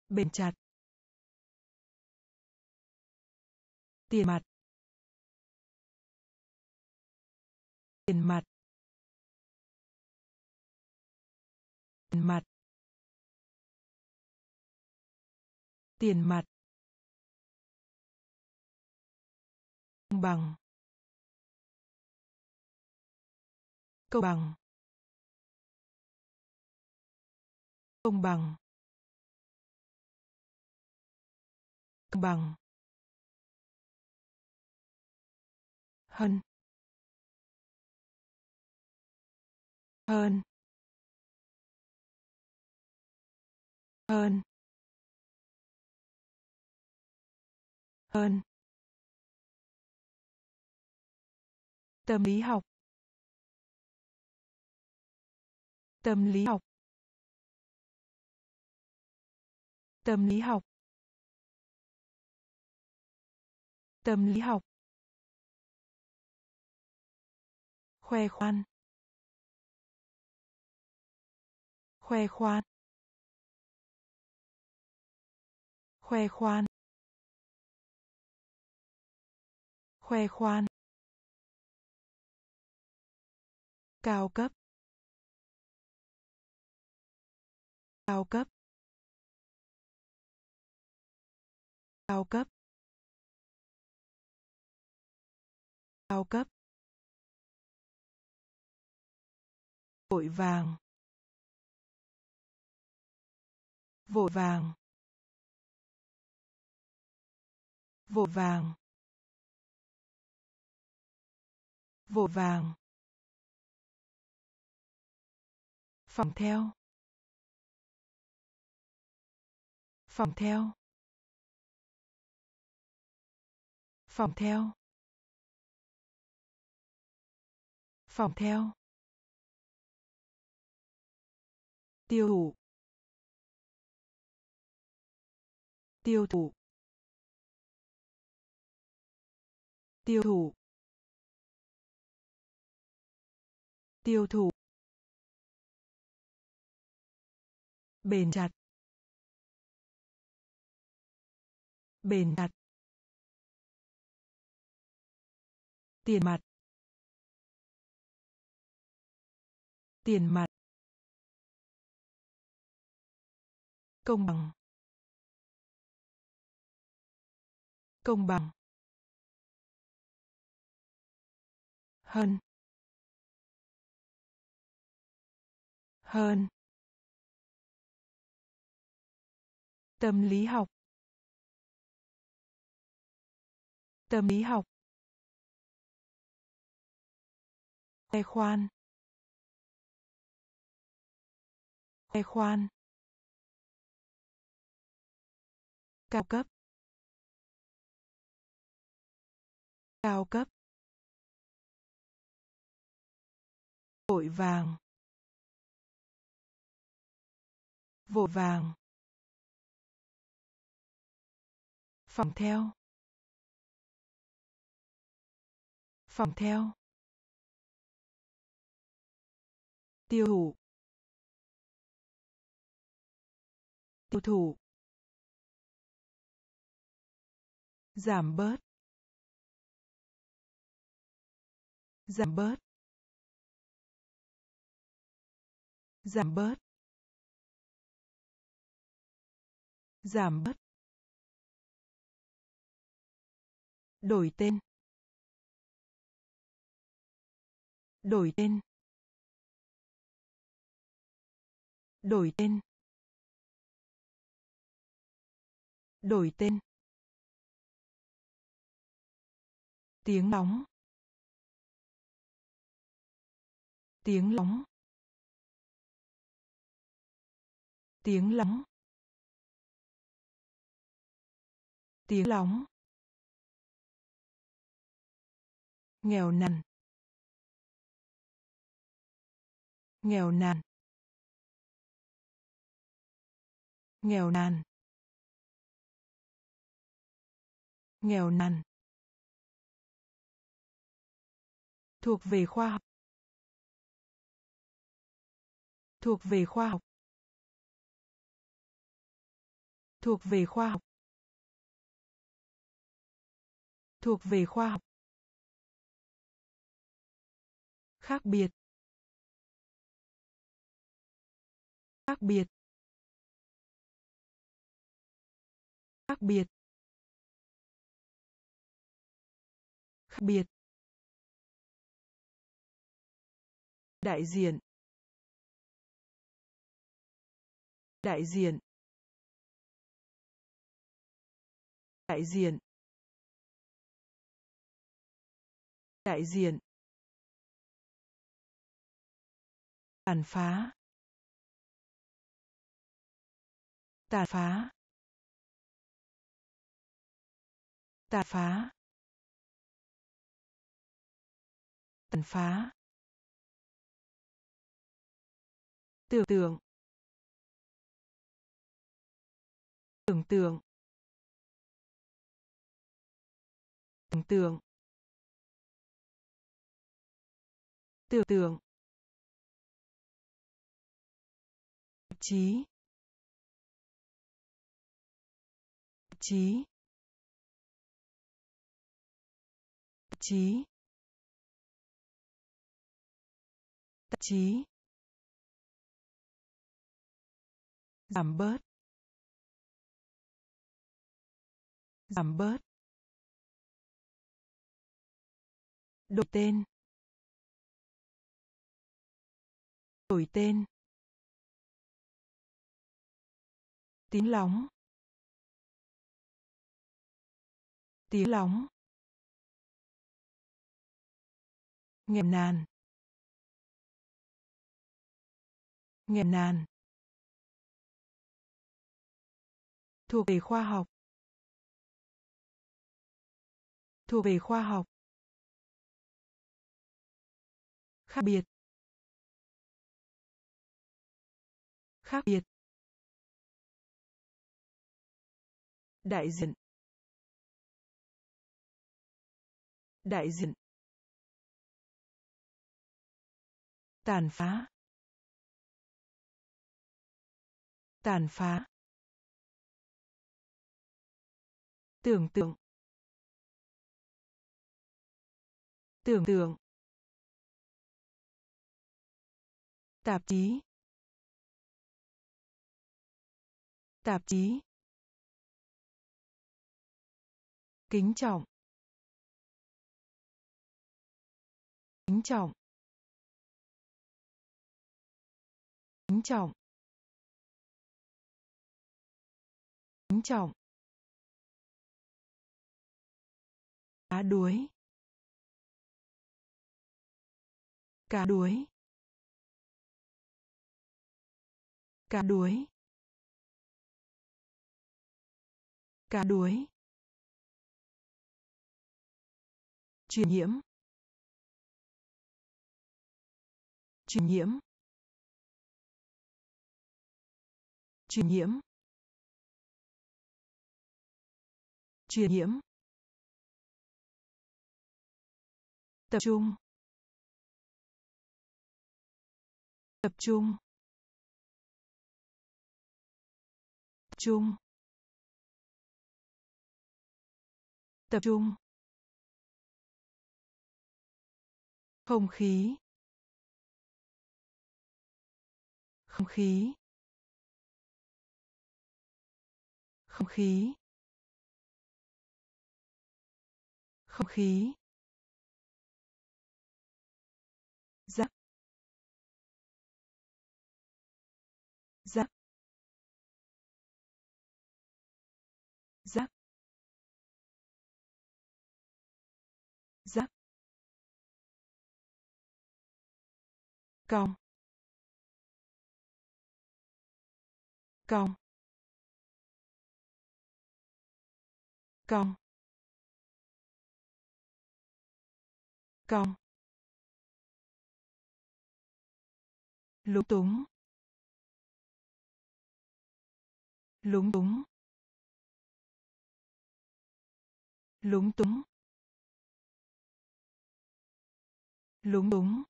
S1: bền chặt tiền mặt tiền mặt tiền mặt tiền mặt công bằng công bằng công bằng công bằng hơn hơn hơn hơn tâm lý học tâm lý học tâm lý học tâm lý học khoe khoan khoe khoan khoe khoan khoe khoan cao cấp cao cấp cao cấp cao cấp vội vàng vội vàng vội vàng vội vàng phòng theo phòng theo phòng theo phòng theo tiêu thụ tiêu thụ tiêu thụ tiêu thụ bền chặt bền chặt tiền mặt tiền mặt công bằng công bằng hơn hơn tâm lý học tâm lý học tài khoan tài khoan cao cấp cao cấp vội vàng vội vàng phòng theo phòng theo tiêu thụ tiêu thụ giảm bớt giảm bớt giảm bớt giảm bớt đổi tên đổi tên đổi tên đổi tên tiếng nóng tiếng nóng tiếng lóng tiếng lóng nghèo nàn nghèo nàn nghèo nàn nghèo nàn thuộc về khoa học thuộc về khoa học thuộc về khoa học thuộc về khoa học khác biệt khác biệt khác biệt khác biệt đại diện đại diện đại diện đại diện tàn phá tàn phá tàn phá tàn phá tưởng tượng tưởng tượng tưởng tượng tưởng tượng trí trí trí trí, giảm bớt giảm bớt đổi tên đổi tên tiếng lóng tiếng lóng nghèo nàn nghèo nàn thuộc về khoa học thuộc về khoa học khác biệt khác biệt đại diện đại diện tàn phá tàn phá tưởng tượng tưởng tượng tạp chí tạp chí kính trọng kính trọng kính trọng kính trọng cá đuối cá đuối cá đuối cá đuối truyền nhiễm truyền nhiễm truyền nhiễm truyền nhiễm tập trung tập trung trung tập trung không khí không khí không khí không khí cong cong cong cong lúng túng lúng túng lúng túng lúng túng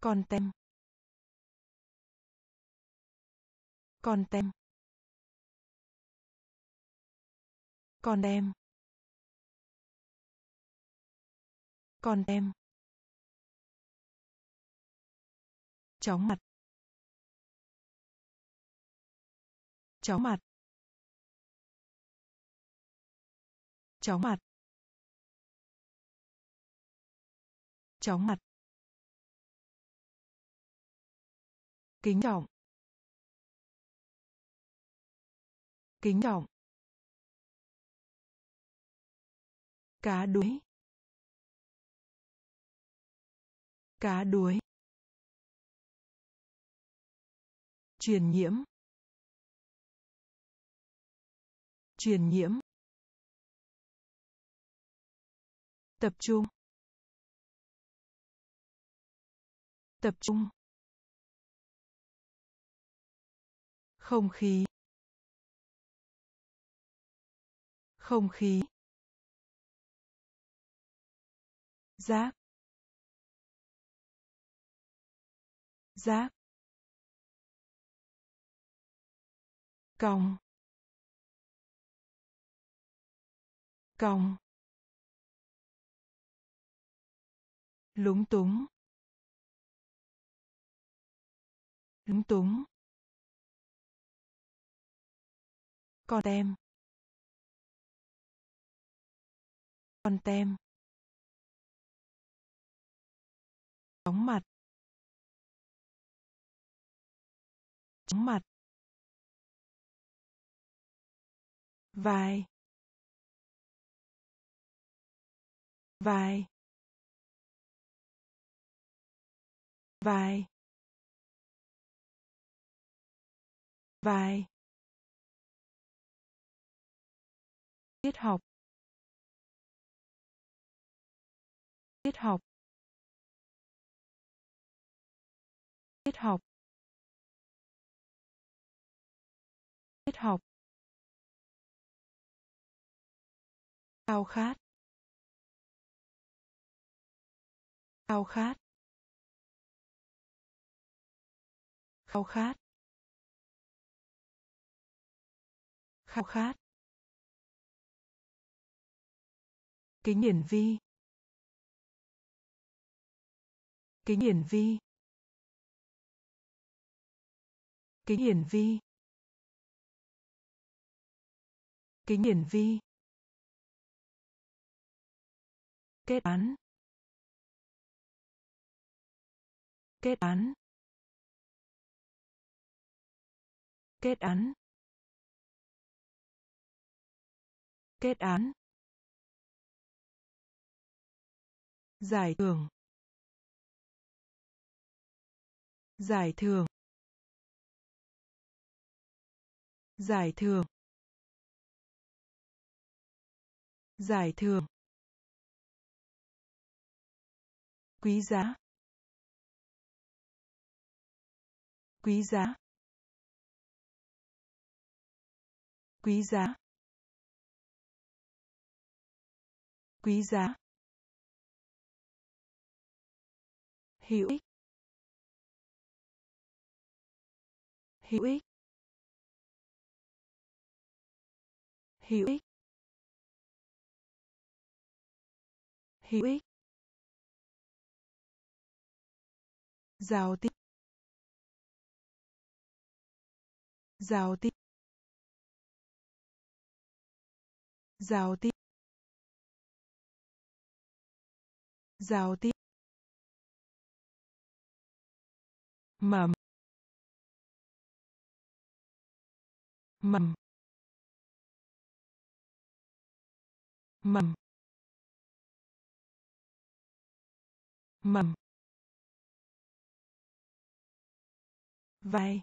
S1: Con tem. Con tem. Con đem. Con đem. Chóng mặt. Chóng mặt. Chóng mặt. Chóng mặt. kính trọng kính trọng cá đuối cá đuối truyền nhiễm truyền nhiễm tập trung tập trung không khí không khí giáp giáp còng còng lúng túng lúng túng con tem con tem chóng mặt chóng mặt vai vai vai vai tiết học tiết học tiết học tiết học khao khát khao khát khao khát khao khát kính hiển vi kính hiển vi kính hiển vi kính hiển vi kết án kết án kết án kết án giải thưởng giải thưởng giải thưởng giải thưởng quý giá quý giá quý giá quý giá hữu ích hữu ích hữu ích hữu ích giao tiếp giao tiếp giao tiếp giao tiếp mầm mầm mầm mầm vai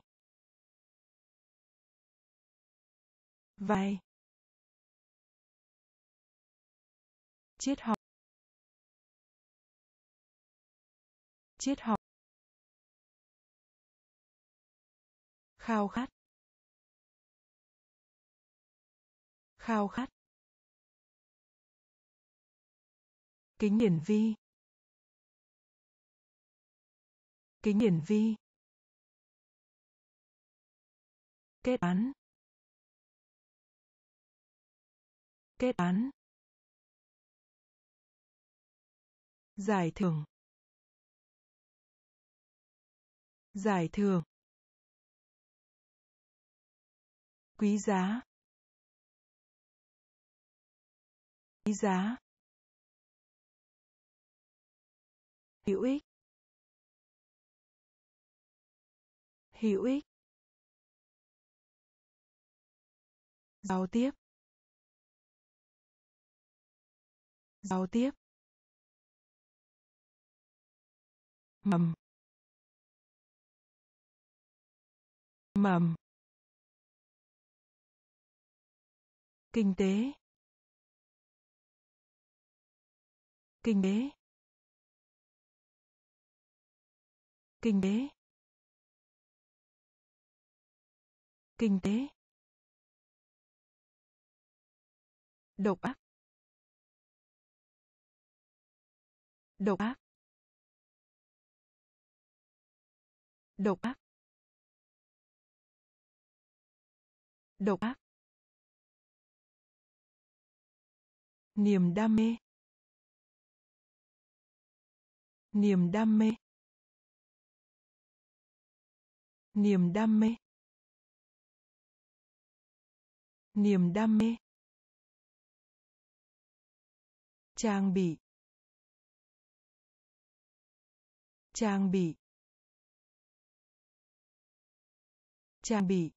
S1: vai triết học triết học khao khát khao khát kính hiển vi kính hiển vi kết án kết án giải thưởng giải thưởng quý giá quý giá hữu ích hữu ích giao tiếp giao tiếp mầm mầm kinh tế kinh tế kinh tế kinh tế độc ác độc ác độc ác độc ác niềm đam mê niềm đam mê niềm đam mê niềm đam mê trang bị trang bị trang bị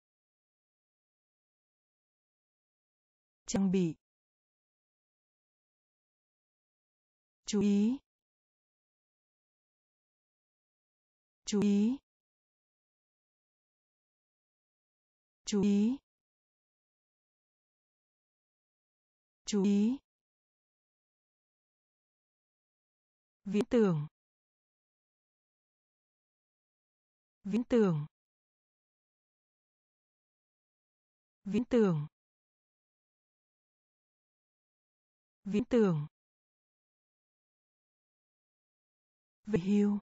S1: trang bị chú ý chú ý chú ý chú ý viễn tưởng viễn tưởng viễn tưởng viễn tưởng về hiu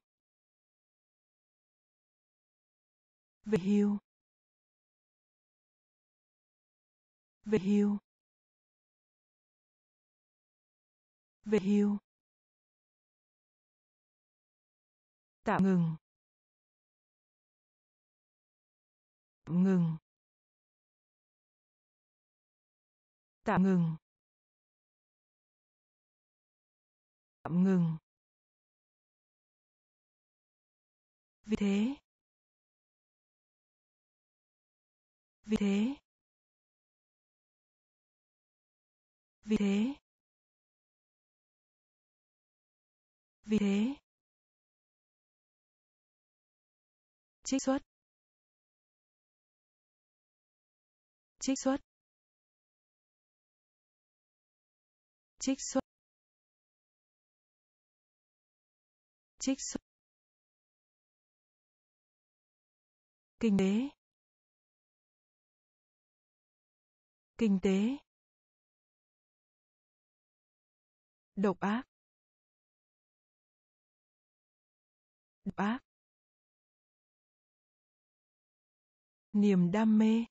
S1: về hiu về hiu về hiu tạm ngừng tạm ngừng tạm ngừng tạm ngừng vì thế vì thế vì thế vì thế trích xuất trích xuất trích xuất trích xuất kinh tế kinh tế độc ác độc ác niềm đam mê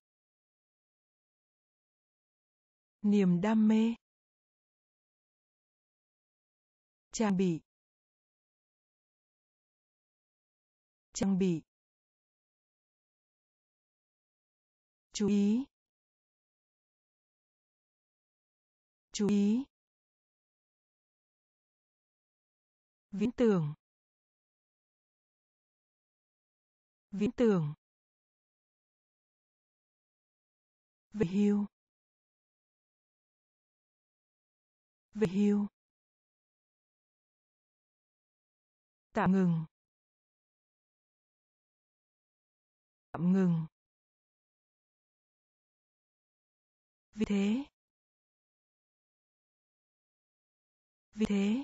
S1: niềm đam mê trang bị trang bị chú ý chú ý viễn tưởng viễn tưởng về hưu về hưu tạm ngừng tạm ngừng vì thế vì thế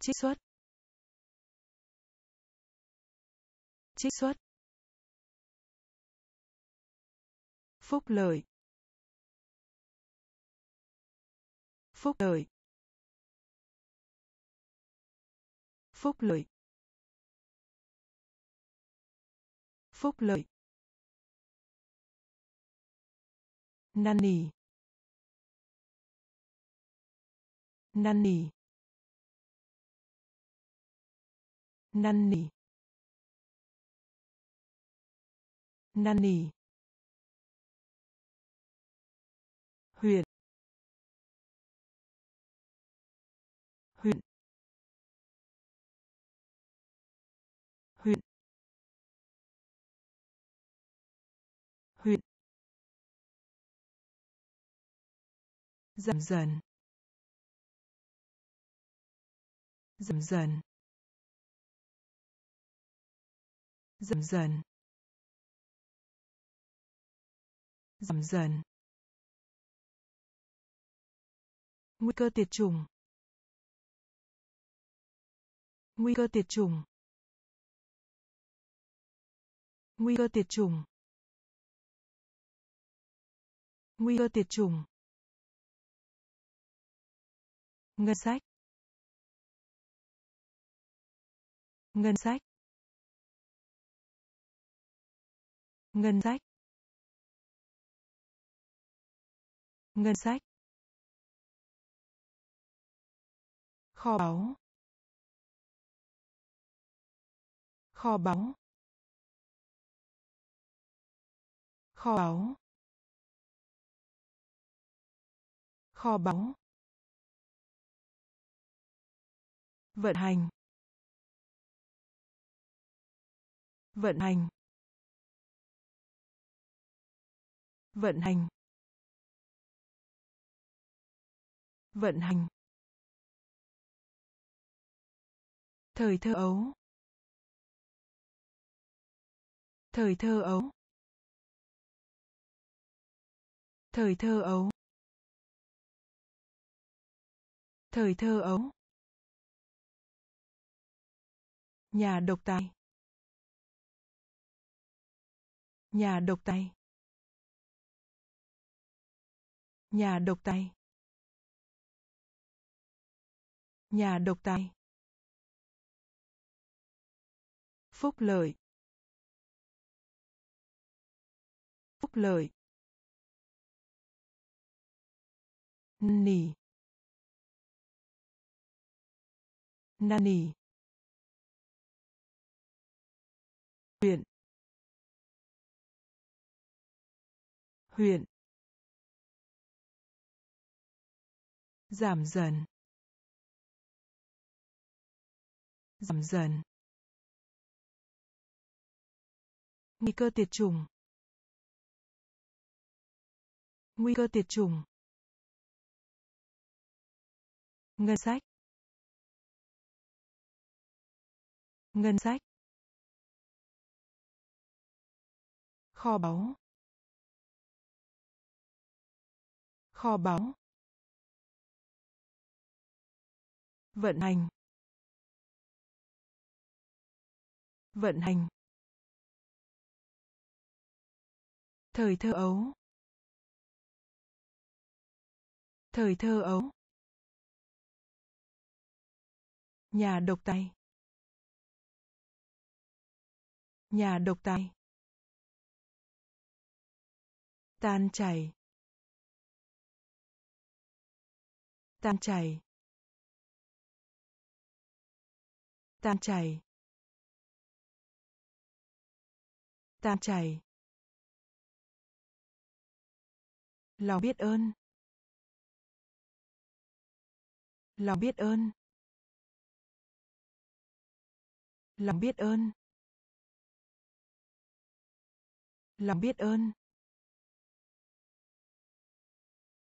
S1: trích xuất trích xuất phúc lợi phúc lợi phúc lợi phúc lợi năn nỉ năn nỉ năn nỉ năn nỉ huyện dần dần dần dần dần dần dần dần nguy cơ tiệt chủng nguy cơ tiệt chủng nguy cơ tiệt chủng nguy cơ tiệt chủng ngân sách ngân sách ngân sách ngân sách kho báu kho báu kho báu kho báu vận hành vận hành vận hành vận hành thời thơ ấu thời thơ ấu thời thơ ấu thời thơ ấu nhà độc tài nhà độc tài nhà độc tài nhà độc tài phúc lợi phúc lợi nỉ nỉ. huyện huyện giảm dần giảm dần nguy cơ tiệt chủng nguy cơ tiệt chủng ngân sách ngân sách kho báu kho báu vận hành vận hành thời thơ ấu thời thơ ấu nhà độc tài nhà độc tài tan chảy tan chảy tan chảy tan chảy lòng biết ơn lòng biết ơn lòng biết ơn lòng biết ơn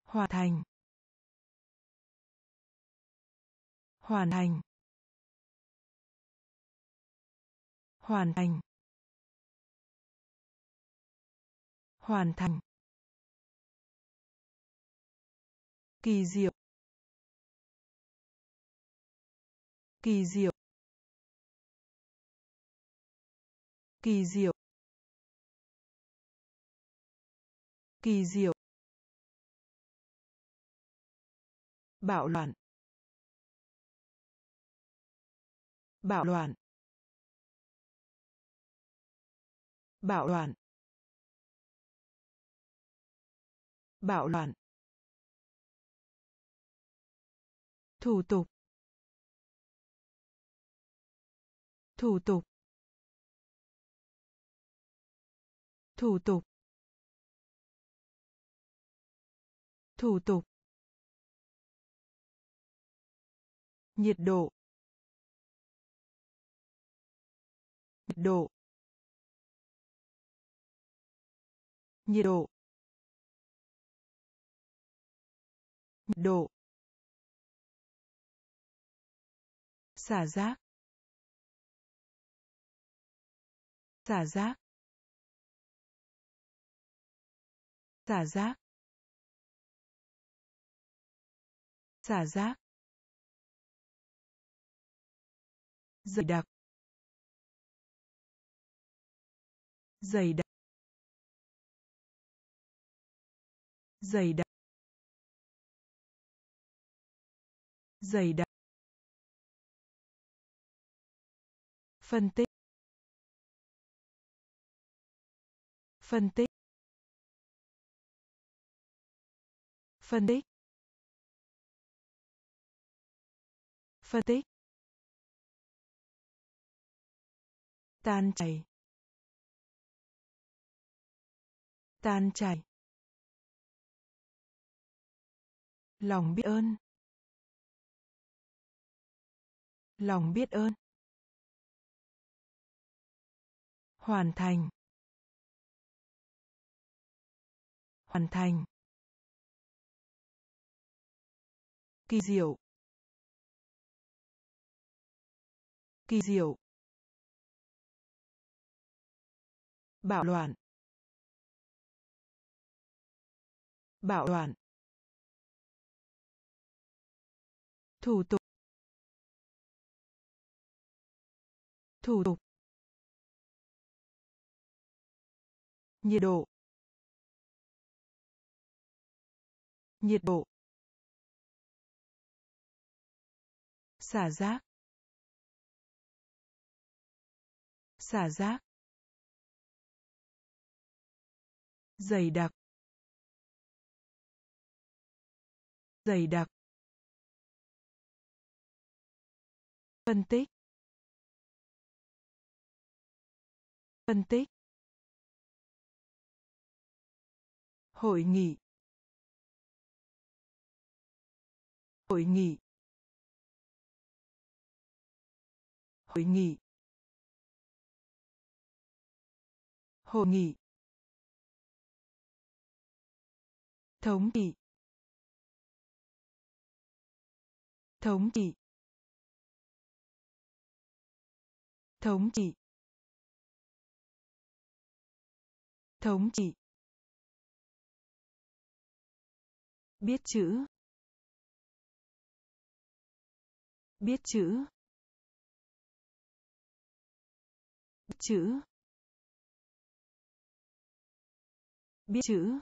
S1: hòa thành hoàn thành hoàn thành hoàn thành kỳ diệu kỳ diệu kỳ diệu kỳ diệu bạo loạn bạo loạn bạo loạn bạo loạn thủ tục thủ tục thủ tục thủ tục nhiệt độ nhiệt độ nhiệt độ nhiệt độ xả rác xả rác xả rác xả rác dày đặc dày đặc dày đặc dày đặc phân tích phân tích phân tích phân tích tan chảy tan chảy lòng biết ơn lòng biết ơn hoàn thành hoàn thành kỳ diệu kỳ diệu bạo loạn. Bảo loạn. Thủ tục. Thủ tục. Nhiệt độ. Nhiệt độ. Xả rác. Xả rác. dày đặc dày đặc phân tích phân tích hội nghị hội nghị hội nghị hội nghị thống trị thống trị thống trị thống trị biết chữ biết chữ biết chữ biết chữ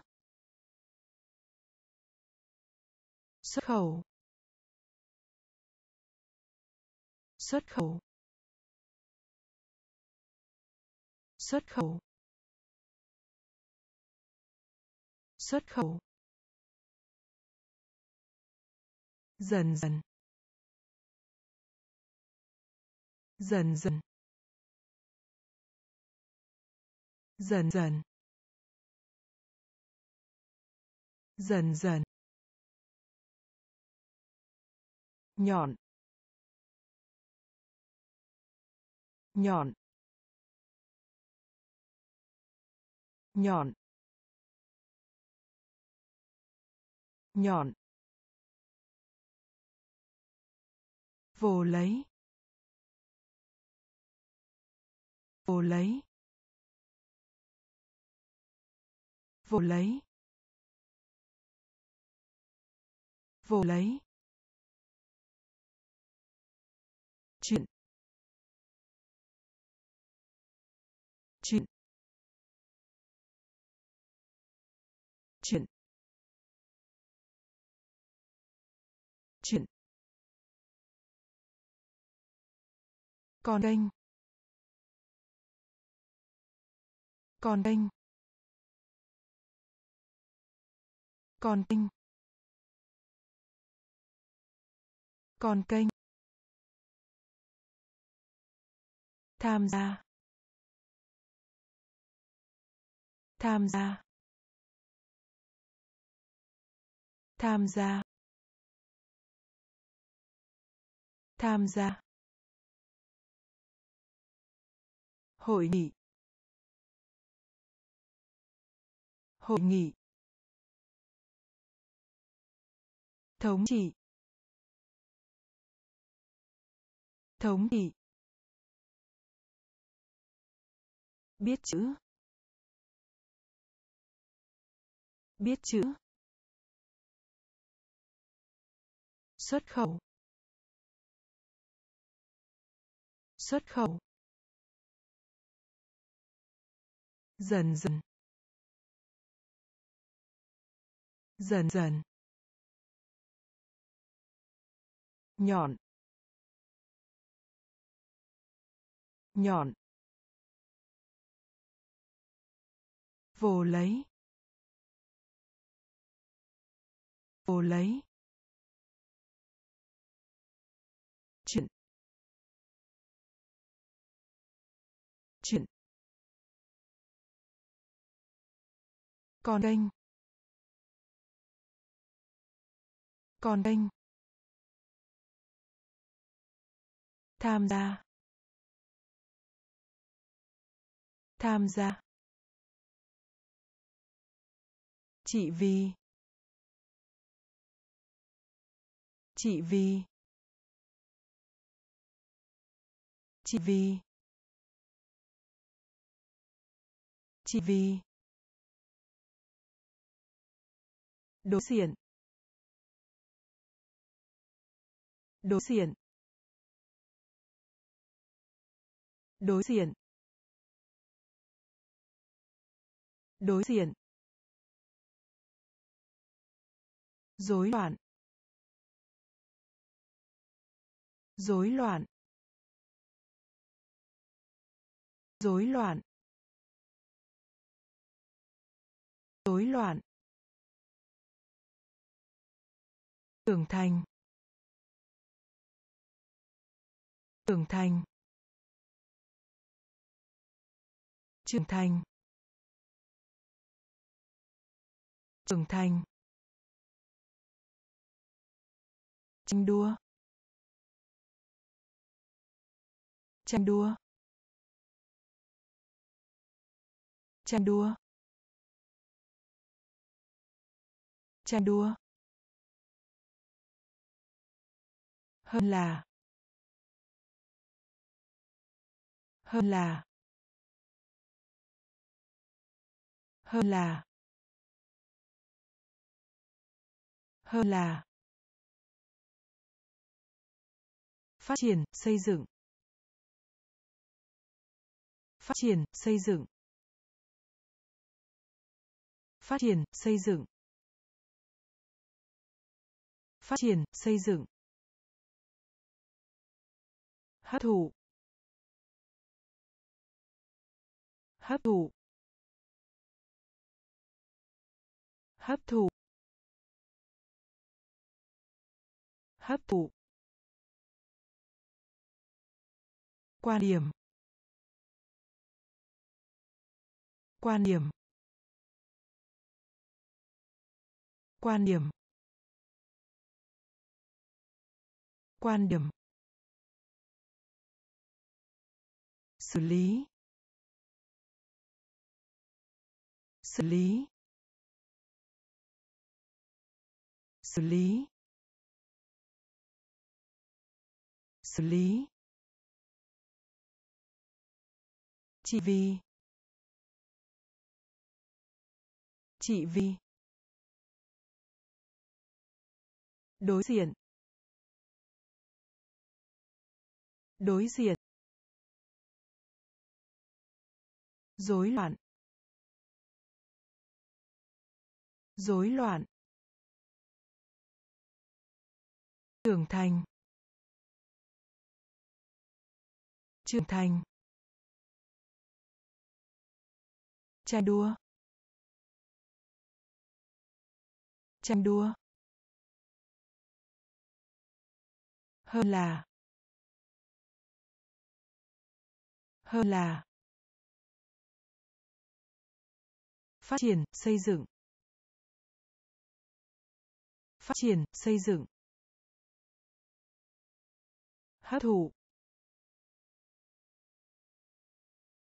S1: xuất khẩu xuất khẩu xuất khẩu xuất khẩu dần dần dần dần dần dần dần dần nhọn nhọn nhọn nhọn vồ lấy vồ lấy vồ lấy vồ lấy còn kênh còn kênh còn kênh còn kênh tham gia tham gia tham gia tham gia hội nghị hội nghị thống trị thống trị biết chữ biết chữ xuất khẩu xuất khẩu dần dần dần dần nhọn nhọn vồ lấy vồ lấy còn kênh còn kênh tham gia tham gia chỉ vì chỉ vì chỉ vì chỉ vì đối diện đối diện đối diện đối diện rối loạn rối loạn rối loạn rối loạn trưởng thành trưởng thành trưởng thành trưởng thành tranh đua tranh đua tranh đua tranh đua hơn là hơn là hơn là hơn là phát triển xây dựng phát triển xây dựng phát triển xây dựng phát triển xây dựng hấp thụ hấp thụ hấp thụ hấp thụ quan điểm quan điểm quan điểm quan điểm xử lý xử lý xử lý xử lý chị vi chị vi đối diện đối diện rối loạn rối loạn trưởng thành trưởng thành tranh đua tranh đua hơn là hơn là phát triển xây dựng phát triển xây dựng hấp thụ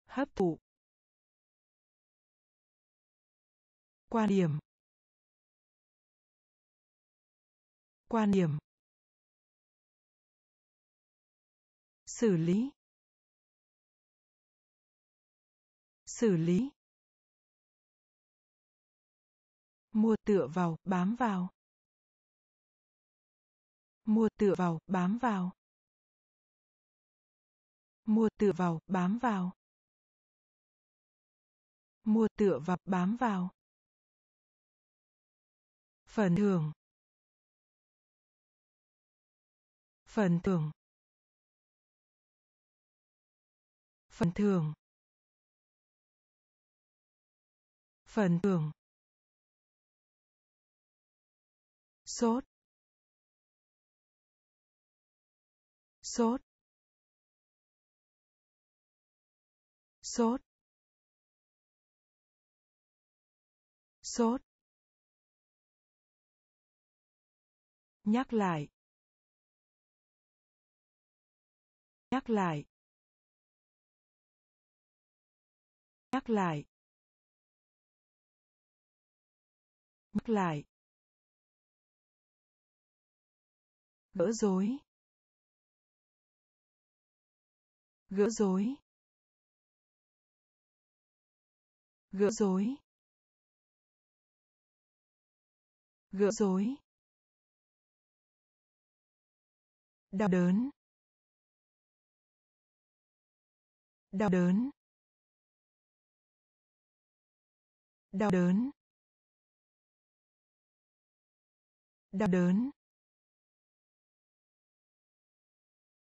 S1: hấp thụ quan điểm quan điểm xử lý xử lý Mua tựa vào, bám vào. Mua tựa vào, bám vào. Mua tựa vào, bám vào. Mua tựa vào, bám vào. Phần thưởng. Phần thưởng. Phần thưởng. Phần thưởng. sốt sốt sốt sốt nhắc lại nhắc lại nhắc lại nhắc lại gỡ rối gỡ rối gỡ rối gỡ rối đau đớn đau đớn đau đớn đau đớn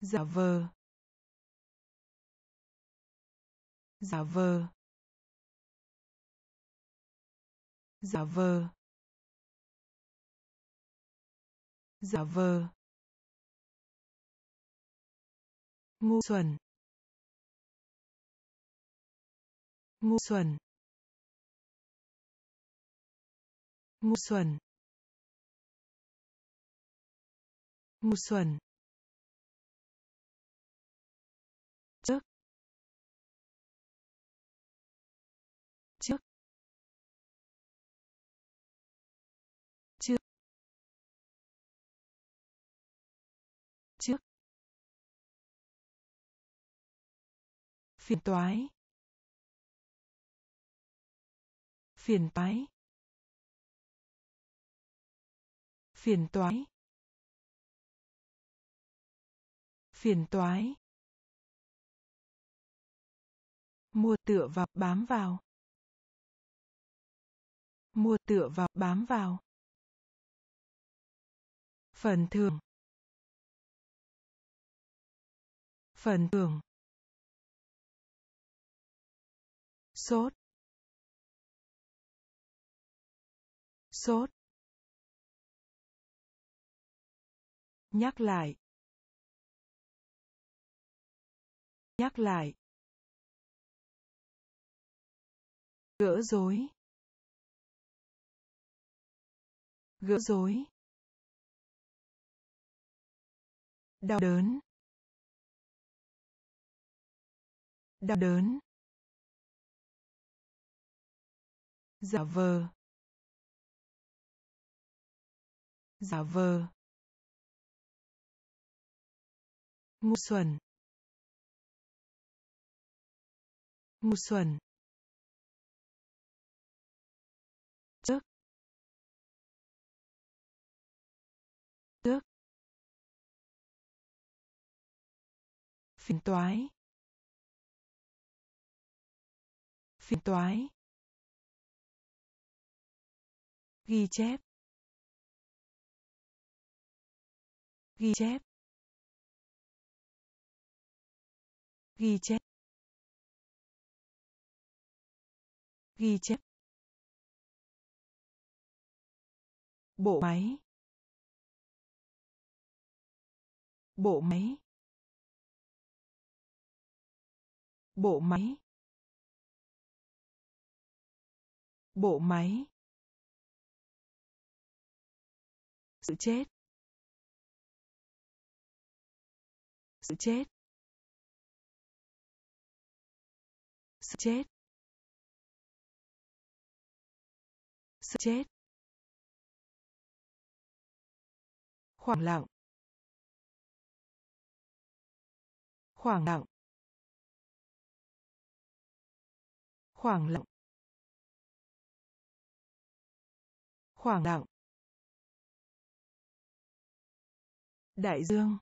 S1: giả vờ giả vờ giả vờ giả vờ ngu xuẩn ngu xuẩn ngu xuẩn ngu xuẩn phiền toái phiền toái phiền toái phiền toái mua tựa vào bám vào mua tựa vào bám vào phần thường, phần thường. sốt sốt nhắc lại nhắc lại gỡ rối gỡ rối đau đớn đau đớn giả vờ giả vờ ngu xuẩn ngu xuẩn trước trước phiền toái phiền toái ghi chép ghi chép ghi chép ghi chép bộ máy bộ máy bộ máy bộ máy sự chết sự chết sự chết sự chết khoảng lặng khoảng lặng khoảng lặng khoảng lặng Đại dương.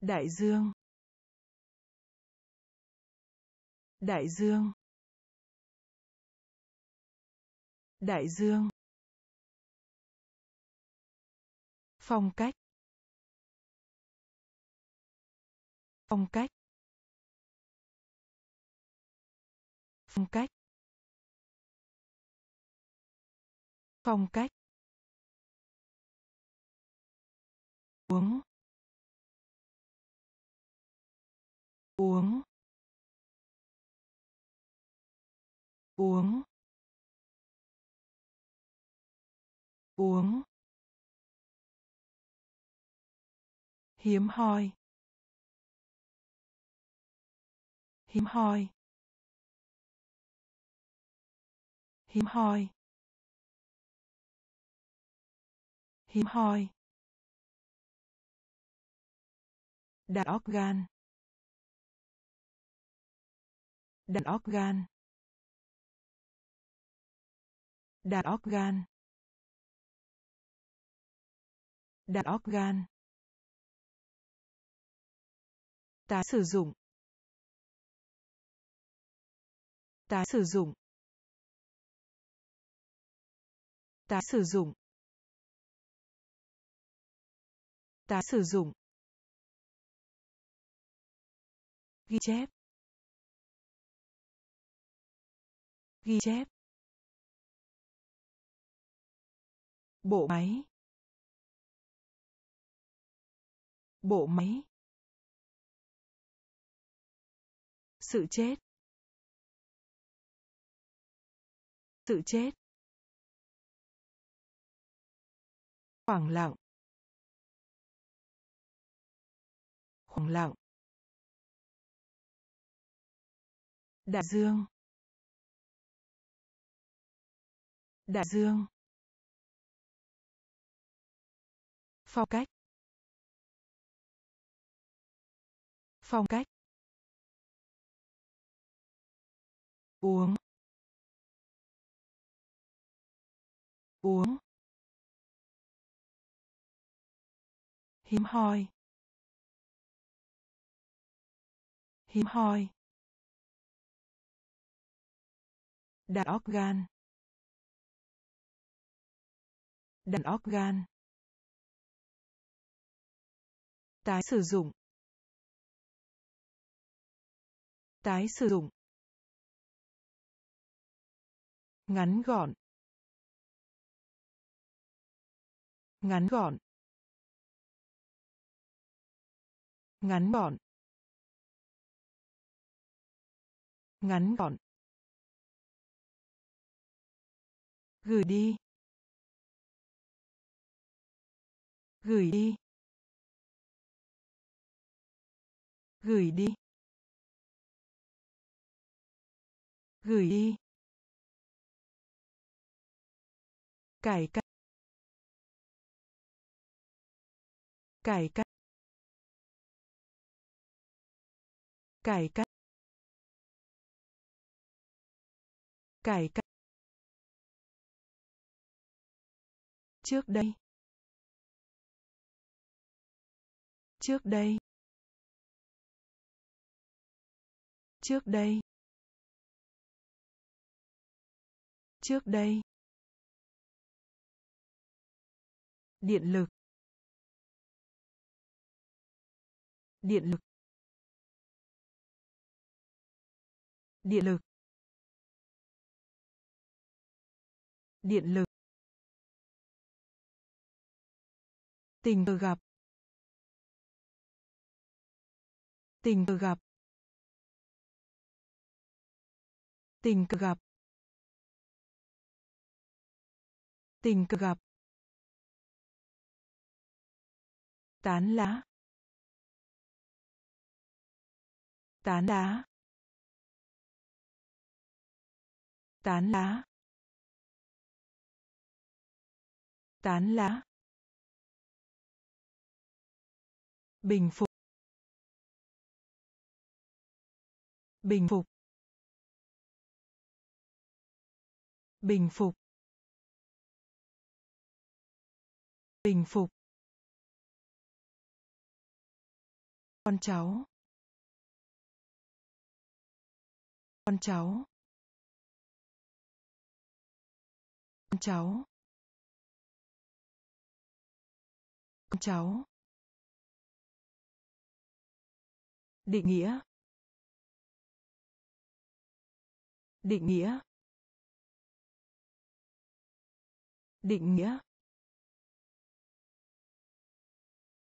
S1: Đại dương. Đại dương. Đại dương. Phong cách. Phong cách. Phong cách. Phong cách. uống uống uống uống hiếm hoi hiếm hoi hiếm hoi hiếm hoi đàn óc gan đàn óc gan đàn óc gan đàn óc gan tái sử dụng tái sử dụng tái sử dụng tái sử dụng ghi chép ghi chép bộ máy bộ máy sự chết sự chết khoảng lặng khoảng lặng đại dương đại dương phong cách phong cách uống uống hiếm hoi hiếm hoi đàn óc gan đàn óc gan tái sử dụng tái sử dụng ngắn gọn ngắn gọn ngắn gọn ngắn gọn gửi đi gửi đi gửi đi gửi đi cải cách cải cách cải cách cải cách trước đây trước đây trước đây trước đây điện lực điện lực điện lực điện lực tình cờ gặp tình cờ gặp tình cờ gặp tình cờ gặp tán lá tán lá tán lá tán lá bình phục bình phục bình phục bình phục con cháu con cháu con cháu con cháu định nghĩa định nghĩa định nghĩa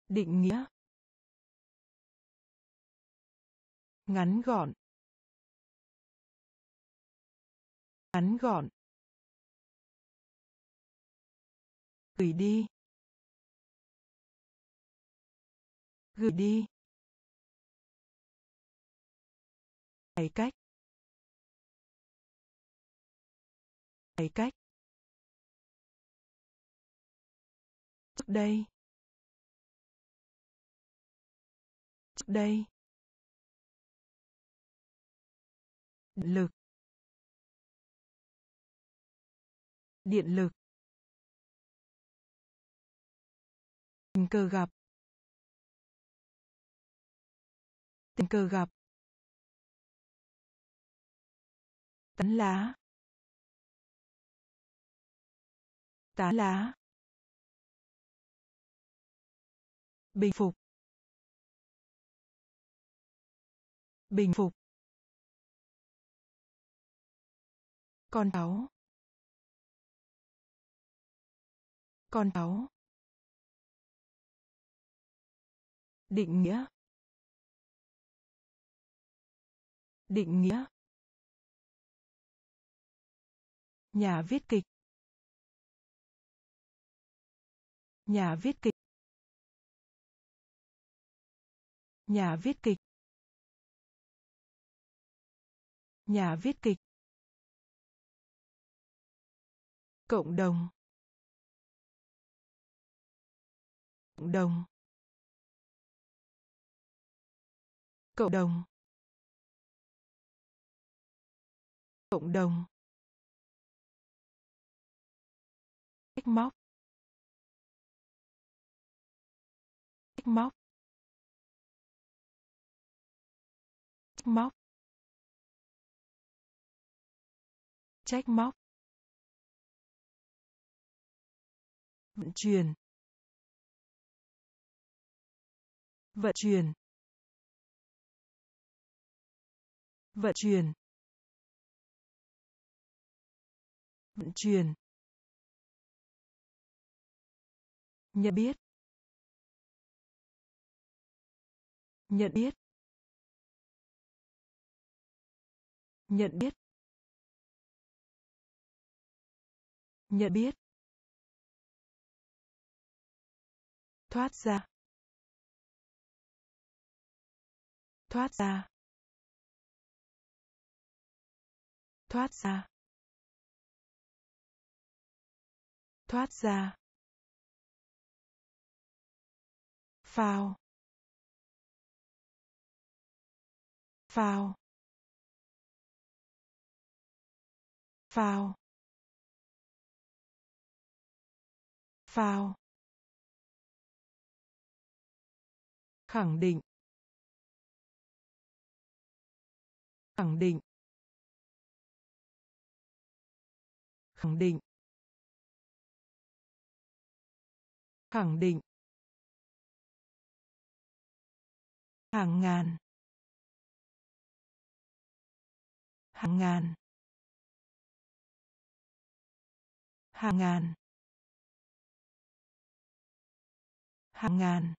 S1: định nghĩa ngắn gọn ngắn gọn gửi đi gửi đi cải cách cải cách trước đây trước đây điện lực điện lực tình cờ gặp tình cờ gặp tán lá tán lá bình phục bình phục con cháu con cháu định nghĩa định nghĩa nhà viết kịch nhà viết kịch nhà viết kịch nhà viết kịch cộng đồng cộng đồng cộng đồng cộng đồng móc móc móc trách móc vận chuyển vận chuyển vận chuyển vận chuyển nhận biết nhận biết nhận biết nhận biết thoát ra thoát ra thoát ra thoát ra phao phao phao phao khẳng định khẳng định khẳng định khẳng định hàng ngàn hàng ngàn hàng ngàn hàng ngàn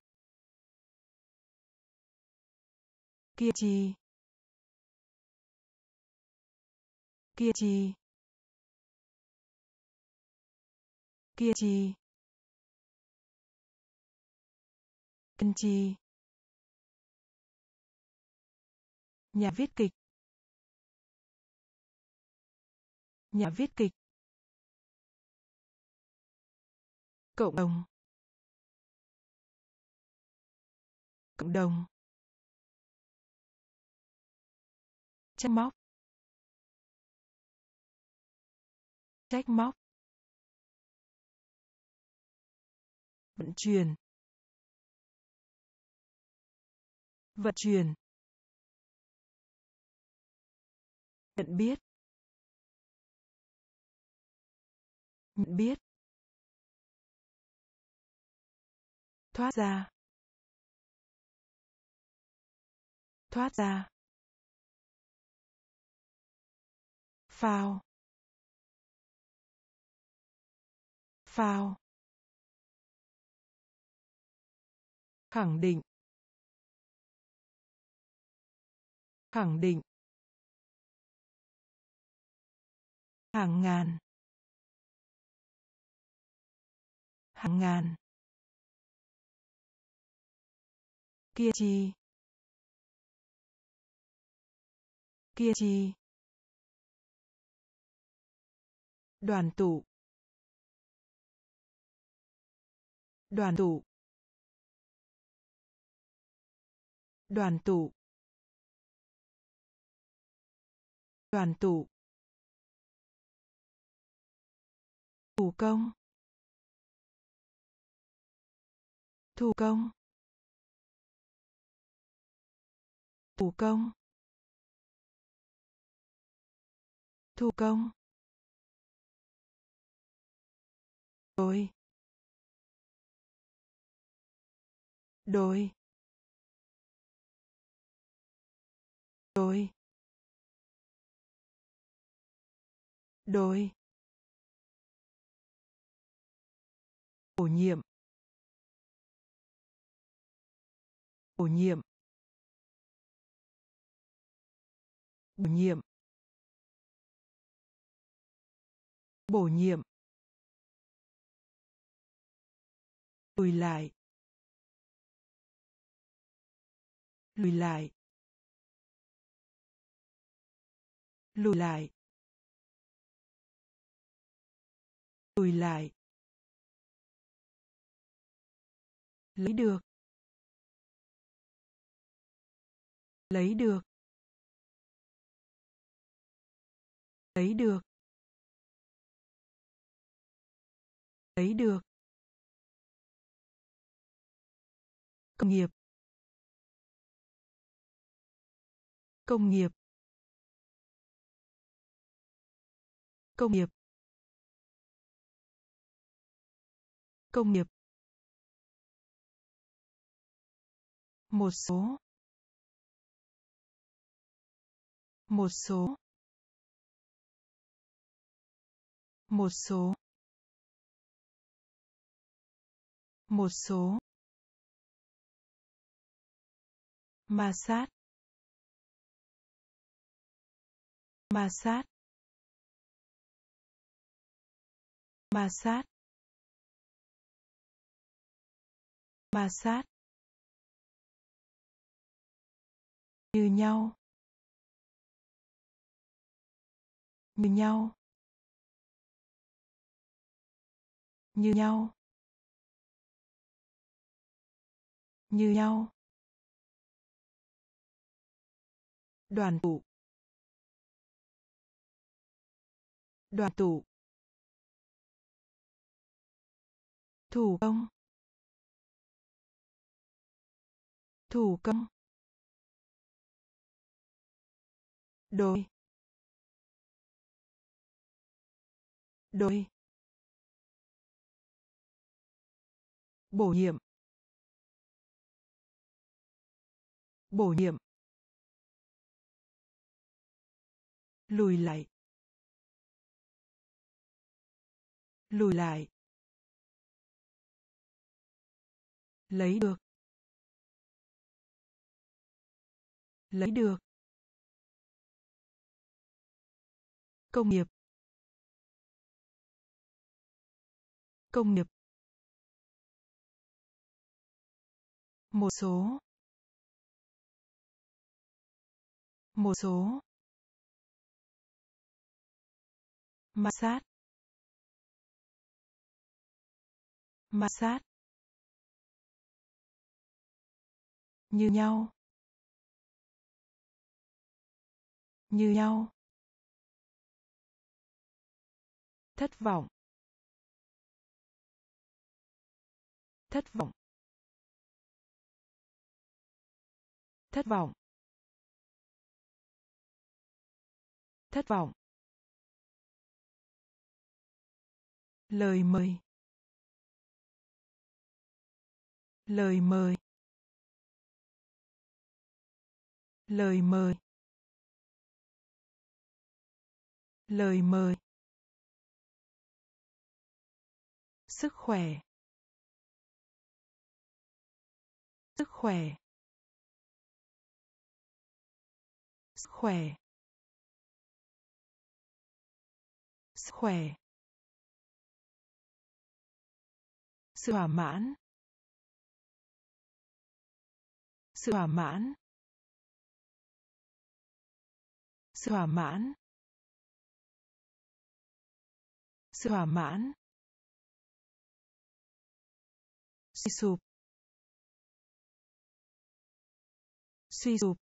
S1: kiên trì kiên trì kiên trì kiên trì nhà viết kịch nhà viết kịch cộng đồng cộng đồng trách móc trách móc vận chuyển vận chuyển nhận biết nhận biết thoát ra thoát ra phao phao khẳng định khẳng định hàng ngàn hàng ngàn kia chi kia chi đoàn tụ đoàn tụ đoàn tụ đoàn tụ thủ công thủ công thủ công thủ công đôi đôi đôi đôi bổ nhiệm bổ nhiệm bổ nhiệm bổ nhiệm lùi lại lùi lại lùi lại lùi lại lấy được lấy được lấy được lấy được công nghiệp công nghiệp công nghiệp công nghiệp một số một số một số một số ma sát ma sát ma sát ma sát như nhau như nhau như nhau như nhau đoàn tụ đoàn tụ thủ công thủ công đôi đôi bổ nhiệm bổ nhiệm lùi lại lùi lại lấy được lấy được công nghiệp công nghiệp một số một số ma sát ma sát như nhau như nhau thất vọng thất vọng thất vọng thất vọng lời mời lời mời lời mời lời mời sức khỏe sức khỏe sức khỏe sức khỏe sự thỏa mãn sự thỏa mãn sự thỏa mãn sự thỏa mãn suy sụp suy sụp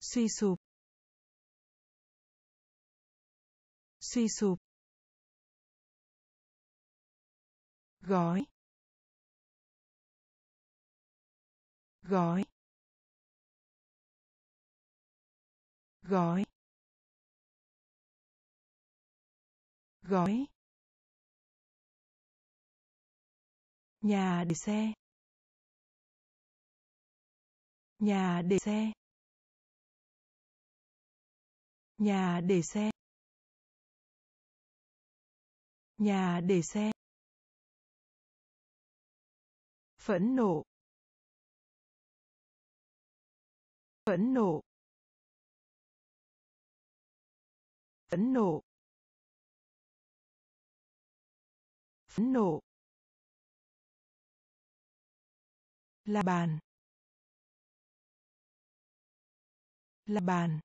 S1: suy sụp suy sụp gói gói gói gói nhà để xe nhà để xe nhà để xe nhà để xe phẫn nộ phẫn nộ phẫn nộ phẫn nộ là bàn là bàn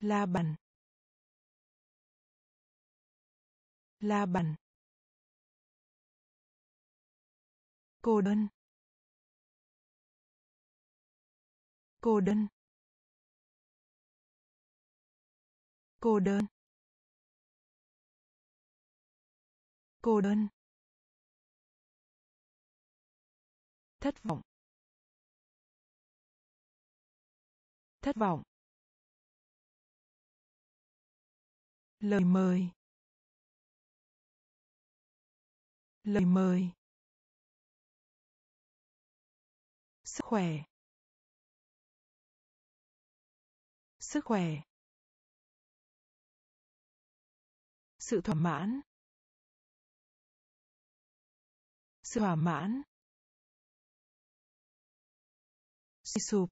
S1: là bàn là bàn cô đơn cô đơn cô đơn cô đơn thất vọng thất vọng lời mời lời mời sức khỏe sức khỏe sự thỏa mãn sự thỏa mãn suy sụp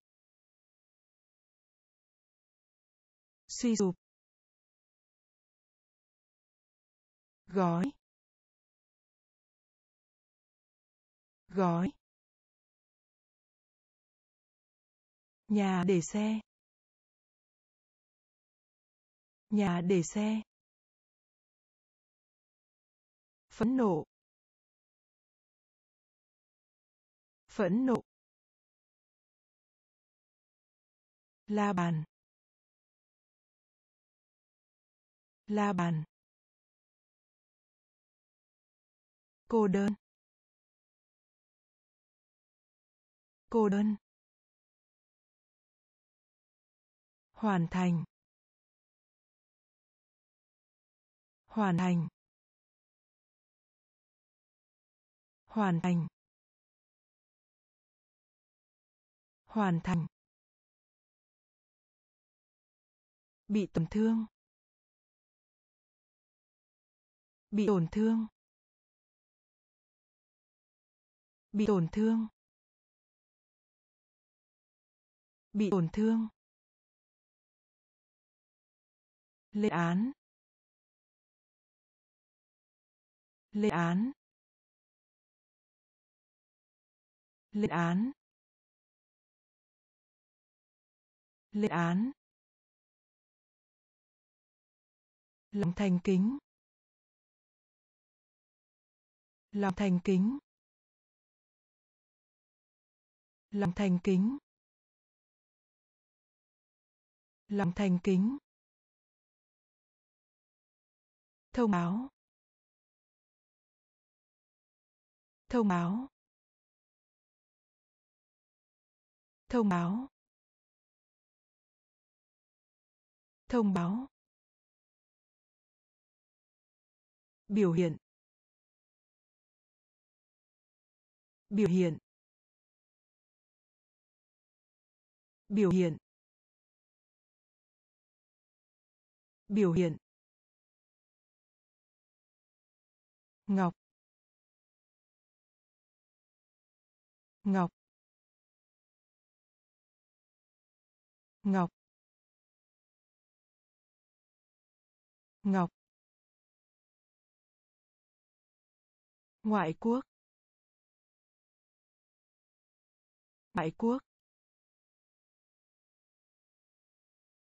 S1: suy sụp gói gói nhà để xe nhà để xe phẫn nộ phẫn nộ la bàn la bàn cô đơn cô đơn hoàn thành hoàn thành hoàn thành hoàn thành bị tổn thương bị tổn thương bị tổn thương bị tổn thương lên án lên án lên án lên án lòng thành kính lòng thành kính lòng thành kính lòng thành kính thông báo thông báo thông báo thông báo biểu hiện biểu hiện biểu hiện biểu hiện ngọc ngọc ngọc ngọc ngoại quốc ngoại quốc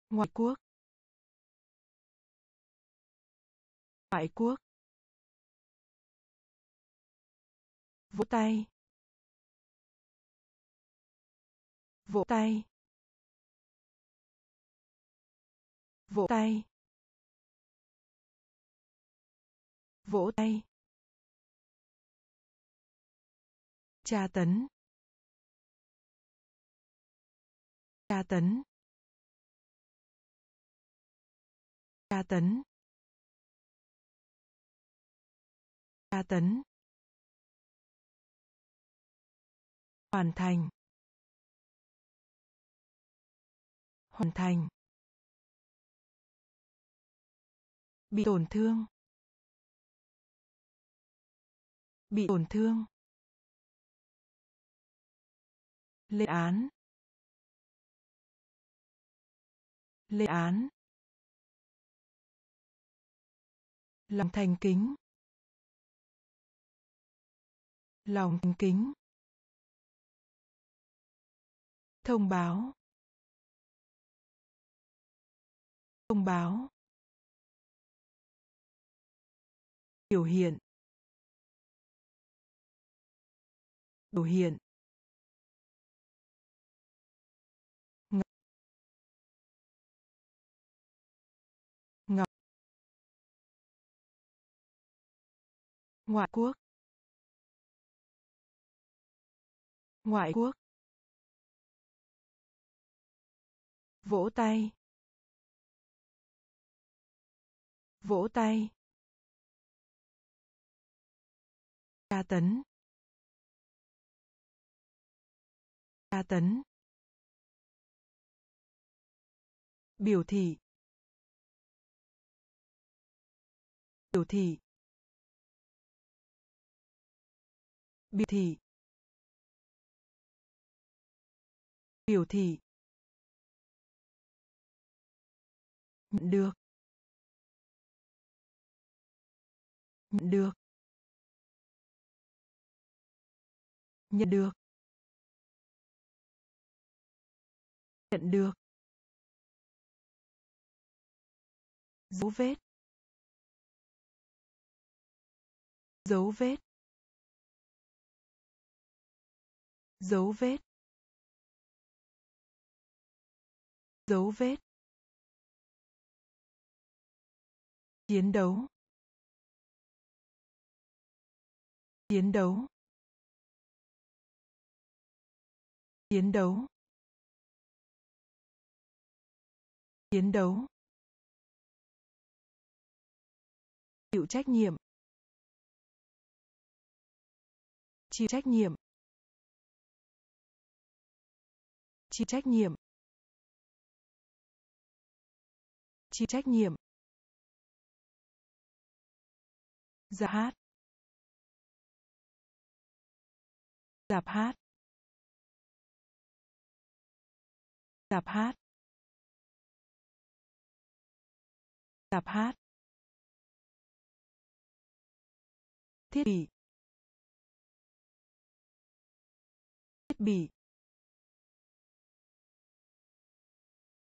S1: ngoại quốc ngoại quốc vỗ tay vỗ tay vỗ tay vỗ tay tra tấn tra tấn tra tấn tra tấn hoàn thành hoàn thành bị tổn thương bị tổn thương lên án lên án lòng thành kính lòng thành kính thông báo thông báo biểu hiện biểu hiện ngoại quốc ngoại quốc vỗ tay vỗ tay tra tấn tra tấn biểu thị biểu thị biểu thị biểu thị nhận được nhận được nhận được nhận được dấu vết dấu vết dấu vết dấu vết chiến đấu chiến đấu chiến đấu chiến đấu chịu trách nhiệm chịu trách nhiệm chịu trách nhiệm chịu trách nhiệm giả hát dạp hát dạp hát dạp hát thiết bị thiết bị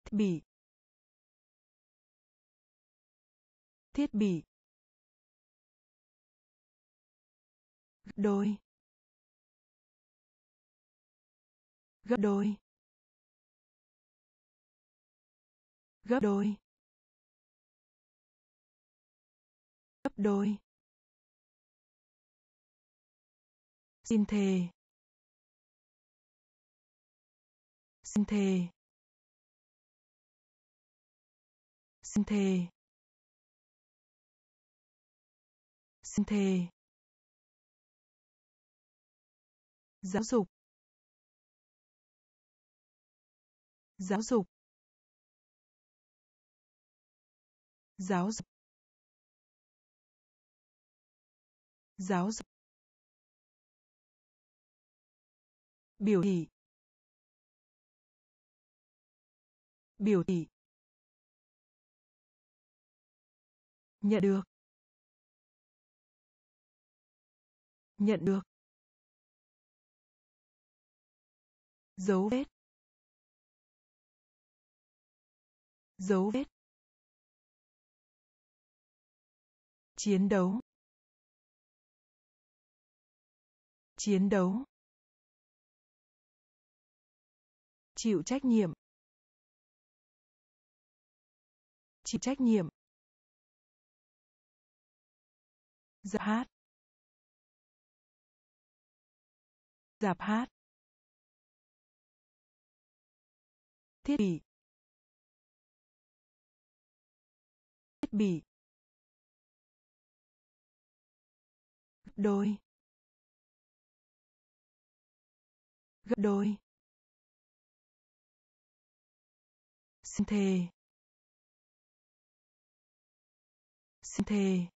S1: thiết bị thiết bị gấp đôi gấp đôi gấp đôi gấp đôi xin thề xin thề xin thề xin thề giáo dục giáo dục giáo dục giáo dục biểu thị biểu thị nhận được nhận được dấu vết dấu vết chiến đấu chiến đấu chịu trách nhiệm chịu trách nhiệm Giáp hát. Giáp hát. Thiết bị. Thiết bị. Gấp đôi. Gấp đôi. Xin thề. Xin thề.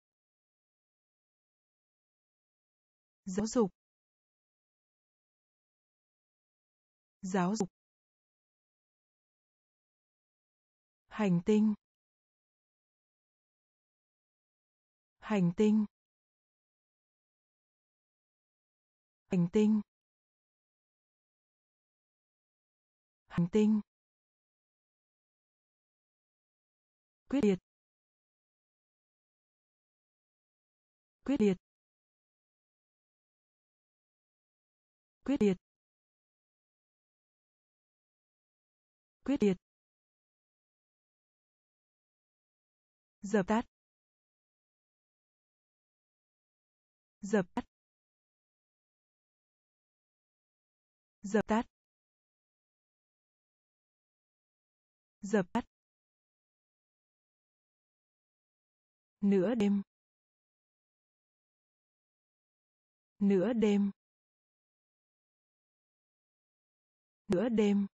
S1: giáo dục giáo dục hành tinh hành tinh hành tinh hành tinh quyết liệt quyết liệt quyết liệt quyết liệt dập tắt dập tắt dập tắt dập tắt nửa đêm nửa đêm nửa đêm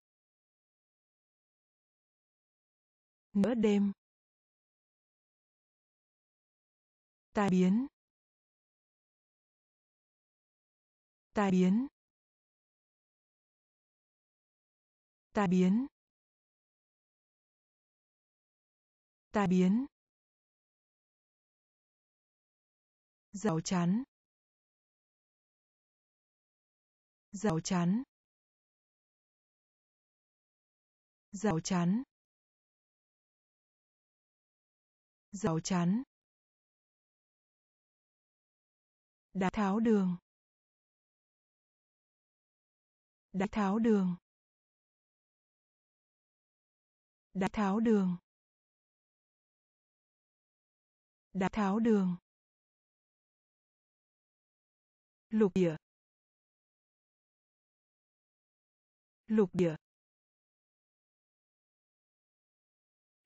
S1: nửa đêm tai biến tai biến tai biến tai biến rào chắn rào chắn rào chắn rào chắn đá tháo đường đá tháo đường đá tháo đường đá tháo đường lục địa lục địa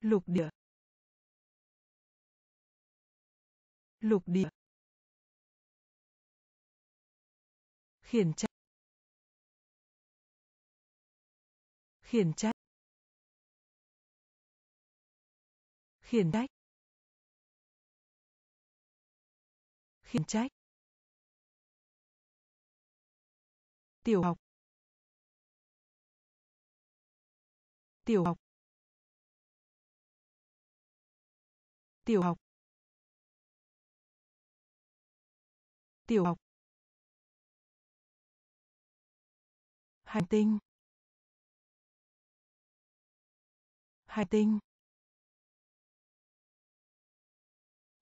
S1: lục địa lục địa khiển trách khiển trách khiển trách khiển trách tiểu học tiểu học tiểu học tiểu học hành tinh hành tinh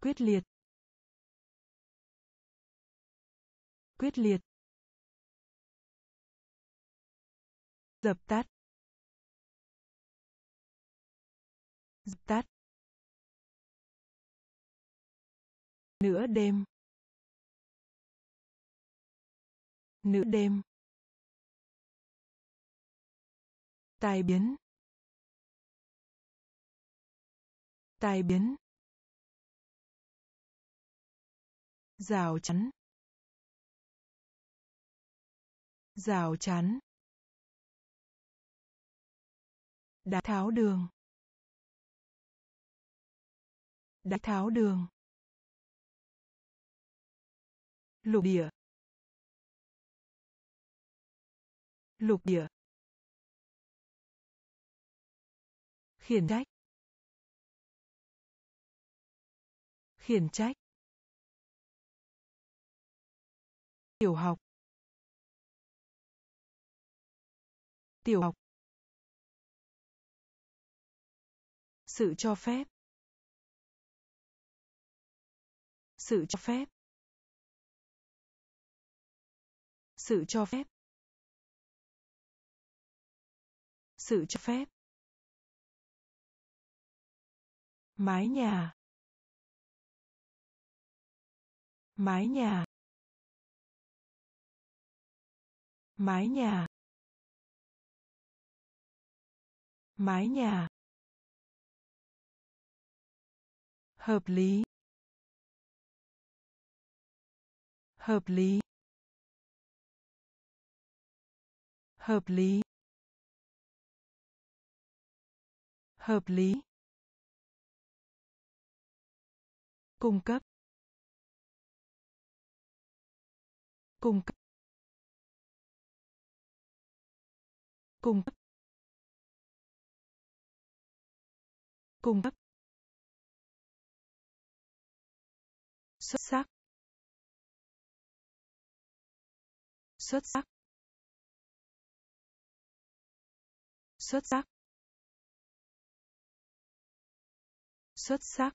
S1: quyết liệt quyết liệt dập tắt dập tắt nửa đêm nửa đêm tai biến tai biến rào chắn rào chắn đã tháo đường đã tháo đường lục địa lục địa khiển trách khiển trách tiểu học tiểu học sự cho phép sự cho phép sự cho phép sự cho phép mái nhà mái nhà mái nhà mái nhà hợp lý hợp lý hợp lý hợp lý cung cấp cung cấp cung cấp cung cấp xuất sắc xuất sắc xuất sắc xuất sắc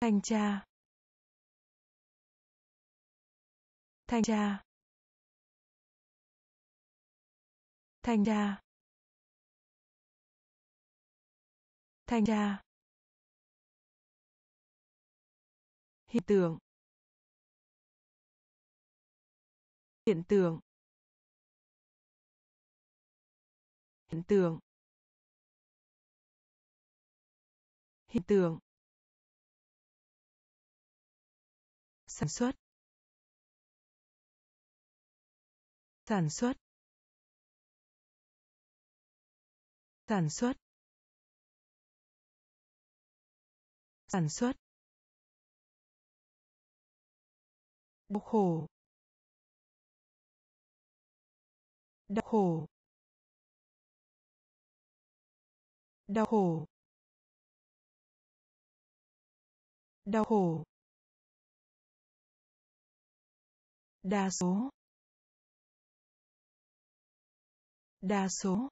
S1: thanh tra thanh tra thanh tra thanh tra hiện tượng hiện tượng hiện tượng hiện tượng sản xuất sản xuất sản xuất sản xuất đau khổ đau khổ đau khổ đau khổ đa số đa số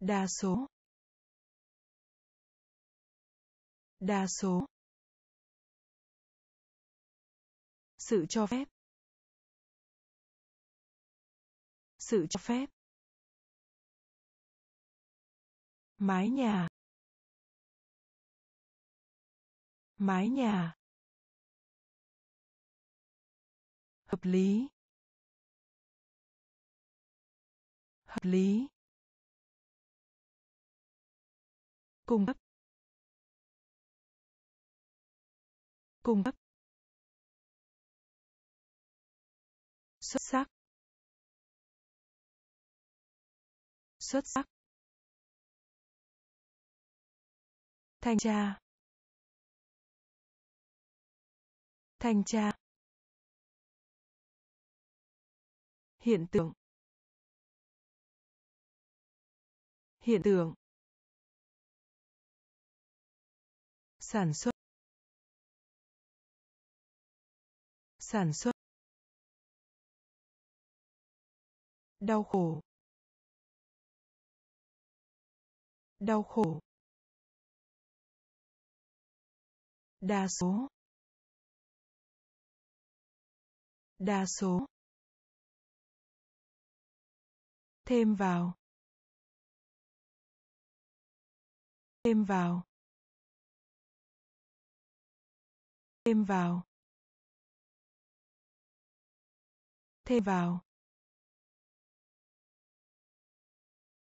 S1: đa số đa số sự cho phép sự cho phép mái nhà mái nhà hợp lý hợp lý cung cấp cung cấp xuất sắc xuất sắc thanh tra thanh tra hiện tượng hiện tượng sản xuất sản xuất đau khổ đau khổ đa số đa số thêm vào thêm vào thêm vào thêm vào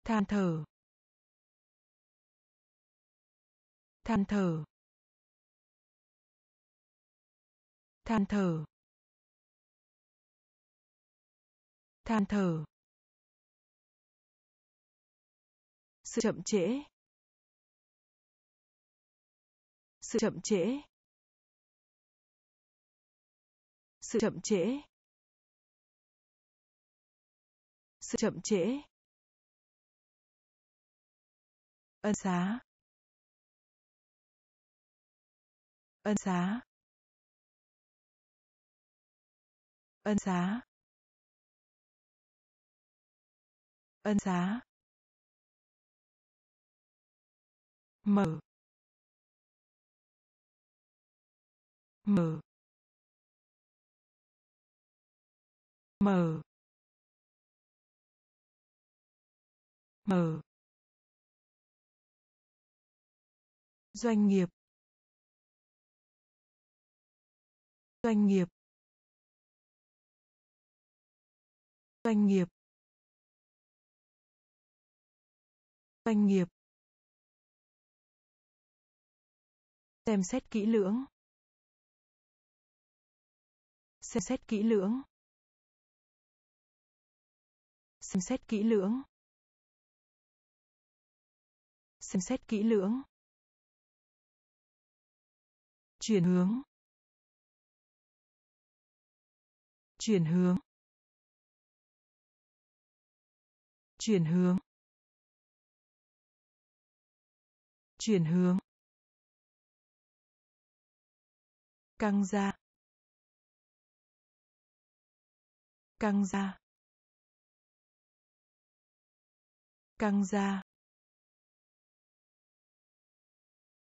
S1: than thở than thở than thở than thở sự chậm trễ sự chậm trễ sự chậm trễ sự chậm trễ ân xá ân xá ân xá ân xá mở mở mở mở doanh nghiệp doanh nghiệp doanh nghiệp doanh nghiệp xem xét kỹ lưỡng xem xét kỹ lưỡng xem xét kỹ lưỡng xem xét kỹ lưỡng chuyển hướng chuyển hướng chuyển hướng chuyển hướng căng ra căng ra căng ra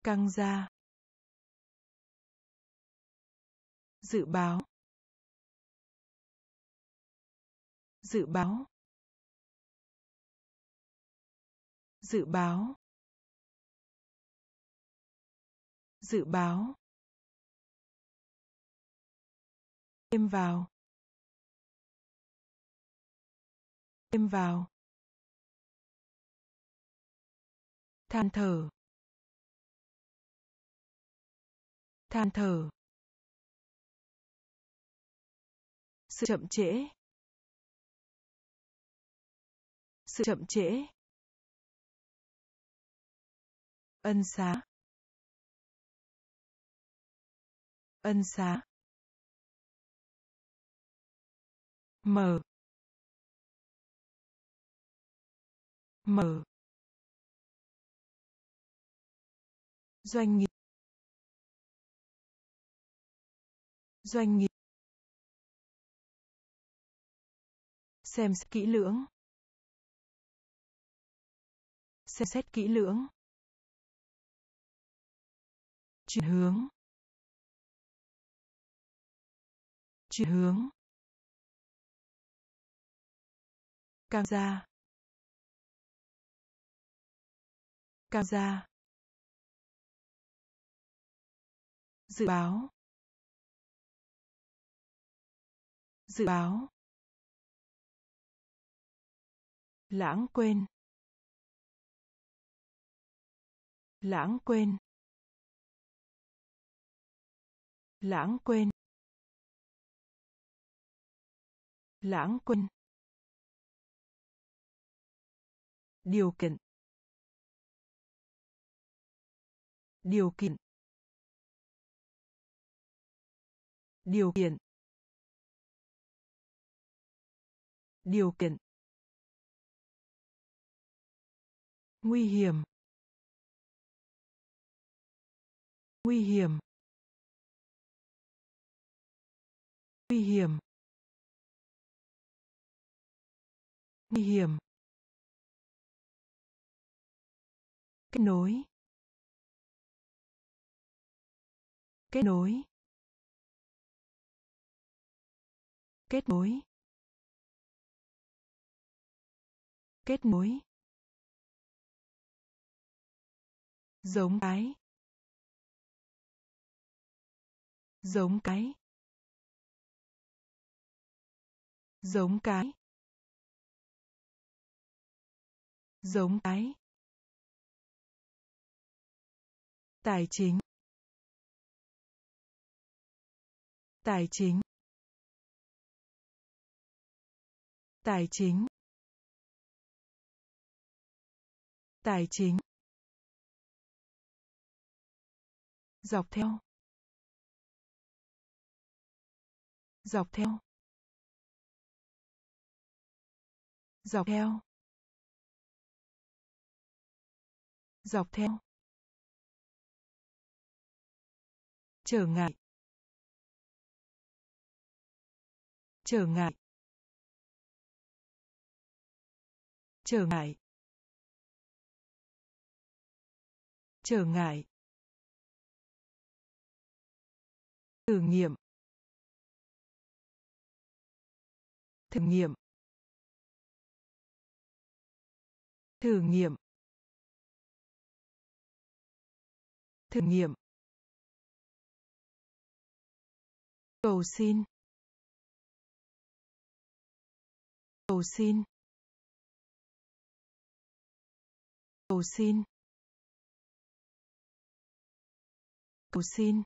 S1: căng ra dự báo dự báo dự báo dự báo thêm vào thêm vào than thở than thở sự chậm trễ sự chậm trễ ân xá ân xá mở mở doanh nghiệp doanh nghiệp xem xét kỹ lưỡng xem xét kỹ lưỡng chuyển hướng chuyển hướng càng ra, càng ra, dự báo dự báo lãng quên lãng quên lãng quên lãng quên điều kiện điều kiện điều kiện điều kiện nguy hiểm nguy hiểm nguy hiểm nguy hiểm kết nối kết nối kết nối kết nối giống cái giống cái giống cái giống cái tài chính tài chính tài chính tài chính dọc theo dọc theo dọc theo dọc theo trở ngại trở ngại trở ngại trở ngại thử nghiệm thử nghiệm thử nghiệm thử nghiệm cầu xin cầu xin cầu xin cầu xin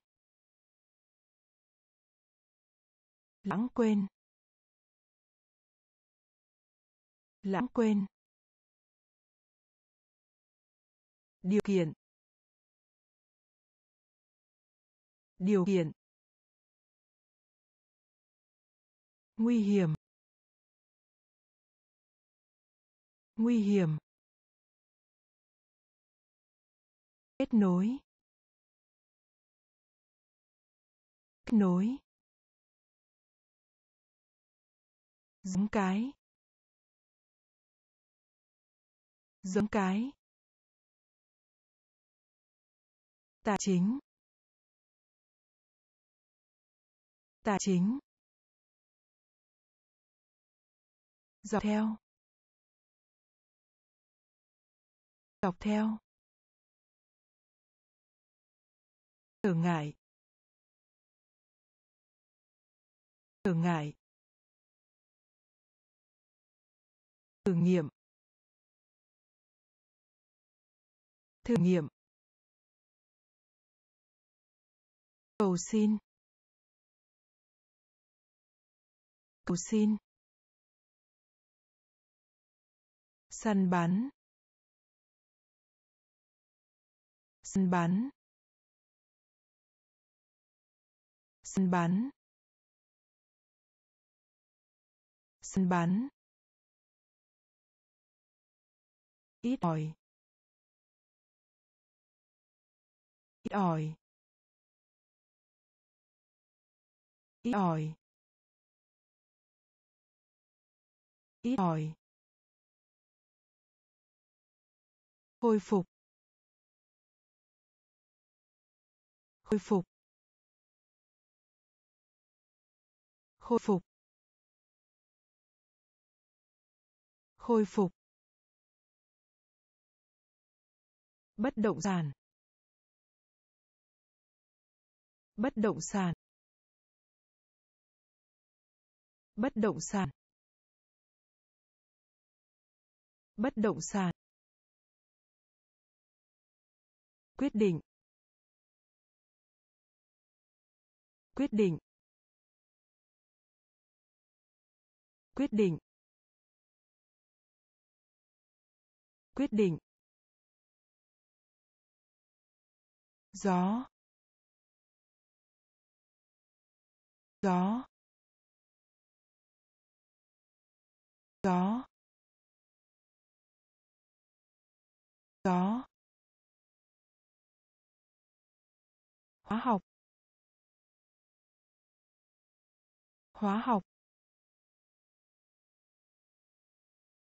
S1: lãng quên lãng quên điều kiện điều kiện nguy hiểm nguy hiểm kết nối kết nối giống cái giống cái tài chính tài chính dọc theo dọc theo trở ngại trở ngại thử nghiệm thử nghiệm cầu xin cầu xin săn bắn săn bắn săn bắn săn bắn ít ỏi ít ỏi ít ỏi ít ỏi khôi phục khôi phục khôi phục khôi phục bất động sản bất động sản bất động sản bất động sản quyết định quyết định quyết định quyết định gió gió có có hóa học hóa học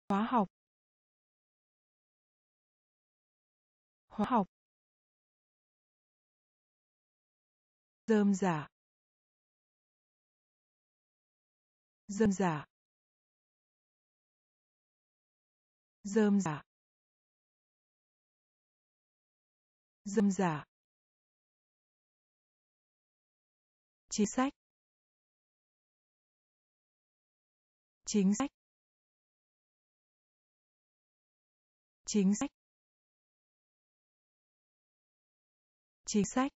S1: hóa học hóa học dơm giả dạ. dơm giả dạ. dơm giả dạ. dơm giả dạ. chính sách chính sách chính sách chính sách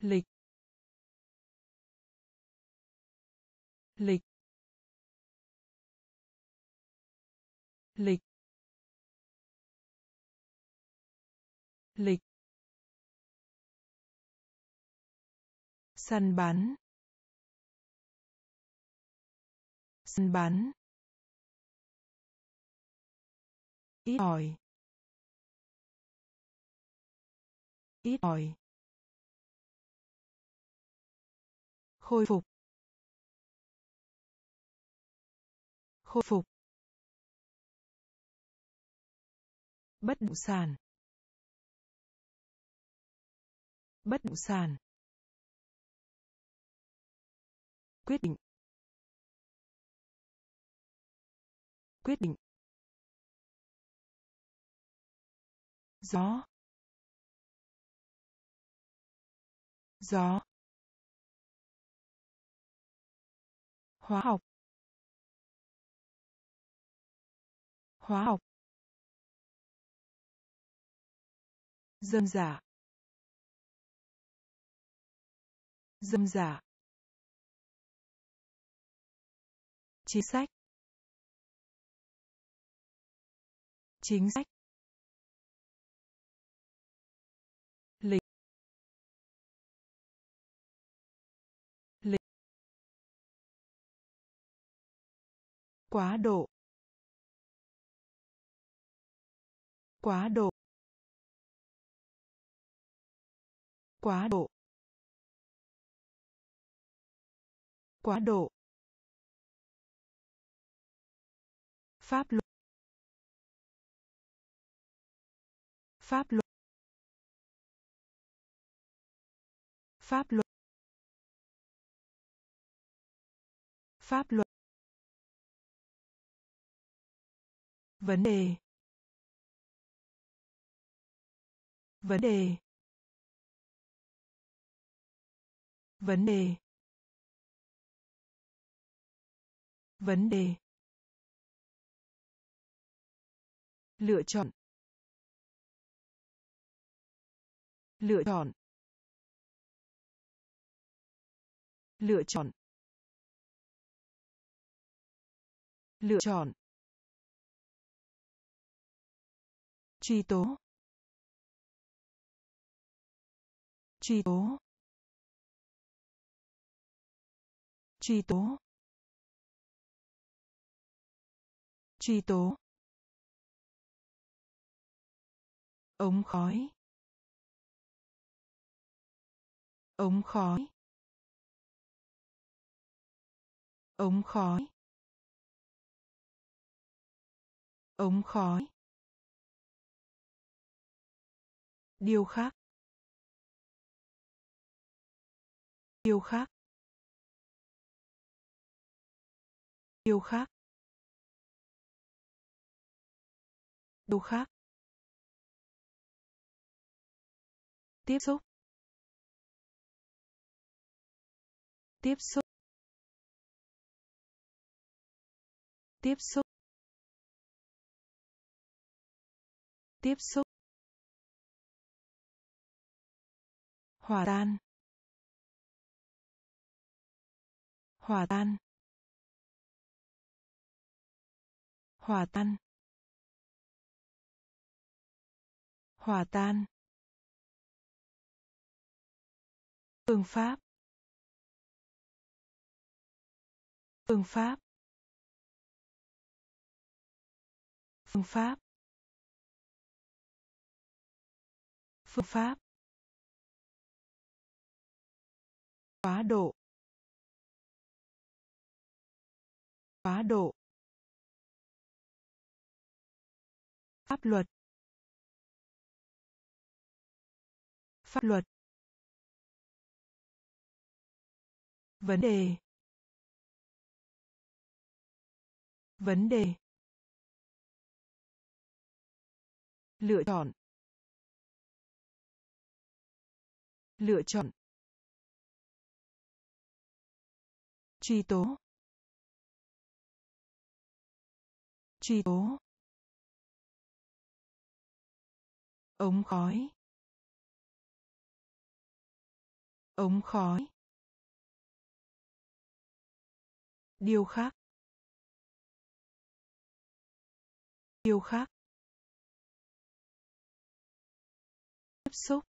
S1: lịch lịch lịch lịch săn bắn săn bắn ít ỏi ít ỏi khôi phục khôi phục bất động sản bất động sản quyết định quyết định gió gió hóa học hóa học dâm giả dạ. dâm giả dạ. chính sách chính sách lịch lịch quá độ quá độ quá độ quá độ pháp luật pháp luật pháp luật pháp luật vấn đề vấn đề vấn đề vấn đề lựa chọn lựa chọn lựa chọn lựa chọn truy tố truy tố truy tố truy tố ống khói ống khói ống khói ống khói điều khác, điều khác. điều khác điều khác tiếp xúc tiếp xúc tiếp xúc tiếp xúc hòa tan hòa tan hòa tan hòa tan phương pháp phương pháp phương pháp phương pháp quá độ quá độ pháp luật pháp luật vấn đề vấn đề lựa chọn lựa chọn truy tố truy tố ống khói ống khói điêu khắc điêu khắc tiếp xúc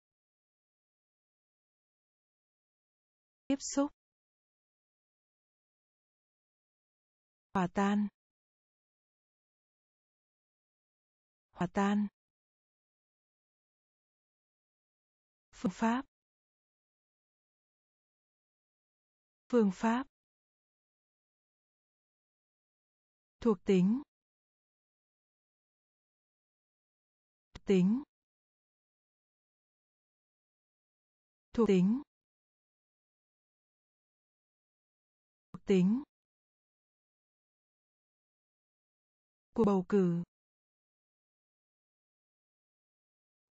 S1: tiếp xúc hòa tan hòa tan phương pháp phương pháp thuộc tính tính thuộc tính thuộc tính cuộc bầu cử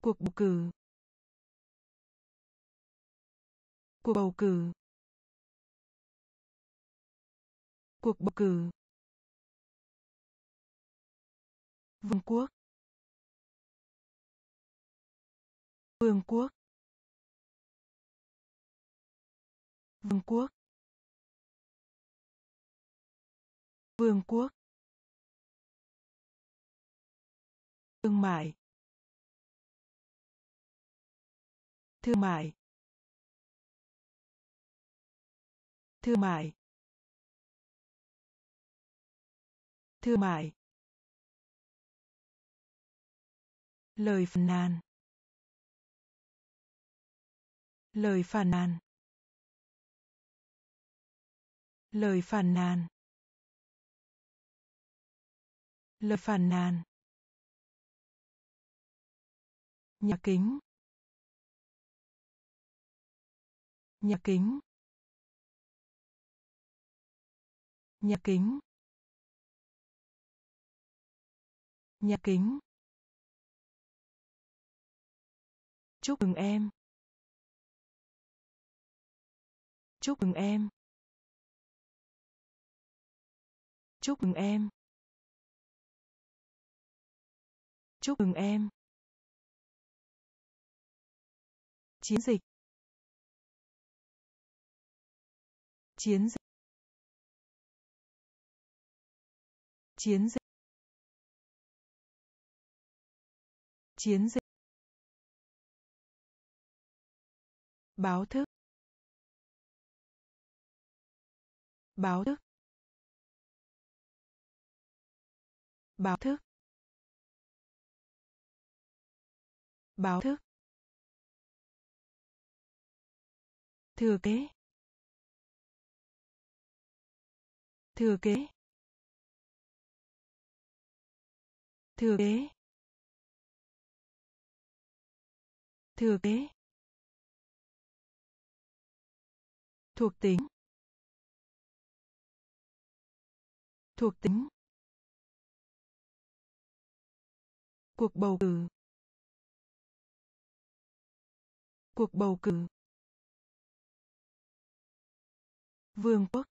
S1: cuộc bầu cử cuộc bầu cử cuộc bầu cử vương quốc vương quốc vương quốc vương quốc thương mại thương mại thương mại thương mại lời phàn nàn lời phàn nàn lời phàn nàn lời phàn nàn nhà kính nhà kính nhà kính nhà kính chúc mừng em chúc mừng em chúc mừng em chúc mừng em chiến dịch chiến dịch chiến dịch chiến dịch báo thức báo thức báo thức báo thức thừa kế thừa kế thừa kế thừa kế thuộc tính thuộc tính cuộc bầu cử cuộc bầu cử vương quốc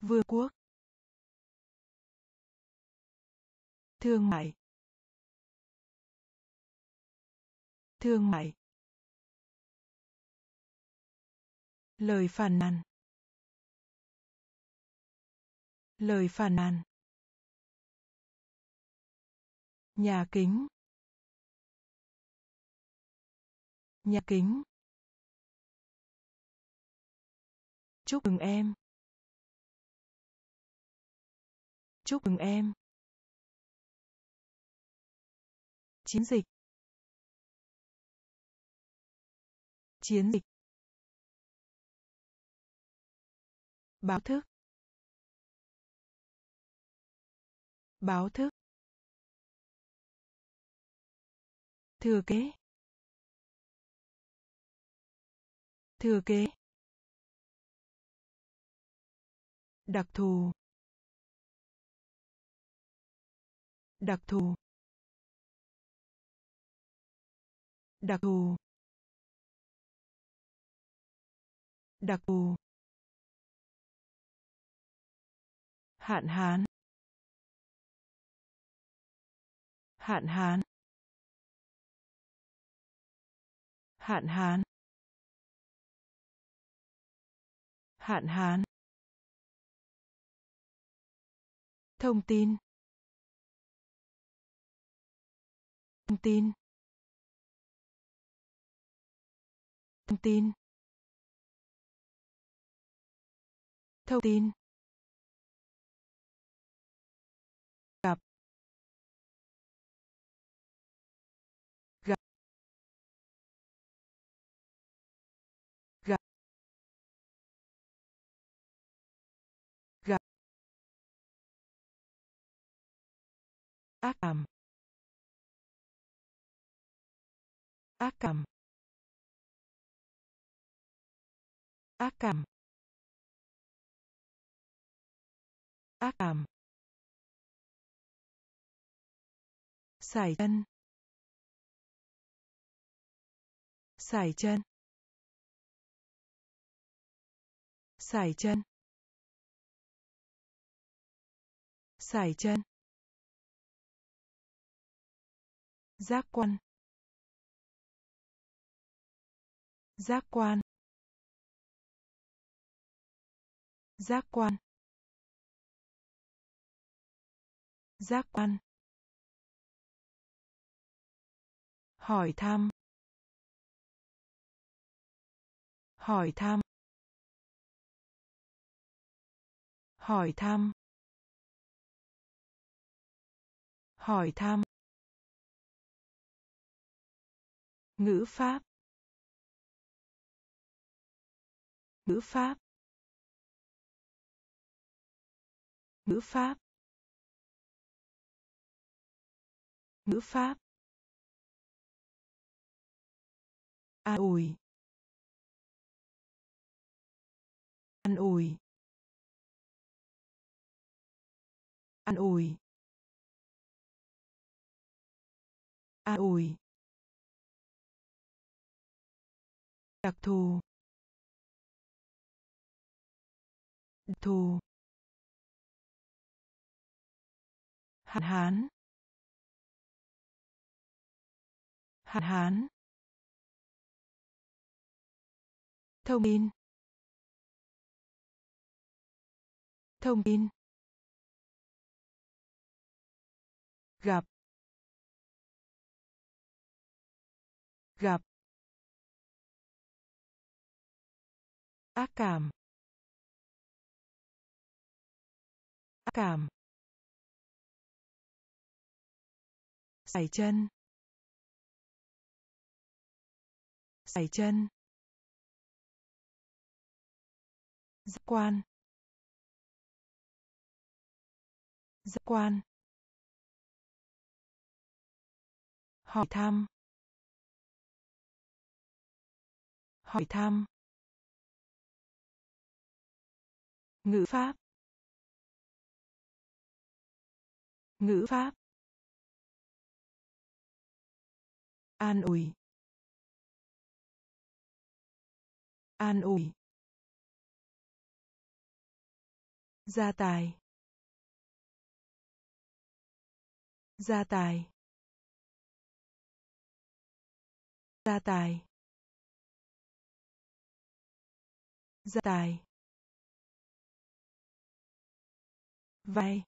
S1: vương quốc thương mại thương mại lời phàn nàn lời phàn nàn nhà kính nhà kính chúc mừng em chúc mừng em chiến dịch chiến dịch báo thức báo thức thừa kế thừa kế đặc thù đặc thù đặc thù đặc thù hạn hán hạn hán hạn hán hạn hán thông tin thông tin thông tin thông tin gặp gặp gặp gặp ác cảm ác cảm ác cảm ác cảm sải chân sải chân sải chân sải chân giác quan giác quan giác quan giác quan hỏi thăm hỏi thăm hỏi thăm hỏi thăm ngữ pháp ngữ pháp ngữ pháp ngữ pháp an ủi an ủi an ủi an ủi đặc thù đặc thù hạn hán hạn hán thông tin thông tin gặp gặp ác cảm ác cảm sải chân sải chân giác quan giác quan hỏi thăm hỏi thăm ngữ pháp ngữ pháp an ủi an ủi gia tài gia tài gia tài gia tài vai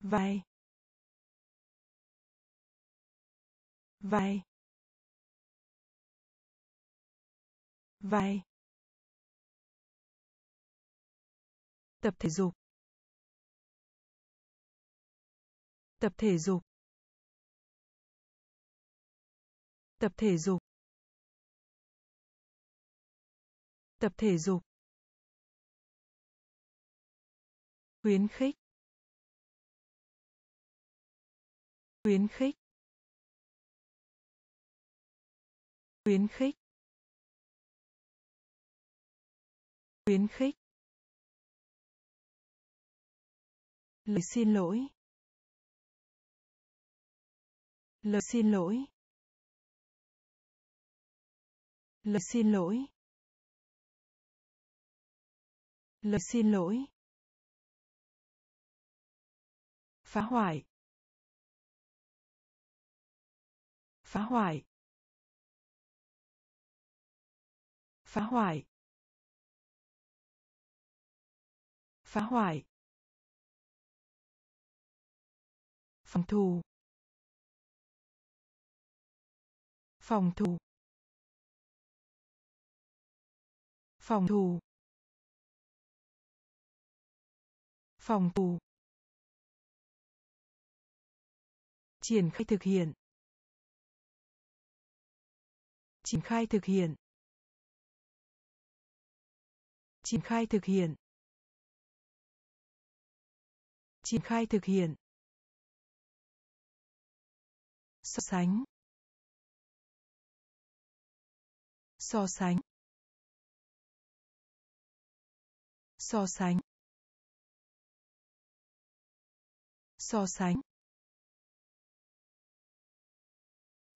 S1: vai vài, vài, tập thể dục tập thể dục tập thể dục tập thể dục khuyến khích khuyến khích khuyến khích khuyến khích lời xin lỗi lời xin lỗi lời xin lỗi lời xin lỗi phá hoại phá hoại phá hoại phá hoại phòng thủ phòng thủ phòng thủ phòng thủ triển khai thực hiện triển khai thực hiện triển khai thực hiện triển khai thực hiện so sánh so sánh so sánh so sánh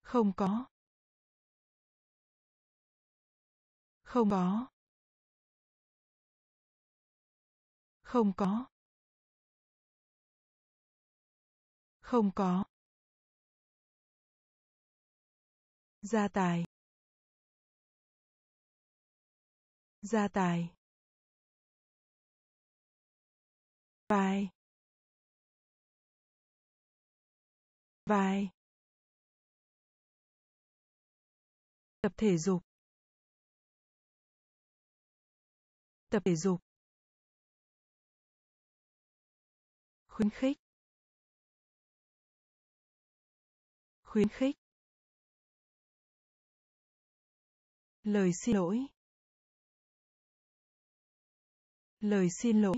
S1: không có không có Không có. Không có. Gia tài. Gia tài. Vai. Vai. Tập thể dục. Tập thể dục. khuyến khích khuyến khích lời xin lỗi lời xin lỗi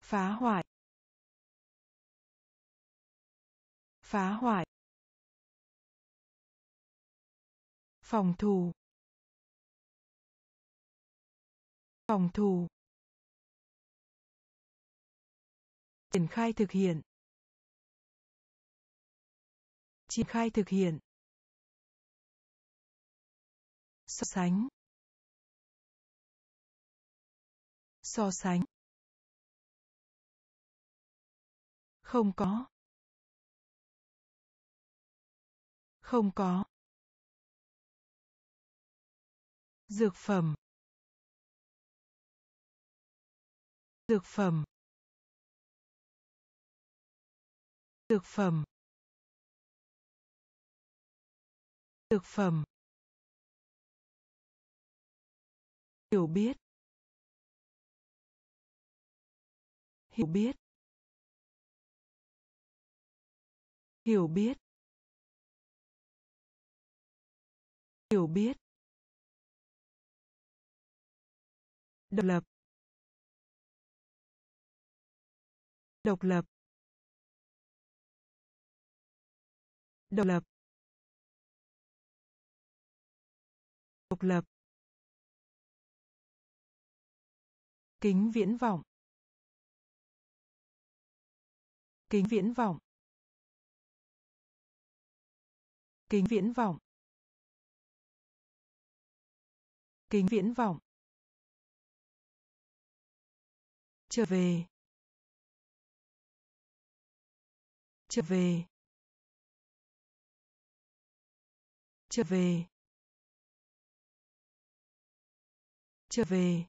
S1: phá hoại phá hoại phòng thủ phòng thủ triển khai thực hiện triển khai thực hiện so sánh so sánh không có không có dược phẩm dược phẩm Dược phẩm. Dược phẩm. Hiểu biết. Hiểu biết. Hiểu biết. Hiểu biết. Độc lập. Độc lập. độc lập độc lập kính viễn vọng kính viễn vọng kính viễn vọng kính viễn vọng trở về trở về trở về trở về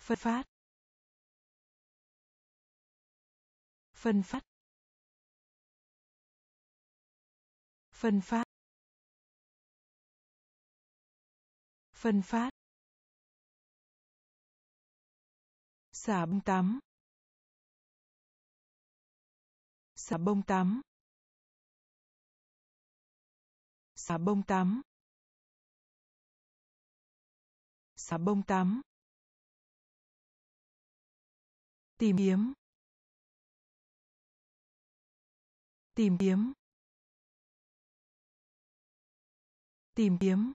S1: phân phát phân phát phân phát phân phát xả bông tắm xả bông tắm xà bông tắm xà bông tắm tìm kiếm tìm kiếm tìm kiếm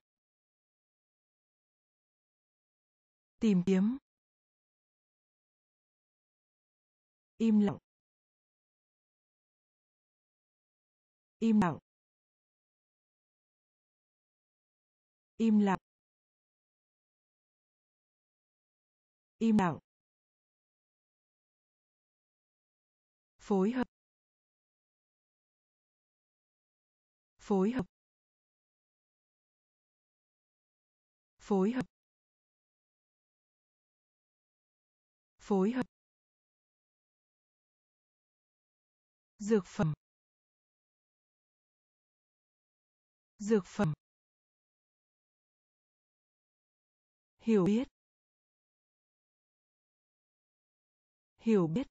S1: tìm kiếm im lặng im lặng im lặng im lặng phối hợp phối hợp phối hợp phối hợp dược phẩm dược phẩm hiểu biết hiểu biết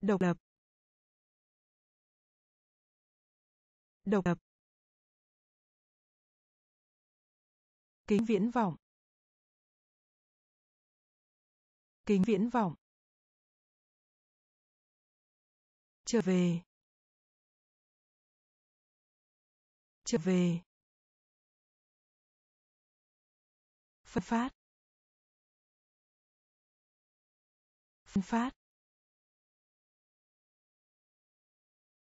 S1: độc lập độc lập kính viễn vọng kính viễn vọng trở về trở về phân phát phân phát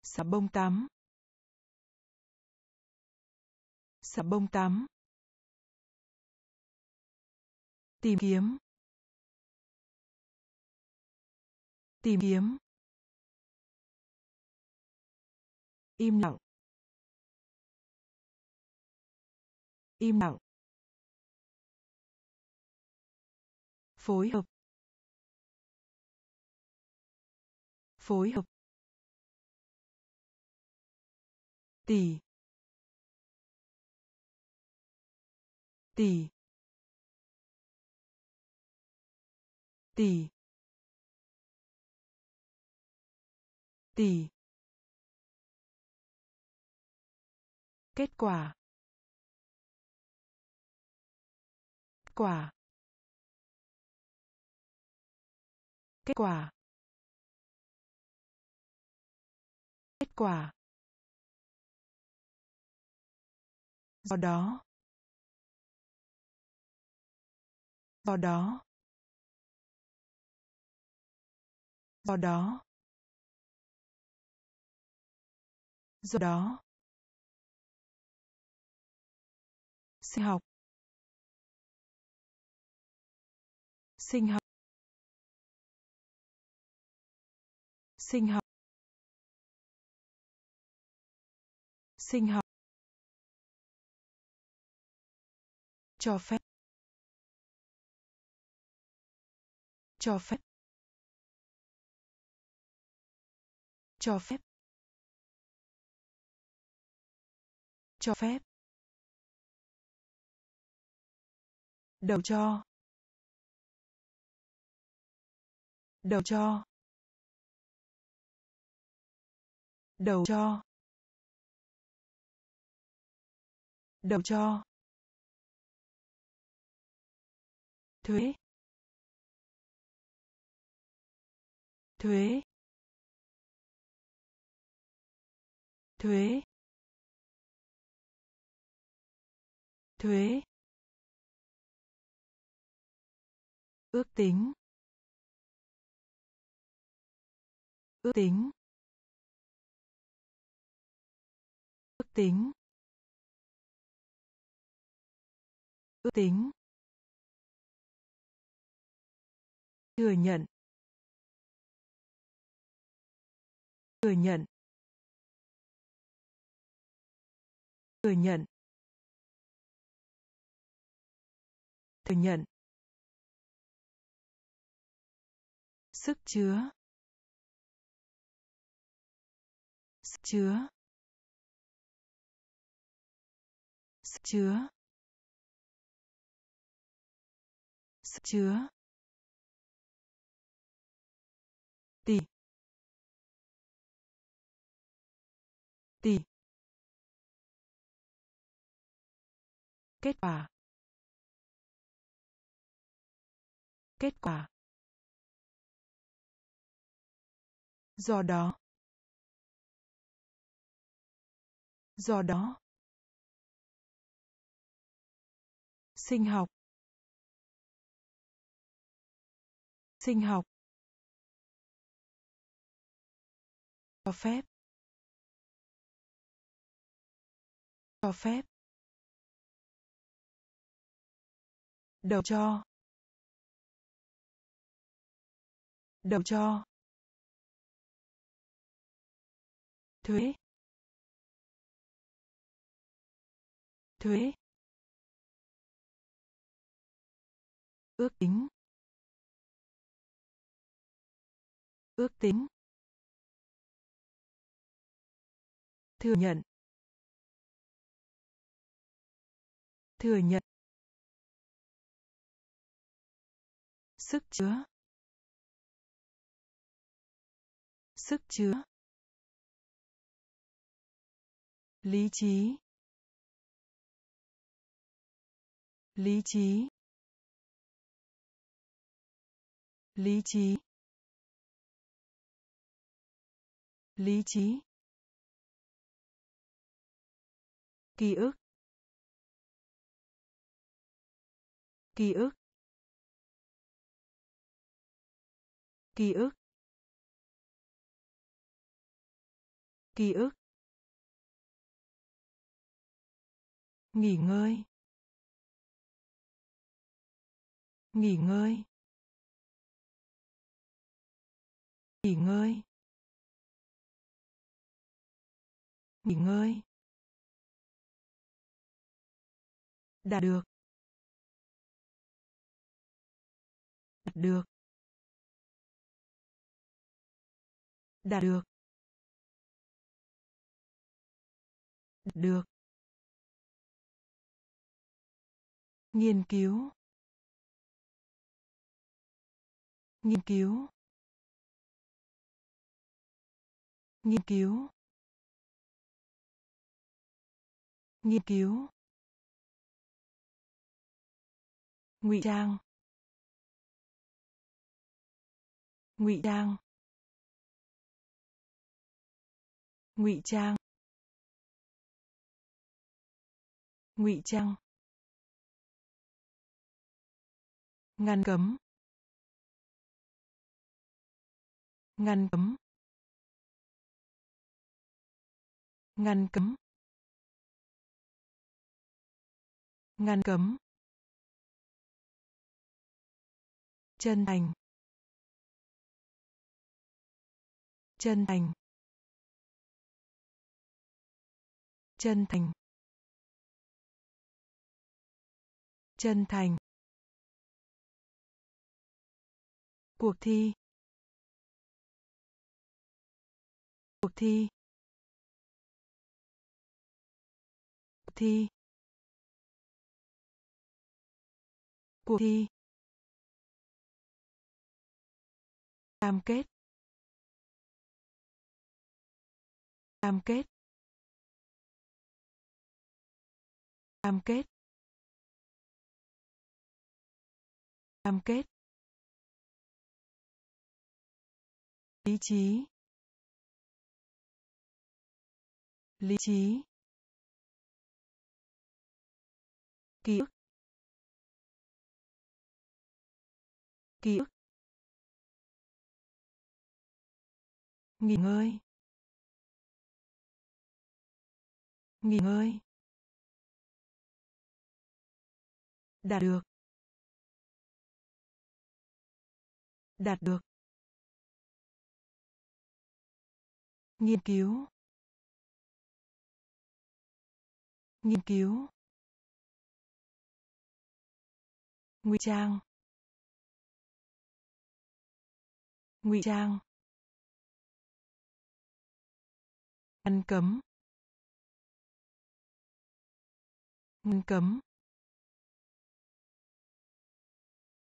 S1: xà bông tắm xà bông tắm tìm kiếm tìm kiếm im lặng im lặng phối hợp phối hợp tỷ tỷ tỷ tỷ kết quả quả Kết quả. Kết quả. Do đó. Do đó. Do đó. Do đó. Sinh học. Sinh học. sinh học sinh học cho phép cho phép cho phép cho phép đầu cho đầu cho đầu cho đầu cho thuế thuế thuế thuế ước tính ước tính tính ước tính thừa nhận thừa nhận thừa nhận thừa nhận sức chứa sức chứa chứa chứa tỷ tỷ kết quả kết quả do đó do đó sinh học sinh học cho phép cho phép đầu cho đầu cho thuế thuế ước tính ước tính thừa nhận thừa nhận sức chứa sức chứa lý trí lý trí lý trí lý trí ký ức ký ức ký ức ký ức nghỉ ngơi nghỉ ngơi nghỉ ngơi nghỉ ngơi đạt được đạt được đạt được đạt được nghiên cứu nghiên cứu nghiên cứu nghiên cứu ngụy trang ngụy trang ngụy trang ngụy trang ngăn cấm ngăn cấm ngăn cấm ngăn cấm chân thành chân thành chân thành chân thành cuộc thi cuộc thi thi cuộc thi cam kết cam kết cam kết cam kết lý trí lý trí ký ức ký ức nghỉ ngơi nghỉ ngơi đạt được đạt được nghiên cứu nghiên cứu ngụy trang ngụy trang ăn cấm ngăn cấm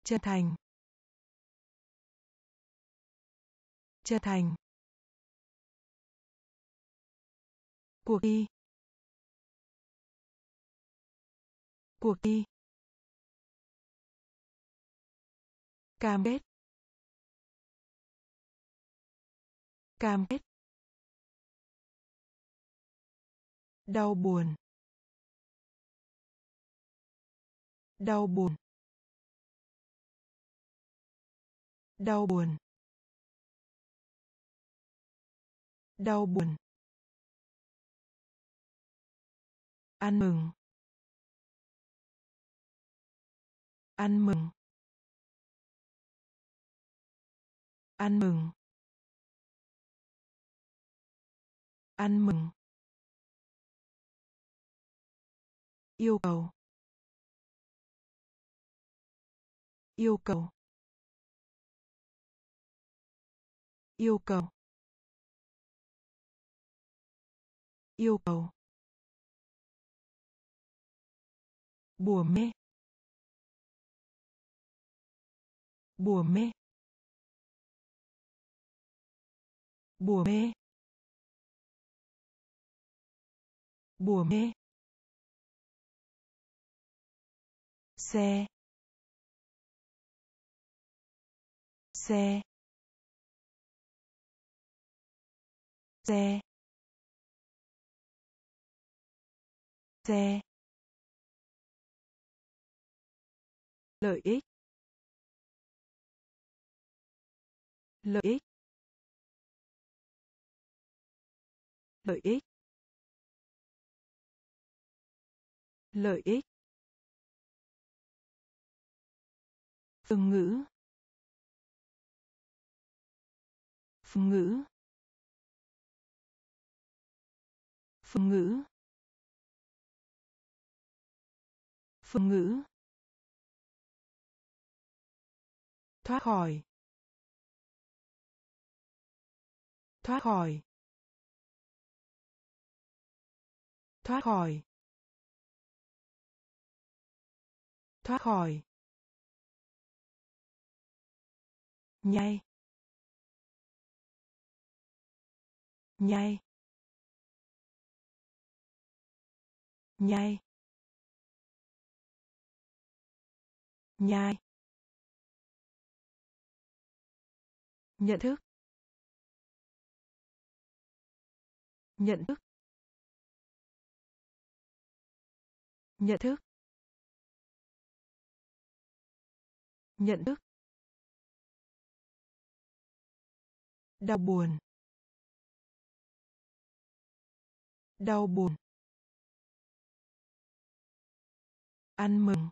S1: chân thành chân thành cuộc đi, cuộc đi. cam kết cam kết đau buồn đau buồn đau buồn đau buồn ăn mừng ăn mừng ăn mừng ăn mừng yêu cầu yêu cầu yêu cầu yêu cầu bùa mê bùa mê bùa mê bùa mê xe xe xe xe lợi ích lợi ích lợi ích lợi ích phương ngữ phương ngữ phương ngữ phương ngữ thoát khỏi thoát khỏi thoát khỏi thoát khỏi nhai nhai nhai nhai nhận thức nhận thức nhận thức nhận thức đau buồn đau buồn ăn mừng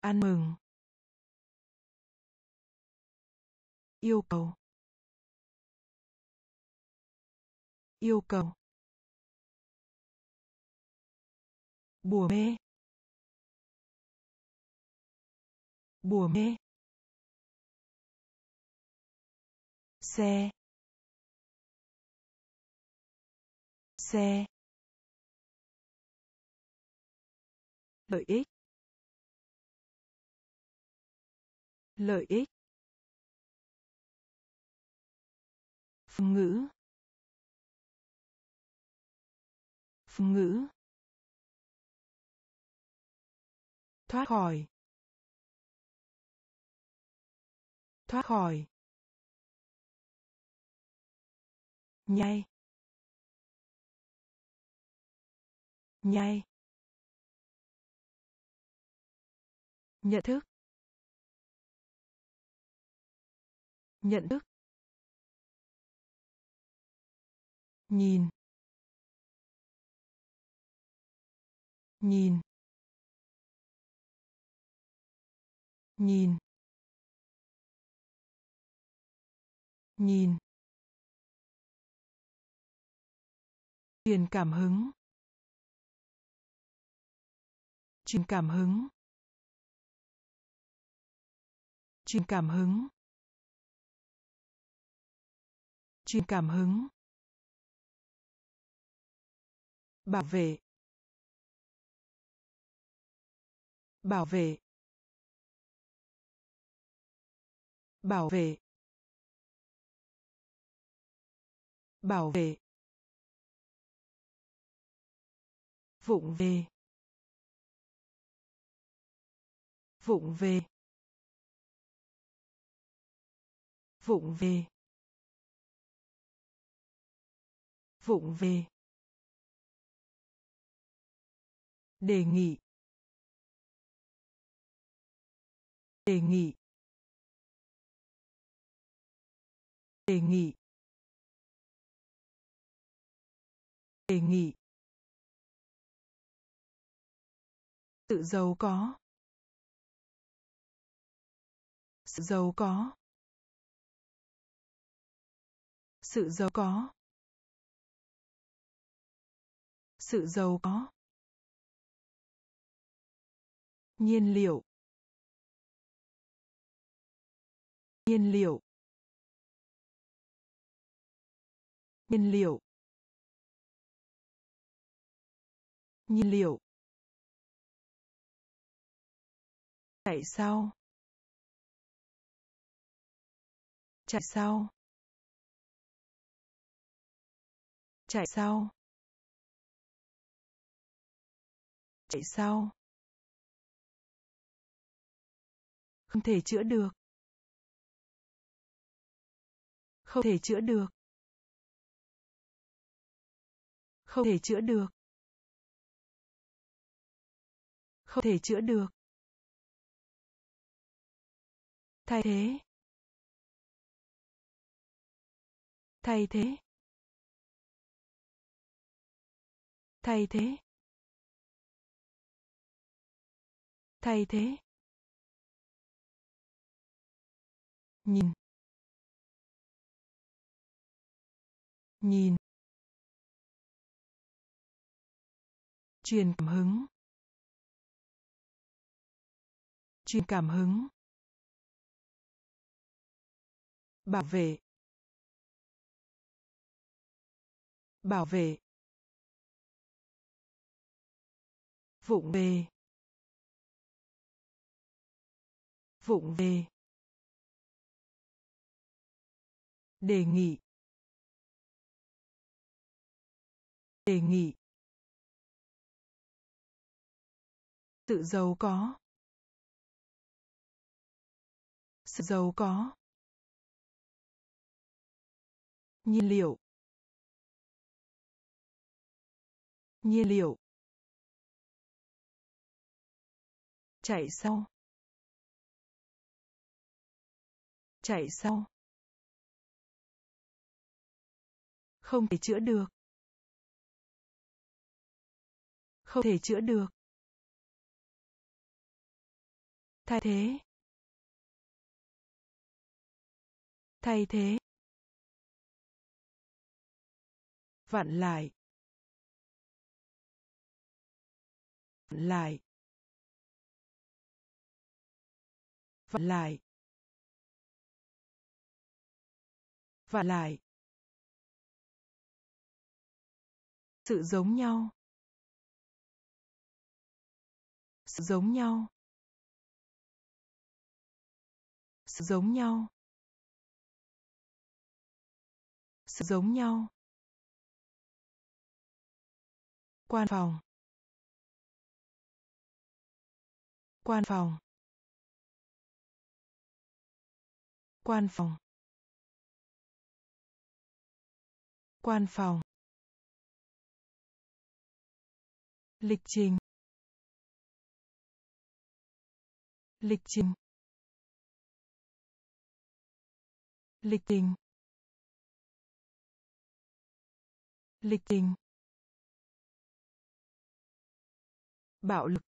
S1: ăn mừng yêu cầu yêu cầu bùa mê bùa mê xe xe lợi ích lợi ích phương ngữ phương ngữ thoát khỏi thoát khỏi nhai nhai nhận thức nhận thức nhìn nhìn nhìn nhìn truyền cảm hứng truyền cảm hứng truyền cảm hứng truyền cảm hứng bảo vệ bảo vệ bảo vệ bảo vệ vụng về vụng về vụng về vụng về đề nghị đề nghị đề nghị đề nghị sự giàu có sự giàu có sự giàu có sự giàu có nhiên liệu nhiên liệu nhiên liệu nhiên liệu chạy sau, chạy sau chạy sau chạy sau không thể chữa được không thể chữa được không thể chữa được không thể chữa được thay thế thay thế thay thế thay thế nhìn nhìn truyền cảm hứng truyền cảm hứng bảo vệ bảo vệ vụng về vụng về đề nghị đề nghị sự giàu có sự giàu có nhiên liệu nhiên liệu chạy sau chạy sau không thể chữa được không thể chữa được thay thế thay thế vặn lại vặn lại vặn lại vặn lại sự giống nhau sự giống nhau sự giống nhau sự giống nhau quan phòng quan phòng quan phòng quan phòng lịch trình lịch trình lịch trình lịch trình bạo lực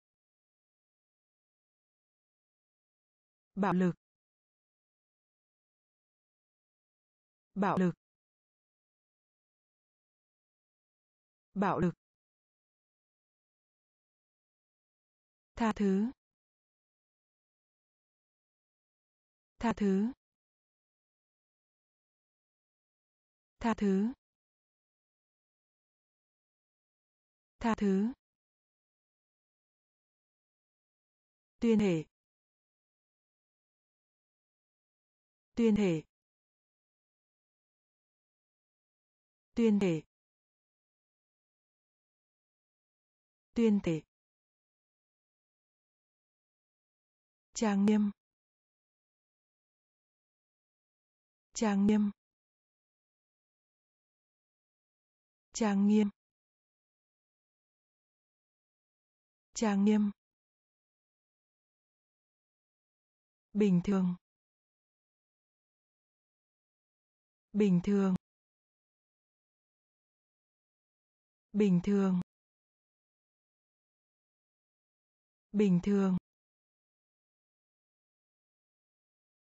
S1: bạo lực bạo lực bạo lực tha thứ tha thứ tha thứ tha thứ tuyên hệ tuyên hệ tuyên hệ tuyên thể trang nghiêm trang nghiêm trang nghiêm trang nghiêm bình thường bình thường bình thường bình thường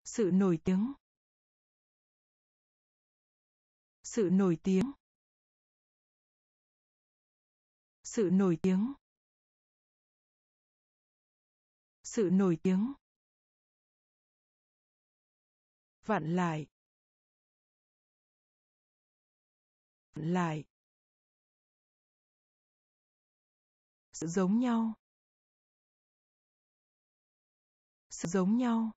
S1: sự nổi tiếng sự nổi tiếng sự nổi tiếng sự nổi tiếng vặn lại vặn lại sự giống nhau sự giống nhau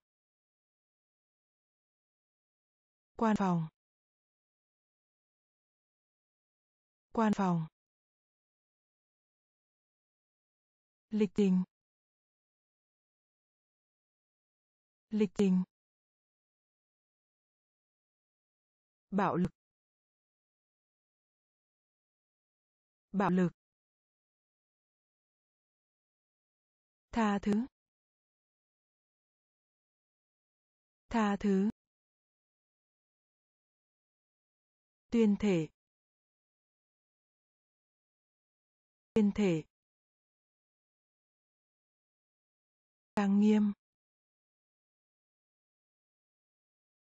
S1: quan phòng quan phòng lịch trình lịch trình bạo lực bạo lực tha thứ tha thứ tuyên thể tuyên thể trang nghiêm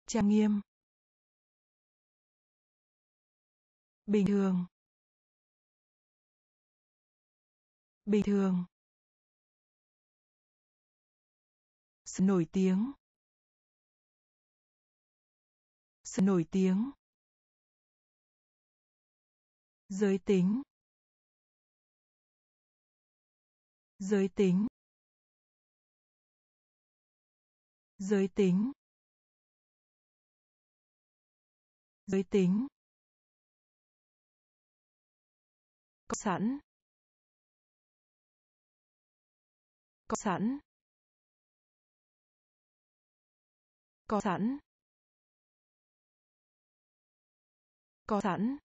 S1: trang nghiêm bình thường bình thường sự nổi tiếng sự nổi tiếng giới tính giới tính giới tính giới tính có sẵn có sẵn có sẵn có sẵn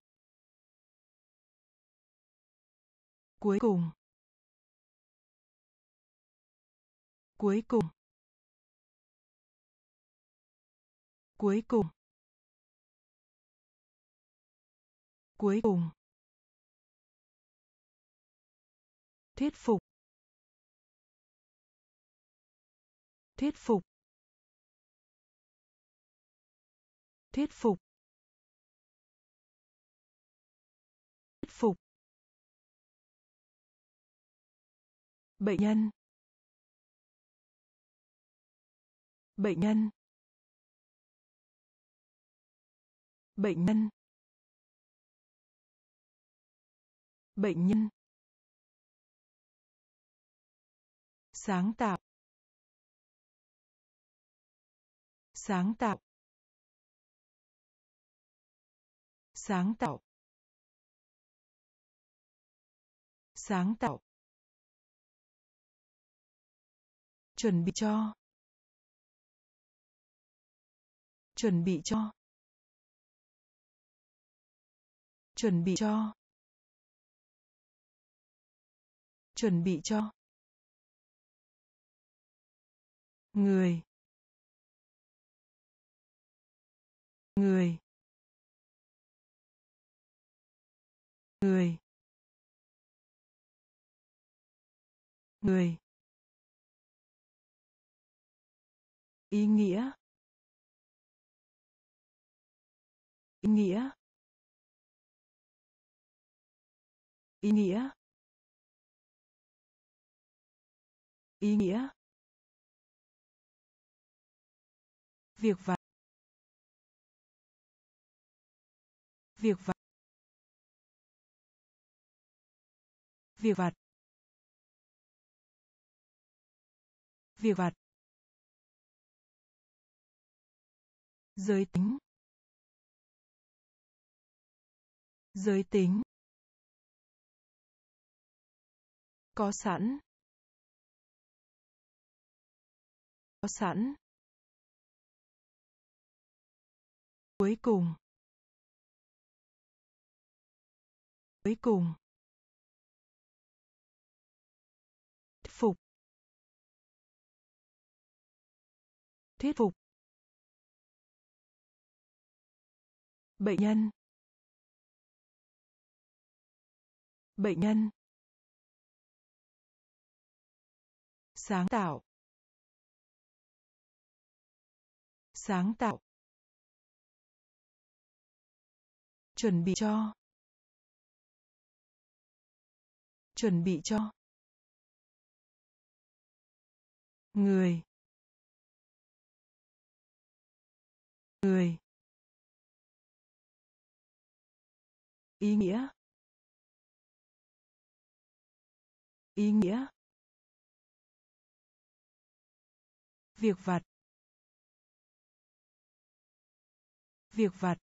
S1: cuối cùng cuối cùng cuối cùng cuối cùng thuyết phục thuyết phục thuyết phục thuyết phục bệnh nhân bệnh nhân bệnh nhân bệnh nhân sáng tạo sáng tạo sáng tạo sáng tạo chuẩn bị cho chuẩn bị cho chuẩn bị cho chuẩn bị cho người người người người ý nghĩa ý nghĩa ý nghĩa ý nghĩa việc vặt việc vặt việc vặt việc vặt giới tính giới tính có sẵn có sẵn cuối cùng cuối cùng thuyết phục thuyết phục bệnh nhân bệnh nhân sáng tạo sáng tạo chuẩn bị cho chuẩn bị cho người người ý nghĩa ý nghĩa việc vặt việc vặt